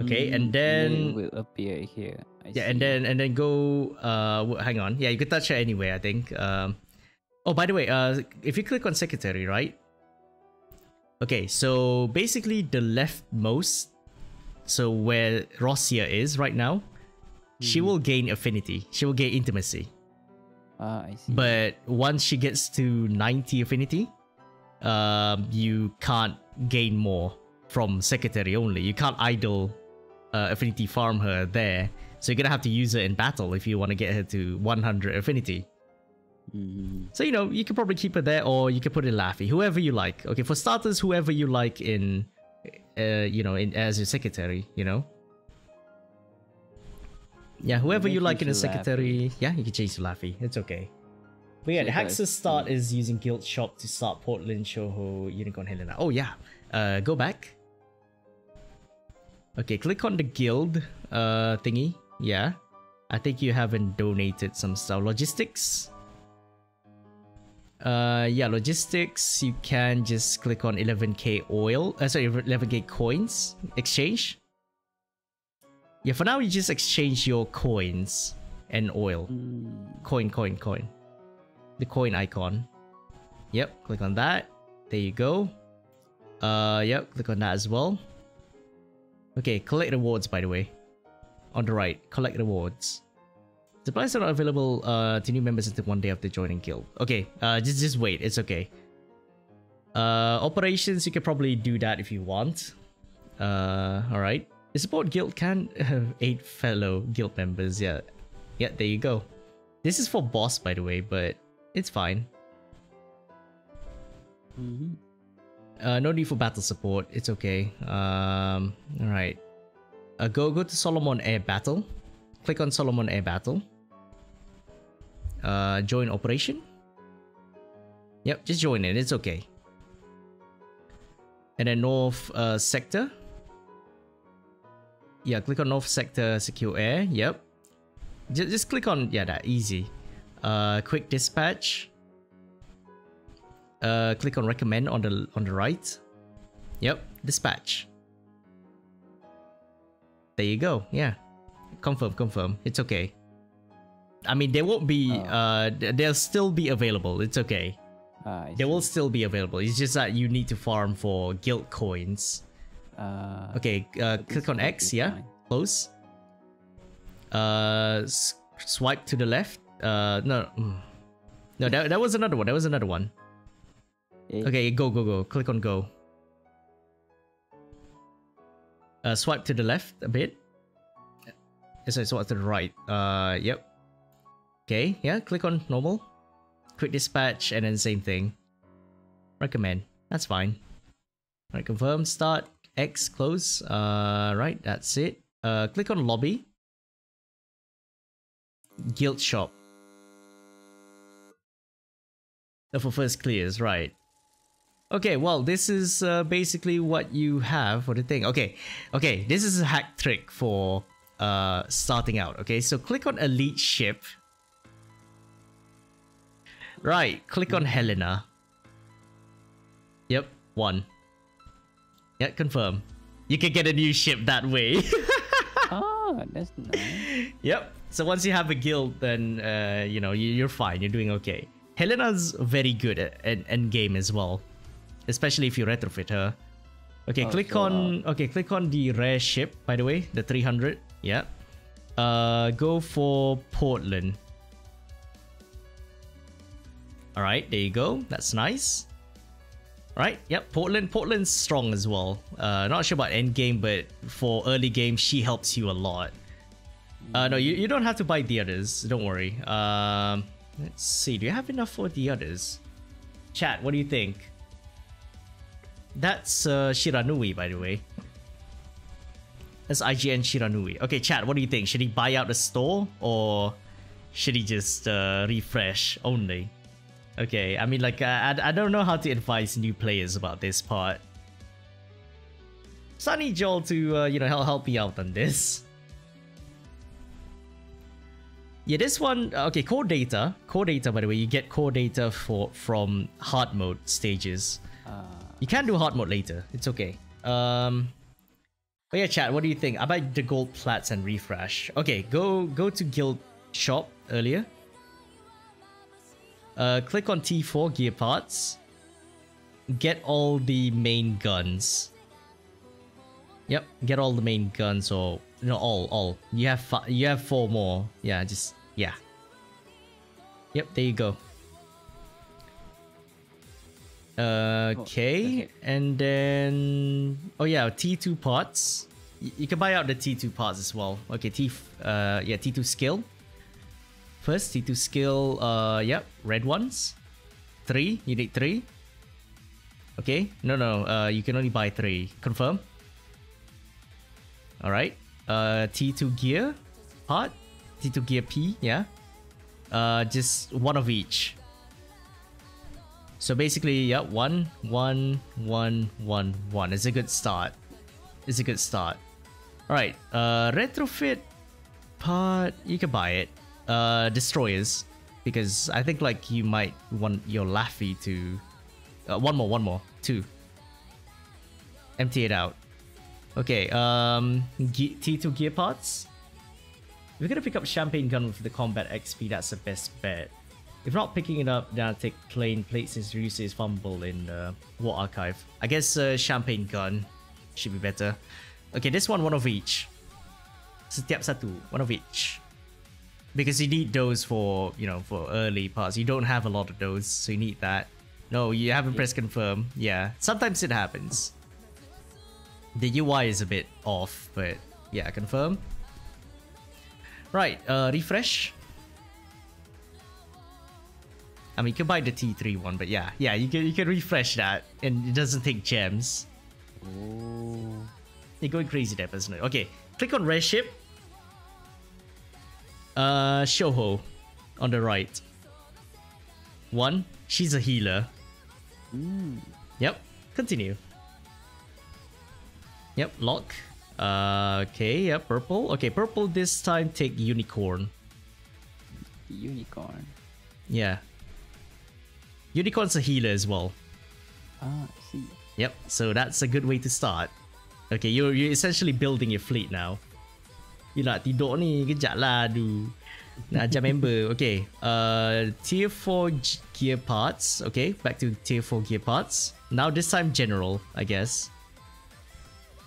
Speaker 1: Okay, and
Speaker 2: Mm,
Speaker 1: then
Speaker 2: will appear here. I
Speaker 1: yeah, and then and then go. Uh, hang on. Yeah, you can touch it anywhere. I think. Um, oh, by the way, uh, if you click on secretary, right? Okay, so basically the leftmost, so where Rossiya is right now, she
Speaker 2: Mhm.
Speaker 1: will gain affinity. She will gain intimacy.
Speaker 2: Ah, I see.
Speaker 1: But once she gets to 90 affinity, um, you can't gain more from secretary only. You can't idle uh, affinity farm her there. So you're gonna have to use her in battle if you want to get her to 100 affinity.
Speaker 2: Mhm.
Speaker 1: So you know you can probably keep her there, or you can put in Laffey, whoever you like. Okay, for starters, whoever you like in, uh, you know, in as your secretary. You know. Yeah, whoever you like in
Speaker 2: Laffey.
Speaker 1: secretary. Yeah, you can change to Laffey. It's okay. But yeah,
Speaker 2: So
Speaker 1: the Hax's start is using Guild Shop to start Portland, Shoho, Unicorn, Helena. Oh yeah. Uh, go back. Okay, click on the guild uh thingy. Yeah. I think you haven't donated some stuff. Logistics. Uh yeah, logistics. You can just click on 11k oil. Uh, sorry, 11k coins. Exchange. Yeah, for now you just exchange your coins and oil.
Speaker 2: Mm,
Speaker 1: Coin, coin, coin. The coin icon. Yep, click on that. There you go. Uh, yep, click on that as well. Okay, collect rewards by the way. On the right, collect rewards. Supplies are not available uh, to new members until one day after joining guild. Okay, uh, just just wait. It's okay. Uh, operations, you can probably do that if you want. Uh, all right. The support guild can have eight fellow guild members. Yeah, yeah. There you go. This is for boss, by the way, but it's fine.
Speaker 2: Mm-hmm.
Speaker 1: Uh, no need for battle support. It's okay. Um, all right. Uh, go go to Solomon Air Battle. Click on Solomon Air Battle. Uh, join operation. Yep, just join it. It's okay. And then North uh, Sector. Yeah, click on North Sector Secure Air. Yep. Just, just click on yeah that easy. Uh, quick dispatch. Uh, click on recommend on the on the right. Yep, dispatch. There you go. Yeah, confirm, confirm. It's okay. I mean, they won't be.
Speaker 2: Oh.
Speaker 1: Uh, they'll still be available. It's okay.
Speaker 2: Ah,
Speaker 1: They will still be available. It's just that you need to farm for guild coins.
Speaker 2: Ah,
Speaker 1: Okay, uh, click on X. Yeah,
Speaker 2: fine.
Speaker 1: close. Uh, swipe to the left. Uh, no, mm. no, that that was another one. That was another one. Okay, go, go, go. Click on go. Uh, swipe to the left a bit. Yes, I swipe to the right. Uh, yep. Okay, yeah, click on normal. Quick dispatch, and then same thing. Recommend. That's fine. Right, confirm, start, X, close. Uh, right, that's it. Uh, click on lobby. Guild shop. For first clears, right. Okay, well, this is uh, basically what you have for the thing. Okay, okay, this is a hack trick for uh, starting out. Okay, so click on Elite Ship. Right, click on Helena. Yep, one. Yeah, confirm. You can get a new ship that way.
Speaker 2: Ah, <laughs> that's nice.
Speaker 1: Yep. So once you have a guild, then uh, you know you, you're fine. You're doing okay. Helena's very good at, at end game as well, especially if you retrofit her. Okay,
Speaker 2: Oh,
Speaker 1: click
Speaker 2: so,
Speaker 1: on. Okay, click on the rare ship. By the way, the 300. Yeah. Uh, go for Portland. All right, there you go. That's nice. Right. Yep. Portland. Portland's strong as well. Uh, not sure about end game, but for early game, she helps you a lot. Uh, no, you, you don't have to buy the others. Don't worry. Um, let's see. Do you have enough for the others? Chat, what do you think? That's uh, Shiranui, by the way. That's IGN Shiranui. Okay, chat, what do you think? Should he buy out the store or should he just uh, refresh only? Okay, I mean, like, uh, I, I don't know how to advise new players about this part. So I need Joel to, uh, you know, help, help me out on this. Yeah, this one, uh, okay, core data. Core data, by the way, you get core data for from hard mode stages.
Speaker 2: Ah,
Speaker 1: You can do hard mode later. It's okay. Um, but yeah, chat. What do you think? I buy the gold plats and refresh. Okay, go go to guild shop earlier. Uh, click on T4 gear parts. Get all the main guns. Yep, get all the main guns or no, all all. You have you have four more. Yeah, just yeah. Yep, there you go. Okay,
Speaker 2: it.
Speaker 1: and then oh yeah, T2 parts. Y- you can buy out the T2 parts as well. Okay, T uh yeah T2 skill. First T2 skill. Uh yep, red ones. Three. You need three. Okay. No no. Uh, you can only buy three. Confirm. All right. Uh, T2 gear part. T2 gear P. Yeah. Uh, just one of each. So basically, yeah, one, one, one, one, one. It's a good start. It's a good start. All right. Uh, retrofit part. You can buy it. Uh, destroyers, because I think like you might want your Laffey to. Uh, one more, one more, two. Empty it out. Okay. Um, ge- T2 gear parts. If you're gonna pick up champagne gun with the combat XP, that's the best bet. If not picking it up, then I'll take plain plate since is fumble in uh, War Archive. I guess uh, champagne gun should be better. Okay, this one, one of each. Setiap satu, one of each. Because you need those for, you know, for early parts. You don't have a lot of those, so you need that. No, you haven't pressed confirm. Yeah, sometimes it happens. The UI is a bit off, but yeah, confirm. Right, uh, refresh. I mean, you can buy the T3 one, but yeah, yeah, you can you can refresh that, and it doesn't take gems.
Speaker 2: Oh.
Speaker 1: You're going crazy there, isn't it? Okay, click on red ship. Uh, Shoho, on the right. One, she's a healer.
Speaker 2: Mm.
Speaker 1: Yep, continue. Yep, lock. Uh, okay, yeah, purple. Okay, purple this time take unicorn.
Speaker 2: Unicorn.
Speaker 1: Yeah. Unicorn's a healer as well.
Speaker 2: Ah, I see.
Speaker 1: Yep, so that's a good way to start. Okay, you're, you're essentially building your fleet now. You nak tidur ni, kejap lah aduh. Nak ajar member. <laughs> Okay, uh, tier 4 g- gear parts. Okay, back to tier 4 gear parts. Now this time general, I guess.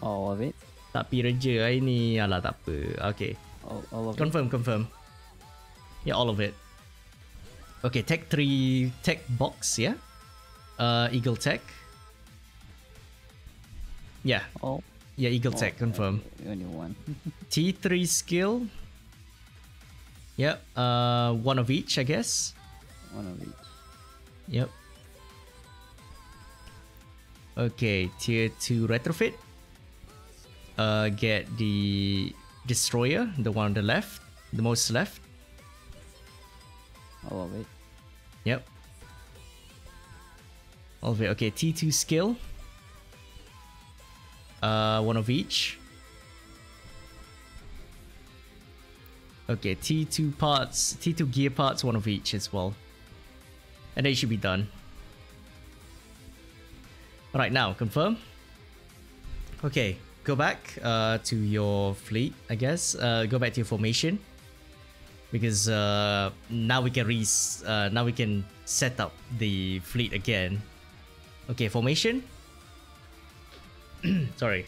Speaker 2: All of it.
Speaker 1: Tak pi reja hari ni. Alah, tak apa. Okay,
Speaker 2: All, all of it.
Speaker 1: confirm, confirm. Yeah, all of it. Okay, tech 3, tech box, yeah? Uh, Eagle tech. Yeah,
Speaker 2: All.
Speaker 1: Yeah, Eagle
Speaker 2: all-
Speaker 1: tech, confirm.
Speaker 2: Only one. <laughs>
Speaker 1: T3 skill. Yep, uh, one of each, I guess.
Speaker 2: one of each.
Speaker 1: Yep. Okay, tier 2 retrofit. Uh, get the destroyer, the one on the left, the most left.
Speaker 2: All of it.
Speaker 1: Yep. All of it. Okay, T2 skill. Uh, one of each. Okay, T2 parts, T2 gear parts, one of each as well. And they should be done. Alright, now, confirm. Okay, go back uh, to your fleet, I guess. Uh, go back to your formation because uh, now we can re uh, now we can set up the fleet again. Okay, formation. <clears throat> Sorry.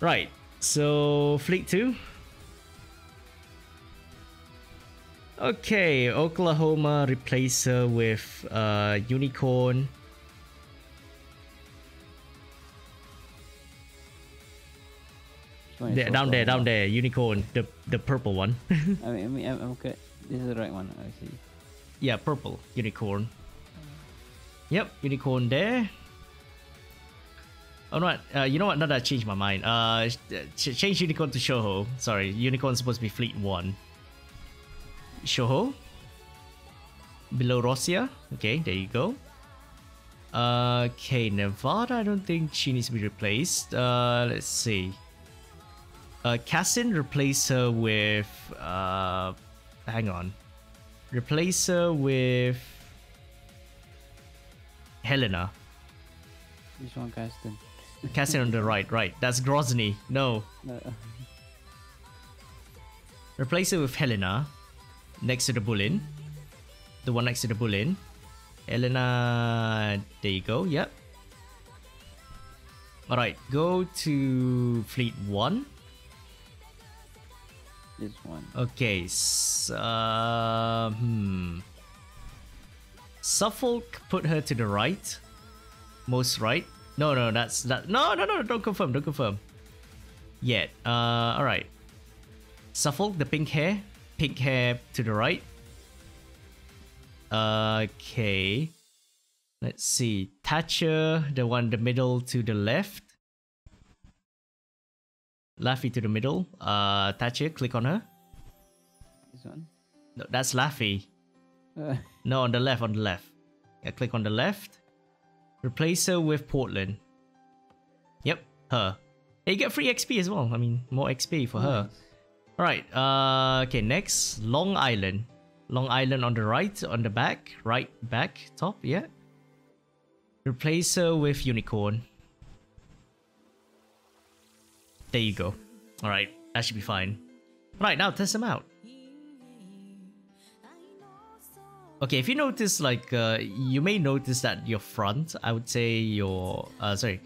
Speaker 1: Right. So fleet two. Okay, Oklahoma replace her with uh, unicorn. There, down there, down there, unicorn, the the purple one. <laughs>
Speaker 2: I mean, I mean, I'm, I'm okay. This is the right one. I see.
Speaker 1: Yeah, purple unicorn. Yep, unicorn there. All right. Uh, you know what? Now that I changed my mind. Uh, ch- change unicorn to Shoho. Sorry, unicorn's supposed to be fleet one. Shoho. Below Rossiya. Okay, there you go. Uh, okay, Nevada. I don't think she needs to be replaced. Uh, let's see. Uh, Cassin replace her with. Uh, hang on. Replace her with Helena.
Speaker 2: This one, Cassin.
Speaker 1: Cassin on the right, right. That's Grozny. No.
Speaker 2: Uh,
Speaker 1: Replace it with Helena. Next to the Bulin. The one next to the Bulin. Helena. There you go. Yep. Alright, go to Fleet 1.
Speaker 2: this one.
Speaker 1: Okay, s- uh, hmm. Suffolk put her to the right. Most right. No, no, that's that. No, no, no, don't confirm, don't confirm. Yet. Uh, alright. Suffolk, the pink hair. Pink hair to the right. Okay. Let's see. Thatcher, the one in the middle to the left. Laffey to the middle. Uh, Thatcher, click on her.
Speaker 2: This one.
Speaker 1: No, that's Laffey.
Speaker 2: Uh,
Speaker 1: No, on the left, on the left. Yeah, click on the left. Replace her with Portland. Yep, her. Hey, you get free XP as well. I mean, more XP for her.
Speaker 2: nice.
Speaker 1: Alright, uh, okay, next, Long Island. Long Island on the right, on the back, right, back, top, yeah. Replace her with Unicorn. There you go. Alright, that should be fine. Right, now test them out. Okay, if you notice, like, uh, you may notice that your front, I would say your, uh, sorry,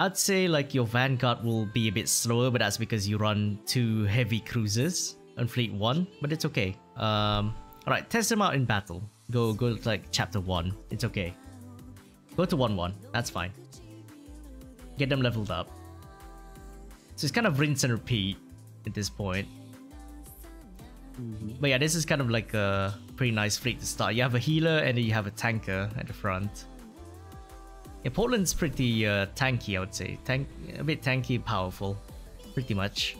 Speaker 1: I'd say like your Vanguard will be a bit slower, but that's because you run two heavy cruisers on Fleet 1, but it's okay. Um, alright, test them out in battle. Go, go to like chapter 1, it's okay. Go to 1-1, that's fine. Get them leveled up. So it's kind of rinse and repeat at this point.
Speaker 2: Mhm.
Speaker 1: But yeah, this is kind of like a pretty nice fleet to start. You have a healer and then you have a tanker at the front. Yeah, Portland's pretty uh, tanky, I would say. Tank, a bit tanky, powerful, pretty much.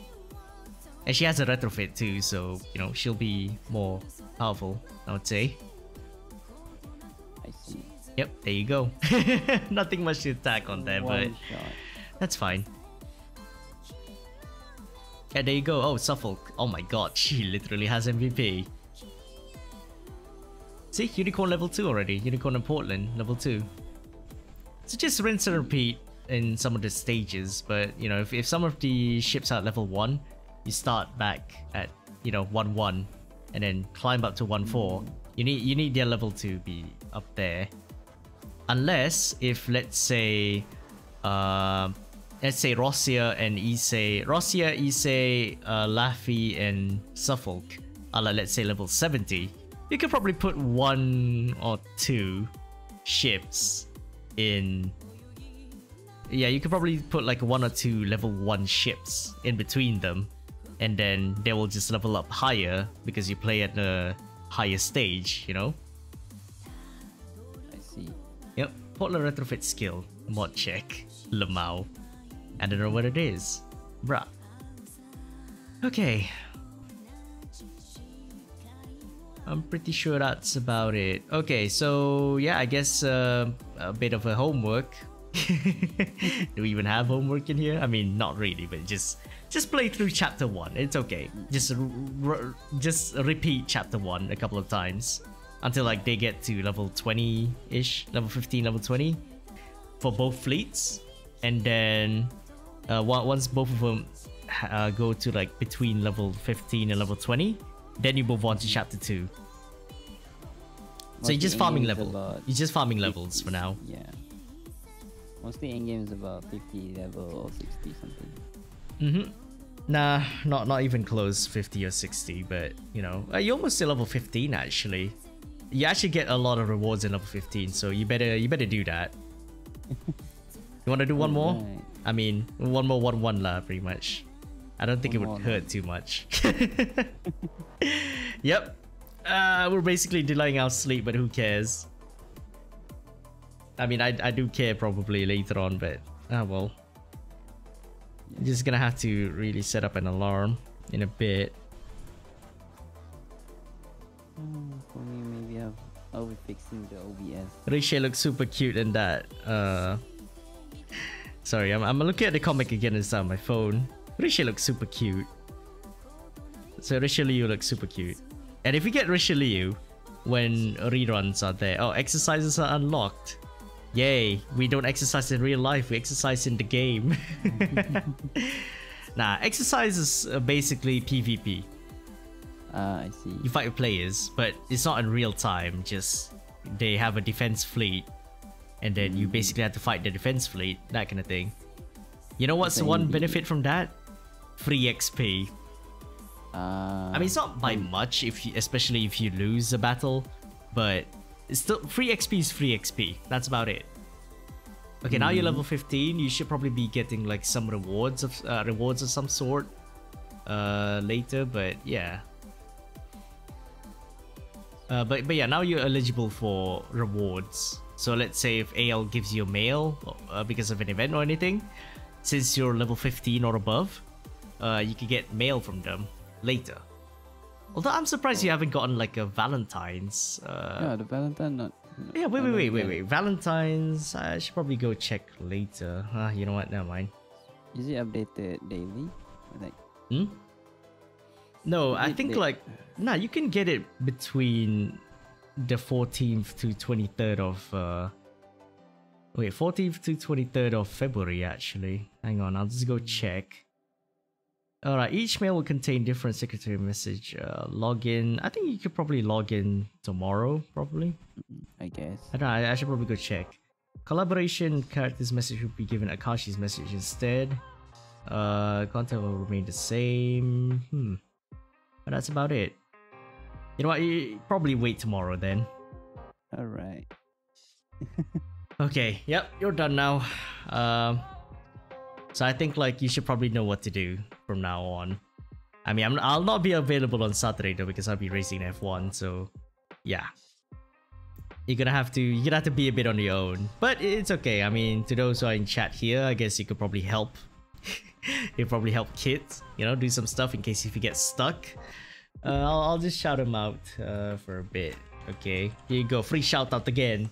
Speaker 1: And she has a retrofit too, so you know she'll be more powerful, I would say.
Speaker 2: I see.
Speaker 1: Yep, there you go. <laughs> Nothing much to attack on there, but
Speaker 2: shot.
Speaker 1: that's fine. Yeah, there you go. Oh, Suffolk. Oh my god, <laughs> she literally has MVP. See, Unicorn level 2 already. Unicorn in Portland level 2. So just rinse and repeat in some of the stages, but you know, if, if some of the ships are at level 1, you start back at, you know, 1-1 and then climb up to 1-4. You need you need their level to be up there. Unless if let's say uh, let's say Rossiya and Ise, Rossiya, Ise, uh, Laffey, and Suffolk are like, let's say level 70, you could probably put one or two ships in. Yeah, you could probably put like one or two level 1 ships in between them, and then they will just level up higher because you play at the higher stage, you know?
Speaker 2: I see.
Speaker 1: Yep, Portland retrofit skill, mod check, Lamau. I don't know what it is. Bruh. Okay. I'm pretty sure that's about it. Okay, so yeah, I guess uh, a bit of a homework. <laughs> Do we even have homework in here? I mean, not really, but just just play through chapter one. It's okay. Just just repeat chapter one a couple of times until like they get to level 20 ish, level 15, level 20 for both fleets, and then uh, once both of them uh, go to like between level 15 and level 20, then you move on to chapter two. So you're just farming level. You're just farming levels
Speaker 2: 50s.
Speaker 1: for now.
Speaker 2: Yeah. Mostly end games about 50 level or 60 something.
Speaker 1: Mm-hmm. Nah, not not even close 50 or 60, but you know, uh, you're almost to level 15 actually. You actually get a lot of rewards in level 15, so you better you better do that. <laughs> you want to do one more?
Speaker 2: Alright.
Speaker 1: I mean, one more one one lah, pretty much. I don't think it would
Speaker 2: more,
Speaker 1: hurt too much. <laughs> yep. Uh, we're basically delaying our sleep, but who cares? I mean, I, I do care probably later on, but ah well. Just gonna have to really set up an alarm in a bit.
Speaker 2: Hmm, for me, maybe be fixing the OBS.
Speaker 1: Riche looks super cute in that. Uh, sorry, I'm, I'm looking at the comic again inside my phone. Riche looks super cute. So Richelieu looks super cute. And if we get Richelieu when reruns are there, oh, exercises are unlocked. Yay, we don't exercise in real life, we exercise in the game. <laughs> nah, exercise is uh, basically PvP.
Speaker 2: Ah, I see.
Speaker 1: You fight with players, but it's not in real time. Just they have a defense fleet, and then you basically have to fight the defense fleet, that kind of thing. You know what's one benefit from that? Free XP.
Speaker 2: Ah,
Speaker 1: I mean, it's not by much, if you, especially if you lose a battle, but it's still free XP is free XP. That's about it. Okay, now you're level 15. You should probably be getting like some rewards of uh, rewards of some sort uh, later, but yeah. Uh, but but yeah, now you're eligible for rewards. So let's say if AL gives you a mail uh, because of an event or anything, since you're level 15 or above, uh, you can get mail from them later. Although I'm surprised you haven't gotten like a Valentine's. Uh,
Speaker 2: yeah, the Valentine not.
Speaker 1: yeah, wait, wait, wait, wait, wait. Valentine's. I should probably go check later. Ah, you know what? Never mind.
Speaker 2: Is it updated daily? Like,
Speaker 1: Hmm? No, I think like nah, you can get it between the 14th to 23rd of uh wait, 14th to 23rd of February actually. Hang on, I'll just go check. Alright, each mail will contain different secretary message. Uh, login. I think you could probably log in tomorrow, probably.
Speaker 2: I guess.
Speaker 1: I don't know, I, I should probably go check. Collaboration character's message will be given Akashi's message instead. Uh, content will remain the same. Hmm. But that's about it. You know what? You probably wait tomorrow then.
Speaker 2: All right.
Speaker 1: Okay. Yep. You're done now. Um. So I think like you should probably know what to do from now on. I mean, I'm, I'll not be available on Saturday though because I'll be racing F1. So, yeah, you're gonna have to you're gonna have to be a bit on your own. But it's okay. I mean, to those who are in chat here, I guess you could probably help. <laughs> you probably help kids. you know, do some stuff in case if you get stuck. Uh, I'll, I'll just shout him out uh, for a bit. Okay, here you go. Free shout out again.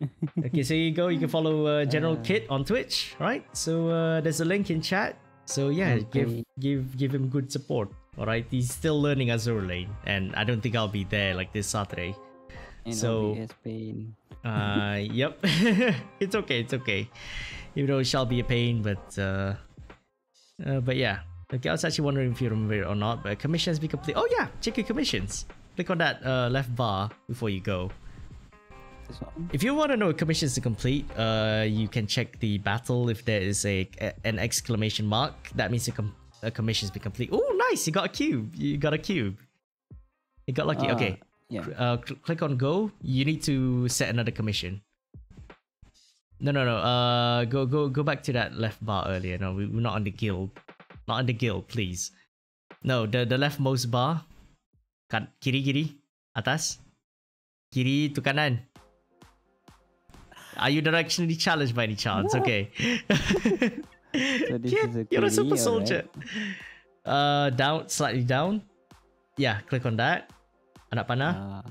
Speaker 1: <laughs> okay, so here you go. You can follow uh, General. Kit on Twitch, right? So uh, there's a link in chat. So yeah, give
Speaker 2: Okay.
Speaker 1: give give him good support. All right, he's still learning Azur Lane, and I don't think I'll be there like this Saturday.
Speaker 2: And
Speaker 1: So-
Speaker 2: pain.
Speaker 1: Uh, <laughs> yep. <laughs> it's okay. It's okay. Even though it shall be a pain, but uh, uh, but yeah. Okay, I was actually wondering if you remember it or not. But commissions be complete. Oh yeah, check your commissions. Click on that uh, left bar before you go. If you want to know commissions to complete, uh, you can check the battle. If there is a, a- an exclamation mark, that means your com- uh, commissions be complete. Oh, nice! You got a cube. You got a cube. You got lucky.
Speaker 2: Ah,
Speaker 1: okay.
Speaker 2: Yeah.
Speaker 1: Uh, cl- click on go. You need to set another commission. No, no, no. Uh, go, go, go back to that left bar earlier. No, we, we're not on the guild. Not on the guild, please. No, the the leftmost bar. Kan kiri kiri atas. Kiri to kanan. Are you directionally challenged by any chance?
Speaker 2: No.
Speaker 1: Okay. <laughs>
Speaker 2: So this
Speaker 1: Yeah,
Speaker 2: is a
Speaker 1: you're a super soldier. Uh, down, slightly down. Yeah, click on that. Anak panah.
Speaker 2: Ah,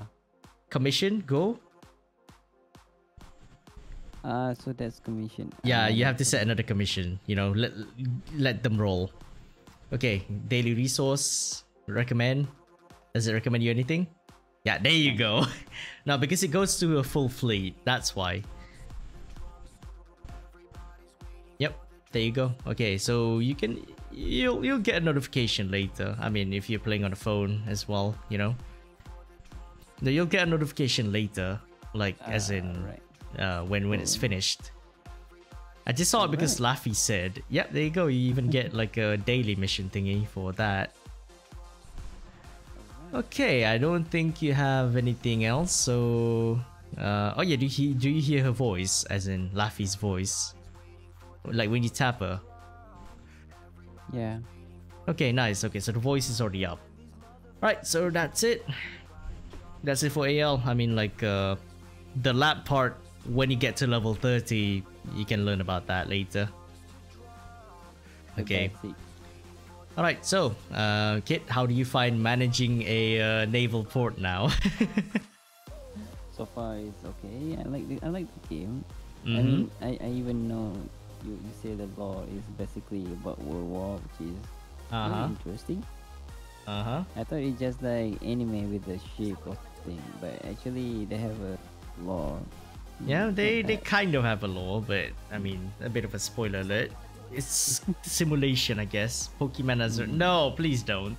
Speaker 1: Commission, go.
Speaker 2: ah, so that's commission.
Speaker 1: Yeah,
Speaker 2: Ah,
Speaker 1: you have to set another commission. You know, let let them roll. Okay, daily resource recommend. Does it recommend you anything? Yeah, there you go. <laughs> now because it goes to a full fleet, that's why. Yep, there you go. Okay, so you can you'll you'll get a notification later. I mean, if you're playing on the phone as well, you know. No, you'll get a notification later, like as
Speaker 2: Ah,
Speaker 1: in
Speaker 2: right.
Speaker 1: uh, when when it's finished. I just saw it because Laffey said, "Yep, there you go. You even get like a daily mission thingy for that." Okay, I don't think you have anything else. So, uh, oh yeah, do you do you hear her voice, as in Laffey's voice, like when you tap her?
Speaker 2: Yeah.
Speaker 1: Okay, nice. Okay, so the voice is already up. Right, so that's it. That's it for AL. I mean, like, uh, the lab part, when you get to level 30, you can learn about that later. Okay. Alright, so, uh, Kit, how do you find managing a uh, naval port now? <laughs>
Speaker 2: So far it's okay. I like the I like the game. I
Speaker 1: Mhm.
Speaker 2: mean, I, I even know you, you say the law is basically about World War, which is
Speaker 1: uh
Speaker 2: really
Speaker 1: huh.
Speaker 2: interesting.
Speaker 1: Uh huh.
Speaker 2: I thought it's just like anime with the ship or thing, but actually they have a law.
Speaker 1: Yeah,
Speaker 2: Mm,
Speaker 1: they, they kind of have a law, but I mean, a bit of a spoiler alert. It's simulation, I guess. Pokemon Azur. No, please don't.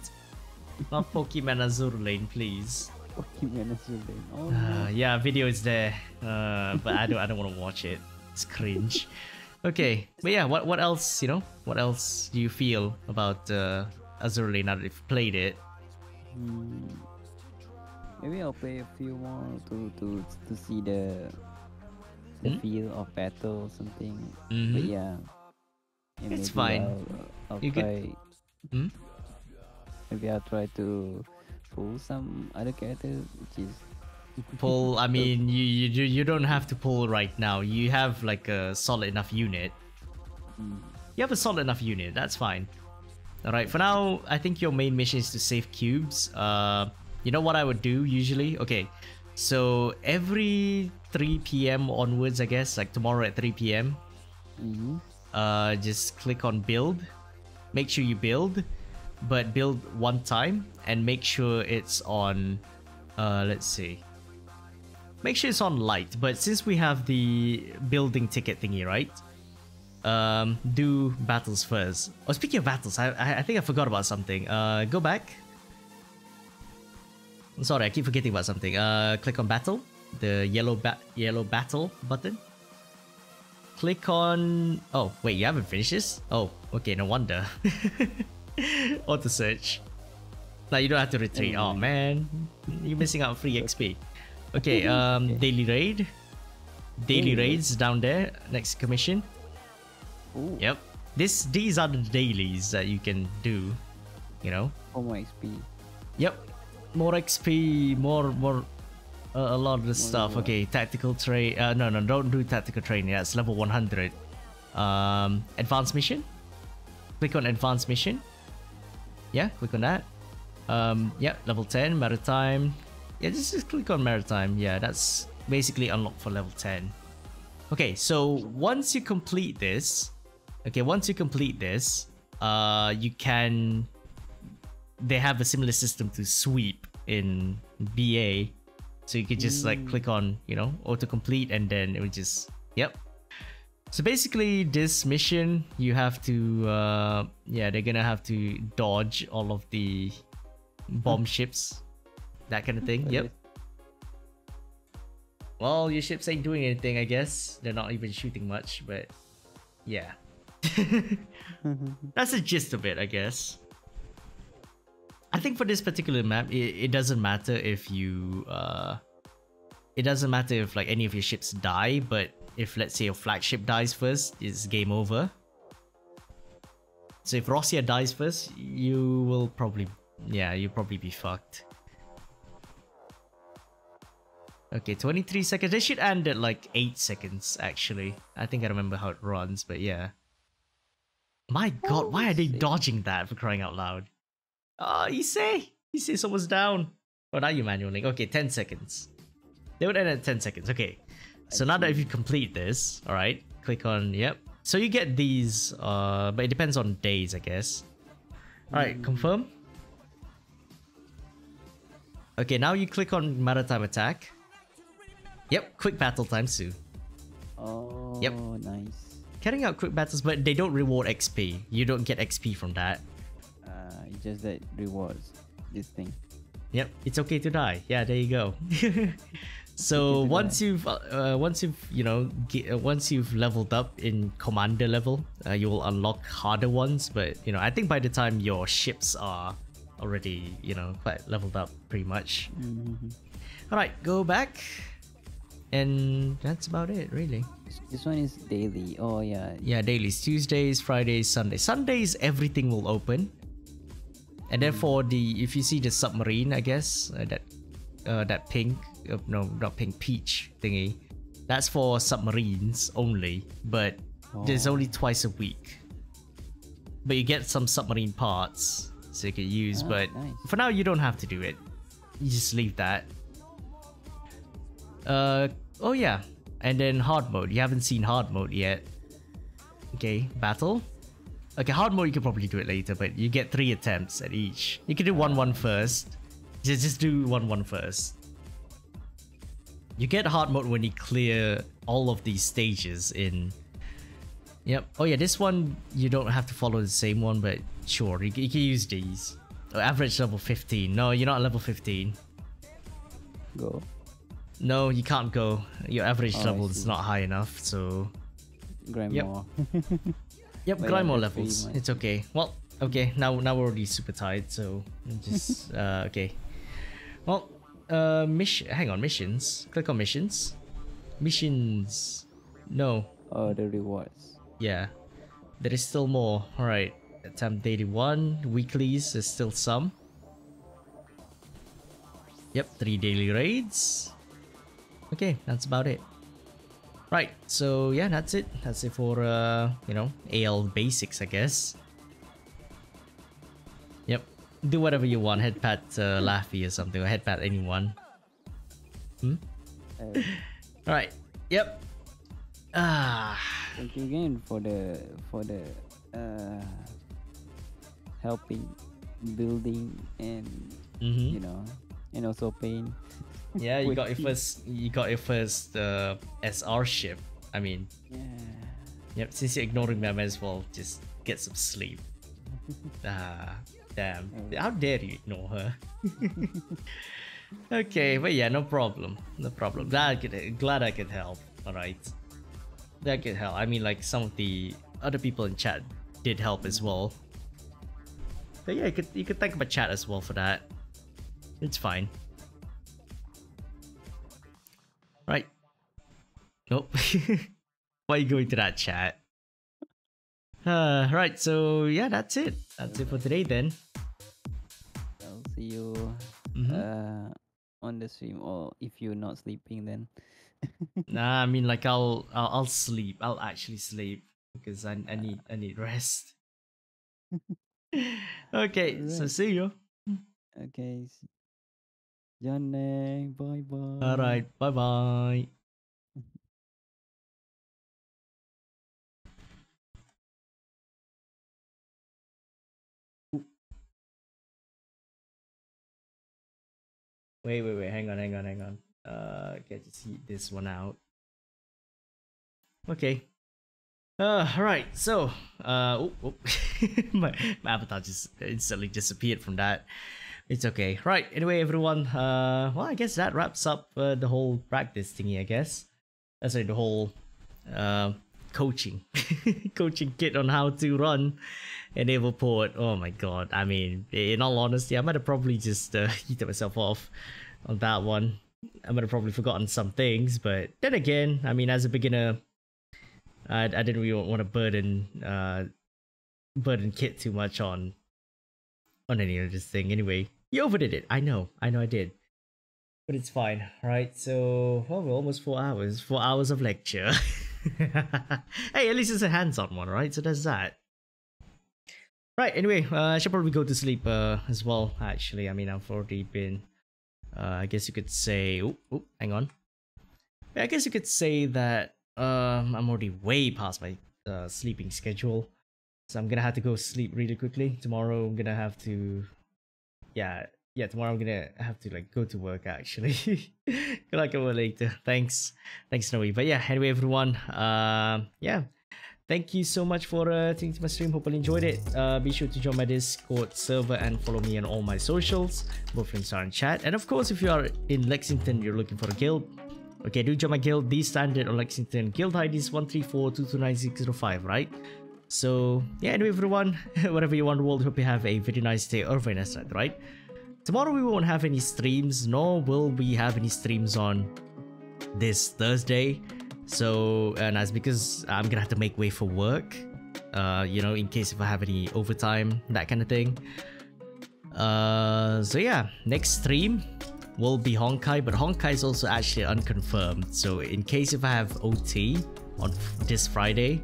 Speaker 1: Not Pokemon Azur Lane, please.
Speaker 2: Pokemon Azur Lane. Oh
Speaker 1: Uh,
Speaker 2: no.
Speaker 1: yeah, video is there, uh, but I don't. I don't want to watch it. It's cringe. Okay, but yeah, what what else? You know, what else do you feel about uh, Azur Lane now that you've played it?
Speaker 2: Hmm. Maybe I'll play a few more to to to see the the
Speaker 1: Hmm?
Speaker 2: feel of battle or something. But
Speaker 1: Mhm.
Speaker 2: yeah. Yeah,
Speaker 1: It's fine.
Speaker 2: I'll, I'll
Speaker 1: You
Speaker 2: try.
Speaker 1: Hmm?
Speaker 2: Maybe I'll try to pull some other characters, which is
Speaker 1: Pull. <laughs> I mean, you you you- don't have to pull right now. You have like a solid enough unit.
Speaker 2: Hmm.
Speaker 1: You have a solid enough unit. That's fine. All right. For now, I think your main mission is to save cubes. Uh, you know what I would do usually? Okay. So every 3 p.m. onwards, I guess, like tomorrow at 3 p.m.
Speaker 2: Mhm.
Speaker 1: uh, just click on build. Make sure you build, but build one time and make sure it's on. Uh, let's see. Make sure it's on light. But since we have the building ticket thingy, right? Um, do battles first. Oh, speaking of battles, I I, I think I forgot about something. Uh, go back. I'm sorry, I keep forgetting about something. Uh, click on battle, the yellow bat yellow battle button. Click on oh wait you haven't finished this? Oh okay no wonder. <laughs> Auto search. Now you don't have to retreat. Oh
Speaker 2: Mm.
Speaker 1: man you're missing out on free xp okay <laughs> um daily raid. Daily
Speaker 2: Daily
Speaker 1: raids down there next commission. Yep. This these are the dailies that you can do you know.
Speaker 2: For more XP.
Speaker 1: Yep, more XP, more more uh, a lot of the stuff.
Speaker 2: what?
Speaker 1: Okay, tactical train. Uh, no, no, don't do tactical training. it's level 100. Um, advanced mission. Click on advanced mission. Yeah, click on that. Um, yeah, level 10, maritime. Yeah, just, just click on maritime. Yeah, that's basically unlocked for level 10. Okay, so once you complete this, okay, once you complete this, uh, you can. They have a similar system to sweep in BA, so you could just like click on, you know, autocomplete, and then it would just, yep. So basically, this mission you have to, uh, yeah, they're gonna have to dodge all of the bomb ships, that kind of thing. Yep. Well, your ships ain't doing anything, I guess. They're not even shooting much, but yeah. <laughs> <laughs> That's the gist of it, I guess. I think for this particular map, it, it doesn't matter if you uh it doesn't matter if like any of your ships die, but if let's say your flagship dies first, it's game over. So if Rossiya dies first, you will probably yeah, you'll probably be fucked. Okay, 23 seconds. They should end at like 8 seconds, actually. I think I remember how it runs, but yeah. My god, why are they dodging that for crying out loud? Oh, you say? You say someone's down. Oh, now you manualing. Okay, 10 seconds. They would end at 10 seconds. Okay. So now that if you complete this, alright, click on, yep. So you get these, uh, but it depends on days, I guess. Alright, confirm. Okay, now you click on maritime attack. Yep, quick battle time too.
Speaker 2: Oh,
Speaker 1: Yep.
Speaker 2: nice.
Speaker 1: Carrying out quick battles, but they don't reward XP. You don't get XP from that.
Speaker 2: Just that rewards this thing.
Speaker 1: Yep, it's okay to die. Yeah, there you go. <laughs> so once you've uh, once you've you know ge- uh, once you've leveled up in commander level, uh, you will unlock harder ones. But you know, I think by the time your ships are already you know quite leveled up, pretty much.
Speaker 2: Mhm.
Speaker 1: All right, go back, and that's about it, really.
Speaker 2: This- This one is daily. Oh yeah.
Speaker 1: Yeah, dailies Tuesdays, Fridays, Sundays. Sundays everything will open. And then for the if you see the submarine, I guess uh, that uh, that pink uh, no not pink peach thingy, that's for submarines only. But there's
Speaker 2: Oh.
Speaker 1: only twice a week. But you get some submarine parts so you can use.
Speaker 2: Ah,
Speaker 1: but
Speaker 2: nice.
Speaker 1: for now, you don't have to do it. You just leave that. Uh oh yeah, and then hard mode. You haven't seen hard mode yet. Okay, battle. Okay, hard mode you can probably do it later, but you get three attempts at each. You can do one one first. Just just do one one first. You get hard mode when you clear all of these stages in. Yep. Oh yeah, this one you don't have to follow the same one, but sure, you, you can use these. Oh, average level 15. No, you're not level 15.
Speaker 2: Go.
Speaker 1: No, you can't go. Your average
Speaker 2: Oh,
Speaker 1: level is not high enough, so
Speaker 2: Grind
Speaker 1: Yep. <laughs>
Speaker 2: more.
Speaker 1: Yep,
Speaker 2: But
Speaker 1: grind
Speaker 2: yeah,
Speaker 1: more levels.
Speaker 2: much
Speaker 1: It's okay. Well, okay. Now, now we're already super tired, so just <laughs> uh, okay. Well, uh, mission. Hang on, missions. Click on missions. Missions. No.
Speaker 2: oh, the rewards.
Speaker 1: Yeah. There is still more. All right. Attempt daily one. Weeklies. There's still some. Yep. Three daily raids. Okay, that's about it. Right. So yeah, that's it. That's it for uh, you know, AL basics, I guess. Yep. Do whatever you want. Head pat uh, Laffey or something, or head pat anyone. Hmm.
Speaker 2: Uh,
Speaker 1: All right. Yep. Ah.
Speaker 2: thank you again for the for the uh helping, building, and
Speaker 1: Mm-hmm.
Speaker 2: you know, and also pain.
Speaker 1: Yeah, you <laughs> got your first. You got your first uh, SR ship. I mean,
Speaker 2: Yeah.
Speaker 1: yep. Since you're ignoring them as well just get some sleep. <laughs> ah, damn!
Speaker 2: Oh.
Speaker 1: How dare you ignore her? <laughs> okay, but yeah, no problem. No problem. Glad I could. Glad I could help. All right. That could help. I mean, like some of the other people in chat did help as well. But yeah, you could you could thank my chat as well for that. It's fine. Right. Nope. <laughs> Why are you going to that chat? Uh, right, so yeah, that's it. That's it for today then.
Speaker 2: I'll see you
Speaker 1: Mhm.
Speaker 2: uh on the stream or if you're not sleeping then <laughs>
Speaker 1: Nah, I mean like I'll, I'll I'll sleep. I'll actually sleep because I I need I need rest. <laughs> okay, so see you.
Speaker 2: okay Johnny bye bye
Speaker 1: All right, bye bye. Wait, wait, wait. Hang on, hang on, hang on. Uh, get to see this one out. Okay. Uh, all right. So, uh, oh, oh. <laughs> my, my avatar just instantly disappeared from that. It's okay. Right. Anyway, everyone. Uh, well, I guess that wraps up uh, the whole practice thingy. I guess. That's like the whole, uh, coaching, <laughs> coaching kit on how to run enable port. Oh my god. I mean, in all honesty, I might have probably just uh, <laughs> heated myself off on that one. I might have probably forgotten some things, but then again, I mean, as a beginner, I, I didn't really want to burden uh burden Kit too much on on any of this thing. Anyway, you overdid it. I know. I know I did. But it's fine, right? So, well, we're almost four hours. Four hours of lecture. <laughs> hey, at least it's a hands-on one, right? So there's that. Right, anyway, uh, I should probably go to sleep uh, as well, actually. I mean, I've already been, uh, I guess you could say, oh, oh, hang on. I guess you could say that um, I'm already way past my uh, sleeping schedule. So I'm gonna have to go sleep really quickly. Tomorrow I'm gonna have to, yeah, yeah, tomorrow I'm gonna have to like go to work actually. Good luck over later. Thanks, thanks Snowy. But yeah, anyway, everyone, um, yeah, thank you so much for uh, tuning to my stream. Hope you enjoyed it. Uh, be sure to join my Discord server and follow me on all my socials. Both links are in chat. And of course, if you are in Lexington, you're looking for a guild. Okay, do join my guild. The standard on Lexington guild ID is 134229605, right? So yeah, anyway, everyone, <laughs> whatever you want, world, hope you have a very nice day or very nice night, right? Tomorrow we won't have any streams, nor will we have any streams on this Thursday. So, and that's because I'm gonna have to make way for work. Uh, you know, in case if I have any overtime, that kind of thing. Uh, so yeah, next stream will be Honkai, but Honkai is also actually unconfirmed. So in case if I have OT on this Friday,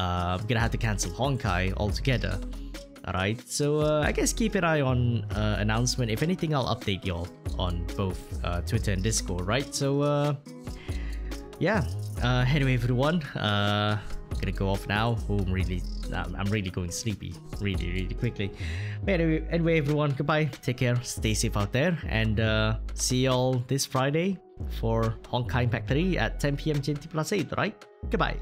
Speaker 1: uh, I'm gonna have to cancel Honkai altogether. Alright, so uh, I guess keep an eye on uh, announcement. If anything, I'll update y'all on both uh, Twitter and Discord, right? So uh, yeah. Uh, anyway, everyone, uh, I'm gonna go off now. Oh, I'm really, I'm really going sleepy, really, really quickly. But anyway, anyway, everyone, goodbye. Take care. Stay safe out there, and uh, see y'all this Friday for Honkai Impact 3 at 10 p.m. GMT plus 8. Right? Goodbye.